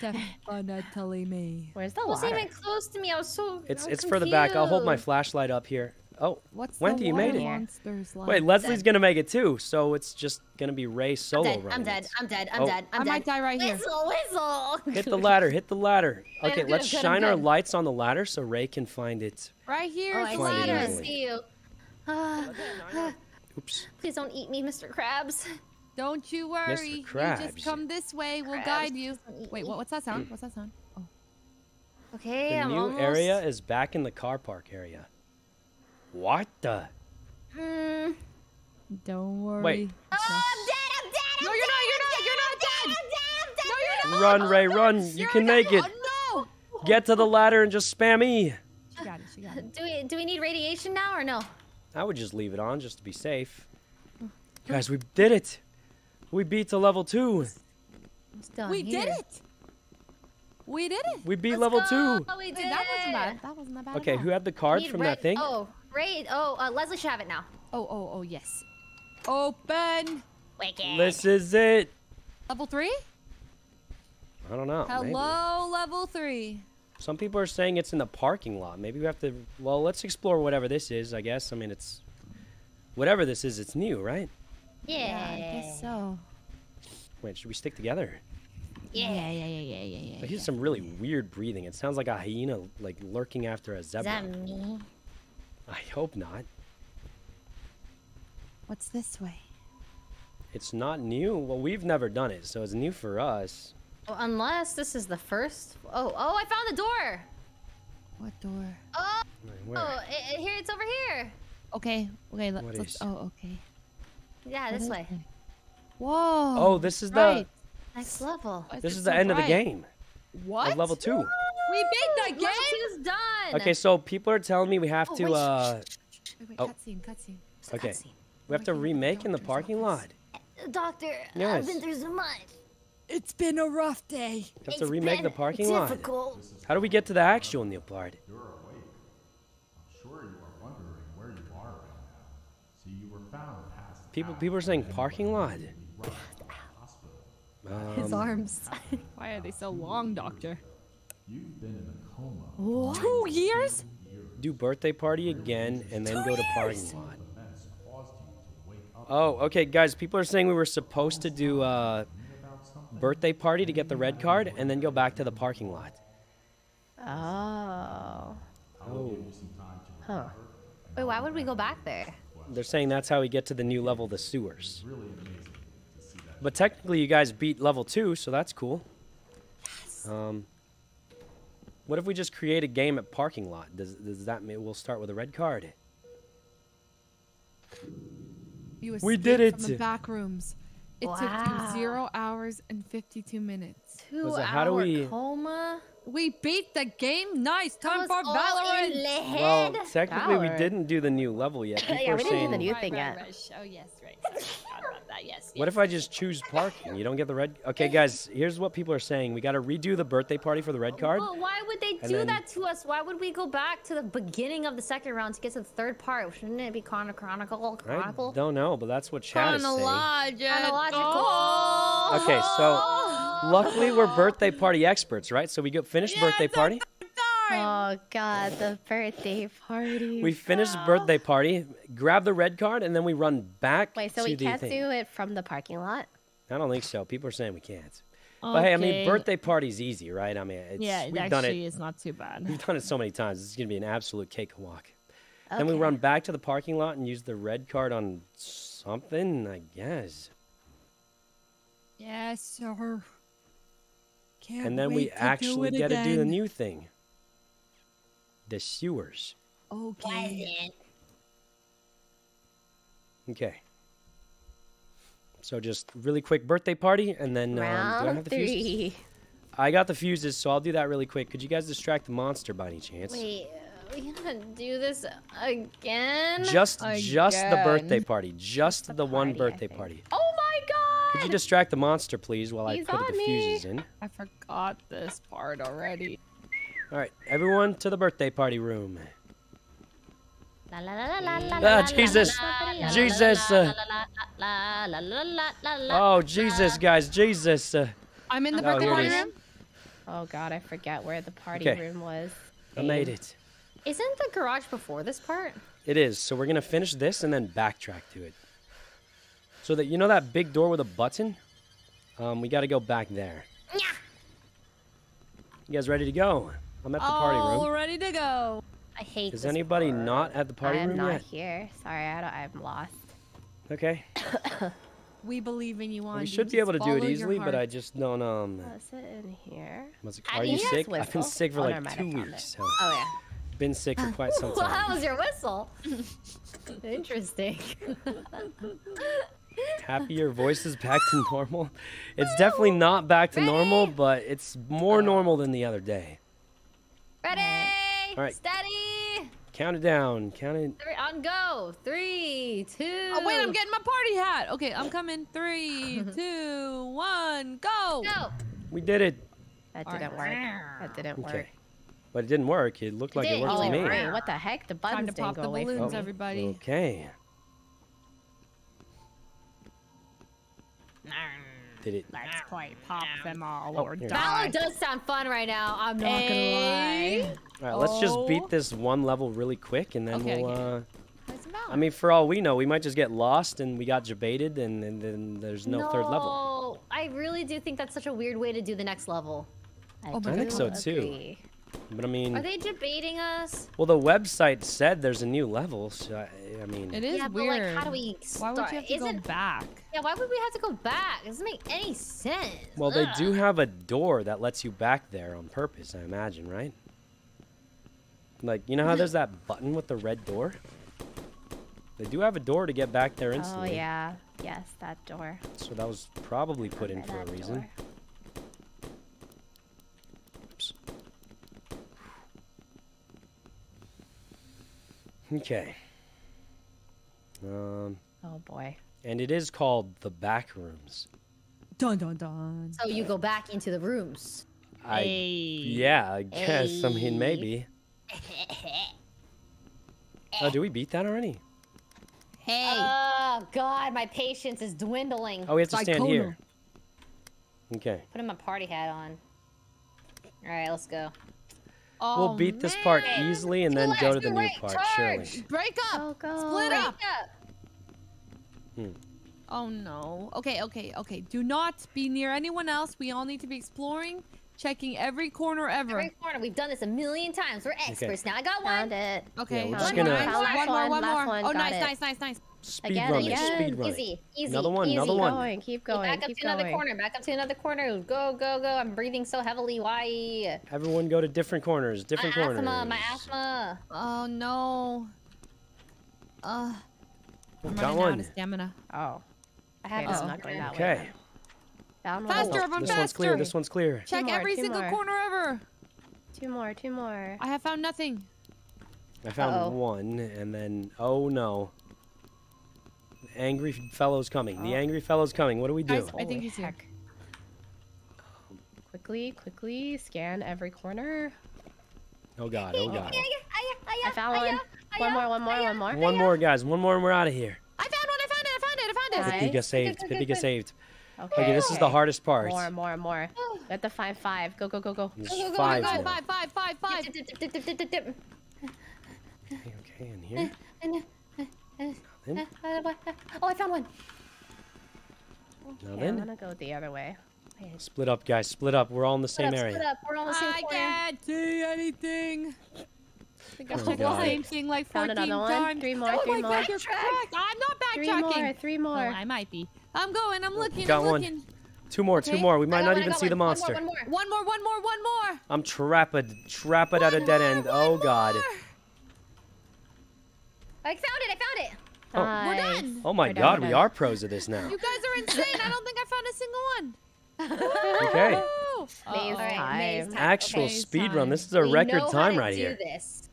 Definitely me. Where's the It wasn't even close to me. I was so. It's I was it's further back. I'll hold my flashlight up here. Oh, What's Wendy, the you made water it. monsters like? Wait, Leslie's gonna make it too, so it's just gonna be Rae I'm solo dead. running I'm dead. I'm dead. I'm Oh. dead. I'm I dead. might die right here. Whistle, whistle. Hit the ladder. Hit the ladder. Okay, good, let's good, shine our lights on the ladder so Rae can find it. Right here. Oh, is I the see Find you. I ladder. see you. Ah, Oops. please don't eat me, Mr. Krabs. Don't you worry. You Krabs. just come this way. We'll Krabs, guide you. Wait, what, what's that sound? What's that sound? Oh. Okay, The I'm new almost. area is back in the car park area. What the? Mm. Don't worry. Wait. Oh, I'm dead. I'm dead. No, you're not. You're not. You're not dead. I'm dead. I'm dead. No, you're not. Run, Rae, run. You You're can not- make it. Oh, no. Get to the ladder and just spam E. She got it. She got it. Do we do we need radiation now or no? I would just leave it on just to be safe. Guys, we did it. We beat to level two. Still We here. did it. We did it. We beat Let's level go. two. We Wait, did that wasn't bad. That wasn't that bad. Okay, who had the card from Rae- that thing? Oh, Rae. Oh, uh, Leslie should have it now. Oh, oh, oh, yes. Open. Wicked. This is it. Level three. I don't know. maybe. Hello, level three. Some people are saying it's in the parking lot. Maybe we have to. Well, let's explore whatever this is. I guess. I mean, it's whatever this is. It's new, right? Yeah. I guess so. Wait, should we stick together? Yeah, yeah, yeah, yeah, yeah, yeah. I yeah. hear some really weird breathing. It sounds like a hyena, like lurking after a zebra. Is zebra. that me? I hope not. What's this way? It's not new. Well, we've never done it, so it's new for us. Oh, unless this is the first. Oh, oh! I found the door. What door? Oh, where? oh, i- i- here it's over here. Okay, okay, let's. Let's is- oh, okay. Yeah, this way. Whoa. Oh, this is the. Next level. Why is this it is so the end of the game. What? Of level two. We beat the game. Level done. Okay, so people are telling me we have Oh, to wait, shh, uh Wait, wait, Oh. cutscene, cutscene. Okay. cutscene. we have to remake in the parking lot. Doctor, Yes. I've been through so much. It's been a rough day. We have to remake the been parking lot. How do we get to the actual new part? You're awake. I'm sure you are wondering where you are right now. See, you were found past People people are saying parking lot. His Um, arms. Why are they so long, Doctor? You've been in a coma. Two years? do birthday party again and then go to parking lot. Events caused you to wake up Oh, okay, guys. People are saying we were supposed to do a birthday party to get the red card and then go back to the parking lot. Oh. Oh, Huh. Wait, why would we go back there? they're saying that's how we get to the new level, the sewers. But technically, you guys beat level two, so that's cool. Yes. Um, what if we just create a game at parking lot? Does does that mean we'll start with a red card? You We did it. From the back rooms. It took you zero hours and 52 minutes. Two Was it- how do hour we- coma. We beat the game. Nice. That Time for all Valorant. Well, head. technically, we didn't do the new level yet. People Yeah, we didn't do the new Right, thing right, yet. right. Oh, yes, right. Sorry, forgot about that. Yes, What yes. if I just choose parking? You don't get the red. Okay, guys. Here's what people are saying. We got to redo the birthday party for the red card. Well, why would they do then- that to us? Why would we go back to the beginning of the second round to get to the third part? Shouldn't it be chrono- chronicle? I Chronicle? don't know, but that's what chat is saying. Chronological. Okay, so luckily we're birthday party experts, right? So we go finish birthday party. Oh god, the birthday party. We finish birthday party, grab the red card, and then we run back Wait, so to we the can't thing. do it from the parking lot? I don't think so. People are saying we can't. But hey, I mean, birthday party's easy, right? I mean, it's, Yeah, it we've done actually it. is not too bad. We've done it so many times. It's gonna be an absolute cakewalk. Then we run back to the parking lot and use the red card on something, I guess. Yes, sir. Can't and then we to actually do it get to do the new thing. The sewers. Okay. Okay. So just really quick birthday party, and then um, do I have Round the fuses? I got the fuses, so I'll do that really quick. Could you guys distract the monster by any chance? Wait, uh, we gonna do this again? Just, just the birthday party, just the, one party, I birthday party. Oh my god! Could you distract the monster, please, while He's I put the me. fuses in? I forgot this part already. All right, everyone to the birthday party room. La la la la la la Ah, la la Jesus. Jesus, la uh, la la la la la la la. Oh, Jesus, guys, Jesus. Uh, I'm in the Oh, birthday here it party is. room. Oh god, I forget where the party Okay. room was. I made it. Isn't the garage before this part? It is. So we're gonna finish this and then backtrack to it. So that you know that big door with a button? Um, we got to go back there. Yeah. You guys ready to go? I'm at the party room. All room. ready to go. I hate Is this anybody part. not at the party room? yet? I'm not yet? here. Sorry, I don't, I'm lost. Okay. We believe in you, Andy. we should be able to do it easily, but I just don't um. Was it in here? Was it, I are you sick? Yes, I've been sick for Oh, like never mind, I two weeks. So. Oh yeah. Been sick for quite some time. Well, time. how was your whistle? Interesting. Happy your voice is back to normal. It's definitely not back to normal, but it's more normal than the other day. Ready? All right. Steady. Count it down. Count it. Three, on go. Three, two. Oh wait, I'm getting my party hat. Okay, I'm coming. Three, two, one, go. Go. We did it. That All right. didn't work. That didn't work. Okay. But it didn't work. It looked like it, did. worked Oh, to me. wait, what the heck? The buttons Time to didn't pop go the away from balloons, me. everybody. Okay. Did it? Let's play pop them all Oh, or here. That one die. does sound fun right now. I'm not Hey. gonna lie. All right, let's just beat Oh. this one level really quick, and then Okay, we'll. okay. Uh, Play some Valorant. I mean, for all we know, we might just get lost and we got debated, and, and then there's no, third level. No, I really do think that's such a weird way to do the next level. Oh I think God. so too. Agree. But I mean, Are they debating us? well, the website said there's a new level, so I, I mean, It is yeah, weird. but like, how do we Why would you have to go Isn't- back? Yeah, why would we have to go back? It doesn't make any sense. well, they do have a door that lets you back there on purpose, I imagine, right? Like, you know how there's that button with the red door? They do have a door to get back there instantly. Oh yeah. Yes, that door. So that was probably put in for a reason. door. Oops. Okay. Um, Oh boy. And it is called the back rooms. Dun dun dun. So you go back into the rooms. I yeah, I guess. I mean, maybe. Oh, do we beat that already? Hey. Uh, oh God, my patience is dwindling. Oh, we have to stand here. Okay. Putting my party hat on. All right, let's go. Oh, we'll beat this part easily and oh, then go to the new right, part, charge. surely. Break up. Go go. Split Break up. up. Hmm. Oh no. Okay, okay, okay. Do not be near anyone else. We all need to be exploring, checking every corner ever. Every corner. We've done this a million times. We're experts now. I got one. Found it. Okay. we're one just more, gonna- one more, Last one more, one, one more. one, Oh, got nice, it. nice, nice, nice. Speed Again, run it, again. speed run. Easy, easy. Another one, easy. another Keep going. Keep going. Back up keep to another going. corner. Back up to another corner. Go, go, go. I'm breathing so heavily. Why? Everyone go to different corners, different my corners. asthma. My asthma. Oh no. Uh, I'm Got running out one. of stamina. Oh. I have oh. Okay, this Oh. not going that way. Okay. Down one. Faster, Oh, run this one's clear. faster. This one's clear. Check more, every single more. corner ever. Two more. Two more. I have found nothing. I found Uh-oh. one, and then oh no. The angry fellow's coming. The Oh. angry fellow's coming. What do we do? Guys, I think Holy he's here. Quickly, quickly scan every corner. Oh god. Oh god. I found one. One more. One more. One more. One more, guys. One more, and we're out of here. I found one. I found it. I found it. I found it. Nice. Pippi got saved. Pippi got saved. Okay. Okay, this is the hardest part. More. More. More. We have to find five. Go. Go. Go. Go. There's Go, go, go, five Five, now. five, five, five, five. Dip, dip, dip, dip, dip, dip, dip. Okay, okay, and here. Then, Oh, I found one. now Yeah, I'm gonna go the other way. Split up, guys. Split up. We're all in the Split same up, area. split up. We're all in the same I corner. can't see anything. I think I Oh, checked the God. same thing like Found 14 another one. times. Three more, Oh three my more. God, you're correct. I'm not Three backtracking. more. Three Oh, more. I might be. I'm going. I'm oh, looking. Got I'm one. looking. Two more, two more. We might not one, even see the one. One more, monster. One more. One more. One more. One more. I'm trapped, trapped at a dead more, end. one Oh god. more. I found it. I found it. Oh. We're done. Oh my We're god, we're we are pros at this now. You guys are insane. I don't think I found a single one. Okay. Woo! Maze Uh-oh. Maze time. time. Actual Okay. speed run. This is a We record know time how to right do here. This.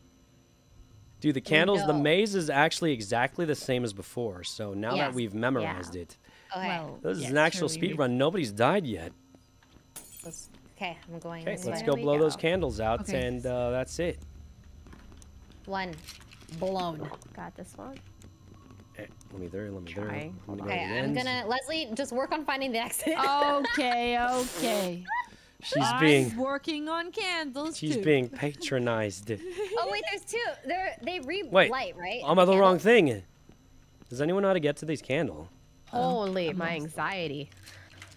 Dude, the candles, the maze is actually exactly the same as before. So now that we've memorized it, Okay. Well, this is yes, an actual truly. speed run. Nobody's died yet. Let's- okay, I'm going Okay, let's go we blow those candles out, Okay. and uh, that's it. One. Blown. Got this one. Eh, let me there. Let me there. Trying. Let me go Okay, to I'm ends. gonna Leslie just work on finding the exit. Okay, okay. She's I'm being working on candles she's too. being patronized. oh wait, there's two. They're they relight, Wait, right? I'm on the wrong thing. Does anyone know how to get to these candles? Holy, my anxiety.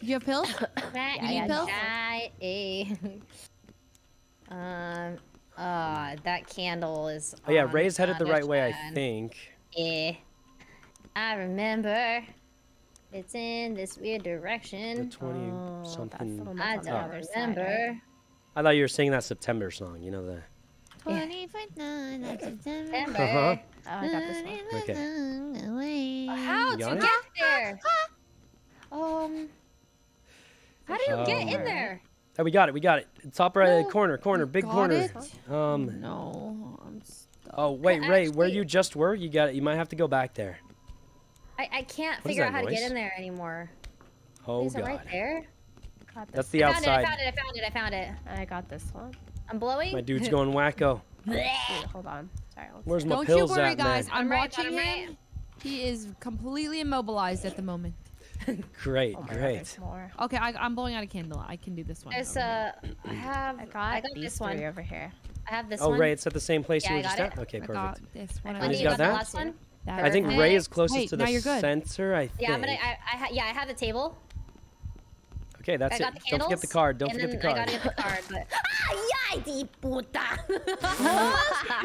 You have pills? Yeah, You need pills? um. Uh, that candle is. Oh yeah, Rae's headed the right way, I think. Eh. I remember. It's in this weird direction. The direction. 20 Oh, that's the something. I that's on the don't other remember. I thought you were singing that September song. You know the Twenty foot nine, that's a. Uh-huh. Oh, I got this one. Okay. How You to get there? Um, How do you get Um, in there? Oh, we got it. We got it. Top right No, corner, corner, big got corner. it? Um. No, I'm stuck. Oh wait, Rae, where you just were, you got it. You might have to go back there. I, I can't What is figure out how to get in there anymore. Oh Is it right there? got. That's the I found it, I found it, I found it, I found it. I got this one. I'm blowing. My dude's going wacko. Wait, hold on. Sorry. Where's my Don't you worry, at, guys. man? I'm I'm right, watching him. right. He is completely immobilized at the moment. Great, Oh my God, great. more. Okay, I, I'm blowing out a candle. I can do this one. There's over uh, I have, I got, I got this one. over here. I have this Oh, one. Rae, it's at the same place Yeah, you were just got at. it. Okay, I perfect. got this one. I And think he's you got the that? last one. That I think is Rae is closest Wait, to the you're center. I think. Yeah, I'm gonna. I, I yeah, I have the table. Okay, that's I it. got the Don't forget the card. Don't forget the card. I gotta get the card, but. Ay, di puta.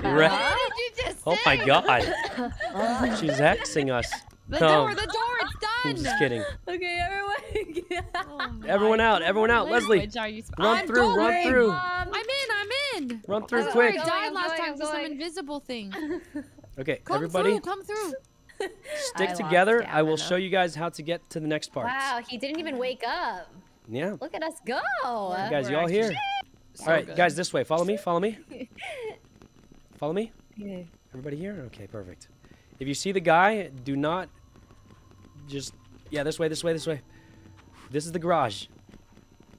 Rae. What did you just Oh my god. She's hexing us. The No, door, the door, it's I'm done. just kidding. okay, everyone. Oh Everyone out, everyone out. Leslie, language are you sp- run I'm through, run going. through. I'm in, I'm in. Run through I quick. died I'm last going, time I'm to some going. invisible thing. Okay, Come everybody, through, come through. stick I together. I will show you guys how to get to the next part. wow, he didn't even wake up. Yeah. Look at us go. You guys, you all here? all right, good. guys, this way. Follow me. Follow me. Follow me. Yeah. Everybody here? Okay, perfect. If you see the guy, do not just yeah, this way, this way, this way. This is the garage.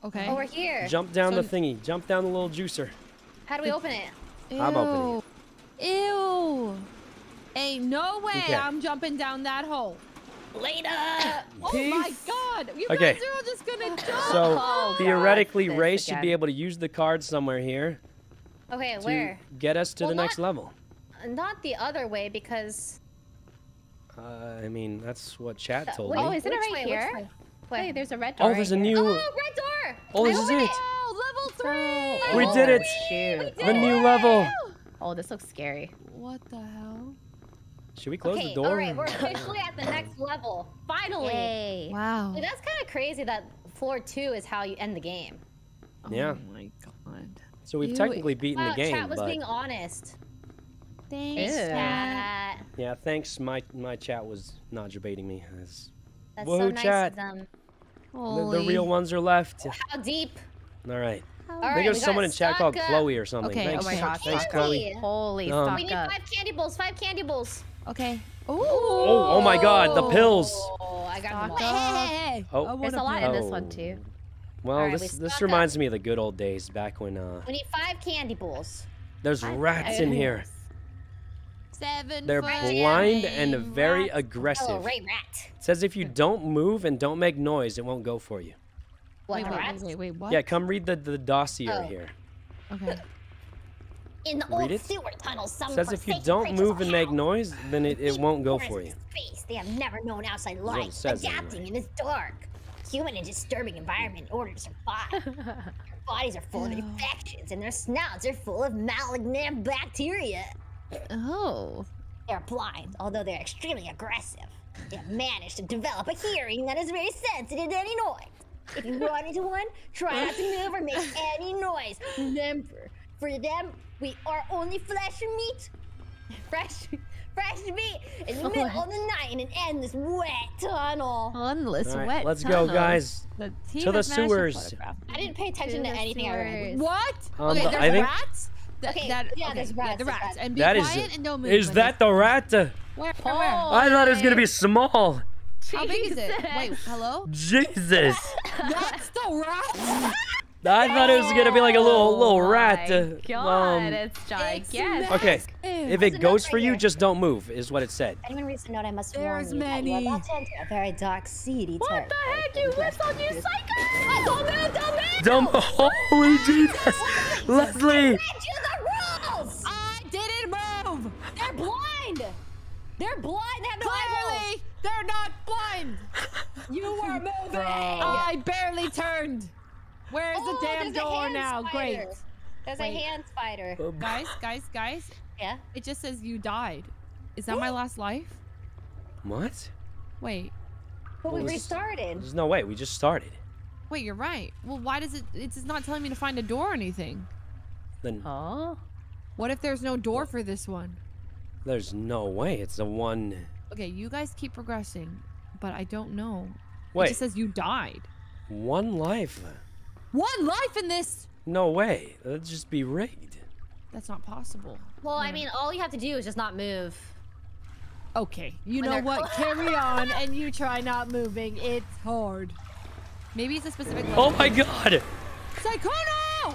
Okay. Oh, we're here. Jump down So- the thingy. Jump down the little juicer. How do we open it? I'm opening Ew. Ew. Ain't no way Okay. I'm jumping down that hole. Later. Oh my god. You Okay. guys are all just gonna jump. So Oh, theoretically, God, Rae this should again. be able to use the card somewhere here Okay, to where? get us to Well, the next not- level. Not the other way because. Uh, I mean, that's what chat told Wait, Oh, isn't it right way, here? way? Hey, Wait. there's a red door. Oh, there's a right here. new. Oh, red door. Oh, this I is opened it. Oh, level three. We did it. Shoot. The new level. Oh, this looks scary. What the hell? Should we close okay, the door? all right, we're officially at the next level. Finally. Yay. Wow. Wait, that's kind of crazy that floor two is how you end the game. Yeah. Oh my god. So we've Ew. technically beaten Wow, the game, chat was but being honest. Thanks. Ew. Chat. yeah, thanks. My my chat was not debating me. It's- That's Woohoo, so nice chat. of them. The, Holy. the real ones are left. How deep? All right. All I think there's someone in chat called Sokka. Chloe or something. Okay, Thanks, Oh my gosh, thanks, Chloe. Holy Um, stock We need five candy bowls. Five candy bowls. Okay. Oh, oh my God, the pills. Oh, I got Stock them all. up. Hey. Oh. I There's a lot play. in this Oh. one too. Well, Alright, we this this stock reminds me of the good old days back when uh, We need five candy bowls. there's rats in here. Seven They're foot blind and very rats. aggressive. Oh, Rae Rat. It says if you don't move and don't make noise, it won't go for you. What, Wait, wait, wait, wait, wait, what? Yeah, come read the the dossier Oh. here. Okay. In the Read old it. sewer tunnels, some It says if you don't move and make noise, then it, it won't go for you. Space. They have never known outside what life, adapting anyway. in this dark, human and disturbing environment in order to survive. their bodies are full of infections, and their snouts are full of malignant bacteria. Oh. They're blind, although they're extremely aggressive. They have managed to develop a hearing that is very sensitive to any noise. If you run into one, try not to move or make any noise. Remember, for them, we are only flesh and meat. Fresh, fresh meat in the middle of the night in an endless wet tunnel. Endless All right, wet let's go, guys. The To the has managed to sewers. I didn't pay attention to the anything I read. sewers. What? Um, okay, the- there's I think- rats. That, Okay, that, yeah, okay, there's rats, the rats. rats. And be That is quiet and don't move. is I that the rat? guess. Where? Where? where? I thought it was gonna be small. How big is it? Wait, hello? Jesus. That's the rat. I thought it was gonna be like a little little rat. Oh uh, my God, um, it's gigantic. okay, Ew. if it goes note for right you, just don't move, is what it said. Anyone reads the note, I must There's warn you that you many. are about to a very dark, seedy What the heck? You whipped on you psycho! Don't move, don't move! Dumb. Holy Jesus, Leslie. Read you the rules! I didn't move. They're blind! They're blind, they have no eyeballs! Clearly, they're not blind. You were moving! I barely turned. Where's Oh, the damn door hand now? Great. There's Wait. a hand spider. Guys, guys, guys. Yeah? It just says you died. Is that my last life? What? Wait. But we Well, this- restarted. There's no way. We just started. Wait, you're right. Well, why does it? It's just not telling me to find a door or anything. Then Oh. What if there's no door for this one? There's no way. It's the one. Okay, you guys keep progressing, but I don't know. Wait. It just says you died. One life. One life in this. No way. That'd just be rigged. That's not possible. Well, I hmm. mean, all you have to do is just not move. Okay, you When know what? Carry on, and you try not moving. It's hard. Maybe it's a specific. Oh my god! Sykkuno!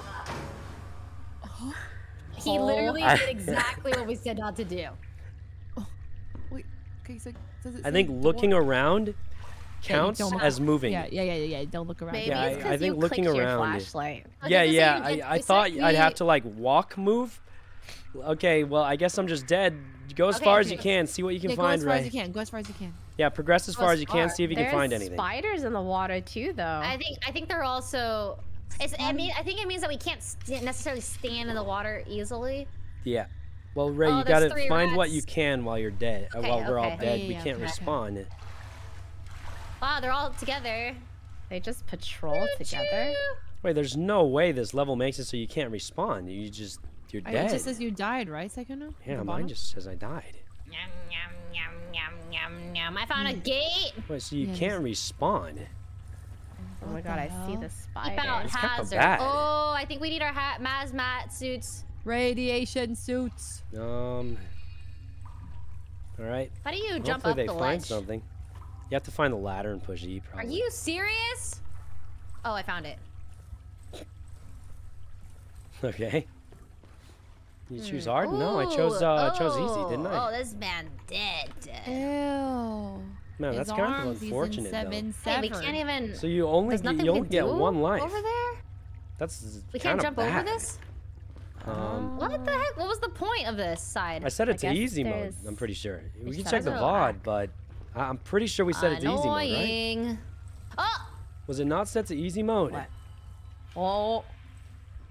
He oh. literally I- did exactly what we said not to do. Oh, wait. Okay, so does it I think looking around Yeah, you counts don't- as moving. Yeah, yeah, yeah, yeah, yeah. Don't look around. Maybe Yeah, it's I- I think you looking clicked your around- flashlight. Yeah, yeah. you I, did- I we thought I'd have to like walk move. Okay, well I guess I'm just dead. Go as Okay, far as you can. See what you can Yeah, go as far Rae. as you can. Go as far as you can. Yeah, progress as Go far as as you can. See if you There's can find anything. spiders in the water too, though. I think I think they're also. It's, I mean, I think it means that we can't st- necessarily stand in the water easily. Yeah. Well, Rae, Oh, you gotta three find what you can while you're dead. uh, Okay, while we're all dead, Yeah, we can't okay, okay. respawn. Wow, they're all together. They just patrol together. Wait, there's no way this level makes it so you can't respawn. You just you're dead. It just says you died, right, Sykkuno? At yeah, mine bottom? just says I died. Yum yum yum yum yum yum. I found a gate. Wait, so you Yeah, can't respawn? Oh my god, I see hell? the Keep out It's kinda hazard. bad. Oh, I think we need our ha- hazmat suits. Radiation suits. Um. All right. How do you jump Hopefully up they the find ledge? something. You have to find the ladder and push E. Are you serious? Oh, I found it. Okay. You choose hard? No, I chose Ooh, uh, I chose easy, oh, didn't I? Oh, this man dead. Ew. Man, that's kind of arms, he's in unfortunate seven, though. Hey, we can't even. So you only get, you we only get one life. over there. That's We can't kinda jump bad. over this. Um, What the heck? What was the point of this side? I said it's to guess easy mode. I'm pretty sure. We there's can check the something. VOD, but I- I'm pretty sure we set it to easy mode, right? Annoying. Oh, Was it not set to easy mode? What? Oh,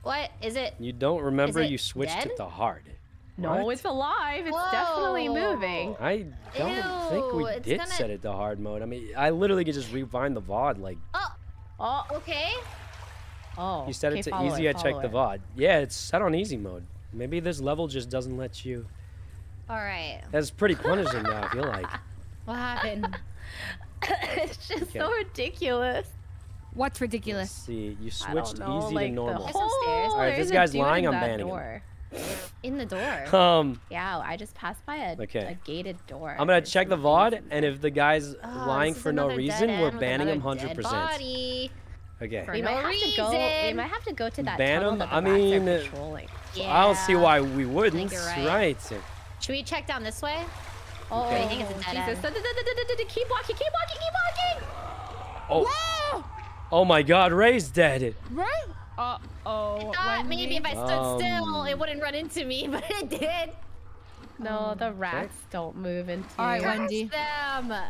what is it? You don't remember you switched dead? it to hard. no, What? it's alive. It's definitely moving. I don't think we did gonna- set it to hard mode. I mean, I literally could just rewind the VOD. Like, Oh, Oh, okay. oh. you set okay, it to easy, it, I checked the VOD. Yeah, it's set on easy mode. Maybe this level just doesn't let you. All right. That's pretty punishing now, I feel like. What happened? it's just so ridiculous. What's Let's ridiculous? see, you switched know, easy like to normal. the There's some stairs. whole. Alright, there's this a guy's dude lying, in I'm that banning him. In the door. Um, Yeah, I just passed by a, Okay. a gated door. I'm gonna There's check the VOD, and if the guy's Oh, lying for no reason, we're banning him 100%. Body. Okay. For we no might have to go. We might have to go to that Ban tunnel him? that the I rats are mean, patrolling. I don't see why we wouldn't. you're right. right. Should we check down this way? Oh, I think it's a dead Jesus! end. Keep walking! Keep walking! Keep walking! Oh. Oh my God, Rae's dead. Right? Uh oh. Thought maybe if I stood still, Um. it wouldn't run into me, but it did. No, the rats don't move into. All right, Wendy. them. All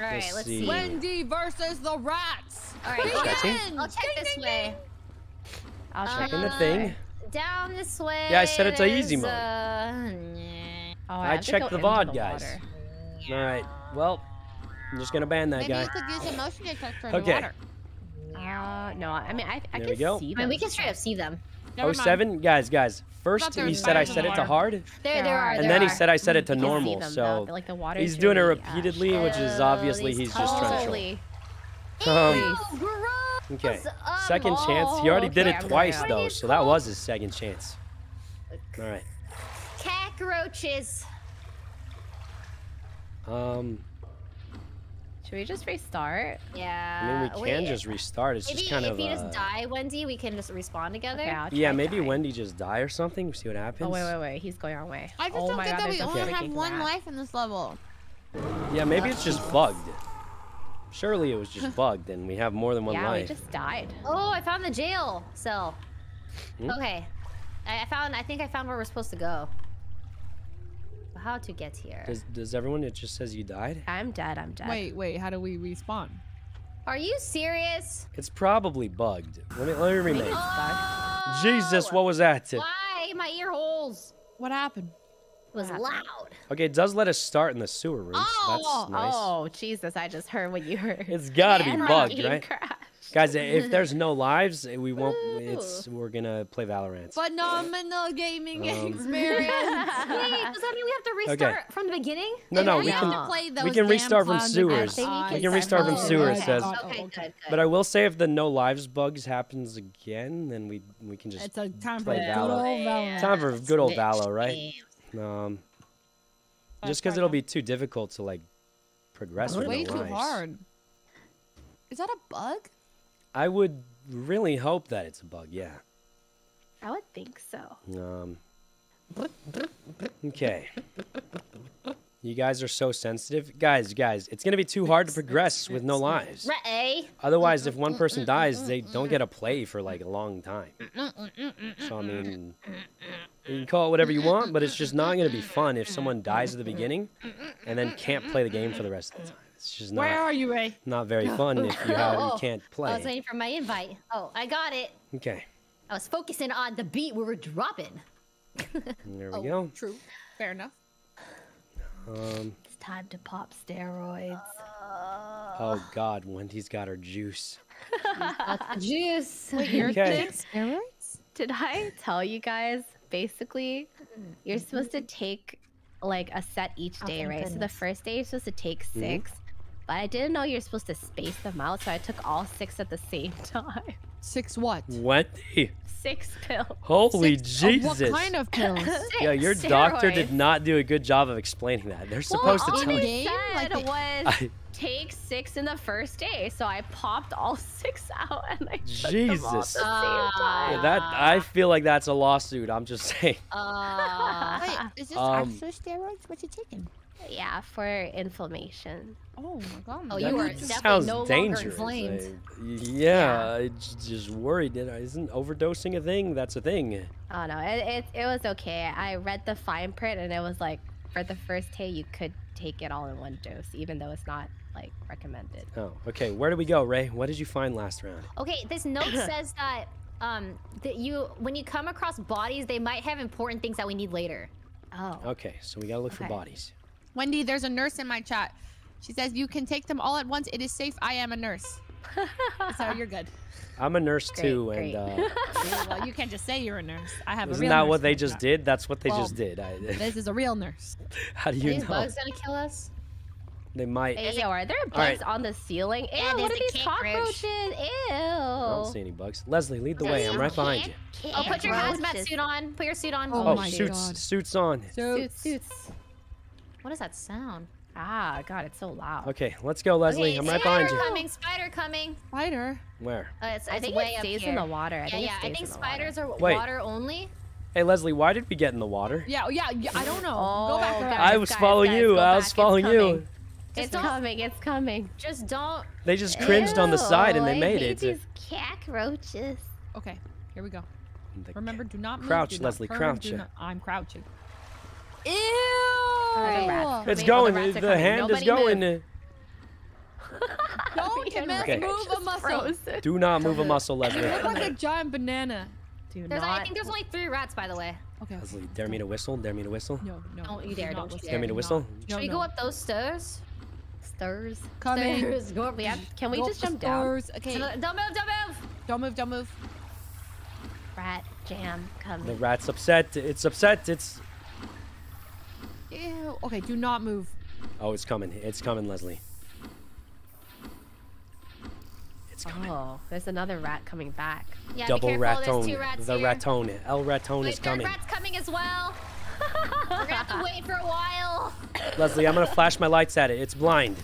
right, Let's let's see. see. Wendy versus the rats. All right, I'll Checking. I'll check this way. I'll check Checking the Uh, thing. Down this way. Yeah, I set it to easy mode. Uh, nah. Oh, I have to checked the VOD, the guys. water. All right. Well, I'm just gonna ban that Maybe guy. you could use a motion detector in Okay. the water. Uh, no, I mean I, I There can we go. see I mean, them. we can straight up see them. Never Oh mind. seven guys, guys. First he said I spiders set the it to hard, There, There there are. are. and there then he said I set it to You can see normal. them, So like the water he's doing it really, uh, repeatedly, which is obviously these he's just trying to show. Totally. Um, Ew, okay. Second chance. He already did it I'm twice though, so that was his second chance. All right. Cockroaches. Um, Should we just restart? Yeah. I mean we can wait, just restart. It's Maybe just kind if of. you uh, just die, Wendy, we can just respawn together. Okay, yeah, maybe dying. Wendy just die or something. See what happens. Oh wait, wait, wait! He's going our way. I just oh don't my get God, that we only have one rat. life in this level. Yeah, maybe it's just bugged. Surely it was just bugged, and we have more than one yeah, life. we just died. Oh, I found the jail cell. Hmm? Okay. I, I found. I think I found where we're supposed to go. How to get here? Does does everyone? It just says you died. I'm dead. I'm dead. Wait, wait. How do we respawn? Are you serious? It's probably bugged. Let me let me remake. Oh, Jesus, what was that? Why my ear holes? What happened? It was loud. Okay, it does let us start in the sewer rooms. Oh, That's nice. oh, Jesus! I just heard what you heard. It's gotta be bugged, right? crashed. Guys, if there's no lives, we won't. It's we're gonna play Valorant. Phenomenal gaming Um, experience. Wait, does that mean we have to restart from the beginning? No, no, we have can to play we can damn restart from clowns sewers. again. We can restart from Oh, sewers. okay. Says. Okay, good, good. But I will say, if the no lives bugs happens again, then we we can just It's a time for play good Valo. old Valorant. Time for good old Snitch Valo, right? Um, just because it'll be too difficult to like progress with Way no too lives. hard. Is that a bug? I would really hope that it's a bug. Yeah. I would think so. Um. Okay. You guys are so sensitive, guys. Guys, it's gonna be too hard to progress with no lives. Otherwise, if one person dies, they don't get a play for like a long time. So I mean, you can call it whatever you want, but it's just not gonna be fun if someone dies at the beginning and then can't play the game for the rest of the time. It's just not. Where are you, Rae? Not very fun if you have you Oh, can't play. I was waiting for my invite. Oh, I got it. Okay, I was focusing on the beat we were dropping. there Oh, we go. True. Fair enough. Um. It's time to pop steroids. Oh God, Wendy's got her juice. Juice. Wait, you're Okay. steroids? Did I tell you guys? Basically, you're supposed to take like a set each Oh, day, thank right? So the first day you're supposed to take Mm-hmm. 6 but I didn't know you're supposed to space them out, so I took all six at the same time. Six what? Wendy, Six pills. holy Six- of Jesus! What kind of pills? Yeah, your Six doctor did not do a good job of explaining that. They're supposed well, to tell you. Game? said Like they- was I- take six in the first day, so I popped all six out and I took them all at Jesus. the same time. Yeah, that I feel like that's a lawsuit. I'm just saying. Uh, Wait, is this Um, actual steroids? What you taking? Yeah, for inflammation. Oh my god. Oh, That you are definitely sounds no longer dangerous. inflamed. I- yeah, I j- just worried. that- Isn't overdosing a thing? That's a thing. Oh no, it, it it was okay. I read the fine print and it was like for the first day you could take it all in one dose, even though it's not like recommended. Oh, okay. Where do we go, Rae? What did you find last round? okay, this note says that um that you when you come across bodies, they might have important things that we need later. Oh. Okay, so we gotta look for bodies. Wendy, there's a nurse in my chat. She says you can take them all at once. It is safe. I am a nurse. so you're good. I'm a nurse Great, too, great. and uh, well, you can't just say you're a nurse. I have a isn't real that nurse what they just chat. did? That's what they Well, just did. I, This is a real nurse. how do you these know? bugs gonna kill us? They might. Hey, yo, are there bugs right. on the ceiling? Ew, Yeah, what there's are a these cockroach. cockroaches? Ew. I don't see any bugs. Leslie, lead the way. I'm right behind you. Oh, put your hazmat Cockroaches. suit on. Put your suit on. Oh Oh, my suits, God. suits on. Suits, suits. What is that sound? Ah, God, it's so loud. Okay, let's go, Leslie. Okay, I'm right spider behind you. coming. Spider coming. Spider. Where? Uh, it's, I it's think way it stays in the water. I yeah, think it yeah. I think in water. spiders are Wait. water only. Hey, Leslie, why did we get in the water? Yeah, yeah, yeah. I don't know. Go Oh, back guys, I was guys, following guys, you. I was back, it's following you. coming. It's coming. It's coming. Just don't. They just cringed on the side and Ew, they I made hate it. These cockroaches. Okay, here we go. They- Remember, do not move. Crouch, do not Leslie, turn, crouch, not- I'm crouching. Ew! Are the rats It's? Oh, going. the, the are coming. hand is going. Move. Don't The miss Okay. move a muscle. Frozen. Do not move a muscle, You Leslie. look like a giant banana. Do There's, I think there's only three rats, by the way. Okay. Leslie, dare me to whistle. Dare me to whistle. No, no. Don't you dare, don't you whistle. Dare me to whistle. not. Should No, we no. go up those stairs? Stirs. Coming. Stairs. Go up. We have, can we Go just jump the down? stairs. Okay. Don't move. Don't move. Don't move. Don't move. Rat jam coming. The rat's upset. It's upset. It's. Ew. Okay, do not move. Oh, it's coming. It's coming, Leslie. It's coming. Oh, there's another rat coming back. Yeah, Double be careful. There's two rats The here. ratone. El ratone Wait, is third coming. rat's coming as well. We're gonna have to wait for a while. Leslie, I'm gonna flash my lights at it. It's blind.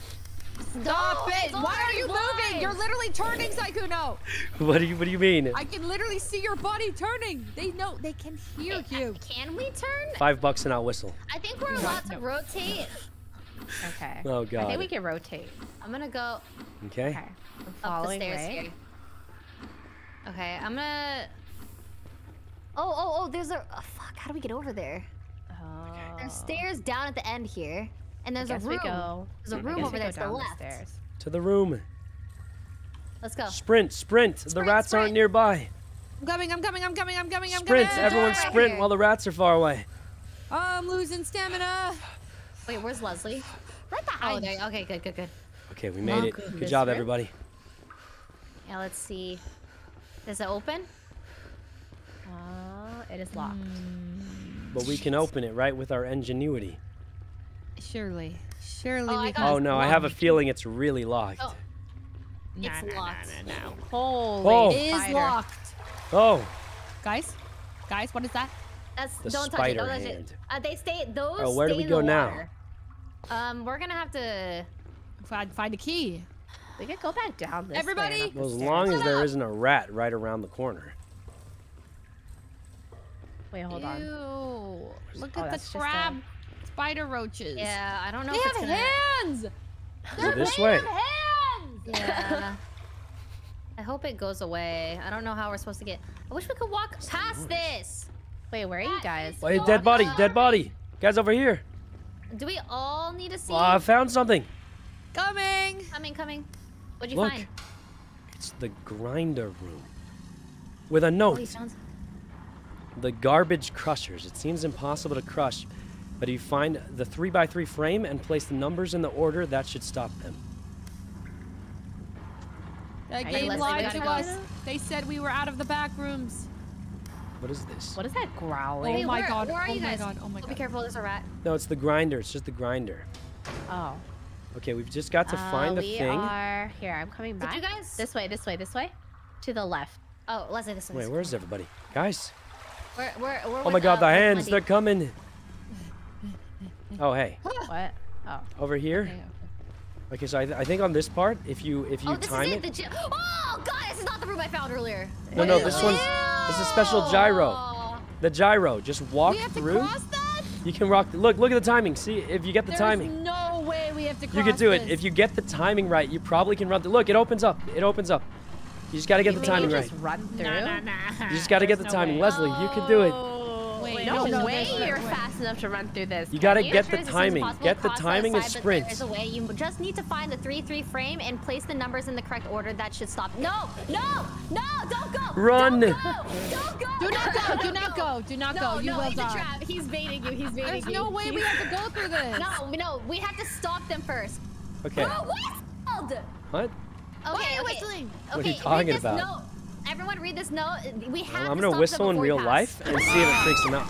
Stop No, it! Why are you already moving? You're literally turning, Sykkuno. What do you What do you mean? I can literally see your body turning. They know. They can hear you. Uh, can we turn? Five bucks and I'll whistle. I think we're allowed to No. rotate. Okay. Oh god. I think we can rotate. I'm gonna go Okay. Okay. Up the stairs Rae. here. Okay, I'm gonna. Oh, oh, oh! There's a. Oh, fuck! How do we get over there? Oh. There's stairs down at the end here, and there's I a guess room. we go. There's a I room over there to the down left. stairs. To the room. Let's go. Sprint, sprint. the Sprint, rats aren't nearby. I'm coming. I'm coming. I'm coming. I'm coming. I'm Sprint. coming. Everyone Right sprint here. while the rats are far away. I'm losing stamina. Wait, where's Leslie? Right Oh, behind. there. Okay, good, good, good. Okay, we made it. Welcome Good job, room. everybody. Yeah, let's see. Does it open? Uh, it is locked. But we can open it right with our ingenuity. Surely. Surely Oh, we can. Oh no, I have a feeling it's really locked. Oh, it's locked. Holy Oh. It is spider. locked. Oh, Guys? Guys, what is that? That's The don't touch it. Don't spider touch it. hand. Uh, they stay. Those. Oh, where do we go the now? Um, we're gonna have to. Find, find a key. We could go back down this Everybody? not well, as long as there isn't a rat right around the corner. Wait, hold on. Look Oh, at that's the just a- crab spider roaches. Yeah, I don't know They if have it's gonna. hands! Is it this way? Hands! Yeah. I hope it goes away. I don't know how we're supposed to get. I wish we could walk past this. Wait, where are you guys? Wait, dead body, dead body. Guys over here. Do we all need to see? Oh, I found something. Coming! Coming, coming. What'd you Look. find? It's the grinder room. With a Oh, note. he found- The garbage crushers. It seems impossible to crush, but if you find the 3x3 frame and place the numbers in the order, that should stop them. That game lied to gotta us. They said we were out of the back rooms. What is this? What is that growling? Oh my where- god. Where are oh you my guys? god. Oh my god. Be careful, there's a rat. No, it's the grinder. It's just the grinder. Oh. Okay, we've just got to Uh, find a we thing. are here. I'm coming back. Did you guys- This way. This way. This way. To the left. Oh, Leslie, this way. Wait, where's everybody? Guys. way. We're, we're, we're Oh my god, the hands, Wendy. they're coming. Oh, hey. What? Oh. Over here. Okay, okay. Okay, so I, th- I think on this part, if you if you Oh, this time is it. it. The gy- oh god, this is not the room I found earlier. No, no, this one's this is a special gyro. Oh. The gyro. Just walk We have to through. cross that? You can rock. Look, look at the timing. See if you get the There's timing. no way we have to cross You can do it. If you get the timing right, you probably can run. Through. Look, it opens up. It opens up. You just got to get the You mean timing you right. just run through? Nah, nah, nah. You just got to get the no timing. way. Leslie, you can do it. Oh. Wait, No, no, way there's you're way. fast enough to run through this. You got to you? get the timing. Get the timing and outside, but sprint. There's a way. You just need to find the 3-3 frame and place the numbers in the correct order. That should stop. No, no, no, don't go. Run. Don't go. Don't go. Do not go. Do not go. Do not go. You will it's a die. He's baiting you. He's baiting There's you. no way we have to go through this. No, no, we have to stop them first. Okay. Bro, whistled. What? Okay, Why are you okay. whistling? What are Okay, you talking read about? note. Everyone read this note. We have I'm gonna whistle in real life and see if it freaks them out.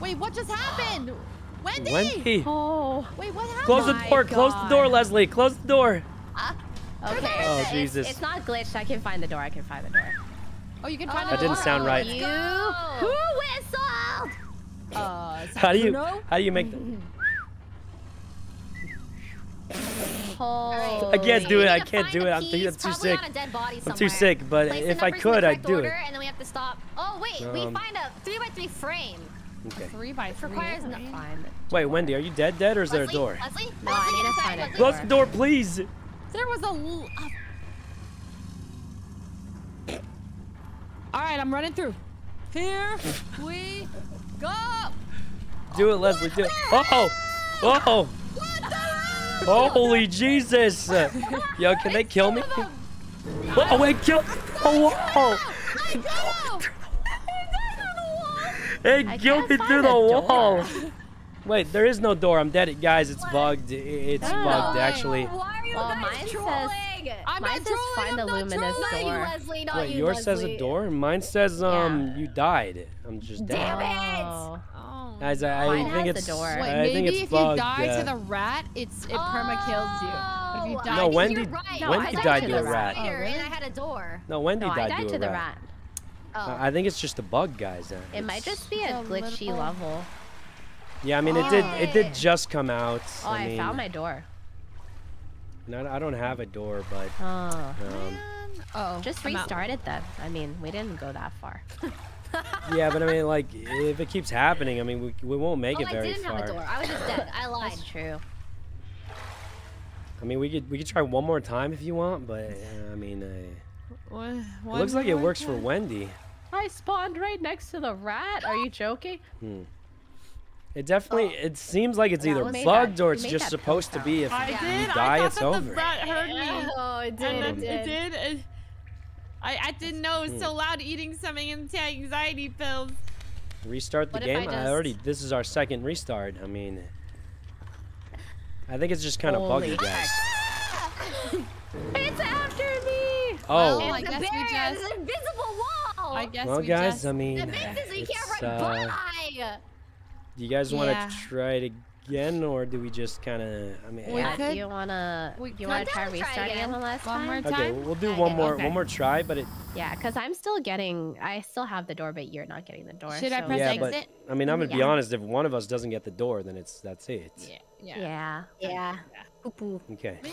Wait, what just happened? Wendy! Wendy, Oh. Wait, what happened? close the my door. Close the door, Leslie. Close the door. Okay. Oh, it's- Jesus. It's not glitched. I can find the door. I can find the door. Oh, you can find That the didn't sound right. You Go. who whistled? Uh, How do you Bruno? how do you make the Holy. I can't do it. I can't do it. I'm, keys, too- I'm too sick. on a dead body I'm too sick, but Place if I numbers in the could, I'd do order, it. And then we have to stop. Oh wait, we Um, find a three by three frame. Okay. Three by three. requires no- Find. Wait, Wendy, are you dead dead or is there a Leslie, door? Leslie, No, I Leslie, need to inside, find a Leslie. Close the door, please. There was a. l- a- All right, I'm running through. Here we go. Do it, Leslie. Do it. Oh, oh. Holy Jesus! Yo, can they kill me? Oh wait, kill! Oh, whoa! Hey, I killed can't me through the wall. Wait, there is no door. I'm dead, guys. It's bugged. It's bugged, way. actually. Why are you Well, guys mine says- trolling? I'm Mine not says trolling. find I'm a not luminous trolling. Not you, door. Leslie. Not Wait, you, yours says a door. Mine says um Yeah. you died. I'm just dead. Damn it! Oh. Oh. Guys, I, I Mine think has it's. the door. Wait, I maybe think it's if bugged. you die uh, to the rat, it's it perma kills you. But if you Oh, die No, Wendy- you're right. No, Wendy I died died to to the a rat. Oh, really? And I had a door. No, Wendy No, I died, died to, to a the rat. rat. Oh. I think it's just a bug, guys. Uh, It might just be a a glitchy little- level. Yeah, I mean, it did. It did Oh. just come out. Oh, I, mean, found my door. No, I don't have a door, but Oh. um, Oh, Just I'm restart it then. I mean, we didn't go that far. yeah, but I mean, like, if it keeps happening, I mean, we, we won't make oh, it I very didn't far. have a door. I was just dead. I lied. That's true. I mean, we could we could try one more time if you want, but uh, I mean, uh, One- it looks like it more works for. Wendy. I spawned right next to the rat. Are you joking? Hmm. It definitely. It seems like it's either bugged that- or it's just supposed to be if I you did. die, I thought it's that over. the rat heard me. Oh, it did. and It then it did. did. it- I, I didn't know it was so loud eating some anti-anxiety pills. Restart the What if I game. I already. This is our second restart. I mean, I think it's just kind of Holy buggy, guys. It's after me. Oh. And I the guess we barrier just- is an invisible wall. I guess Well, we guys, just. I mean, the fence is so you can't it's, run uh, by. Do you guys want to Yeah. try it again, or do we just kind of? I mean, We eh. Yeah, could- do you wanna we you could- wanna try down to try restarting again. it one last One time? more okay, we'll do Okay, one more, okay. one more try, but it. Yeah, because I'm still getting I still have the door, but you're not getting the door. Should I press Yeah, but exit? I mean, I'm gonna be honest. If one of us doesn't get the door, then it's that's it. Yeah. Yeah. Yeah. Yeah. Poo-poo. Okay. Man.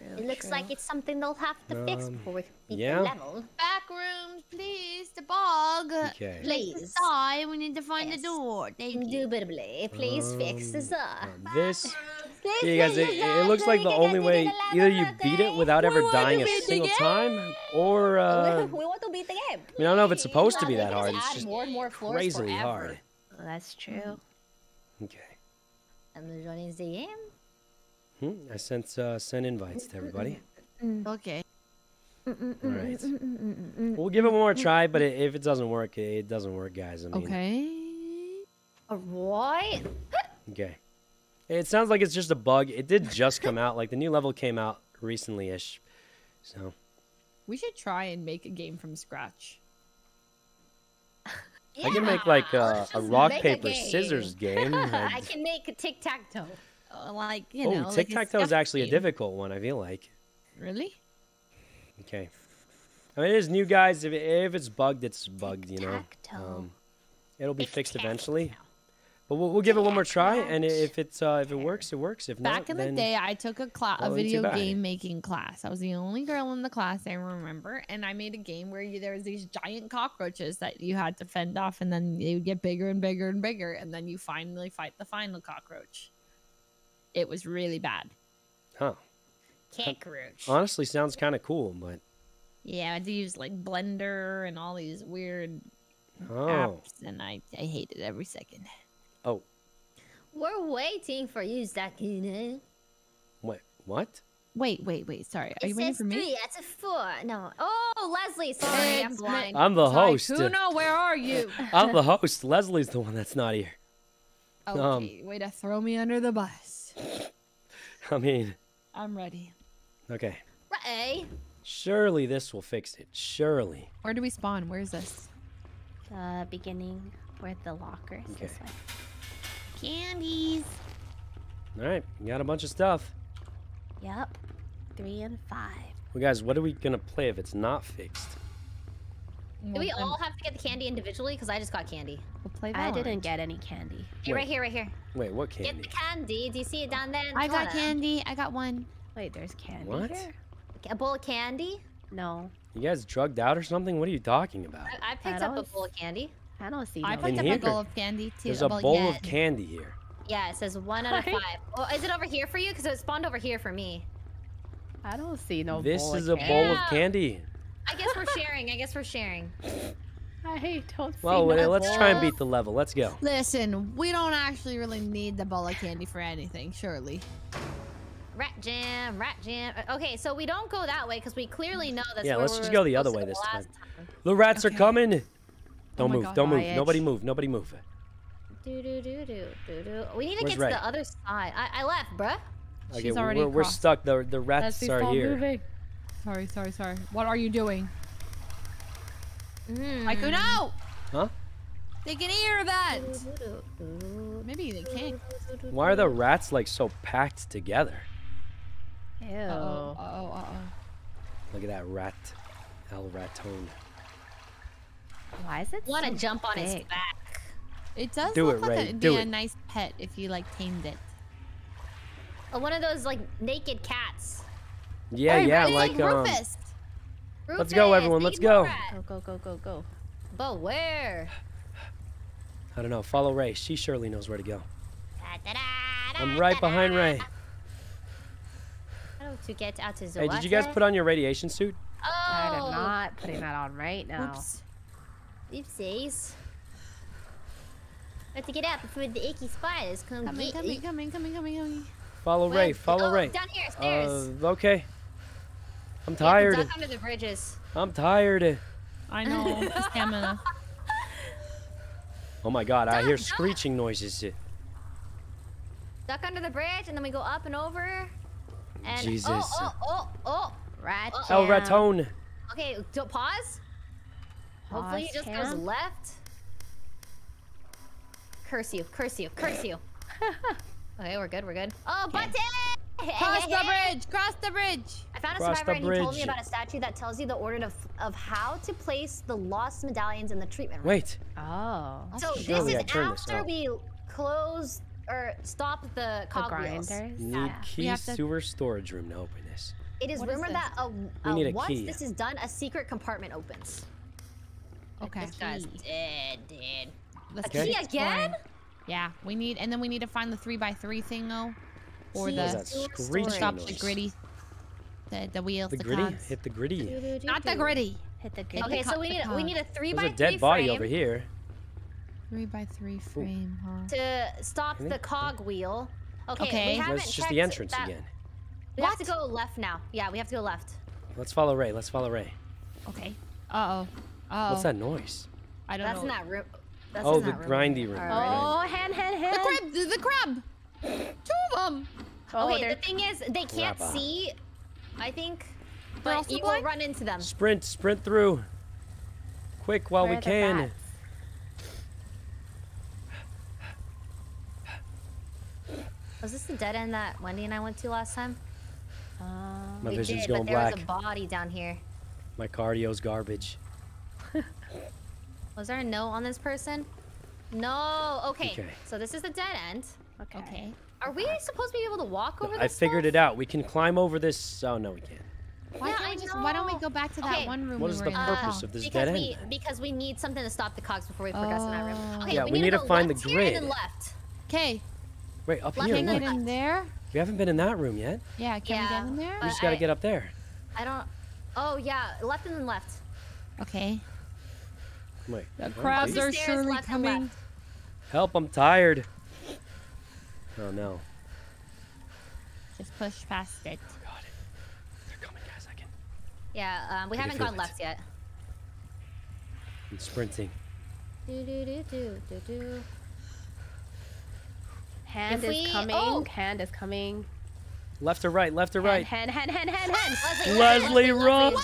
True. It looks true. like it's something they'll have to fix Um, before we beat yeah. the level. Back room, please. The bog. Okay. Please. Sorry, we need to find Yes. the door. Thank you. Indubitably. Please fix this up. Um, this. Yeah, you guys, it, it looks like the only way either you beat it without ever dying a single time, or uh, we want to beat the game. I mean, I don't know if it's supposed to be that hard. It's just more and more crazily forever. hard. Well, that's true. Okay. I'm joining the game. Hmm, I sent uh, sent invites to everybody. Okay. All right. We'll give it one more try, but i- if it doesn't work, it doesn't work, guys. I mean, Okay. Alright. Okay. It sounds like it's just a bug. It did just come out. Like the new level came out recently-ish. So We should try and make a game from scratch. Yeah. I can make like a, a rock make a paper game. scissors game. I can make a tic tac toe. Uh, like you know. oh, like tic tac toe is actually a difficult one. I feel like. Really? Okay. I mean, it is new, guys. If, if it's bugged, it's bugged. You know. Um, it'll be fixed eventually. But we'll, we'll give it one more try, and if it's uh, if it works, it works. If not, Back in the day, I took a class, a video game making class. I was the only girl in the class I remember, and I made a game where you, there was these giant cockroaches that you had to fend off, and then they would get bigger and bigger and bigger, and then you finally fight the final cockroach. It was really bad. huh? Cockroach. Honestly, sounds kind of cool, but Yeah, I had to use like Blender and all these weird oh, apps, and I I hated every second. oh, We're waiting for you, Sykkuno. wait, what? Wait, wait, wait. Sorry, are It you waiting says for me? three. That's a four. No. Oh, Leslie. Sorry, I'm It's blind. I'm the Sorry, host. Kuno, where are you? I'm the host. Leslie's the one that's not here. Okay, Um, way to throw me under the bus. I mean, I'm ready. okay. Right. Surely this will fix it. Surely. Where do we spawn? Where is this? The beginning where the lockers. Okay. This way. Candies. All right, we got a bunch of stuff. Yep. Three and five. Well, guys, what are we gonna play if it's not fixed? Do we all have to get the candy individually? Because I just got candy. We'll play I didn't get any candy. Hey, right here, right here. Wait, what candy? Get the candy. Do you see it down there? I got candy. I got one. Wait, there's candy What? here? A bowl of candy. No, You guys drugged out or something? What are you talking about? I, I picked I up a bowl of candy. I don't see. I no picked up here. a bowl of candy too. There's a Well, bowl yeah. of candy here. Yeah, it says one out of five. Oh, is it over here for you? Because it spawned over here for me. I don't see no. Bowl. This bowl is of a bowl of candy. I guess we're sharing. I guess we're sharing. I don't. Well, no well, let's try and beat the level. Let's go. Listen, we don't actually really need the bowl of candy for anything, surely. Rat jam, rat jam. Okay, so we don't go that way because we clearly know that's Yeah, where let's we just go the other way this go time. The rats are coming. Oh don't my move. God, don't move. quiet. Nobody move. Nobody move. Do do do do do do. We need to Where's get to Rae? the other side. I, I left, bruh. Okay, She's already we're, we're across. stuck. The the rats are here. moving. Sorry, sorry, sorry. What are you doing? Mm. I could know. Huh? They can hear that. Maybe they can't. Why are the rats like so packed together? Ew. Uh oh. Uh oh. Uh oh. Look at that rat. El Raton. Why is it? Want to so jump on his back? It does Do look it, like Rae, it'd do be a nice pet if you like tamed it. Uh, one of those like naked cats. Yeah, Hey, yeah, Rae, like um. Rufus. Let's go, everyone, let's go. rat. Go go go go go. But where? I don't know. Follow Rae. She surely knows where to go. Da, da, da, I'm right da, behind da. Rae. How to get out to the Hey, did you guys put on your radiation suit? Oh, I'm not putting that on right now. Oops. Oopsies. Have to get out before the icky spiders come Coming, get coming, me. coming, coming, coming, coming. Follow Where- Rae. Follow oh, Rae. Down here, stairs. Uh, okay. I'm You have to tired. duck under the bridges. I'm tired. I know. Stamina. Oh my god, I hear duck. screeching noises. Duck under the bridge, and then we go up and over. And Jesus. oh, oh, oh, oh. Rat. El jam. Raton. Okay, do pause. Hopefully he Pause just goes left. Curse you, curse you, curse you. okay, we're good, we're good. Oh, button! Cross the bridge. Cross the bridge. I found a Cross survivor the and he told me about a statue that tells you the order of, of how to place the lost medallions in the treatment room. Wait. Oh. So Sure, this is gotta this after we close or stop the The cogwheels. grinders. Need key have to- sewer storage room to open this. It is What is rumored this? that uh, We uh, a once key. this is done, a secret compartment opens. Okay. This guy's dead, dude. Let's A key again? Yeah, we need, and then we need to find the three by three thing though, or the What is that sewer to screeching stop noise? the gritty, the the wheels, The the, gritty? cogs. Hit the gritty. Not the gritty. Hit the Hit good. the Okay, so we the need we need a three There's by a dead three body frame over here. Three by three frame, huh? to stop the cog wheel. Okay, Okay. we haven't That's just the entrance that- again. We have to go left now. Yeah, we have to go left. Let's follow Rae. Let's follow Rae. Okay. Uh oh. Uh oh. What's that noise? I don't know. That's know. in that room. That's Oh, the that room. grindy room. Oh, hand, hand, hand. The crab. The, the crab. Two of them. Oh, okay, they're the thing is, they can't Grabba. see. I think, but also you will blind? run into them. Sprint, sprint through. Quick while Where we can. bats? Was this the dead end that Wendy and I went to last time? Um, My we vision's did, going but there black. was a body down here. My cardio's garbage. Was there a note on this person? No. Okay. Okay. So this is the dead end. Okay. Okay. Are we supposed to be able to walk over I figured stuff? it out. We can climb over this. Oh no, we can't. Why Yeah, can't I we just? Why don't we go back to Okay. that one room What we is were the in? purpose Uh, of this because dead we end? because we need something to stop the cogs before we progress in that room. Oh. Okay, Yeah, we, we need, need to to find the left here grid. left. Okay. Wait, up Left here. hand Look. Get in there. We haven't been in that room yet. Yeah. Can we Yeah, get in there? We just gotta I- get up there. I don't. Oh yeah, left and then left. Okay. Wait. The what? crabs These are surely coming. Help! I'm tired. Oh no. Just push past it. Oh God. They're coming, guys. I can. Yeah, um, we I haven't gone it. left yet. I'm sprinting. Do do do do do do. Hand If is we- coming. oh! Hand is coming. Left or right? Left or right? Hand, hand, hand, hand, hand, hand. Leslie, run! Do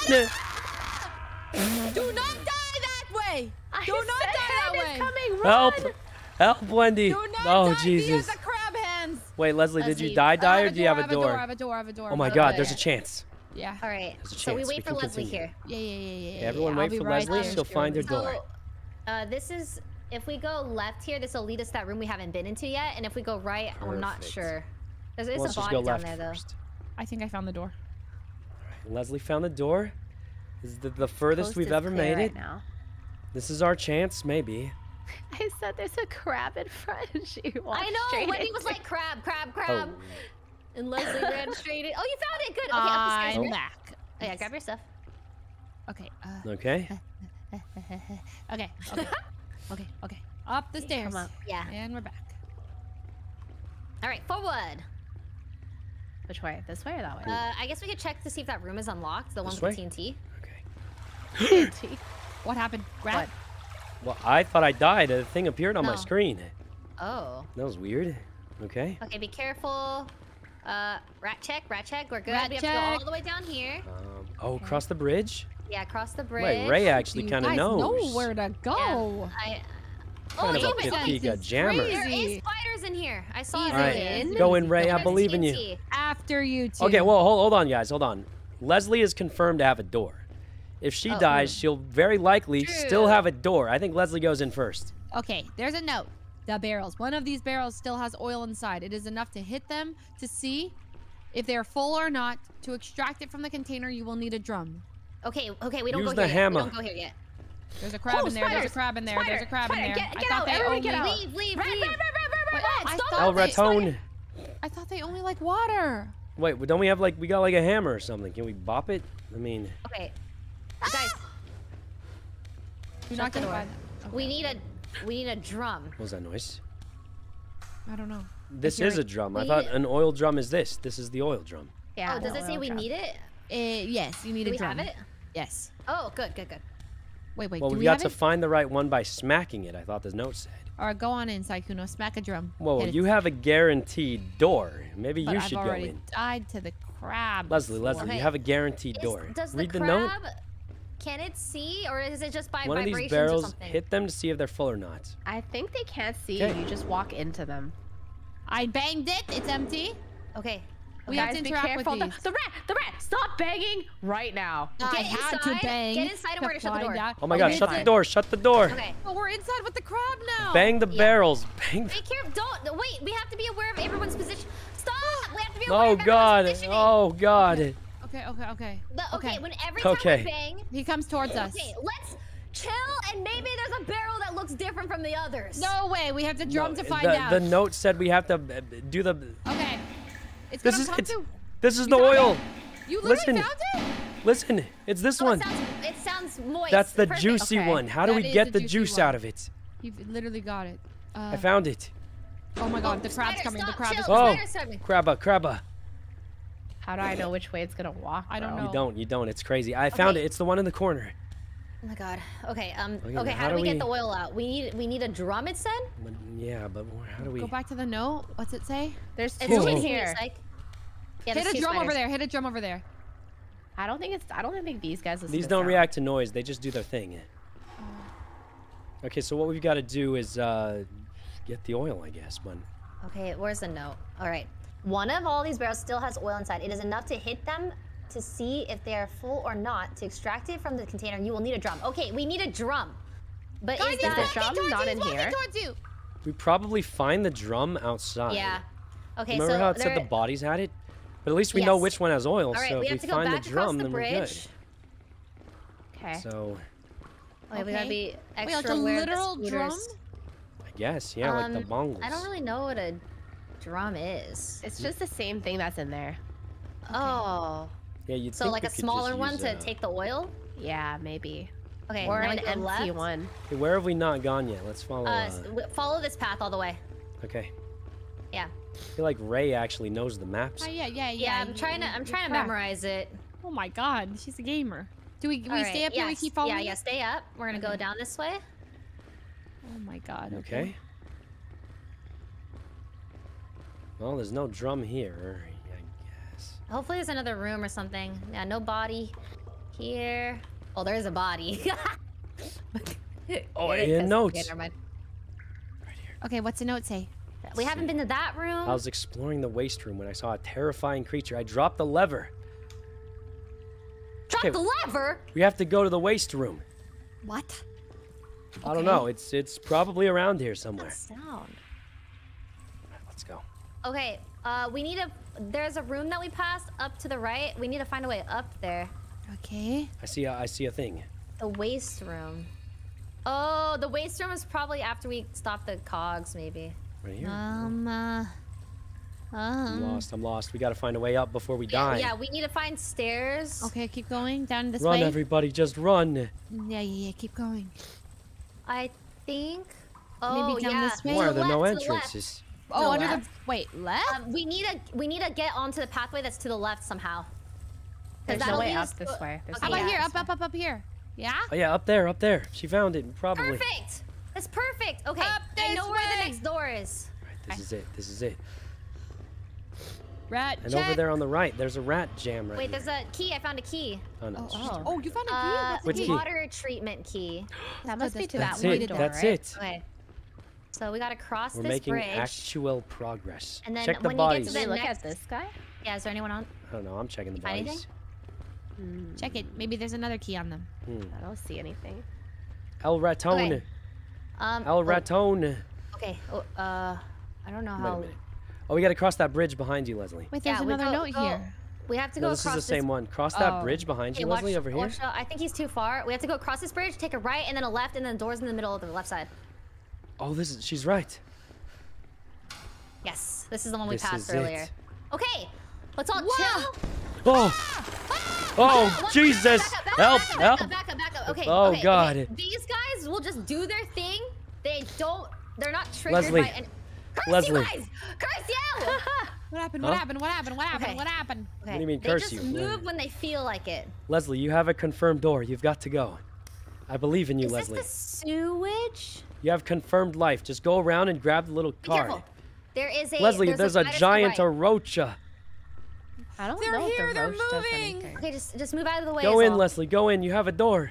not die that way. I Do not said die that way. coming. Help! Run. Help, Wendy! Do not Oh die Jesus! via the crab hands. Wait, Leslie, did you die? Die or do you have a I have a door. I have a door. I have a door. Oh my I have a God! There's a chance. Yeah. All right. There's a So we wait We for can Leslie continue. here. Yeah, yeah, yeah, yeah. Everyone yeah. wait I'll for right Leslie. there. She'll find her door. So, uh, this is if we go left here, this will lead us to that room we haven't been into yet, and if we go right, I'm not sure. There's, there's Well, a just body down left there though. first. I think I found the door. Leslie found the door. This is the, the furthest Coast we've ever made right it. Now. This is our chance, maybe. I said there's a crab in front. She walked I know. straight Wendy was like crab, crab, crab, Oh. and Leslie ran straight in. Oh, you found it. Good. Okay, up the I'm stairs. back. Oh yeah, grab your stuff. Okay. Uh, Okay. okay. Okay. okay. Okay. Up the stairs. Come up. Yeah. And we're back. All right, forward. Which way? This way or that way? Uh, I guess we could check to see if that room is unlocked. The one with way? TNT. Okay. TNT. What happened? Grab. Well, I thought I died. A thing appeared on my screen. Oh. That was weird. Okay. Okay, be careful. Uh, rat check, rat check. We're good. Rat we have to go all the way down here. Um, oh, across the bridge? Yeah, across the bridge. Wait, Rae actually kind of knows. know where to go. I. Kind of a oh, pit a jammer. There Crazy. is spiders in here. I saw it. All right, earlier. go in, Rae. I believe in you. After you two. Okay, well, hold, hold on, guys. Hold on. Leslie is confirmed to have a door. If she Oh. dies, she'll very likely still have a door. I think Leslie goes in first. Okay, there's a note. The barrels. One of these barrels still has oil inside. It is enough to hit them to see if they are full or not. To extract it from the container, you will need a drum. Okay, okay, we don't Use go the here. Yet. hammer. We don't go here yet. There's a crab Oh, in there. There's a crab in there. There's a Spider! crab in there. Get- I get thought out! they Everybody only. get out! Leave, leave, Rat, leave. rat, rat, rat, rat, rat, I. Stop thought El they- I thought they only like water. Wait, don't we have like we got like a hammer or something? Can we bop it? I mean, Okay, guys, You're Shut not gonna door. find that. we need a we need a drum. what was that noise? I don't know. This is it. a drum. I thought an oil drum is this. This is the oil drum. Yeah. oh, does no, it say we drum. need it? Uh, yes, you need Do a we drum. have it? Yes. Oh, good, good, good. Wait, wait. well, do we we got to it? find the right one by smacking it. I thought the note said. All right, go on in, Sykkuno. Smack a drum. Whoa, Hit it. you have a guaranteed door. Maybe But you I've should go already died to the crab. Leslie, before. Leslie, Okay. you have a guaranteed Is- door. does the Read the note. Can it see, or is it just by One of vibrations these or barrels, something? hit them to see if they're full or not. I think they can't see Okay. you. You just walk into them. I banged it. It's empty. Okay. We have Guys, to be interact careful. with The, these. the rat! The rat! Stop banging right now. I Get had inside, to bang. get inside and we're gonna shut the door. out- Oh my Oh, god, we shut have the door, shut the door. Okay. Oh, we're inside with the crab now. Bang the Yeah. barrels. Bang the Be careful. Don't wait. We have to be aware of everyone's position. Stop. We have to be aware Oh of everyone's god. positioning. Oh god. Okay, okay, okay. The- okay. okay. When every time Okay. we bang, He comes towards us. okay, let's chill and maybe there's a barrel that looks different from the others. No way. We have to drum No, to find the, out. the note said we have to uh, do the Okay. It's This is it's, to. this is the oil. You literally Listen. found it. Listen, it's this Oh, one. It sounds, it sounds moist. That's the Perfect. juicy Okay. one. How do That we get the the juice one. out of it? You've literally got it. Uh, I found it. oh my god, the Spider, crab's coming. The stop, crab chill. is Oh. coming. Spider's coming. Crabba, crabba. How do I know which way it's gonna walk? I don't know. You don't, you don't. It's crazy. I found it. It's the one in the corner. Oh my god. Okay. Um. Okay, Okay. how, how do do we, get the oil out? We need we need a drum. It said. But, yeah, but how do we? Go back to the note. What's it say? There's It's two Whoa. in two here. Like, yeah, Hit a two drum over there. Hit a drum over there. I don't think it's. I don't think these guys These don't sound. react to noise. They just do their thing. Okay, so what we've got to do is uh, get the oil, I guess. But Okay. Where's the note? All right. One of all these barrels still has oil inside. It is enough to hit them to see if they are full or not. To extract it from the container, you will need a drum. Okay, we need a drum. But Guys, is he's that walking drum not you. in here? we probably find the drum outside. Yeah. Okay. Remember so how it said the bodies had it? But at least we know which one has oil. All right, so we if have we to go find back the drum, the then we're bridge. Okay. good. So Okay, we gotta Okay. be Wait, extra like a aware of the literal drum? I guess, yeah, like the Um, bongles. I don't really know what a drum is. It's just the same thing that's in there. Oh. Yeah, you'd So think like a smaller one to uh, take the oil? Yeah, maybe. Okay, Or an we go empty left. one. Okay, where have we not gone yet? Let's follow. Uh, Uh, follow this path all the way. okay. Yeah. I feel like Rae actually knows the maps. Oh, yeah, yeah, yeah. Yeah, I'm you- trying to I'm trying to cracked. memorize it. Oh my god, she's a gamer. Do we, we All stay right, up here? We keep following? Yeah, yeah, stay up. We're gonna go down this way. Oh my god. Okay. Well, there's no drum here, I guess. Hopefully there's another room or something. Yeah, no body here. Oh, there is a body. Oh, It yeah, is- notes. okay, never mind. Okay, what's the note say? We haven't been to that room. I was exploring the waste room when I saw a terrifying creature. I dropped the lever. Drop okay. the lever. We have to go to the waste room. What? I don't know. It's it's probably around here somewhere. Sound. Let's go. Okay, uh, we need a. There's a room that we passed up to the right. We need to find a way up there. Okay. I see. A, I see a thing. The waste room. Oh, the waste room is probably after we stop the cogs, maybe. Right here. Um, uh, I'm um. lost. I'm lost. We got to find a way up before we Yeah, die. yeah, we need to find stairs. Okay, keep going down this Run, way. everybody! Just run. Yeah, yeah, yeah. Keep going. I think. Oh, Maybe down yeah. this way? Why are the there no left, the entrances? Oh, the under left. the wait left. Um, we need a we need to get onto the pathway that's to the left somehow. There's no way up this way. There's Okay, How about way here? up Up, up, up, up here. Yeah. Oh yeah, up there, up there. She found it. Probably. Perfect. That's perfect. Okay, Up I this know where the next door is. Right, This is it. This is it. Rat And check. over there on the right, there's a rat jam right Wait, here. there's a key. I found a key. Oh no. Oh, oh. oh, you found a key. Uh, What's the Which key? key? water treatment key. That must be to That's that That's one it. door, That's right? it. Okay. So we gotta cross We're this making bridge. actual progress. And then Check the when you get bodies. to the look next- at this guy? Yeah, is there anyone on? I don't know. I'm checking the Find bodies. Check it. Maybe there's another key on them. Hmm. I don't see anything. El Ratone. Okay. Um. El oh, Ratone. Okay. Oh, uh, I don't know Wait a how. minute. Oh, we got to cross that bridge behind you, Leslie. Wait, there's we another go- note go- here. We have to No, go this is the same one. Cross that Oh. bridge behind Okay, you, watch, Leslie, over here. watch out. I think he's too far. We have to go across this bridge, take a right, and then a left, and then the doors in the middle of the left side. Oh, this is. She's right. Yes, this is the one we This passed is earlier. it. Okay, let's all chill. Oh. Ah! Oh, ah! One- Jesus! back up, back up, Help! back up, Help! Back up, back up, back up. Okay. Oh, okay, God. okay. These guys will just do their thing. They don't. They're not triggered Leslie. by any. Curse Leslie. you guys! Curse you! What happened? What Huh? What happened? What happened? What happened? Okay. What happened? Okay. do you mean they curse just you? move when they feel like it. Leslie, you have a confirmed door. You've got to go. I believe in you, Is Leslie. this the sewage? You have confirmed life. Just go around and grab the little Be card. careful. There is a. Leslie, there's, a, spider to the giant right. Orocha. I don't They're know here, if the they're roach moving. Okay, just just move out of the way. Go in, all. Leslie. Go in. You have a door.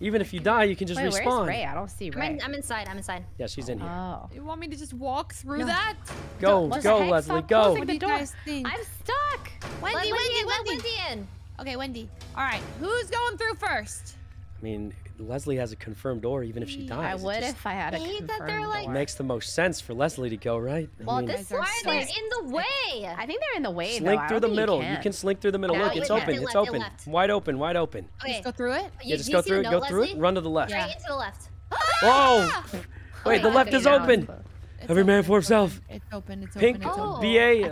Even if you die, you can just Wait, respawn. where's Rae? I don't see I'm, Rae. in, I'm inside. I'm inside. Yeah, she's in here. Oh. You want me to just walk through No. that? Go, what go. Leslie, Stop go. closing What the do you door. guys think? I'm stuck. Wendy, Wendy, Wendy, Wendy. Wendy in. Okay, Wendy. All right, who's going through first? I mean, Leslie has a confirmed door, even if she dies. I would if I had a hate that they're, confirmed like- door. makes the most sense for Leslie to go, right? I Well, mean, this are why they're so in the way. I think they're in the way though. slink I through the middle. You You can. can slink through the middle. Now Look, it's open. Left, It's left, open. left. Wide open. Wide open. Okay. Just go through it. You- Yeah, just go through it. note, Go through it. Run to the left. Straight into the left. Whoa! Wait, the left is open. It's Every man open, for it's open, himself. It's open. It's Pink. open. It's Oh.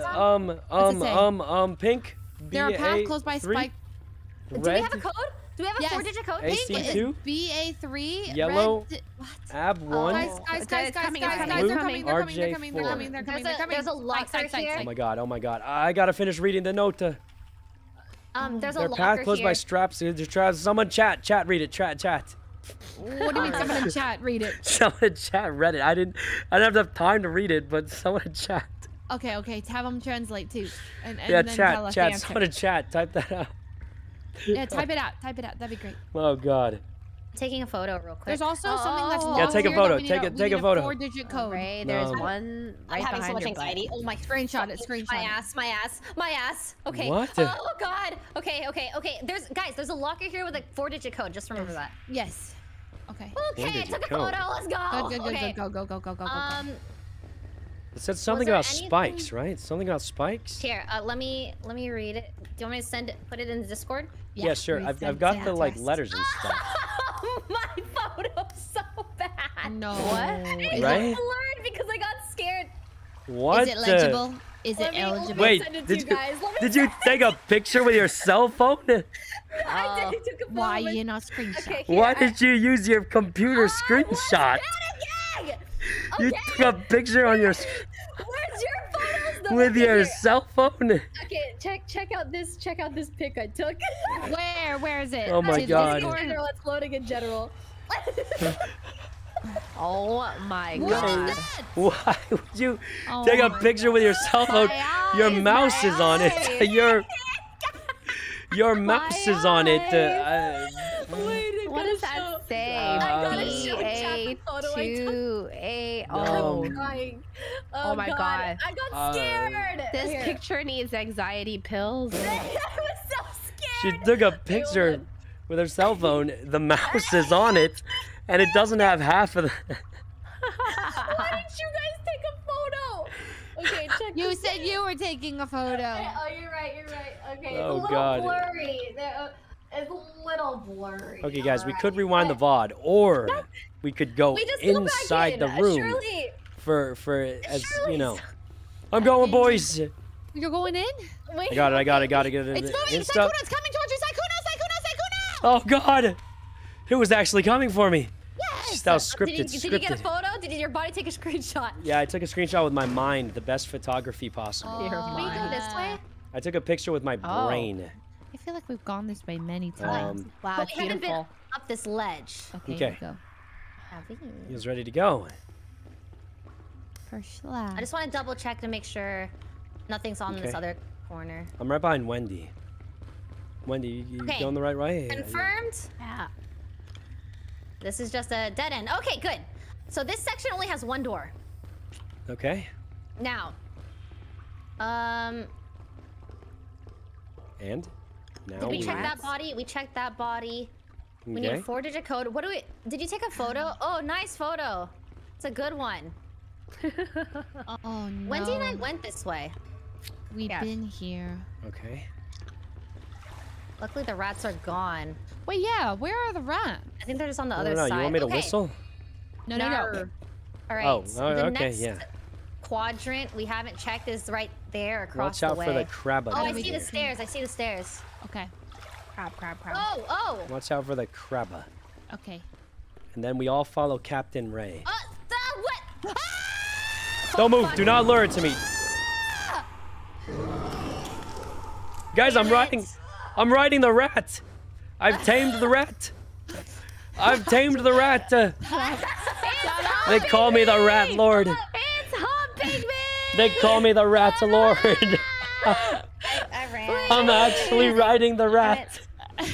BA. Um. Um. Um. Um. Pink. There are paths BA closed by three, spike. Do we have a code? Do we have a Yes. four-digit code? AC Pink two. is BA3. Yellow. Red, what? Ab one. Guys, Oh, guys, it's guys, guys, coming, guys, it's guys, coming, they're it's coming, coming. they're coming, they're coming, they're RJ4. coming, they're coming, There's they're a, there's a coming. locker Side, side, side, here. Oh my god. Oh my god. I gotta finish reading the note. Uh, Um, there's a their locker path closed here. by straps. There's traps. Someone chat. Chat. Read it. Chat. Chat. What do you mean someone in chat? Read it. Someone in chat read it. I didn't. I didn't have enough time to read it, but someone in chat. Okay, okay. Have them translate too. And, and yeah, then chat. tell us Chat. the answer. Someone in chat. Type that out. Yeah, type it out. Type it out. That'd be great. Oh god. Taking a photo real quick. There's also something that's Oh. locked Yeah, take a photo, take a- take need a photo. Four-digit code. Rae, there's No. one I'm right having so much anxiety. butt. Oh my Screenshot it, screenshot My it. ass, my ass, my ass. Okay. What? Oh god. Okay, okay, okay. There's guys, there's a locker here with a four-digit code. Just remember that. Yes. Okay. Okay, I took a code. photo. Let's go. Good, good, good, okay. good. Go, go, go, go, go, go, go. Um, It said something about anything- spikes, right? Something about spikes. here, uh, let me let me read it. Do you want me to send it? Put it in the Discord? Yeah, sure. I've, I've got it the like test. letters and stuff. my photo's so bad. No. What? It Right? got blurred because I got scared. What? Is it the- legible? Is Let it me- eligible? Wait, send it did you you guys. Let me did you take a picture with your cell phone? I did. I took a photo. Why with- you not screenshot? Okay, here, Why I- did you use your computer screenshot? Panicking! You Okay. took a picture on your Where's your photos though? with your here. cell phone. Okay, check check out this check out this pic I took. Where? Where is it? Oh my Did- God. In general, it's floating in general. Oh my What god. is that? Why would you Oh take a my picture with your cell phone? My Your eyes, mouse is on it. your your mouse is on it. Uh, uh, Wait, What does that say? I gotta show chat A the photo I took. Two A No. O. I'm crying. Oh, Oh my God. I got Uh, scared. This Here. picture needs anxiety pills. I was so scared. she took a picture with her cell phone. The mouse is on it, and it doesn't have half of the. Why didn't you guys take a photo? Okay, check. You said you were taking a photo. Oh, you're right. You're right. Okay, Oh, it's a little God. blurry. There- uh, It's a little blurry. Okay, guys, we could alright. rewind the VOD, or we could go We just go back inside the in. room Surely, for for as Surely you know. I'm going, boys. You're going in? wait, I got it. I got it. I got to get it. It's moving. Insta. Sykkuno, it's coming towards you. Sykkuno, Sykkuno, Sykkuno. Oh God, it was actually coming for me. Yes. That was uh, Did scripted. you, did you get a photo? Did your body take a screenshot? Yeah, I took a screenshot with my mind, the best photography possible. Your Can we go this way? I took a picture with my Oh. brain. I feel like we've gone this way many times. Um, Wow, But we haven't been up this ledge. okay, okay. here we go. Have he was ready to go. First slab. I just want to double check to make sure nothing's on this other corner. I'm right behind Wendy. Wendy, you, you Okay. going the right way? Yeah, yeah. Confirmed? Yeah. This is just a dead end. Okay, good. So this section only has one door. Okay. Now, um, And now did we check that body? We checked that body. We need a four-digit code. What do we? Did you take a photo? Oh, nice photo. It's a good one. Uh-uh. Oh no. Wendy and I went this way. We've Yeah. been here. Okay. Luckily, the rats are gone. Wait, yeah. Where are the rats? I think they're just on the I other don't know. side. You want me to okay. whistle? No, no, no. Nar. All oh, right. Oh, oh, the okay, next yeah. quadrant we haven't checked is right there across Watch out the way. for the crab. oh, I see there. the stairs. I see the stairs. Okay. Crab, crab, crab. Oh, oh. Watch out for the crab. Okay. And then we all follow Captain Rae. Uh, the, what? Don't move. Do not lure it to me. Guys, I'm Damn riding. I'm riding the rat. I've tamed the rat. I've tamed the rat. They call me the rat lord. It's Hump Pigman! They call me the rat lord. I ran. I'm actually riding the rat.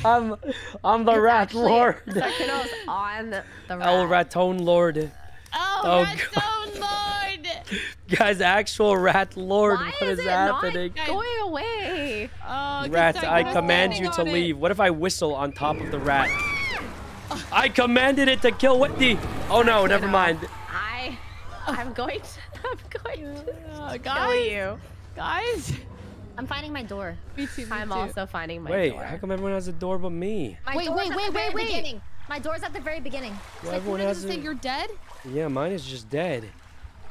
I'm I'm the rat Actually, lord. Sykkuno's on the rat. El Raton Lord. Oh, Oh, Redstone Lord! Guys, actual rat lord. Why what is is it happening? not going away? Oh, Rat, I Sykkuno's command you to on it. leave. What if I whistle on top of the rat? I commanded it to kill Whitney. Oh no, never mind. I, I'm going to, I'm going to kill you. guys. I'm finding my door. Me too. Me I'm too. also finding my Wait, door. Wait, how come everyone has a door but me? My Wait, door's wait, wait, wait, wait. beginning. My door's at the very beginning. Well, Like, everyone what has does it say? a... You're dead? Yeah, mine is just dead.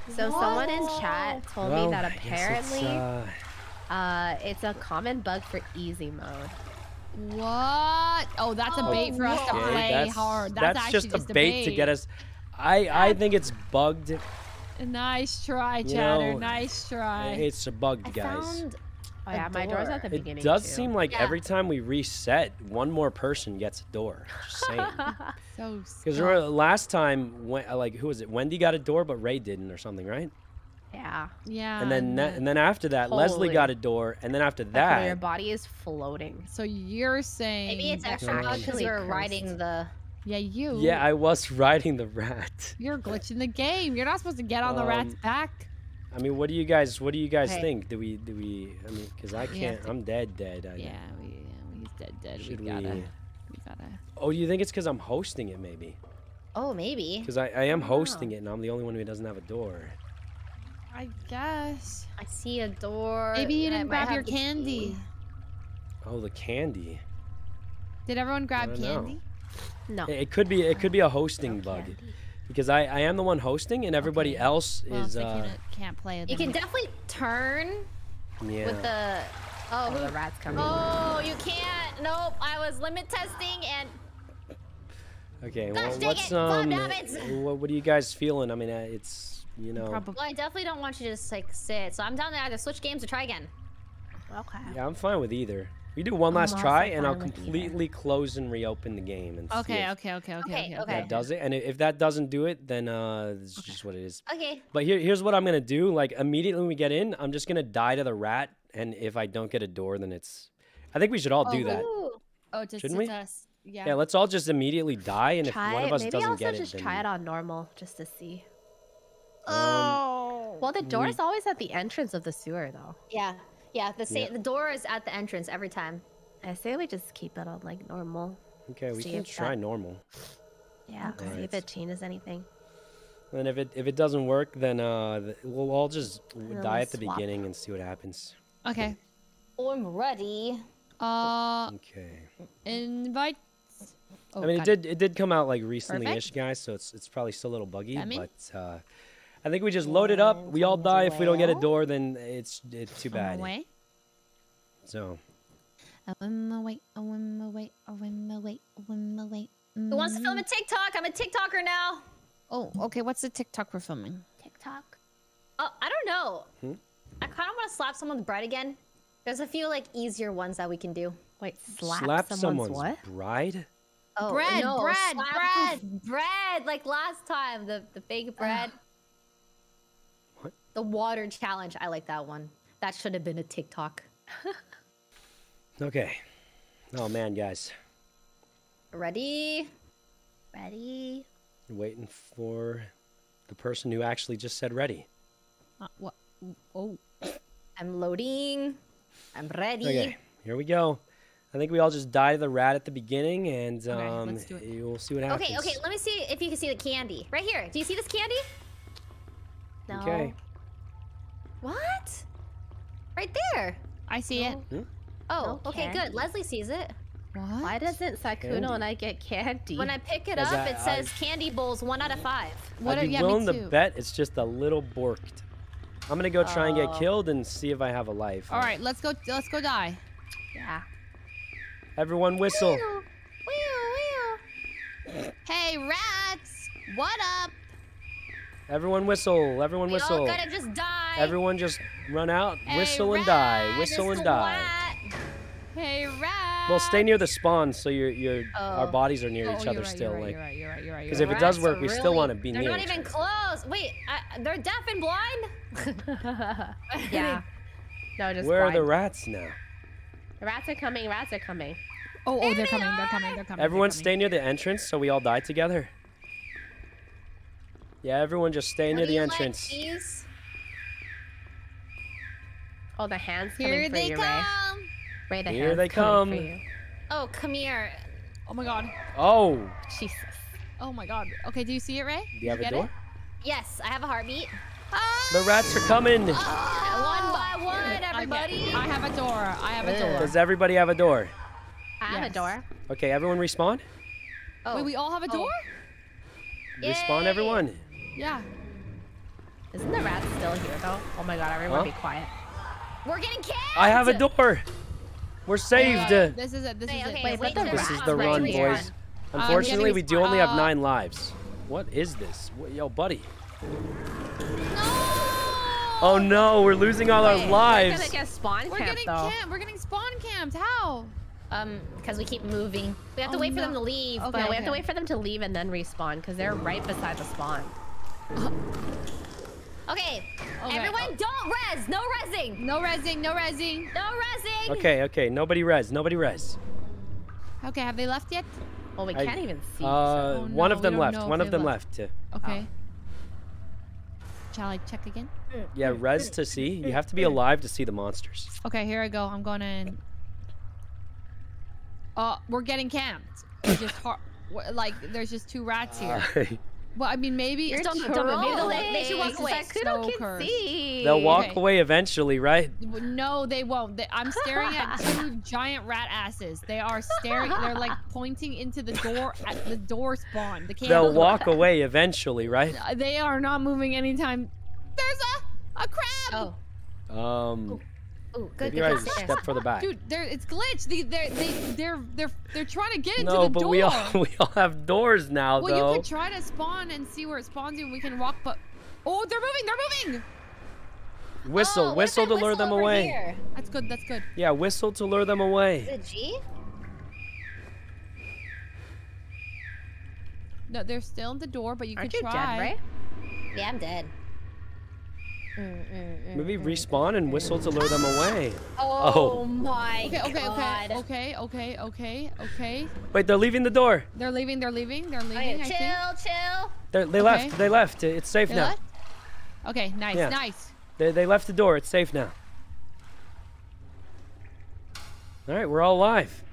So someone in chat told well, me that I guess it's, apparently uh, uh, it's a common bug for easy mode. What? Oh, that's a bait for us to okay, play that's, hard. That's, that's actually just a bait to get us. I I think it's bugged. Nice try, You Chatter. know, nice try. It's a bugged, I guys. Found Oh yeah, a my door's at the. It beginning. does too. seem like Yeah. every time we reset, one more person gets a door. Just saying. so Because remember last time, when, uh, like who was it? Wendy got a door, but Rae didn't, or something, right? Yeah. Yeah. and then that, and then after that, Leslie got a door, and then after Sykkuno, your that, body is floating. So you're saying Maybe it's that- extra because you're riding the. Yeah, you. yeah, I was riding the rat. You're glitching the game. You're not supposed to get on the rat's Um, back. I mean, what do you guys, what do you guys Hey. think? Do we, do we? I mean, because I can't. I'm dead, dead. I, Yeah, we, yeah, he's dead, dead. Should we gotta, we- we gotta. Oh, do you think it's because I'm hosting it, maybe? Oh, maybe. Because I, I am hosting it, and I'm the only one who doesn't have a door. I guess. I see a door. Maybe you didn't might grab your candy. key. Oh, the candy. Did everyone grab don't know. candy? No. It, it could be, it could be a hosting bug. candy. Because I, I am the one hosting, and everybody Okay. else Well, is, they uh, can't, can't play it. You can definitely turn yeah. with the. Oh, Oh, the rat's coming. Oh, you can't. Nope. I was limit testing and. Okay, Gosh, well, what's it, um, Davids. what, what are you guys feeling? I mean, uh, it's you know, Probably. Well, I definitely don't want you to just like sit. So I'm down to either switch games or try again. Okay. yeah, I'm fine with either. We do one last try, and I'll fine with either. completely close and reopen the game and see Okay, if okay, okay, okay, Okay, okay. okay. that does it. And if that doesn't do it, then uh, it's just what it is. Okay. But here, here's what I'm gonna do. Like immediately when we get in, I'm just gonna die to the rat, and if I don't get a door, then it's. I think we should all do that. Ooh. Oh, just Shouldn't we? us. Yeah. Yeah, let's all just immediately die, and Try if one of us Maybe doesn't get it, maybe also just try it on normal just to see. Oh. Well, the door we- is always at the entrance of the sewer, though. Yeah. Yeah. The same. Yeah. The door is at the entrance every time. I say we just keep it on like normal. okay, we see can try that- normal. Yeah. See Alright. if it changes anything. And if it if it doesn't work, then uh, th- we'll all just w- then die we'll at the swap. beginning and see what happens. Okay. I'm ready. Uh, Okay. invite. Oh, I mean, it did it did come out like recently-ish, guys, so it's it's probably still a little buggy, but uh, I think we just load it up. We all die. If we don't get a door, then it's it's too bad. the way. So Oh, in the way. Oh, in the way. Oh, in the way. In the way. Who wants to film a TikTok? I'm a TikToker now. Oh, okay. What's the TikTok we're filming? TikTok. Oh, I don't know. Hmm? I kind of want to slap someone's bread again. There's a few like easier ones that we can do. Wait, slap, slap someone's, someone's what? bride. Oh, Bread, no, bread, bread. bread. Like last time, the the fake bread. The water challenge. I like that one. That should have been a TikTok. Okay. Oh man, guys, Ready? Ready? waiting for the person who actually just said ready. Uh, what? Oh. I'm loading. I'm ready. Okay, here we go. I think we all just die to the rat at the beginning, and Okay, um, it. you'll see what happens. Okay, okay, let me see if you can see the candy. Right here. Do you see this candy? No. Okay. What? Right there. I see it. Hmm? Oh, No okay, candy. good. Leslie sees it. What? Why doesn't Sykkuno Candy. and I get candy? When I pick it up, I- it says candy bowls one out of five. What I'd are be yeah, willing me to bet it's just a little borked. I'm gonna go try and get Oh. killed and see if I have a life. All right, let's go. Let's go die. yeah. Everyone whistle. Hey, rats! What up? Everyone whistle. Everyone We whistle. all gotta just die. Everyone just run out, Hey, whistle and die, whistle and die. Hey, rats! Well, stay near the spawn so your your our Oh. bodies are near Oh, each other right, still. You're right, like, you're right. You're right. You're right. Right. if it does work, are we still wanna be They're near not each even other. close. Wait, I, they're deaf and blind. Yeah. No, just where are the rats now? The rats are coming. Rats are coming. Oh, oh, they're coming. They're coming. They're coming. Everyone they're stay near the entrance so we all die together. Yeah, everyone just stay near the entrance. These. Oh, the hands Here coming for they you, Rae. come. Rae, the Here hands they come. For you. Oh, come here. Oh my god. Oh, Jesus. Oh my god. Okay, do you see it, Rae? do you have a door? it? Yes, I have a heartbeat. The oh! rats are coming. Oh, one by one, everybody. I have a door. I have a door. Does everybody have a door? I have Yes. a door. Okay, everyone respawn. Oh. Wait, we all have a oh. door? Respawn everyone. Yeah. Isn't the rat still here though? Oh my god, everyone Huh? be quiet. We're getting camped. I have a door. We're saved. This is it. This Wait, is okay, it. wait, but the This is the right run, here. boys. I'm Unfortunately, getting we do only have uh, nine lives. What is this? What, yo, buddy. No! Oh no, we're losing all Wait, our We're lives. gonna get spawn We're camp getting though. camp. We're getting spawn camped. How? Um, because we keep moving. We have to Oh, wait for no. them to leave. Okay, but we have to wait for them to leave and then respawn because they're right beside the spawn. Okay, Okay. everyone, don't res. No resing. No resing. No resing. No resing. Okay, okay, nobody res, nobody res. Okay, have they left yet? Well, we I- can't even see. Uh, Oh, one no, of them left. One of them left. left. Okay. Shall I check again? Yeah, res to see. You have to be alive to see the monsters. Okay, here I go. I'm going in. Uh, we're getting camped. Just hard. Like, there's just two rats here. Uh, Well, I mean, maybe. You're don't- don't. Maybe they'll- they should walk away. Sakudo Snow can see. They'll walk Okay. away eventually, right? No, they won't. They, I'm staring at two giant rat asses. They are staring. They're like pointing into the door at the door spawn. The They'll walk away eventually, right? They are not moving anytime. There's a a crab. Oh, Um, ooh, good. maybe good, I good. step further back. Dude, it's glitched. They, they're, they, they're, they're, they're trying to get into No, the but door. we all we all have doors now, well, though. you could try to spawn and see where it spawns you, and we can walk. But oh, they're moving. They're moving. Whistle, Oh, what if whistle to lure them away. here? That's good. That's good. Yeah, whistle to lure them away. Is it G? No, they're still in the door, but you Aren't could you try. dead, Rae? Yeah, I'm dead. Mm, mm, mm, Maybe mm. respawn and whistle to lure them away. Oh, Oh. my Okay, okay, god. okay, okay, okay, okay, okay. Wait, they're leaving the door. They're leaving. They're leaving. They're leaving. Okay, I think. chill, chill. They're, they Okay. left. They left. It's safe They now. left? Okay, nice, Yeah. nice. They, they left the door. It's safe now. All right, we're all alive.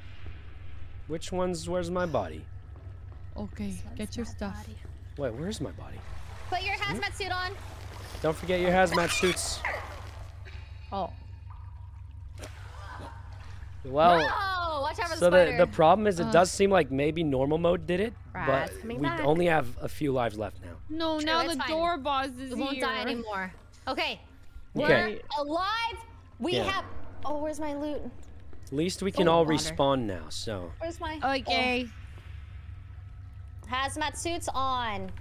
Which one's? Where's my body? Okay, get your stuff. Wait, where's my body? Put your hazmat suit on. Don't forget your hazmat suits. Oh. Well, Whoa, watch out for the so the spider. the problem is it Uh. does seem like maybe normal mode did it, Rats but we back. only have a few lives left now. No, True, now the fine. door boss is we won't die anymore. Okay. Okay. We're alive. We Yeah. have. Oh, where's my loot? At least we can Oh, all water. respawn now. So Where's my? Okay, Oh, hazmat suits on.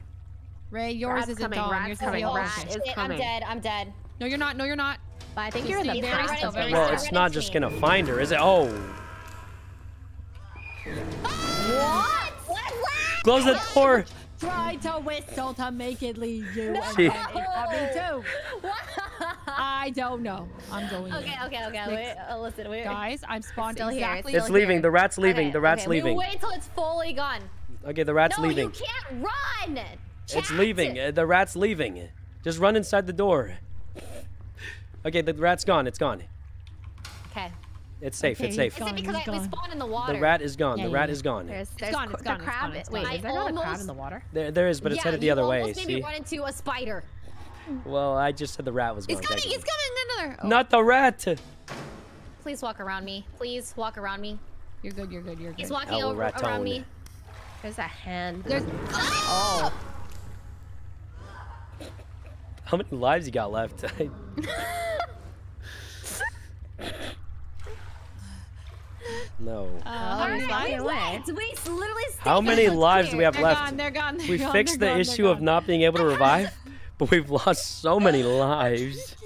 Rae, yours Rats isn't coming, on. rats Yours coming, is rats okay. is shit, I'm dead. I'm dead. No, you're not. No, you're not. But I think Just you're in the stay very very still, still. very Very well, it's not just gonna find her, is it? Oh, What? What? What? close the door. Try to whistle to make it leave you. and She- then too. I don't know. I'm going. in. Okay, okay, okay. Wait, uh, listen, wait. Guys, I'm spawned Still here, exactly. still It's here. leaving. The rat's leaving. Okay, The rat's okay, we leaving. Wait till it's fully gone. Okay, the rat's no, leaving. you can't run. It's leaving. Uh, The rat's leaving. Just run inside the door. Okay, the rat's gone. It's gone. Okay. It's safe. Okay, it's safe. Is it Gone, because I, we gone. spawned in the water? The rat is gone. Yeah, the yeah, rat yeah. is gone. There's, there's gone, qu- it's gone, the it's crab. gone, it's Wait, gone. is there not a crab in the water? There, there is, but it's yeah, headed the other way. almost made me See? run into a spider. Well, I just said the rat was gone. It's coming. It's coming. Another. Oh, Not the rat. Please walk around me. Please walk around me. You're good. You're good. You're good. He's walking El over around me. There's a hand. There's. Oh. How many lives you got left? no. Uh, Oh, he's flying away. Wait, we literally How many lives do we have They're left? gone. They're gone. They're we gone, fixed the gone, issue of not being able to revive, but we've lost so many lives.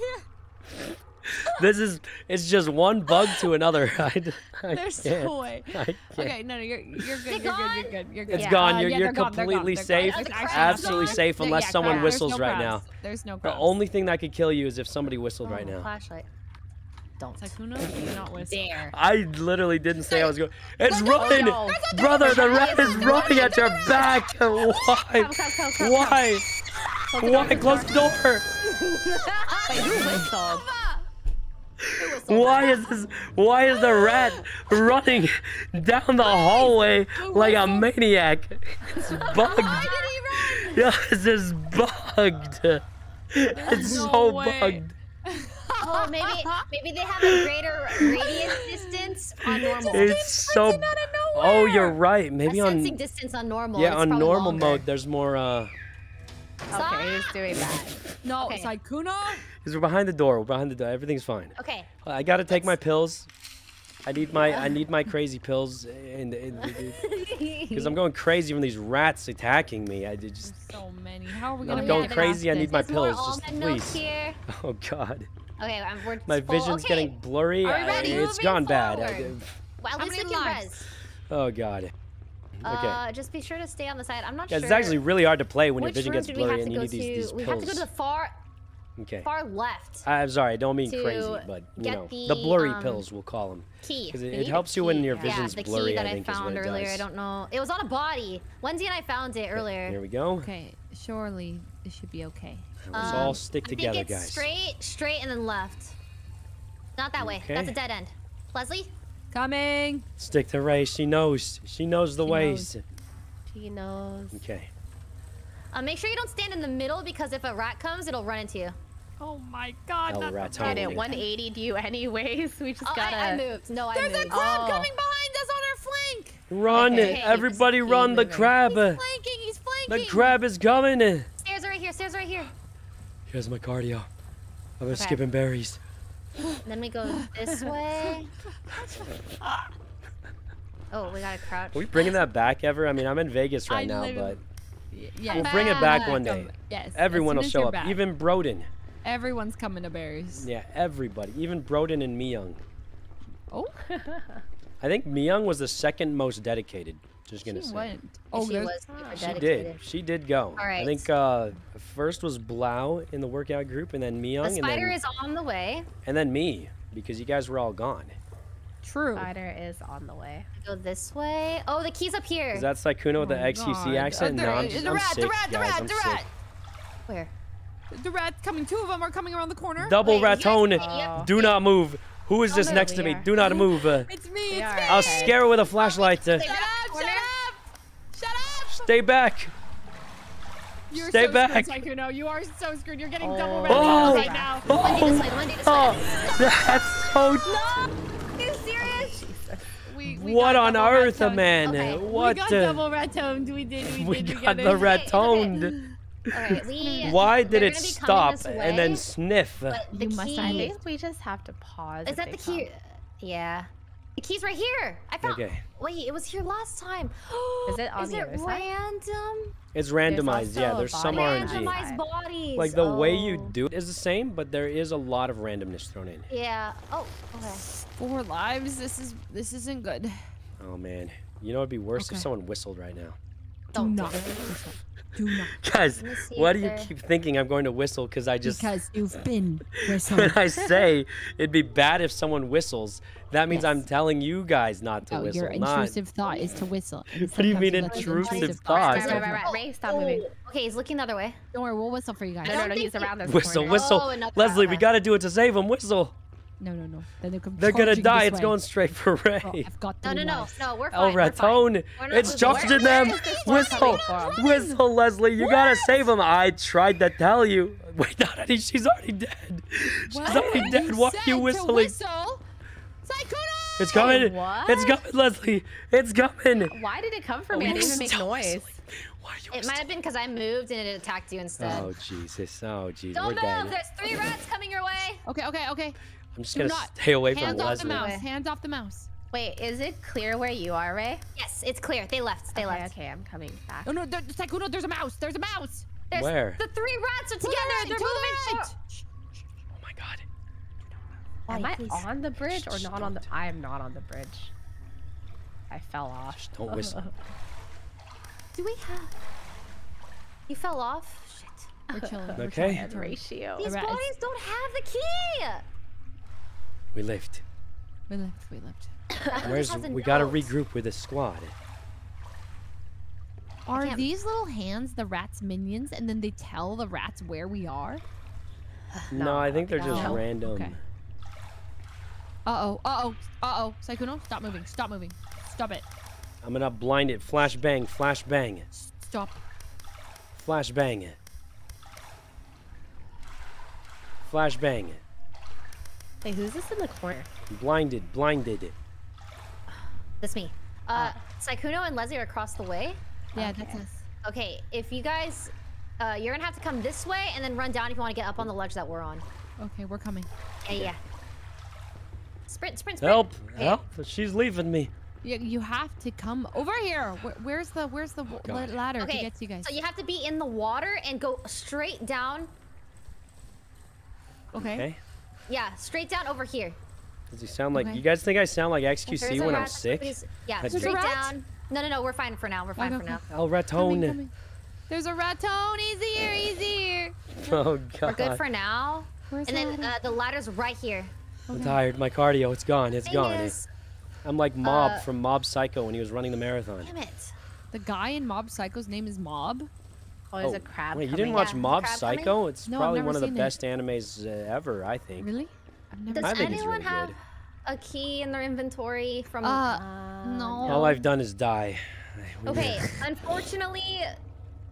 This is it's just one bug to another. I, d- I There's can't. no way. I can't. Okay, no, no, you're you're good. You're good. You're good. You're good. It's Yeah. gone. Uh, You're, yeah, you're they're gone, they're completely safe. gone. Absolutely gone. safe unless yeah, someone whistles There's no right now. There's no The only thing that could kill you is if somebody whistled right Oh, now. Flashlight. Don't. Sykkuno, do you not whistle. Dare. I literally didn't say I was going. It's no, running, no. brother. The rat is running at your back. Why? come, come, come, Why? Why? Close the door. Wait, who whistled? Why is this? Why is the rat running down the hallway like a maniac? It's bugged. Yeah, this is bugged. It's no so way. bugged. Oh, maybe maybe they have a greater radius distance on normal. It's so. Oh, you're right. a Maybe on. sensing distance on normal. Yeah, it's on normal longer. mode, there's more. uh Okay, he's doing that. No, Okay. Sykkuno. Because we're behind the door. We're behind the door. Everything's fine. Okay. I gotta take my pills. I need my I need my crazy pills, and because I'm going crazy from these rats attacking me. I did just So many. How are we gonna? I'm gonna going get crazy. I past need my this? More pills. Just please. here. Oh God, Okay, I'm, we're my full. vision's okay. getting blurry. Are we I- it's Moving gone bad. I- forward. Well, at How many lives? res. oh God. Okay. Uh, just be sure to stay on the side. I'm not Yeah, sure. it's actually really hard to play when Which your vision room gets did we have blurry to and you go need these, to? these we pills. have to go to the far, okay. far left. I'm sorry, I don't mean crazy, but you know, the, the, blurry um, pills, we'll call them. Key. Because it, it helps you when key. your Yeah, vision's the blurry, key that I think is found what it earlier. does. I don't know. It was on a body. Wendy and I found it earlier. Here we go. Okay, surely it should be okay. Let's Um, all stick I think together, it's guys. straight, straight, and then left. Not that way. That's a dead end. Leslie? Coming. Stick to Rae. She knows. She knows the She ways. He knows. Okay. Uh, make sure you don't stand in the middle because if a rat comes, it'll run into you. Oh my god. El not the Raton. Had rat. it 180 to you anyways. We just Oh, gotta. I, I moved. No, I There's moved. a crab Oh. coming behind us on our flank. Run! Okay. Everybody Just keep run! The moving. crab! He's flanking. He's flanking. The crab is coming! Stairs are right here. Stairs are right here. Here's my cardio. I've been Okay. skipping berries. Then we go this way. Oh, we gotta crouch. Are we bringing that back ever? I mean, I'm in Vegas right I now, literally- but Yes. we'll bring it back one day. Yes. Everyone will show up. back. Even Broden. Everyone's coming to berries. Yeah, everybody. Even Broden and Myung. Oh, I think Myung was the second most dedicated. Just gonna she say. went. Oh, Oh, she was She did. She did go. All right. I think uh, first was Blau in the workout group, and then Myung, The and spider then is on the way. and then me because you guys were all gone. True. Spider is on the way. Go this way. Oh, the key's up here. Is that Sykkuno with the my XQC God. accent? Uh, no, I'm, the- just, the I'm rat, the sick, rat, the rat, I'm the sick. rat. Where? The rat coming. Two of them are coming around the corner. Double Wait, you guys raton. Do not move. Who is I'll this next to me? are. Do not move. Uh, It's me. It's me. I'll okay. scare her with a flashlight. Uh, Stay Shut back up! corner. Shut up! Shut up! stay back. You're Stay so back. screwed, Sykkuno. You are so screwed. You're getting double Oh. red Oh. right now. Wendy this Oh, way. Wendy this oh, that's so. Are you serious? We, we What on earth, man? Okay. What? We got uh, double red toned. We did. We, we did. got we the got red okay. toned. Alright, we. Why did it gonna be coming stop this and then sniff? But the You must key. I think we just have to pause. Is that the key? come. Yeah. The key's right here. I found. Okay. Wait, it was here last time. Is it on Is the it other side? random? It's randomized. Yeah, there's some body RNG. Randomized bodies. Like the way you Oh. do it is the same, but there is a lot of randomness thrown in. Yeah. Oh. Okay. Four lives. This is. This isn't good. Oh man, you know it'd be worse if someone whistled right now. Do Don't not. Do not. Guys, Let me see why do you keep thinking I'm going to whistle? Because I just Because you've been when. I say it'd be bad if someone whistles, that means I'm telling you guys not to Oh, whistle. your not. intrusive thought is to whistle. What do you mean let those intrusive Right, thought? right, right, right, right. Rae, stop Oh, moving. Okay, he's looking the other way. Don't worry, we'll whistle for you guys. No, no, no. He's around this Whistle, corner. whistle. Oh, Leslie, we got to do it to save him. Whistle. No, no, no. Then they'll come They're gonna die. It's way. going straight for oh, Rae. Oh, I've got No, three no, no, no. We're fine. El we're. Raton, it's moving. charging Where- them. where is this one Whistle, whistle, Leslie. You gotta save him. I tried to tell you. Wait, no, no, she's already dead. She's What? already dead. Why are you whistling? whistle. Sykkuno! It's coming. what? It's coming, Leslie. It's coming. Why did it come for Oh, me? I didn't even make noise. whistling. Why are you It might have been because I moved and it attacked you instead. Oh Jesus! Oh jeez, Don't we're move. dead. There's three rats coming your way. Okay, okay, okay. I'm just Do gonna not- stay away from Hands off the mouse. Hands off the mouse. Wait, is it clear where you are, Rae? Yes, it's clear. They left. They okay, left. okay, I'm coming back. Oh no, there, Sykkuno, oh, there's a mouse. There's a mouse. There's Where? The three rats are together. right, They're to the moving. right. Oh my God! Am I please. on the bridge or Shh, not on the? don't. I am not on the bridge. I fell off. Just don't whistle. Do we have? You fell off. Shit. We're chilling. we're Okay. chilling. Ratio. These rat is- bodies don't have the key. We lived. We lived. We lived. Where's we gotta regroup with the squad. Are these little hands the rats' minions, and then they tell the rats where we are? No, I think they're just no. random. Okay. Uh oh. Uh oh. Uh oh. Sykkuno, stop moving. Stop moving. Stop it. I'm gonna blind it. Flash bang, flash bang, Stop. flash bang. It. Flash bang. Wait, who's this in the corner? Blinded, blinded. That's me. Uh, Sykkuno and Leslie are across the way. Yeah, that's us. Okay, if you guys, uh, you're gonna have to come this way and then run down if you want to get up on the ledge that we're on. Okay, we're coming. Yeah, yeah. Sprint, sprint, sprint. Help, Okay. help! She's leaving me. You, you have to come over here. Where, where's the Where's the w- God. ladder to Okay, get to you guys? so you have to be in the water and go straight down. okay. Okay. Yeah, straight down over here. Does he sound like? Okay. You guys think I sound like XQC there's a when I'm sick? Yeah, That's straight There's a rat? down. No, no, no, we're fine for now. We're fine Okay, for now. El Coming, Ratone. coming. There's a ratone. He's here. He's here. Oh God. We're good for now. Where's and then uh, the ladder's right here. I'm tired. My cardio, it's gone. It's Thing gone. is- I'm like Mob uh, from Mob Psycho when he was running the marathon. Damn it. The guy in Mob Psycho's name is Mob. Oh, there's a crab Wait, you didn't watch Yeah, Mob crab Psycho? coming? It's No, probably one of the seen it. best animes uh, ever, I think. Really? I've never. Does I think it's anyone really have good. a key in their inventory from? Uh, no. All I've done is die. Okay, unfortunately,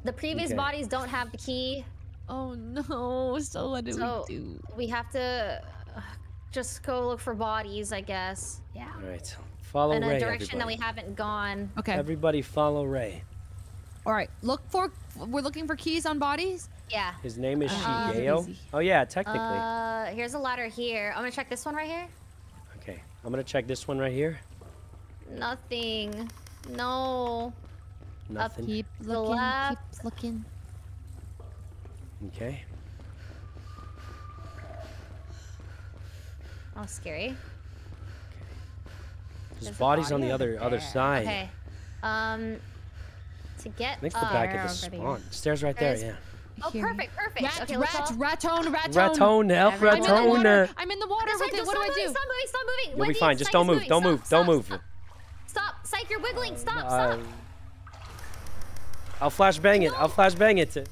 the previous Okay. bodies don't have the key, Oh no. So what do so we do? we have to uh, just go look for bodies, I guess. Yeah. All right. Follow in a Rae, direction that we haven't gone. Okay. Everybody follow Rae. All right. Look for. We're looking for keys on bodies. Yeah. His name is Uh, Shigeo. Oh yeah, technically. Uh, here's a ladder here. I'm gonna check this one right here. okay. I'm gonna check this one right here. Nothing. No. Nothing. Keep the looking. left. Keep looking. Okay. Oh, scary. There's There's a bodies on the over other other side. Okay. Um, to get I think the back of the spawn. Stairs right there. Yeah. Oh, perfect, perfect. Rat, okay, rat, let's all... ratone, ratone. Ratone, help, Everyone- I'm in the water. Ratone. I'm in the water with it. What do I do? Stop moving, stop moving. You'll be fine. Just don't move. Don't Stop, move. Don't stop, move. Stop. Stop. Psych, you're wiggling. Stop, Uh, stop. I'll flash bang it. I'll flash bang it. Stop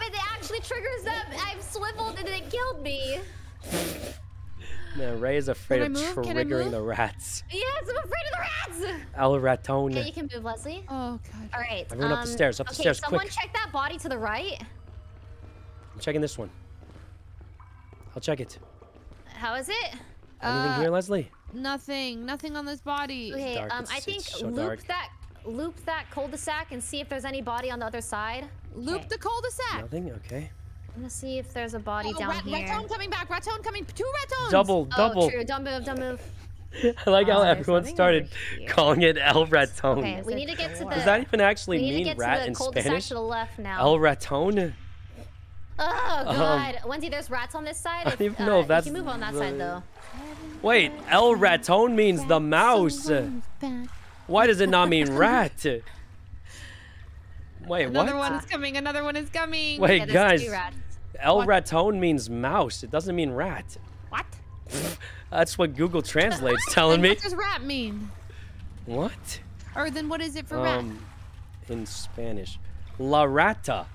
it. It actually triggers them. I've swiveled and it killed me. Man, Rae is afraid of move? Triggering the rats. Yes, I'm afraid of the rats. El Yeah, Ratone. you can move, Leslie. Oh god. All right. Everyone up the um, stairs, up the okay, stairs, someone quick. check that body to the right. I'm checking this one. I'll check it. How is it? Anything Uh, here, Leslie? Nothing. Nothing on this body. Okay, dark, um, I think it's so loop dark. that loop that cul-de-sac and see if there's any body on the other side. Loop Okay. the cul-de-sac. Nothing. Okay. I'm gonna see if there's a body Oh, down rat, here. ratone coming back. Ratone coming. Two ratones. Double, Oh, double. true. Don't move. Don't move. I like how Oh, there's everyone started calling it El Ratone. Okay, we need to get to the. Does that even actually we need to mean get rat to the in cul-de-sac Spanish? to the left now. El Ratone? Oh Um, god, Wendy, there's rats on this side. I don't If, even know if uh, that's You can move on that the- side though. Wait, El Ratone means the mouse. Why does it not mean rat? Wait, Another what? one is coming. Another one is coming. Wait, Yeah, there's guys. Two rats. El What? Ratone means mouse. It doesn't mean rat. What? That's what Google Translate's telling me. What does rat mean? What? Or then what is it for rat? Um, in Spanish, La Rata.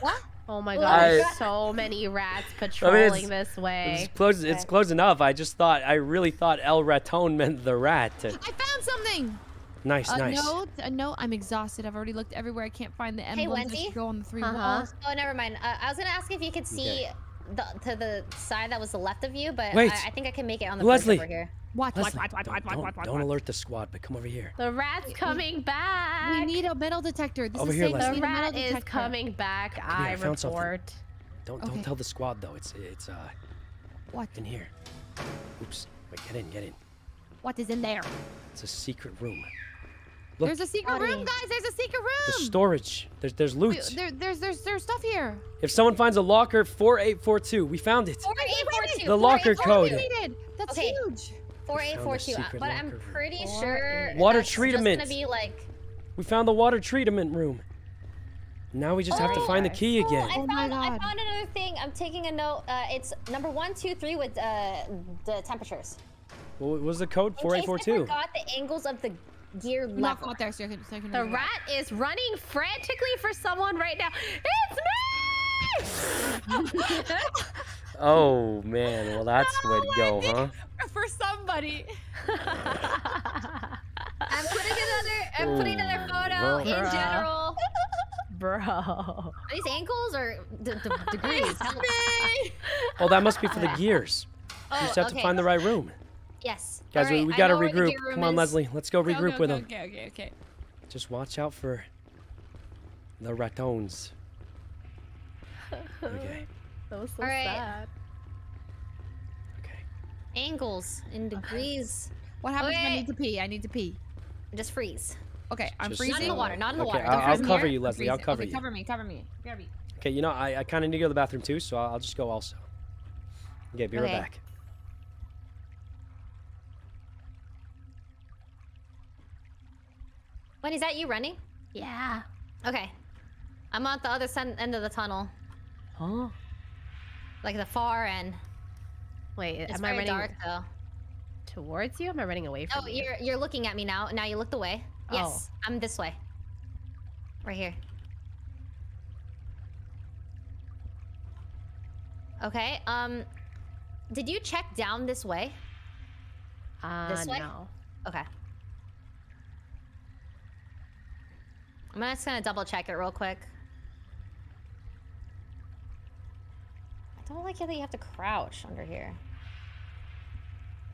What? Oh my Well, god, there's I- so many rats I mean, patrolling it's- this way. It's close. It's close enough. I just thought. I really thought El Ratone meant the rat. I found something. Nice, A nice. note. A note. I'm exhausted. I've already looked everywhere. I can't find the Hey, emblems that Wendy? should go on the 3 Uh-huh. walls. Oh, never mind. Uh, I was gonna ask if you could see Okay. the, to the side that was the left of you, but Wait. I, I think I can make it on the Leslie. over here. What? What? Leslie, What? What? don't, What? What? don't, What? What? don't alert the squad, but come over here. The rat's coming back. We need a metal detector. This Over is here, safe. Leslie. the need a rat is coming back. here, I I found something. Don't Okay. don't tell the squad though. It's it's uh What? in here. Oops. Wait, get in, get in. What is in there? It's a secret room. Look. There's a secret room, guys. There's a secret The room. storage. There's there's loot. Wait, there, there's there's there's stuff here. If someone finds a locker, 4842. We found it. Four eight four two. The locker code. Needed. That's Okay. huge. Four eight four two. found But I'm locker room. pretty sure. Water that's treatment. Just gonna be like. We found the water treatment room. Now we just have to Oh, find the key Oh, again. I Oh my found I found another thing. I'm taking a note. Uh, it's number one, two, three with uh, the temperatures. What was the code? In case I 4842. forgot the angles of the gear Not there, so I can, so I can The read it. rat is running frantically for someone right now. It's me! Oh man, well that's the way to go, huh? For somebody. I'm putting another. I'm putting another photo well- in general. Bro. Are these ankles or d- d- degrees? Oh, that must be for the gears. You just oh, have to find the right room. Yes. Guys, All right, we, we gotta know where the regroup. Come on, is. Leslie. Let's go Okay, regroup okay, with okay, them. Okay, okay, okay. Just watch out for the ratones. Okay. That was so All right. sad. Angles in degrees. What happens if I need to pee? I need to pee. Just freeze. Okay, I'm Just- freezing. Not in the water. Not in the Okay, water. I'll- I'll cover here. you, Leslie. I'll cover okay, you. Cover me, cover me. Grab me. Okay, you know, I, I kind of need to go to the bathroom too, so I'll, I'll just go also. Okay, be right back. When is that you running? Yeah. Okay. I'm at the other sen- end of the tunnel, Huh? like the far end. Wait, It's am I very running dark though. towards you? Am I running away from Oh, you? you're you're looking at me now. Now you looked away. Yes, I'm this way. Right here. Okay. Um, did you check down this way? Uh, this way? no. Okay. I'm just gonna double check it real quick. I don't like how that you have to crouch under here.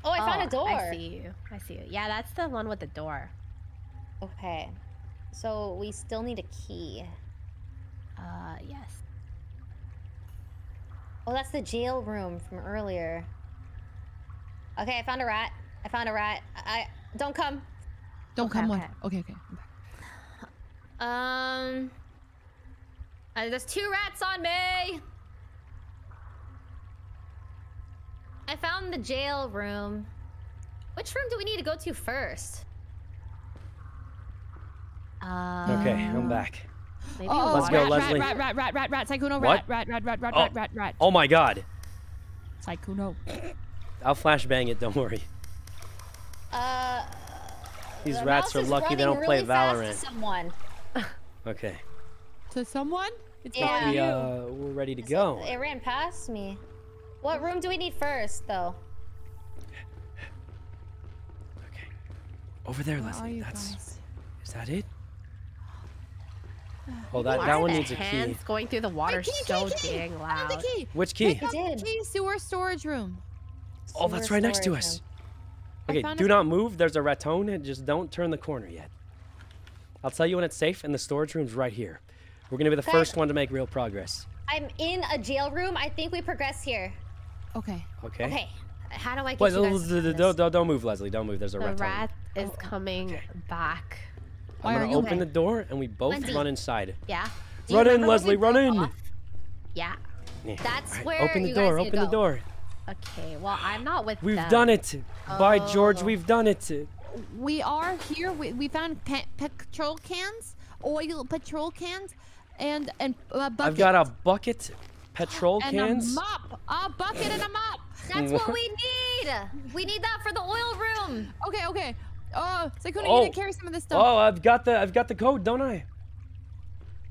Oh, I found a door. I see you. I see you. Yeah, that's the one with the door. Okay. So we still need a key. Uh, yes. Oh, that's the jail room from earlier. Okay, I found a rat. I found a rat. I, I don't come. Don't Okay, come okay. on. Okay, okay. I'm back. Um, uh, there's two rats on me. I found the jail room. Which room do we need to go to first? Uh, Okay, I'm back. Maybe Oh, Let's go, rat, Leslie. Rat, rat, rat, rat, rat, Sykkuno, What? rat, rat, rat, rat, rat, Oh. rat, rat, rat. Oh my god. Sykkuno. I'll flashbang it, don't worry. Uh, These the rats are lucky they don't play really fast to Valorant. Someone. Okay. To someone? It's Yeah. We, uh, we're ready to go. It ran past me. What room do we need first, though? Okay. Over there, Where are Leslie. you That's. guys? Is that it? Oh, that, Why that one needs a key. hands going through the water key, so key, key. dang Found the loud. key. Which key? I did. Key, sewer storage room. Oh, that's right next to us. room. Okay, do a- not move. There's a raton. and Just don't turn the corner yet. I'll tell you when it's safe, and the storage room's right here. We're gonna be the Okay. first one to make real progress. I'm in a jail room. I think we progress here. Okay. Okay. Okay. How do I get Wait, you guys don't, to do this? don't, don't, don't move, Leslie. Don't move. There's a The raton. rat is coming back. Why I'm gonna you open okay? the door, and we both Wendy. run inside. Yeah. Run in, remember when we Leslie. Run in. off? Yeah. Yeah. That's All right, where Open the you door. guys need to Open the go. door. Okay, well, I'm not with We've them. done it. By George, Oh. we've done it. We are here. We, we found pe- petrol cans, oil petrol cans, and and a bucket. I've got a bucket, petrol and cans. a mop. A bucket and a mop. That's what we need. We need that for the oil room. Okay, okay. Oh, Sykkuno, Oh. you need to carry some of this stuff. Oh, I've got the I've got the code, don't I?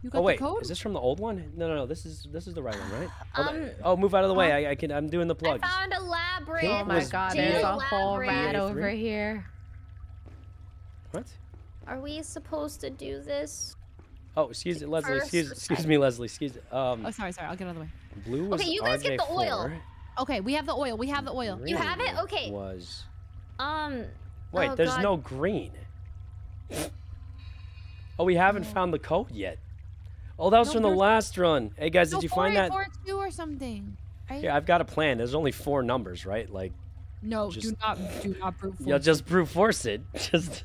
you got Oh wait, the code? is this from the old one? No, no, no. This is this is the right one, right? Um, oh, move out of the way. I, I can. I'm doing the I plugs. found a labyrinth. Pink Oh my god, there's a whole rat over here. What? Are we supposed to do this? Oh, excuse me, Leslie. Excuse, excuse me, Leslie. Excuse. Um, Oh, sorry, sorry. I'll get out of the way. blue was Okay, you guys get the oil. Okay, we have the oil. We have the oil. You have it? Green Okay. Was Um. wait. oh, there's God. no green. Oh, we haven't found the code yet. Oh, that was No, from the last run. Hey guys, No, did you find that? 4842 or something. Right? Here, I've got a plan. There's only four numbers, right? Like, No, Just- do not, do not brute you'll force. just brute force it. Just.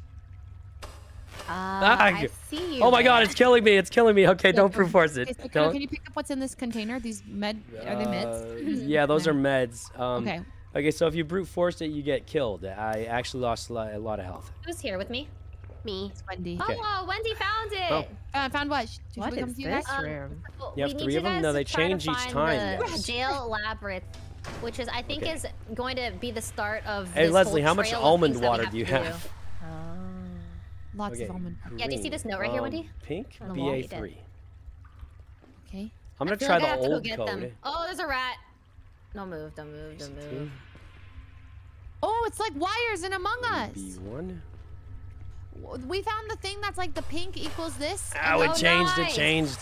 Uh, see you. Oh my God! It's killing me! It's killing me! Okay, don't brute force it. Okay, Sykkuno, Don't- can you pick up what's in this container? These med, are they meds? Uh, yeah, those are meds. Um, Okay. Okay, so if you brute force it, you get killed. I actually lost a lot, a lot of health. Who's here with me? Me. It's Wendy. Okay. Oh, Wendy found it. Oh. I found what? Should What we come to you this guys? room? Well, You have we need three of them? No, to they try to change each find time, The yes. jail labyrinth, which is I think Okay. is going to be the start of. Hey this Leslie, whole how much almond things that we water do you to do. have? Lots Okay, of almond. Yeah, do you see this note right here, Um, Wendy? Pink, On the. BA3. Okay. I'm gonna try like I the have to go old get code. them. Oh, there's a rat. Don't move, don't move, don't move. Oh, it's like wires in Among Us. B1. We found the thing that's like the pink equals this. and Ow, it the- changed, it changed.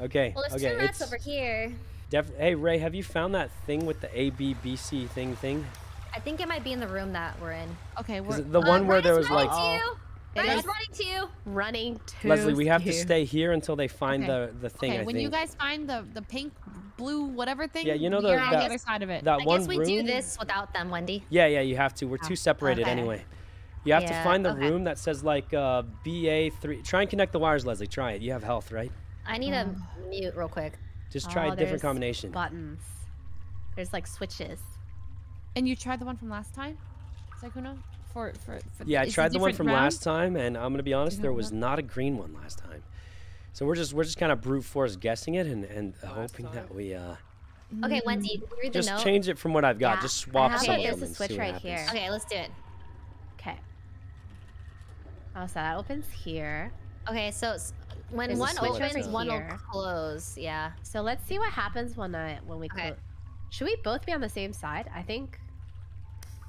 Okay, Well, okay. two rats It's over here. def- hey, Rae, have you found that thing with the A, B, B, C thing thing? I think it might be in the room that we're in. Okay, we're it the Uh, one where there was like... running to you. Ryan's is- running to you. Running to Leslie, we have to stay here until they find Okay. the, the thing, okay, I when think. you guys find the the pink, blue, whatever thing, Yeah, you know the- you're on that- the other side of it. that I one guess we room? do this without them, Wendy. Yeah, yeah, you have to. We're too separated okay. anyway. You have to find the okay. room that says like uh, BA3. Try and connect the wires, Leslie. Try it. You have health, right? I need to mute real quick. Just try Oh, a different combination. Buttons. There's like switches. And you tried the one from last time, Sykkuno? For for, for Yeah, I tried the one from round? last time, and I'm gonna be honest, there was not a green one last time. So we're just we're just kind of brute force guessing it and and hoping that we uh Okay, Wendy, read the just note? change it from what I've got. Yeah, Just swap have some it. of There's them a and switch right happens. here. Okay, let's do it. Okay. Oh, so that opens here. Okay, so when There's one opens, one will close. Yeah. So let's see what happens when I when we Okay. close. Should we both be on the same side? I think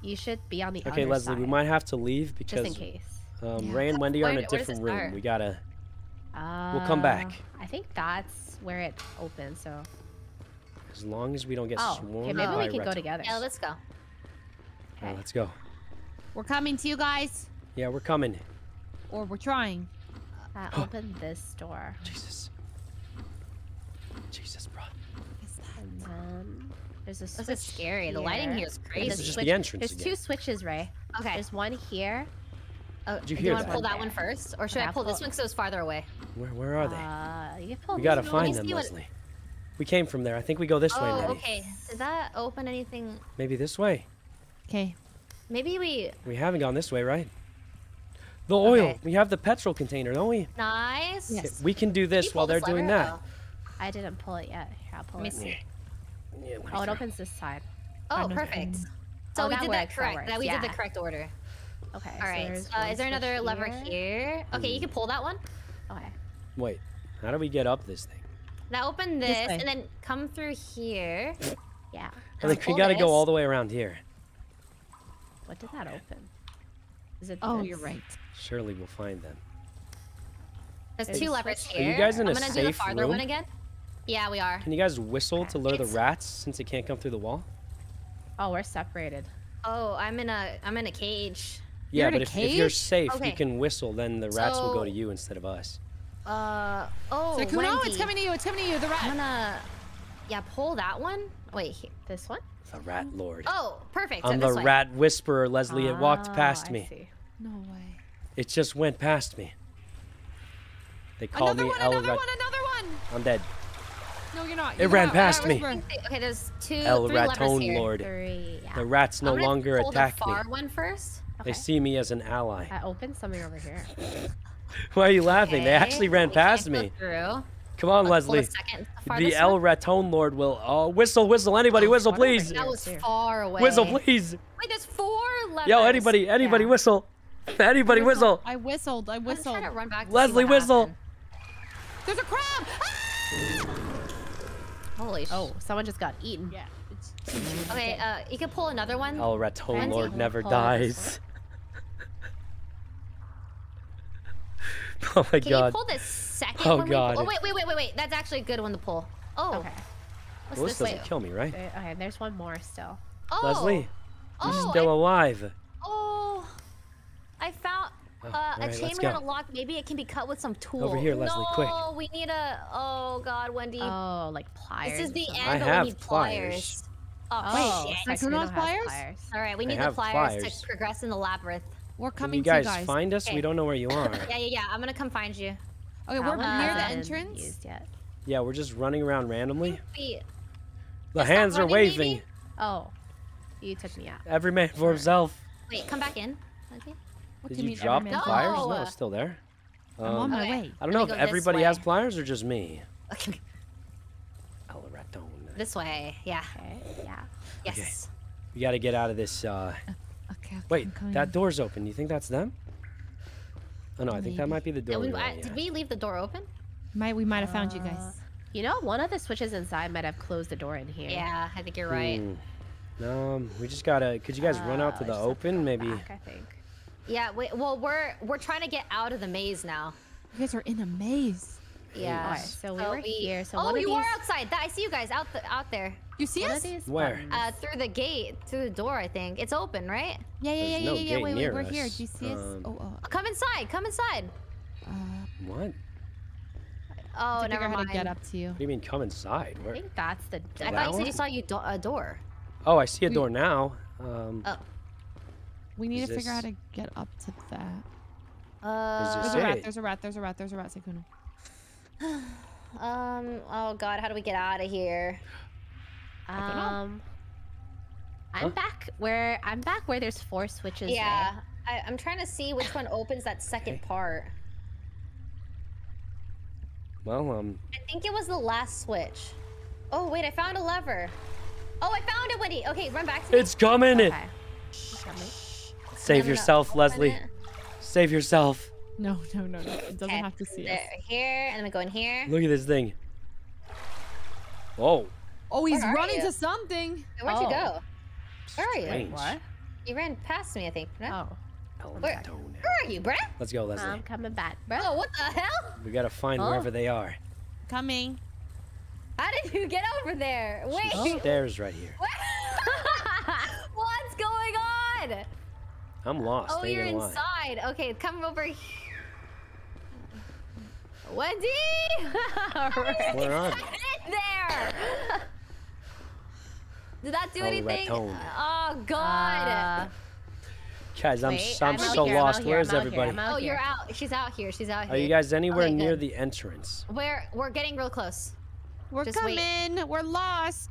you should be on the Okay, other Leslie, side. Okay, Leslie, we might have to leave just because in case. um, Yeah. Rae and Wendy are in a where does it different room. start? We gotta. Uh, we'll come back. I think that's where it opens. So. As long as we don't get Oh, swarmed okay. Maybe by we can go together. Yeah, let's go. Alright, let's go. We're coming to you guys, Yeah, we're coming. or we're trying. Uh, open this door. Jesus. Jesus, bro. And then there's a switch. This is scary. The lighting here is crazy. This is just the entrance There's again. two switches, Rae. Okay. There's one here. Oh, Did you hear you want to pull that one first, or should Okay, I I'll pull this one because it was farther away? Where where are they? Uh, you pull we gotta find me them, see what- Leslie. We came from there. I think we go this way, Oh, okay. Did that open anything? Maybe this way. Okay. Maybe we. We haven't gone this way, right? The oil. Okay. We have the petrol container, don't we? Nice. Yes. We can do this while they're doing lever? that. I didn't pull it yet. Here, I'll pull Let me it. see. Yeah, Oh, it opens this side. Oh, Another perfect. one. So Oh, we that did works, that that correct. works, That we did the correct order. Okay. All right. so Uh, is there another switch lever here. here? Okay, you can pull that one. Okay. Wait, how do we get up this thing? Now open This this, and then come through here. Yeah. I think we gotta go all the way around here. What did that open? Is it? Oh, this? you're right. Surely we'll find them. There's Is two levers switch- Are you here. guys in I'm a gonna do the safe farther one again. Yeah, we are. Can you guys whistle to lure the rats since it can't come through the wall? Oh, we're separated. Oh, I'm in a I'm in a cage. Yeah, You're but a if, if you're cage? safe, you can whistle. Then the rats will go to you instead of us. Uh oh, Sykkuno, Wendy. it's coming to you. It's coming to you. The I'm rat. gonna yeah pull that one. Wait. This one? The rat lord. Oh, perfect. I'm this the way. rat whisperer, Leslie. It walked Oh, past I me. see. No way. It just went past me. They call Another me one. El Another Rat. one. Another one. I'm dead. No, you're not. It You're ran not. past me. whisperer. Okay, there's two El three Raton here. Lord. Three. Yeah. The rats no I'm gonna longer attack the me. far one first. They see me as an ally. I opened something over here. Why are you laughing? They actually ran we past me. Through. Come on, Let's pull the Leslie. second- The El one? Raton Lord will. Oh, whistle, whistle. Anybody, whistle, one please. here. That was far away. Whistle, please. Wait, there's four levers. Yo, anybody, anybody, Yeah. whistle. Anybody, whistle. I whistled. I I'm whistled. trying to run back. to see Leslie, what whistle. happened. There's a crab. Ah! Holy sh- Oh, someone just got eaten. Yeah. It's Okay, uh, you can pull another one. El Raton Lord never dies. oh my Can god. you pull this second Oh, one? we God. Oh wait, wait, wait, wait, wait. That's actually a good one to pull. Oh. Okay. What's Well, this this doesn't kill me, right? Okay, okay, there's one more still. Oh. Leslie, Oh, you're still I, alive. oh. I found Oh, uh, all a chain let's chamber go. and a lock. Maybe it can be cut with some tool. Over here, Leslie, no, quick. we need a. Oh God, Wendy. Oh, like pliers. this is or the something. end, I but have we need pliers. pliers. Oh, Oh, shit. Like, who Sykkuno knows has pliers? All right, we need the pliers, pliers. to progress in the labyrinth. We're coming you to guys, you guys. find us? Okay. We don't know where you are. Yeah, yeah, yeah. I'm gonna come find you. Okay, That we're one near the entrance. Used yet. yeah, we're just running around randomly. Wait, The Just hands are waving. baby. Oh, you took me out. Every man for himself. wait, come back in. Okay. Did can you drop the Everman pliers? No, No. it's still there. I'm on Um, my Okay. way. I don't know if me go this everybody has pliers or just me. Okay. El Raton. This way. Yeah. Okay, yeah. Yes. We got to get out of this. Uh... Okay. okay, Wait, that door's open. You think that's them? Oh no, I think that might be the door. we- we're I- in, did we leave the door open? Might we might have found you Uh, guys. You know, one of the switches inside might have closed the door in here. Yeah, I think you're right. Hmm. Um, we just gotta. Could you guys run out to Uh, the just to open? Maybe. back, I think. Yeah. Wait. Well, we're we're trying to get out of the maze now. You guys are in a maze. Yeah. Alright, so we were here, so oh, one of you are outside. That, I see you guys out the, out there. You see One us? Where? Uh, through the gate, through the door. I think it's open, right? Yeah, yeah, yeah, There's yeah, no yeah. yeah. Wait, wait, we're here. Do you see us? Um, Oh, oh. Come inside. Come inside. Uh, What? Oh, to never out how mind. to get up to you. What do you mean come inside? I think that's the. I thought you said you saw you do- a door. Oh, I see a door now. Um, Oh. We need Is to figure out how to get up to that. Uh, There's a rat. There's a rat. There's a rat. There's a rat. Sykkuno. um. Oh God, how do we get out of here? Um. I'm Huh? back where I'm back where there's four switches. Yeah, I, I'm trying to see which one opens that second Okay. part. well, um, I think it was the last switch. Oh wait, I found a lever. Oh, I found it, Wendy. Okay, run back to me. it's coming. Okay. Coming. Save I'm gonna yourself, open Leslie. Save yourself. No, no, no, no. It doesn't Okay, have to see us. There, here, and then we go in here. Look at this thing. Oh, Oh, he's running you? to something. Where'd you Oh. go? Where are you? strange. What? You ran past me, I think. Oh. No? Oh, El Where- Where are you, Brett? Let's go, Leslie. I'm coming back, bro. Oh, what the hell? we gotta find Oh. wherever they are. Coming. How did you get over there? Wait. Stairs right here. What's going on? I'm lost. Oh, you're gonna lie. inside. Okay, come over here. Wendy! Alright. Where are they? There! Did that do Oh, anything? raton. Oh, God. Uh, Guys, I'm, wait, s- I'm I'm so here, lost. Where's I'm out here, everybody? I'm out oh, you're out. She's out here. She's out here. Are you guys anywhere Okay, near good. the entrance? We're, we're getting real close. We're Just wait. coming. We're lost.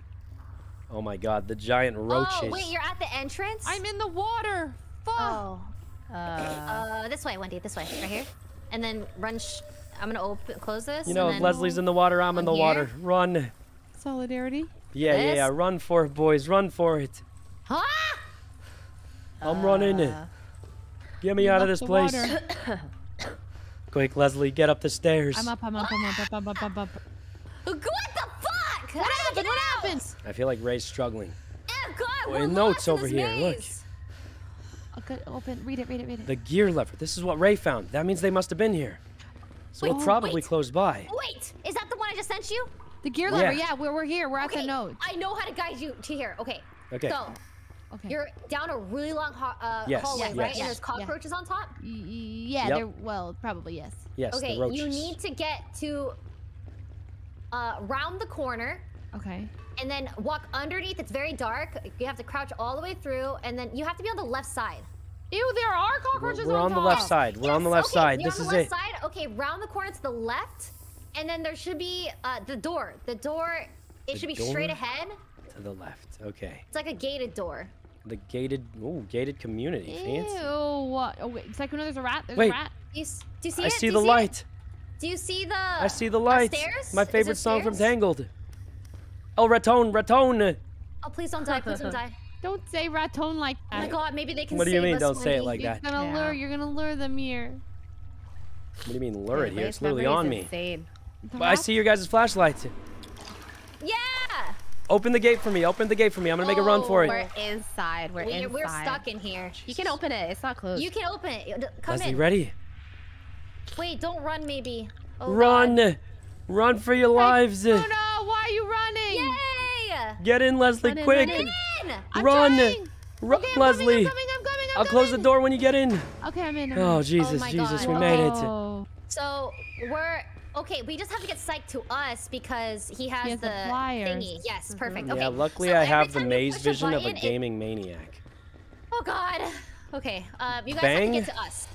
Oh my god, the giant roaches. Oh, wait, you're at the entrance? I'm in the water. Fuck. Oh. Uh, Uh, this way, Wendy. This way. Right here. And then run. Sh- I'm gonna open, close this. you know, and if then... Leslie's in the water, I'm in the One water. Run. Solidarity. Yeah, yeah, This? yeah. Run for it, boys. Run for it. Ah! I'm running it. Uh, Get me You out of this place. Quick, Leslie, get up the stairs. I'm up. I'm up. I'm up. Up. Up. Up. Up. up. What the fuck? What happened? What happened? I feel like Rae's struggling. Oh, God, Oh, we're and notes in over this here, look. Maze. Okay, open. Read it. Read it. Read it. The gear lever. This is what Rae found. That means they must have been here. So Wait, we're probably wait. close by. Wait, is that the one I just sent you? The gear Yeah. lever. Yeah, we're, we're here. We're at the note. I know how to guide you to here. Okay. Okay. So Okay. you're down a really long ho- uh, Yes, hallway, yes. right? yes. And there's cockroaches on top. Y- y- yeah. Yep. They're well, probably yes. Yes, okay, the you need to get to uh, round the corner Okay. And then walk underneath. It's very dark. You have to crouch all the way through, and then you have to be on the left side. Ew, there are We're, cockroaches we're on the left side. We're on the left okay, side. You're This on is the left it. side. Okay, round the corner to the left, and then there should be uh, the door. The door. It The should be straight ahead. To the left. Okay. It's like a gated door. The gated, ooh, gated community. Fancy. Ew. What? Oh wait. Psycho, no, there's a rat. There's Wait. a rat. Do you, do you see I it? see Do the you light. Do you see the? I see the light. stairs? My favorite song from? Tangled. El Raton, Raton. Oh, please don't die. Please don't die. Don't say raton like that. Oh my god, maybe they can What do you save mean, don't say it Wendy. like You're that? gonna Yeah. lure. You're gonna lure them here. What do you mean lure it here? It's literally on me. Insane. The But I see your guys' flashlights. Yeah. Open the gate for me. Open the gate for me. I'm gonna make a run for Oh, it. We're inside. We're We're, inside. we're stuck in here. You can open it. It's not closed. You can open it. D- Come Leslie, in. ready? Wait, don't run, maybe. Oh, Run! God. Run for your lives! Oh no! Why are you running? Yay! Get in, Leslie, in, quick! run in. In. I'm Run! Run, Okay, I'm Leslie! Coming, I'm coming. I'm coming. I'm I'll close the door when you get in. Okay, I'm in. I'm Oh. Jesus, my Jesus, God. we made it. Oh. So we're okay. We just have to get psyched to us because he has, has the the, thingy. Yes, perfect. Okay. Yeah, luckily so I have the time you maze push vision of a button, it- gaming maniac. Oh God. Okay. Um, you guys Bang. have to get to us.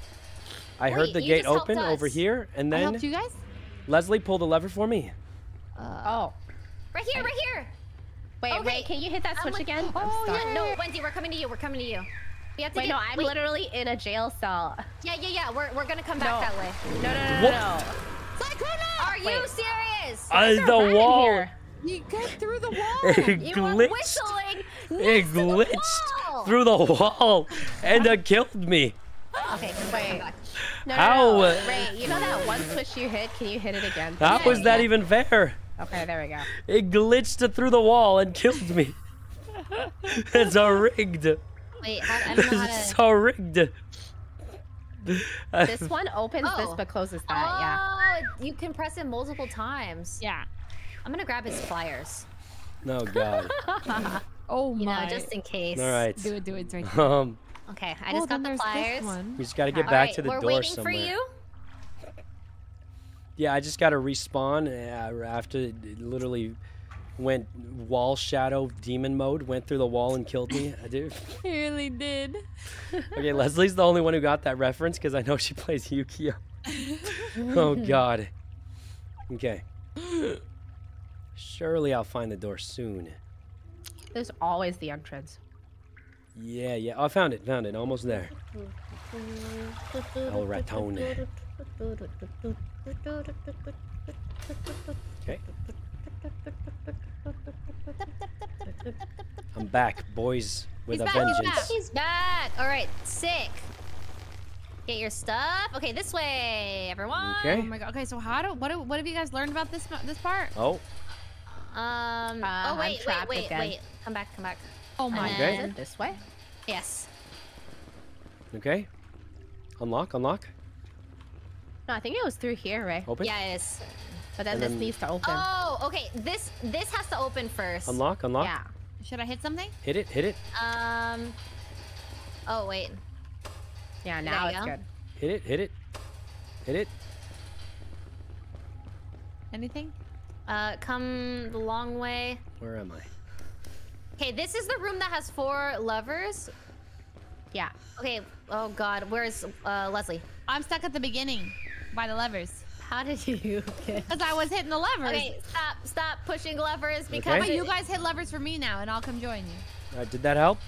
I heard the gate just helped open over here, and I then helped you guys. Leslie pull the lever for me. Oh. Right here. Right here. Wait, Okay. Rae, can you hit that switch with- again? Oh, yeah. No, Wendy, we're coming to you. We're coming to you. We have to Wait, get, no, I'm wait. literally in a jail cell. Yeah, yeah, yeah. We're, we're gonna come back No. that way. No, no, no, no, What? no. Are you Wait. serious? Uh, the wall. You get through the wall. It You glitched. It next to the glitched through the wall and it killed me. Okay, Wait. back. No, How, no, no. uh, Rae, you know that one switch you hit? Can you hit it again? How Yeah, was that even fair? Okay, there we go. It glitched through the wall and killed me. it's all rigged. Wait, how, I don't know how It's to. so rigged. This one opens this Oh. but closes that, yeah. Oh, you can press it multiple times. Yeah. I'm gonna grab his pliers. No God. Oh You my. know, just in case. All right. do it, do it, do it. Um, Okay, I oh, just got the pliers. we just gotta get All back right, to the we're door waiting somewhere. for you. Yeah, I just gotta respawn uh, after it literally went wall shadow demon mode, went through the wall and killed me. I do. He really did. Okay, Leslie's the only one who got that reference because I know she plays Yu-Gi-Oh. oh God. Okay. Surely I'll find the door soon. There's always the entrance. Yeah, yeah. Oh, I found it. Found it. Almost there. El Ratone. Okay. I'm back, boys, with He's a back, vengeance. he's back. He's back. All right, sick. Get your stuff. Okay, this way, everyone. Okay. Oh my god. Okay, so how do what do- what have you guys learned about this this part? Oh, Um. Uh, oh wait, wait, wait, again. wait. Come back, come back. Oh my. Okay. This way? Yes. okay. Unlock, unlock. No, I think it was through here, right? Open. Yeah, it is. But then And this needs to open. Oh, okay. This this has to open first. Unlock, unlock. yeah. Should I hit something? Hit it, hit it, Um. Oh wait. Yeah, now it's go. good. hit it, hit it, hit it. Anything? Uh, come the long way. Where am I? Okay, this is the room that has four levers. Yeah. Okay. Oh God, where's uh Leslie? I'm stuck at the beginning by the levers. How did you get? Because I was hitting the levers. Okay, stop, stop pushing levers because Okay. But you guys hit levers for me now, and I'll come join you. Uh, did that help?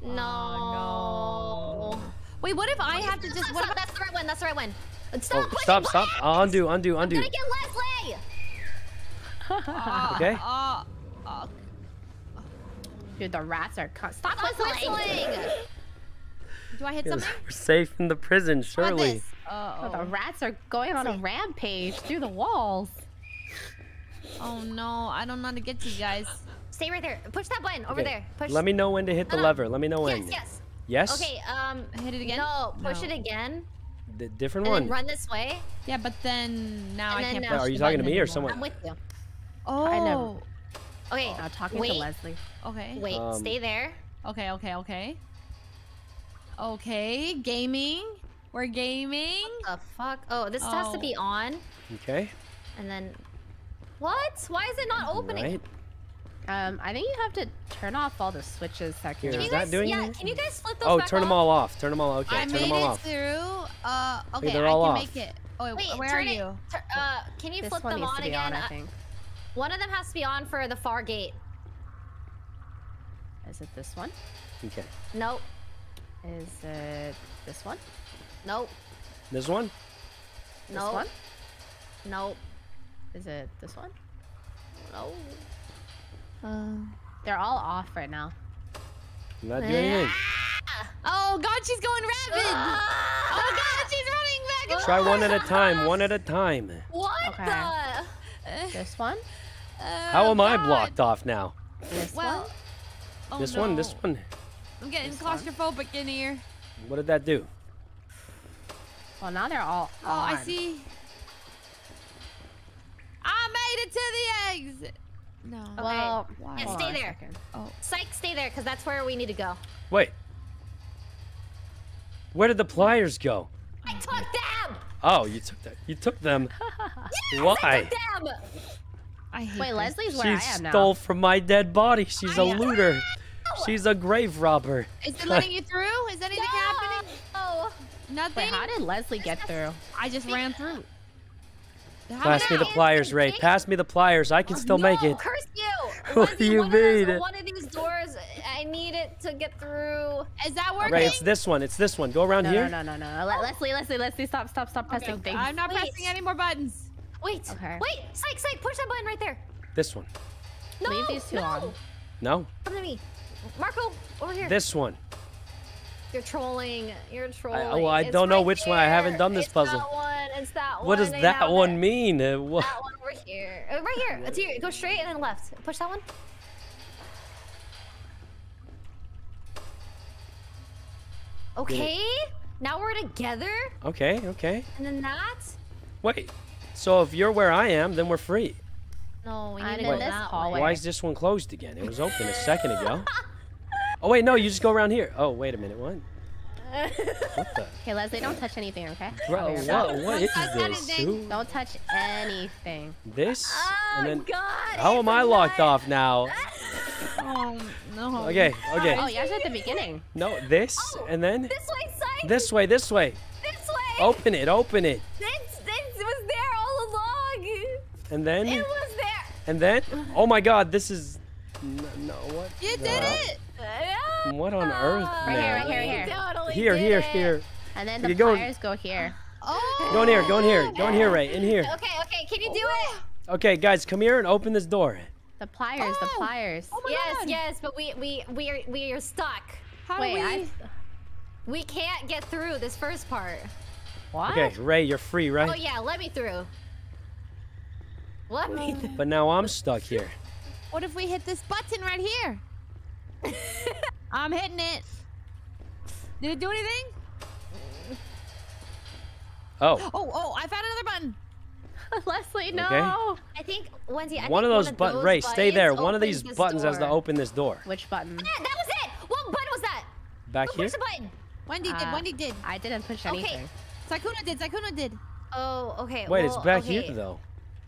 No. no. Wait, what if I Okay, have to just? stop, What stop. That's the right one. That's the right one. Uh, Stop Oh, pushing stop, stop. buttons! Uh, undo, undo, I'm gonna get Leslie. I? Okay. Uh, uh, Dude, the rats are. Con- Stop Stop whistling! whistling. do I hit Yes, something? We're safe in the prison, How about surely. This? Uh, The oh. rats are going on a rampage through the walls. oh no, I don't know how to get to you guys. Stay right there. Push that button over Okay, there. Push. Let me know when to hit the No, no. lever. Let me know when. Yes, yes. Yes? Okay. Um. Hit it again? No, push No. it again, The different and one. then run this way. Yeah, but then now And I then can't. now- push are you talking to button me or someone? I'm with you. Oh. I never- Okay. Now talking wait. to Leslie. Okay. Wait. Um, stay there. Okay. Okay. Okay. Okay. Gaming. We're gaming. What the fuck? Oh, this has to Oh. be on, Okay. and then. What? Why is it not opening? Right. Um, I think you have to turn off all the switches that Here, can. Can Is you that guys, doing yeah, anything? can you guys flip those Oh, back turn them off? all off. Turn them all. Off. Okay, I turn them all off. I made it off. through. Uh. Okay. they're I can off. make it. Oh, wait, Wait, where are it- you? tur- uh, can you This flip one them needs on to be again? on, I Uh, think. One of them has to be on for the far gate. Is it this one? Okay. Nope. Is it this one? Nope. This one? This Nope. one? Nope. Is it this one? No. Uh, they're all off right now. I'm not doing anything. Oh God, she's going rapid. Oh God, she's running back. Try one at a time. One at a time. What Okay. the? This one? How Oh, am I blocked off now? This Well. one? Oh, this one. This one. I'm getting This one? claustrophobic in here. What did that do? Well, now they're all Oh, I see. I made it to the exit. No. Okay. Well, Yeah, stay there. Oh. Psych, stay there, because that's where we need to go. Wait. Where did the pliers go? I took them! Oh, you took that. You took them. Yes, Why? I took them! I hate Wait, this. Leslie's She where I am now. She stole from my dead body. She's a I know. looter. She's a grave robber. Is it letting you through? Is anything happening? Oh, Nothing. Wait, how did Leslie get through? I just ran through. How Pass me I- the pliers, Rae. Pass me the pliers. I can oh, still make it. curse you! What do you one of mean? One of these doors, I I need it to get through. Is that working? Rae, it's this one. It's this one. Go around No, here. no, no, no, no. Let, Leslie, Leslie, Leslie, stop, stop, stop Okay, pressing things. I'm not Wait. pressing any more buttons. Wait. Okay. Wait. Psych, psych. Push that button right there. This one. No. Leave these two no. on. No. Come to me. Marco, over here. This one. You're trolling. You're trolling. oh, I It's don't know right which one. I haven't done this it's puzzle. That one. It's that What one. does I that one it. mean? Uh, wha- That one over here. Uh, right here. It's here. Go straight and then left. Push that one. Okay. Now we're together. Okay, okay. And then that. Wait. So if you're where I am, then we're free. No, we I'm need to in go this that hallway. way. Why is this one closed again? It was open a second ago. Oh wait, no, you just go around here. Oh wait a minute, what? What the? Okay, Leslie, don't touch anything, okay? Bro, Cover your what, back. what is touch this? anything. Don't touch anything. This? Oh And then God. how am I I a locked nut. off now? Oh no. Okay, okay. Oh, yeah, at the beginning. No, this oh, and then This way, psych. this way, this way. This way. Open it, open it. This, this was there all along. And then It was there. and then oh my god, this is no, no what? You the- did it. Yeah. What on earth, Right here, man? right here, right here. Totally Here, did here, it. here. And then You the go- pliers go here. Oh. Go in here, go in here, go in here, Rae, in here. Okay, okay. Can you do it? Okay, guys, come here and open this door. The pliers, the Oh. pliers. Oh my yes, God. yes, but we we we are we are stuck. How Wait, do we? I. We can't get through this first part. What? Okay, Rae, you're free, right? Oh yeah, let me through. Let me through. But now I'm stuck here. What if we hit this button right here? I'm hitting it. Did it do anything? Oh, Oh, oh, I found another button. Leslie, no. Okay. I think Wendy. I one of think those buttons. Rae, stay there. One of these opens this buttons has to open this door. Which button? Yeah, that was it. What button was that? Back Who here? pushed the button? Wendy did. Uh, Wendy did. I didn't push anything. Okay. anything. Sykkuno did. Sykkuno did. Oh, okay. Wait, it's back okay. here though.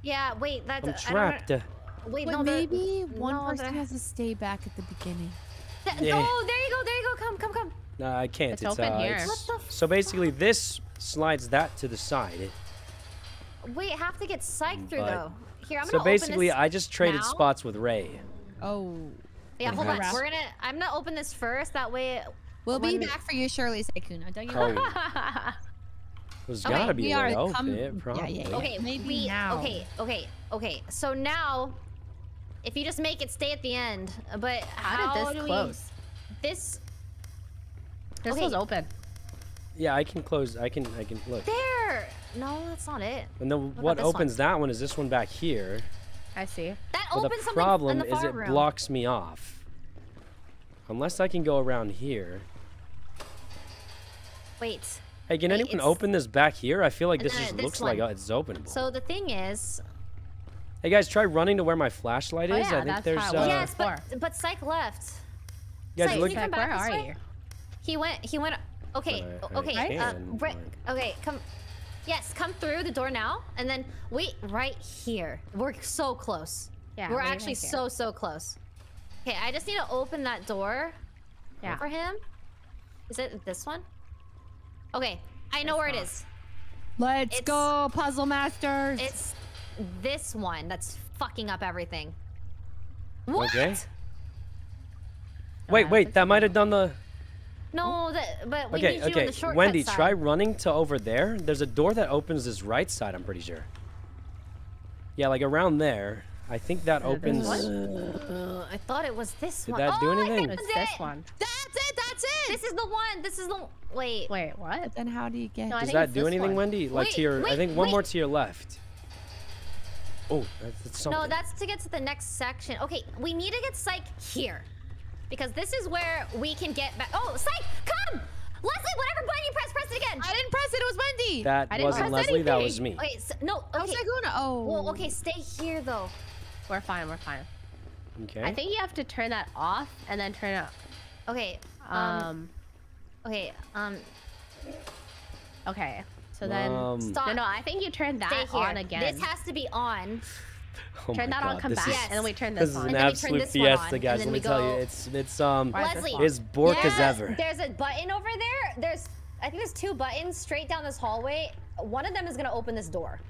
Yeah, wait. That's I'm I don't trapped. Uh, Wait, Wait, no, the- maybe one no, person the- has to stay back at the beginning. Th- Yeah. Oh, there you go. There you go. Come, come, come. No, I can't. It's It's, open uh, here. it's- What the so basically, this slides that to the side. Wait, I have to get psyched through But- though. Here, I'm so gonna basically, open this I just traded now. spots with Rae. Oh. Yeah, hold on. We're gonna. I'm gonna open this first. That way. We'll be when- back for you, Shirley Sykkuno. Don't you Oh, worry. there's Okay, gotta be we a way are to come- open it. yeah, yeah, yeah. Okay, Maybe we, now. Okay, okay, okay. So now, if you just make it stay at the end, but How, how, did this do close? we? This This Okay. was open. Yeah, I can close. I can. I can look. there. No, that's not it. And then about what this one? opens that one is this one back here. I see. That But opens the something problem in the is farm it room. blocks me off. Unless I can go around here. Wait. Hey, can Wait, anyone it's- open this back here? I feel like And this just this looks like one. uh, it's openable. So the thing is, hey guys, try running to where my flashlight Oh, is. yeah, I think that's there's. how it Uh, yes, but but Psych left. you guys Psych, look. can you come Where this are way? you? He went. He went. Okay. I- I okay. uh, can, okay. Come. Yes, come through the door now, and then wait right here. We're so close. Yeah, We're actually right so so close. Okay, I just need to open that door. Yeah. For him. Is it this one? Okay, I know where it is. Let's It's- go, Puzzle Masters. It's this one that's fucking up everything. What? Okay. Wait, wait. That might have done the. No, that but we Okay, need you on okay. the shortcut Wendy, side. try running to over there. There's a door that opens this right side. I'm pretty sure. Yeah, like around there. I think that opens. Uh, I thought it was this Did one. that do Oh, I anything? think It's that's this one. That's it. That's it. This is the one. This is the wait. Wait, what? Then how do you get? No, Does that do anything, one. Wendy? Like Wait, to your, I think one wait. more to your left. Oh, that's, that's something. No, that's to get to the next section. Okay, we need to get Psych here. Because this is where we can get back. Oh, Psych, come! Leslie, whatever button you press, press it again. I didn't press it. It was Wendy. That I didn't wasn't press Leslie. That was me. Wait, s no, That was okay. Sykkuno. Oh. Well, okay, stay here though. We're fine. We're fine. Okay. I think you have to turn that off and then turn it. Okay, um, Um. okay, um, Okay. So then. Um, stop. No, no. I think you turn that on again. This has to be on. oh turn my that on. Come this back, is- and then we turn This this, is on. an And then we turn absolute this one on, and guys. then Let we me tell you, go- it's it's um, Why is this Leslie, it's bork as ever. There's a button over there. There's, I think there's two buttons straight down this hallway. One of them is gonna open this door.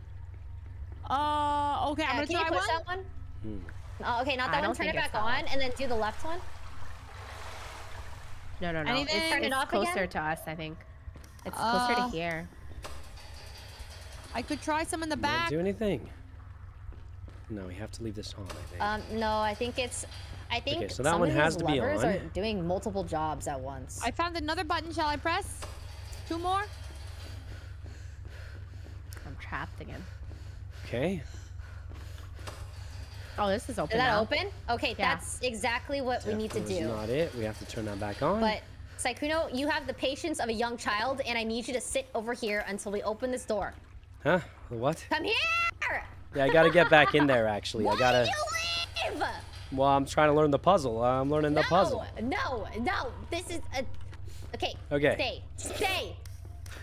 Uh, okay. I'm gonna can you push one. that one? Hmm. Uh, okay, not I that one. Turn it back on, and then do the left one. No, no, no. Anything? It's, Turn it it's off closer again? to us, I think. It's closer Uh, to here. I could try some in the back. do anything. No, we have to leave this on. I think. Um, no, I think it's. I think Okay, so that some one of has to be levers on. are doing multiple jobs at once. I found another button. Shall I press? Two more? I'm trapped again. okay. Oh, this is open Is that now. open? Okay, Yeah. that's exactly what we need to That was do. not it. We have to turn that back on. But Sykkuno, you have the patience of a young child, and I need you to sit over here until we open this door. Huh? What? Come here! Yeah, I gotta get back in there. Actually, I gotta. you leave? Well, I'm trying to learn the puzzle. I'm learning the puzzle. No, no, this is a. Okay. Okay. Stay. Stay.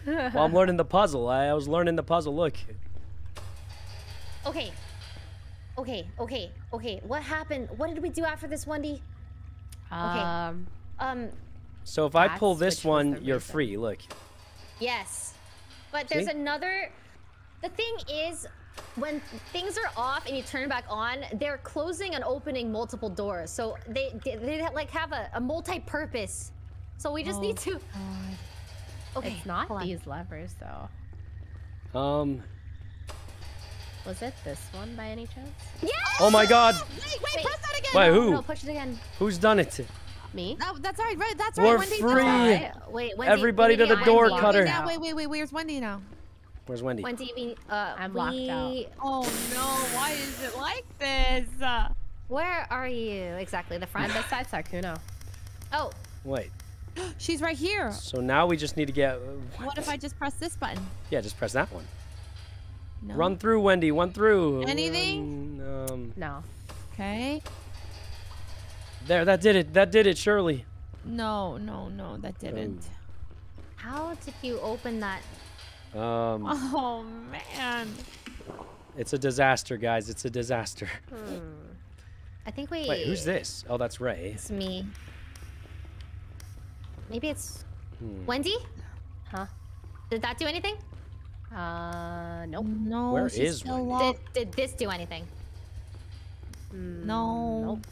Well, I'm learning the puzzle. I, I was learning the puzzle. Look. Okay. Okay. Okay. Okay. What happened? What did we do after this, Wendy? Um, Um. So if I pull this one, you're reason. free. Look. Yes. But there's See? another. The thing is, when things are off and you turn it back on, they're closing and opening multiple doors. So they they, they like have a, a multi-purpose. So we just Oh, need to. Okay. it's not hold on. these levers though. Um. Was it this one by any chance? Yes! Oh my God. Wait, wait, press that again. Wait, who? No, push it again. Who's done it? Me? No, that's right, right. That's We're right. Wendy, free. Right. Wait, Wendy, Everybody we to the door Wendy. cutter. Now, wait, wait, wait. Where's Wendy now? Where's Wendy? Wendy, we, uh, I'm we, locked out. Oh no! Why is it like this? Uh, Where are you exactly? The I'm front? beside Sykkuno. Oh, Wait. she's right here. So now we just need to get. What if I just press this button? Yeah, just press that one. No. Run through, Wendy. Run through. Anything? Run, um, No. Okay. there, that did it. That did it, surely. No, no, no, that didn't. how did you open that? Um, Oh man. it's a disaster, guys. It's a disaster. Hmm. I think we. Wait, who's this? Oh, that's Rae. It's me. Maybe it's Hmm. Wendy. Huh? Did that do anything? Uh, nope. No, Where she's is still Wendy? Did, did this do anything? No. Nope.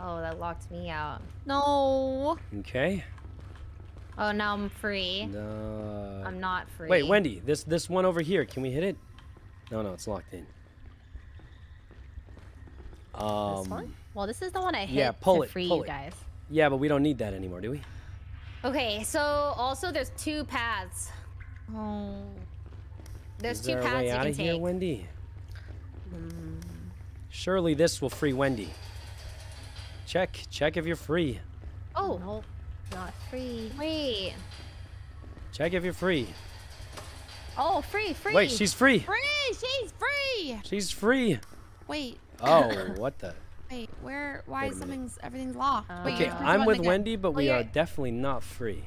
Oh, that locked me out. No. Okay. Oh, now I'm free. No. I'm not free. wait, Wendy. This this one over here. Can we hit it? No, no, it's locked in. Um. this one? Well, this is the one I hit yeah, pull to it, free pull you it. guys. Yeah, but we don't need that anymore, do we? Okay, so also there's two paths. Oh. There's Is two there a paths way you out can of here, take. Wendy? Surely this will free Wendy. Check, check if you're free. Oh, Nope. Not free. wait. Check if you're free. Oh, free, free. Wait, she's free. Free! She's free! She's free. Wait, Oh, what the? wait, where why Wait is something's everything's locked? Uh, wait, Okay, you press the I'm with. Wendy, but we you're- definitely not free.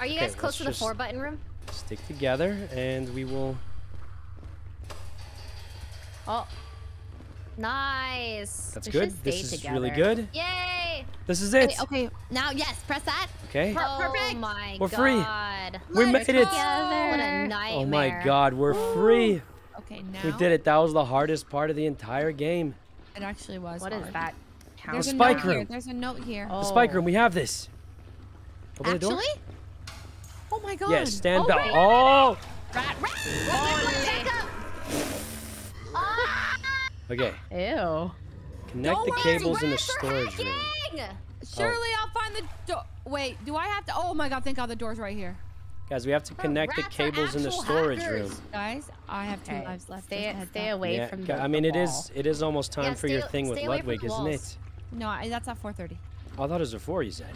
Are you Okay, guys close to the four button room? Stick together, and we will. Oh. Nice. That's We good. This stay is really good. Yay! This is it. Okay, okay, now yes, press that. Okay. Per- Oh perfect. my We're free. god. We Let's made it. go. What a nightmare. Oh my God, we're free. Okay, now We did it. That was the hardest part of the entire game. It actually was. What is hard. that? There's The a spike note here. room. There's a note here. Oh. The spike room. We have this. Open the door. Actually? Oh my god. Yes. Stand oh, back. wait. Oh. Rat, rat. Okay. Ew. Connect Don't the worry, cables in the rats are storage room. hacking! Oh. Surely I'll find the door. Wait, do I have to? Oh my god, thank god the door's right here. Guys, we have to connect the cables in the storage hackers. room. Guys, I have two Okay. lives left. Stay, just a heads stay away Yeah, from ca- the I mean, the it is wall. it is almost time Yeah, for your thing with stay away from Ludwig, isn't it? No, I, that's at 4:30. I thought it was before you said.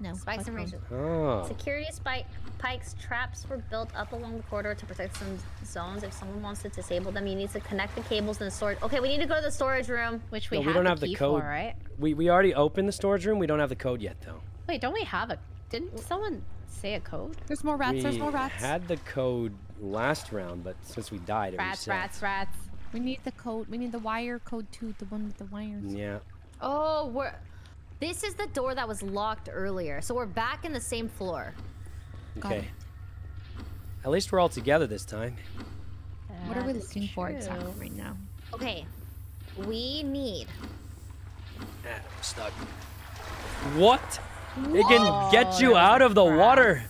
No. Spikes and spike razors. Oh. Security spike pikes traps were built up along the corridor to protect some zones. If someone wants to disable them, you need to connect the cables in the storage. Okay, we need to go to the storage room. Which we No, have we don't the have the key code. for, right? We we already opened the storage room. We don't have the code yet, though. Wait, don't we have a? Didn't someone say a code? There's more rats. we There's more rats. We had the code last round, but since we died, it Rats, reset. Uh, rats, rats. We need the code. We need the wire code too. The one with the wires. Yeah. Oh, we're. This is the door that was locked earlier, so we're back in the same floor. Okay. At least we're all together this time. What are we That's looking for exactly right now? Okay, we need. Ah, stuck. What? It can get you out of the water.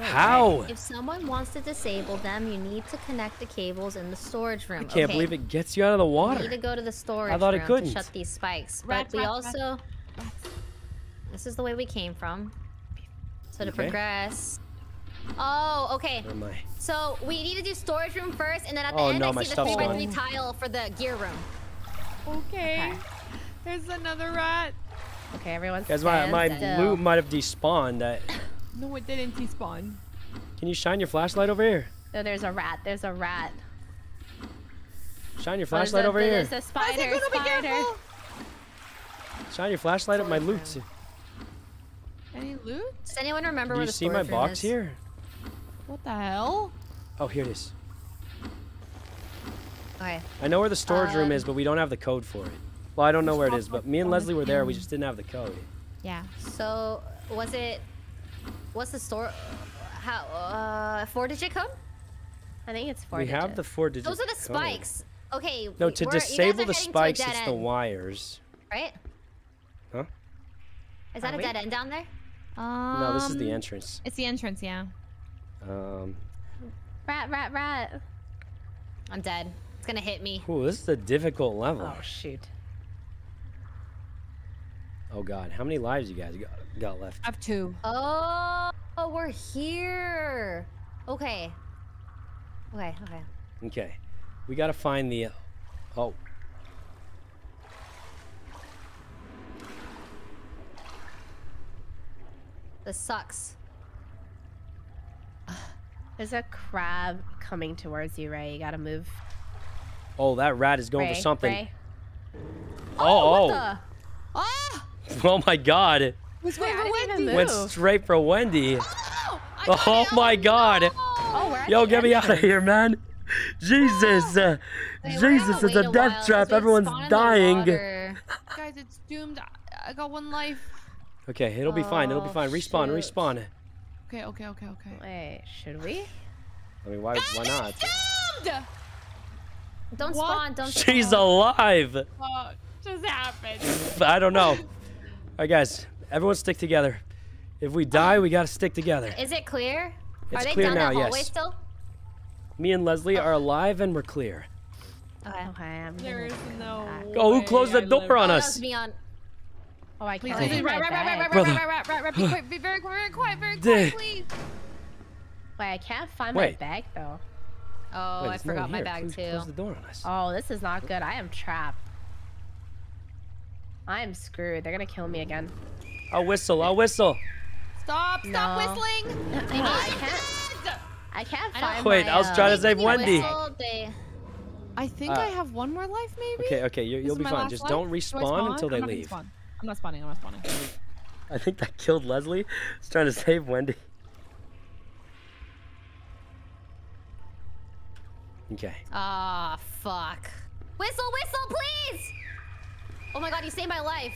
How? If someone wants to disable them, you need to connect the cables in the storage room. I can't okay. believe it gets you out of the water. You water. need to go to the storage I thought it couldn't. to shut these spikes. Rats, but we rats, rats. also... This is the way we came from. So to Okay. progress... Oh, okay. Where am I? So we need to do storage room first, and then at the Oh, end no, I see the stuff's 3 by gone. 3 tile for the gear room. Okay. There's another rat. Okay, everyone's Guys, my, my loot might have despawned. I, No, it didn't despawn. can you shine your flashlight over here? Oh, there's a rat. There's a rat. Shine your Oh, flashlight a- over here. There's a spider. Isaac, be spider. careful. Shine your flashlight at my loot. Any loot? Does anyone remember Do where you see my box is? here? What the hell? Oh, here it is. Okay. I know where the storage room Um, is, but we don't have the code for it. Well, I don't know where it is, but me and Leslie were there. We just didn't have the code. Yeah. So was it? What's the store? How? Uh, four digit code? I think it's four we have the four digit Those are the code. spikes. Okay. No, to we're- you guys disable the heading to a spikes, dead it's the wires. Right? Huh? Is that Are a we? dead end down there? Um, no, this is the entrance. It's the entrance, yeah. Um, Rat, rat, rat. I'm dead. It's gonna hit me. ooh, this is a difficult level. Oh shoot. Oh God, how many lives you guys got, got left? I have two. Oh, we're here. Okay. Okay. Okay. Okay, we gotta find the. Oh, This sucks. There's a crab coming towards you, Rae. You gotta move. oh, that rat is going Rae, for something. Rae. Oh, what oh, the? Ah! oh my God! Who's Wait, going for didn't Wendy? Went straight for Wendy. Oh, Oh it. my God! Oh, Yo, get me out of here, man! Jesus! uh, Wait, Jesus, it's a death while, trap. 'cause we Everyone's spawn in the dying. Guys, it's doomed. I- I got one life. Okay, it'll be fine. It'll be Oh, fine. Respawn, shoot. respawn. Okay, okay, okay, okay. Wait, should we? I mean, why? Why not? Doomed! Don't What? spawn. Don't She's spawn. alive. What just happened? I don't know. All right, guys, everyone stick together. If we die, we gotta stick together. Is it clear? It's Are they clear down now, that hallway yes. still? Me and Leslie are alive and we're clear. Okay. Oh, okay, I'm There gonna- is no. Oh, who way closed the door on Oh, us? me on. Oh, I Please, can't please, see please, my right, right, right, right, bag. right, Brother. right, right, right, right. Be quick, be very, very quiet, very Duh. quiet, please. Wait, I can't find Wait. my bag though. Oh, Wait, I there's no one forgot my here. bag Close- too. Close the door on us. Oh, this is not good. I am trapped. I am screwed. They're gonna kill me again. I'll whistle. I'll whistle. Stop, stop No. whistling. I, know, I can't. I can't I Wait, my, I was uh, trying to save Wendy. I think Uh, I have one more life, maybe. Okay, okay, you, This you'll be fine. Just life? don't Do respawn spawn? until they I'm leave. spawn. I'm not spawning. I'm not spawning. I think that killed Leslie. He's trying to save Wendy. Okay. Ah, fuck. Whistle, whistle, please! Oh my god, you saved my life.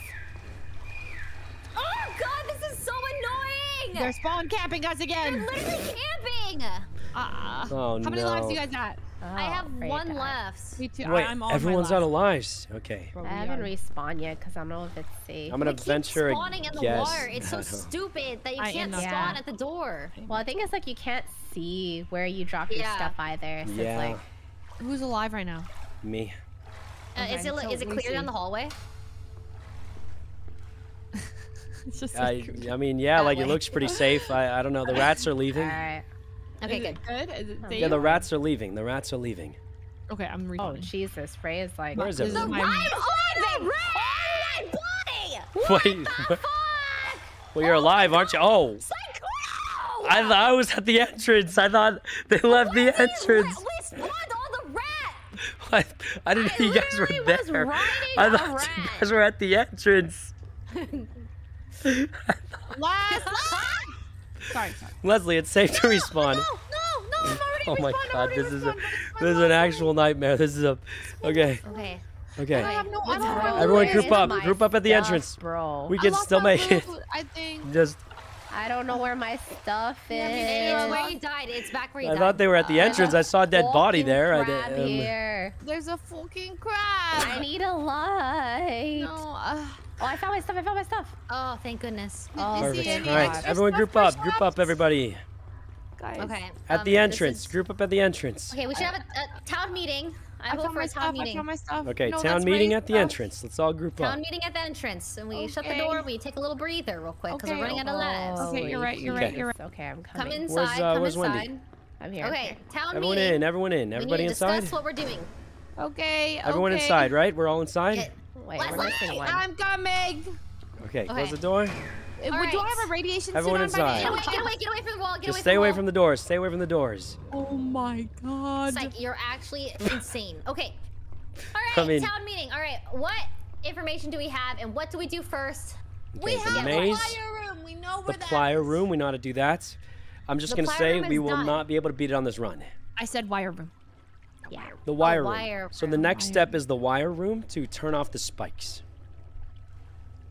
Oh god, this is so annoying! They're spawn camping us again! They're literally camping! Ah. Oh How many lives do you guys at? I have Oh, one God. left. Me too. Wait, I, am all everyone's out of lives. lives. Okay. I we haven't respawned yet because I don't know if it's safe. I'm gonna They keep venture a spawning in the guess. water. It's so uh, stupid that you I can't spawn not- at the door. Well, I think it's like you can't see where you drop your stuff either. So Yeah, it's like, Who's alive right now? me. Uh, is it so is it we clear down the hallway? It's just. I, I mean, yeah, That like way. it looks pretty safe. I, I don't know. The rats are leaving. right. Okay, Is good. it good? Is it safe? Yeah, the rats are leaving. The rats are leaving. Okay, I'm Oh. Jesus, Rae is like. Where is This it? is my- I'm on the red body! Wait. Fuck! Well, you're alive, aren't you? Oh, Psycho! I thought I was at the entrance. I thought they left the entrance. We spawned all the rats! I, I didn't I know you guys were was there. I thought you guys were at the entrance. Last life. Sorry, sorry. Leslie, it's safe to respawn. No, no, no, I'm already Oh my respawned, god, this is a this is an actual nightmare. This is a okay, Okay. okay. I have no. I What's don't wrong? know. Everyone group up, group up at the entrance. bro. We can still my make it. I think. Just I don't know where my stuff is. It's where you died. It's back where you I died. I thought they were at the entrance. I saw a dead body Fucking there. I crab did, um, here. There's a fucking crab. I need a light. No. Uh, Oh, I found my stuff. I found my stuff. Oh, thank goodness. Oh, Perfect. All right, extra everyone group for up. Group up, everybody. Guys. Okay. At um, the entrance. is- Group up at the entrance. Okay, we should have a, a town meeting. I, I vote for my a town stuff. Meeting. found my stuff. Okay, No, town meeting my at the stuff. entrance. Let's all group Town up. Town meeting at the entrance, and we shut the door. We take a little breather real quick because Okay, we're running out of lives. Okay, you're right, you're Okay. right, you're right. Okay, I'm coming. Come coming. inside. uh, come where's Wendy? inside. I'm here. Okay, here. town Everyone meeting. in. Everyone in. Everybody we Everybody need to inside. discuss what we're doing. Okay, Everyone okay. inside, right? We're all inside. Okay. Wait, we're missing one. I'm coming. Okay, close the door. Uh, Do I have a radiation Everyone suit on by inside. Get away, get away, get away from the wall. Get Just away stay from away the from the doors. Stay away from the doors. Oh my god. Psych, you're actually insane. Okay. All right, I mean- town meeting. All right, what information do we have, and what do we do first? Okay, the have maze, room. We know where the plier room. We know how to do that. I'm just gonna say we will done. not be able to beat it on this run. I said wire room. Yeah. The wire room. wire So the next Wire step is the wire room to turn off the spikes.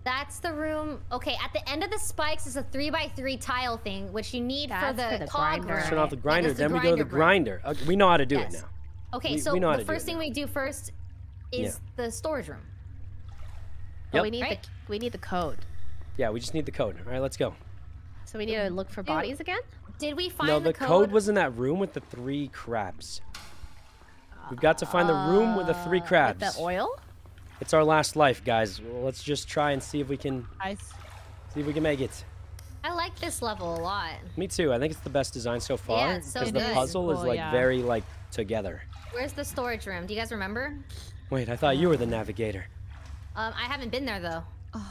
That's the room. Okay, at the end of the spikes is a three by three tile thing, which you need for the, for the cog grinder. room. Turn off the grinder, that's the then we go to the room. grinder. Okay, we know how to do Yes. it now. Okay, We- so we know the first thing now. we do first is the storage room. Oh, Yep. we need Right? the we need the code. Yeah, we just need the code. All right, let's go. So we need to look for Dude, bodies again. Did we find no, the, the code was in that room with the three crabs. We've got to find the room with the three crabs. With the oil. It's our last life, guys. Well, let's just try and see if we can Guys. see if we can make it. I like this level a lot. Me too. I think it's the best design so far it's so because the good. puzzle is Cool, like yeah. very like together. Where's the storage room? Do you guys remember? Wait, I thought you were the navigator. Um, I haven't been there though.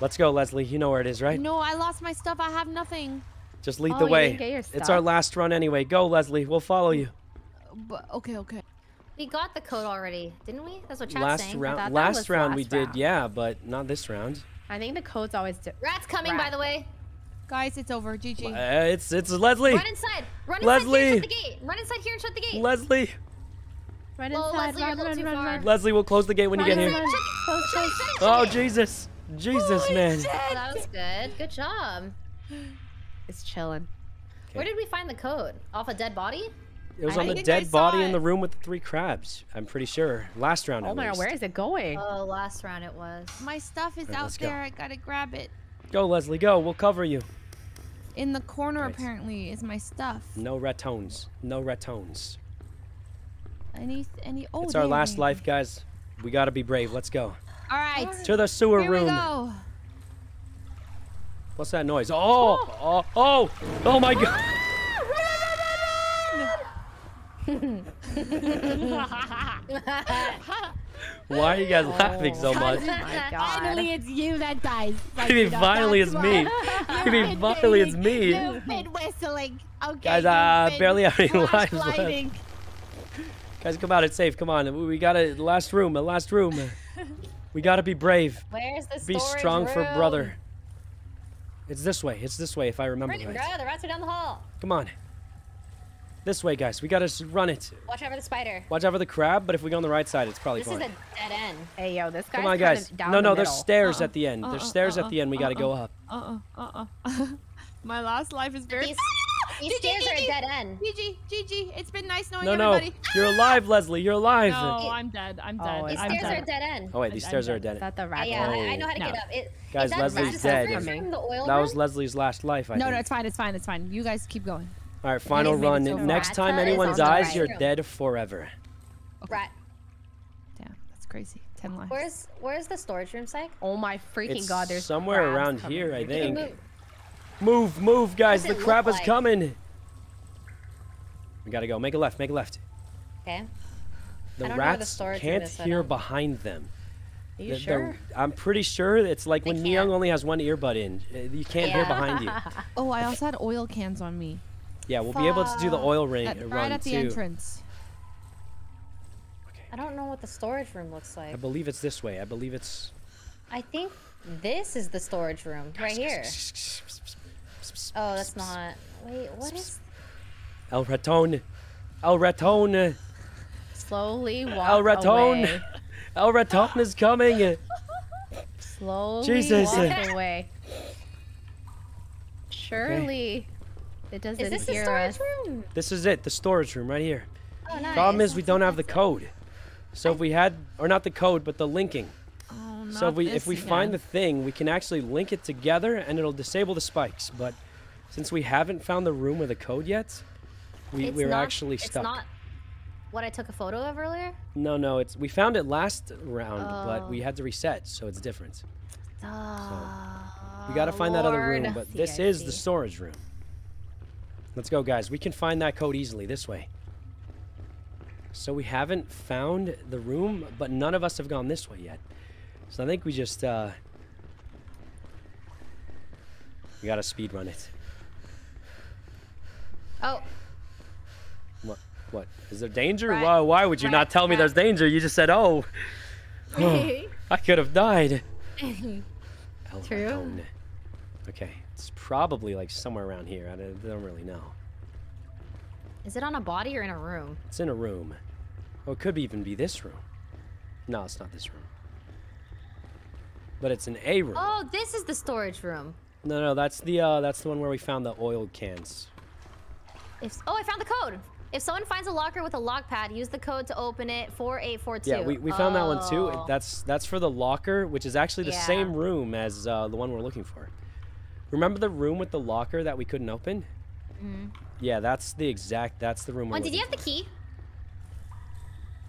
Let's go, Leslie. You know where it is, right? No, I lost my stuff. I have nothing. Just lead Oh, the you way. didn't get your It's our last run anyway. Go, Leslie. We'll follow you. But okay, okay. We got the code already, didn't we? That's what chat's last saying. thought round. that Last was round we last did, round. yeah, but not this round. I think the code's always. Rat's coming, by the way. Guys, it's over. GG. Uh, it's it's Leslie. Run inside. Run inside here Leslie. and shut the gate. Run inside here and shut the gate. Leslie. run Whoa, inside. Leslie, you're a run, little run, too run, far. run. Leslie will close the gate when you get Run, here. run, run. Close, close. Oh Jesus, Jesus, man. Oh, that was good. Good job. It's chilling. Where did we find the code? Off a dead body? It was I on the dead body saw in the room with the three crabs. I'm pretty sure. Last round. Oh at my god, where is it going? Oh, last round it was. My stuff is Alright, out let's go. there. I gotta grab it. Go, Leslie. Go. We'll cover you. In the corner, Right. apparently, is my stuff. No ratones. No ratones. Any, any. Oh, it's our last life, guys. We gotta be brave. Let's go All right. to the sewer Here room. we go. What's that noise? Oh, oh, oh, oh my god! Ah! Why are you guys laughing so much? Oh my god. Finally, it's you that dies. I mean, finally it's me. I mean, finally it's me. You've been whistling. Okay. Guys, you've uh, barely have any lives left. Guys, come out. It's safe. Come on. We- We got a last room. A last room. We gotta be brave. Where's the Be storage strong for brother. It's this way. It's this way, if I remember Bring it, right. bro. The rats are down the hall. Come on. This way, guys. We gotta s- run it. Watch out for the spider. Watch out for the crab, but if we go on the right side, it's probably This is a dead end. Hey yo, this guy's Come on, kinda guys. down No, the no, there's stairs Uh-uh. at the end. Uh-uh, There's stairs uh-uh, at the end. We gotta go uh-uh. up. Uh uh uh uh. My last life is very. These, these stairs are a dead end. GG, GG. It's been nice knowing No, no. everybody. You're alive, Leslie. You're alive. No, I'm dead. I'm dead. Oh, These I'm stairs are dead. a dead end. Oh, wait, these I'm stairs are dead. dead. Is that the Yeah, rat? yeah, I, I know how to No. get up. It, Guys, is that Leslie's the dead. the oil That was? Leslie's last life, I No, no, it's fine. It's fine. It's fine. You guys keep going. All right, final just run. so far. Next time Rata is anyone dies, right. you're dead forever. Right. Damn, that's crazy. Ten lives. Where's Where's the storage room, Psych? Oh my freaking It's god, there's somewhere around coming. here, I think. move. Move, move, guys. The it look crab is coming. We gotta go. Make a left. Make a left. Okay. The I don't know where the rats can't is, hear behind them. Are you The- the- sure? I'm pretty sure it's like They when can't. Only has one earbud in. Uh, You can't hear behind you. Oh, I also had oil cans on me. Yeah, we'll be able to do the oil ring, At, uh, right run at the too. entrance. I don't know what the storage room looks like. I believe it's this way. I believe it's. I think this is the storage room right here. Oh, that's not. Wait, what is? El Raton. El Raton. Slowly walk El Raton. away. El Raton is coming. Slowly Jesus. walk away. Surely, it doesn't Is this the hear storage us. room? This is it. The storage room right here. Oh, nice. Problem is we don't have the code. So if we had, or not the code, but the linking. Oh no. So if we if this we find the thing, we can actually link it together and it'll disable the spikes. But since we haven't found the room with the code yet, we It's we're not- actually It's stuck. not what I took a photo of earlier. No, no, it's we found it last round, but Oh. we had to reset, so it's different. Oh, We gotta ah, find that other room, but See, this I is see. the storage room. Let's go, guys. We can find that code easily this way. So we haven't found the room, but none of us have gone this way yet. So I think we just uh we gotta speed run it. Oh, What? What? Is there danger? Right. Why? Why would you not tell me there's danger? You just said, "Oh, I could have died." True. Okay, it's probably like somewhere around here. I don't, don't really know. Is it on a body or in a room? It's in a room. Oh, it could even be this room. No, it's not this room. But it's an A room. Oh, this is the storage room. No, no, that's the uh, that's the one where we found the oil cans. If oh, I found the code. If someone finds a locker with a lock pad, use the code to open it. Four eight four two. Yeah, we, we found that one too. Oh. That's that's for the locker, which is actually the Yeah. same room as uh, the one we're looking for. Remember the room with the locker that we couldn't open? Mhm. Yeah, that's the exact. That's the room. We're Wendy, do you looking have the key?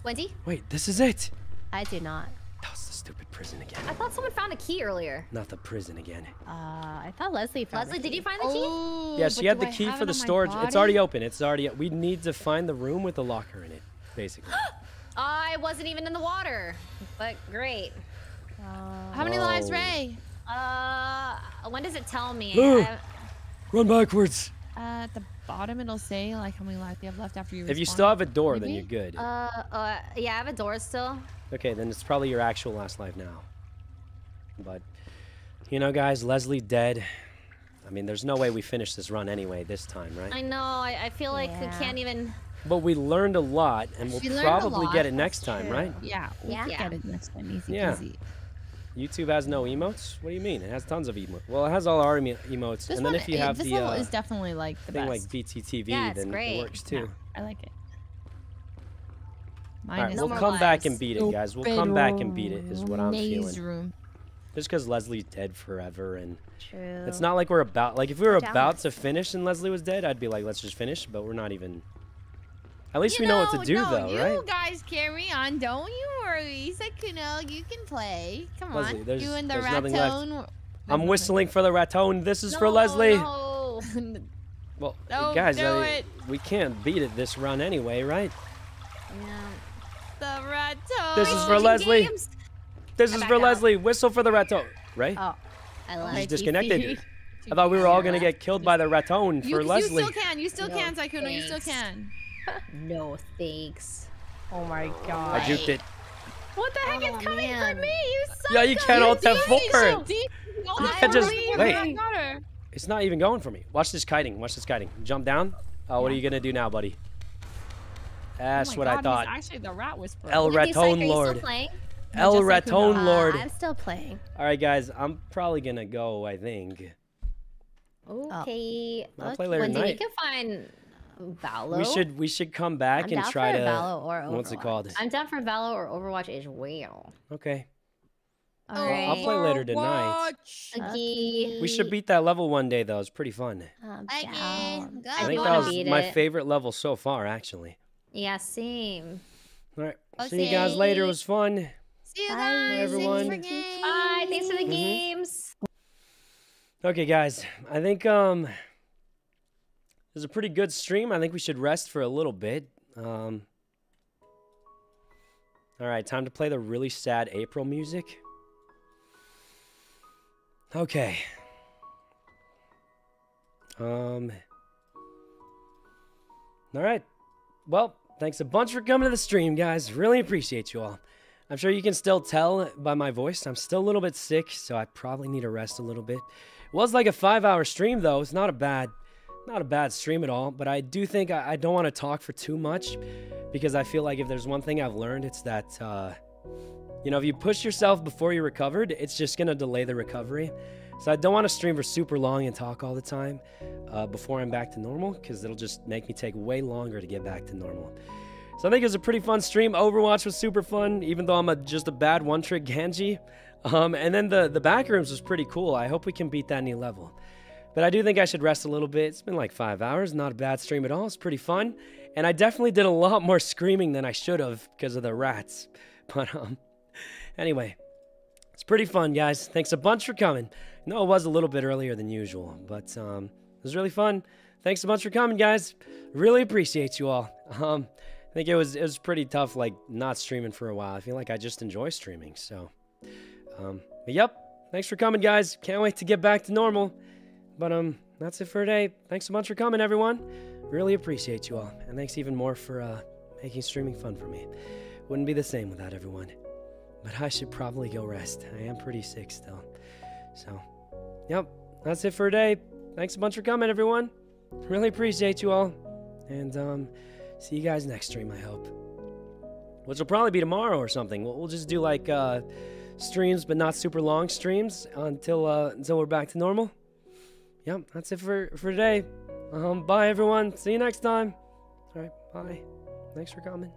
Wendy? Wait, this is it. I do not. That was the stupid prison again. I thought someone found a key earlier. Not the prison again. Uh, I thought Leslie found Leslie, the did you find the key? Oh, Yeah, she had the key for the storage. It's already open. It's already. We need to find the room with the locker in it, basically. I wasn't even in the water, but great. How many lives, Oh. Rae? Uh, when does it tell me? Ooh. I- Run backwards. Uh, at the bottom, it'll say like how many lives you have left after you. If you still have a door, then you're good. Uh, uh, yeah, I have a door still. Okay, then it's probably your actual last life now. But, you know, guys, Leslie dead. I mean, there's no way we finish this run anyway this time, right? I know. I, I feel like Yeah. we can't even. But we learned a lot, and we'll We probably lot, get it that's next time, true. right? Yeah, we'll Yeah. get it next time. Easy Yeah. peasy. YouTube has no emotes? What do you mean? It has tons of emotes. Well, it has all our emo- emotes, This and then one, if you have this the level uh, is definitely like the thing best. like BTTV, Yeah, it's then great. it works too. I like it. All Mine right, is we'll more come back and beat it, guys. We'll come back and beat it, is what I'm Maze feeling. room. Just because Leslie's dead forever, and True. it's not like we're about like if we were Jealous. about to finish and Leslie was dead, I'd be like, let's just finish. But we're not even. At least You we know, what to do, no, though, you right? guys carry on. Don't you worry. Sykkuno, you can play. Come Leslie, on. there's- you and the there's left. ratone. I'm whistling for the raton. This is for Leslie. No. Well, Don't guys, do I- it. we can't beat it this run anyway, right? No. the ratone. This is for Switching Leslie. games. This is for out. Leslie. Whistle for the raton, right? Oh, I She's left. disconnected. I thought we were all gonna get killed by the raton You, for you Leslie. You still can. You still No can, Sykkuno. You still thanks. can. No thanks. Oh my god. I juked it. What the heck Oh, is coming man. from me? You suck. Yeah, you can't alt F Deep, her. so deep. All You can't just- wait. It's not even going for me. Watch this kiting. Watch this kiting. Jump down. Oh, what are you gonna do now, buddy? That's oh what God, I thought. actually the rat whisperer. El Nikki, Raton are you still Lord. playing? El just like Lord. Uh, I'm still playing. All right, guys. I'm probably gonna go. I think. Okay. I'll play okay. later Wendy, we tonight. can find Valo. We should we should come back I'm and down try for to. Valo or what's it called? I'm down for Valo or Overwatch as well. Okay. All Well, I'll play later tonight. Okay. We should beat that level one day though. It's pretty fun. I'm Okay, down. I think that was my it. favorite level so far, actually. Yeah, same. All right. See you guys later. It was fun. See you Bye, guys. everyone. Thanks for games. Bye. Thanks for the Mhm. games. Okay, guys. I think um, it was a pretty good stream. I think we should rest for a little bit. Um. All right, time to play the really sad April music. Okay. Um. All right. Well, thanks a bunch for coming to the stream, guys. Really appreciate you all. I'm sure you can still tell by my voice. I'm still a little bit sick, so I probably need to rest a little bit. It was like a five-hour stream, though. It's not a bad, not a bad stream at all. But I do think I, I don't want to talk for too much, because I feel like if there's one thing I've learned, it's that, uh, you know, if you push yourself before you're recovered, it's just gonna delay the recovery. So I don't want to stream for super long and talk all the time uh, before I'm back to normal, because it'll just make me take way longer to get back to normal. So I think it was a pretty fun stream. Overwatch was super fun, even though I'm a, just a bad one-trick Genji. Um, and then the the back rooms was pretty cool. I hope we can beat that new level. But I do think I should rest a little bit. It's been like five hours, not a bad stream at all. It's pretty fun, and I definitely did a lot more screaming than I should have because of the rats. But um, anyway, it's pretty fun, guys. Thanks a bunch for coming. No, it was a little bit earlier than usual, but um, it was really fun. Thanks a bunch for coming, guys. Really appreciate you all. Um, I think it was it was pretty tough, like not streaming for a while. I feel like I just enjoy streaming. So, um, yep. Thanks for coming, guys. Can't wait to get back to normal. But um, that's it for today. Thanks so much for coming, everyone. Really appreciate you all, and thanks even more for uh, making streaming fun for me. Wouldn't be the same without everyone. But I should probably go rest. I am pretty sick still. So, yep, that's it for today. Thanks a bunch for coming, everyone. Really appreciate you all. And um, see you guys next stream, I hope. Which will probably be tomorrow or something. We'll, we'll just do like uh, streams, but not super long streams until uh, until we're back to normal. Yep, that's it for for today. Um, bye everyone. See you next time. All right, bye. Thanks for coming.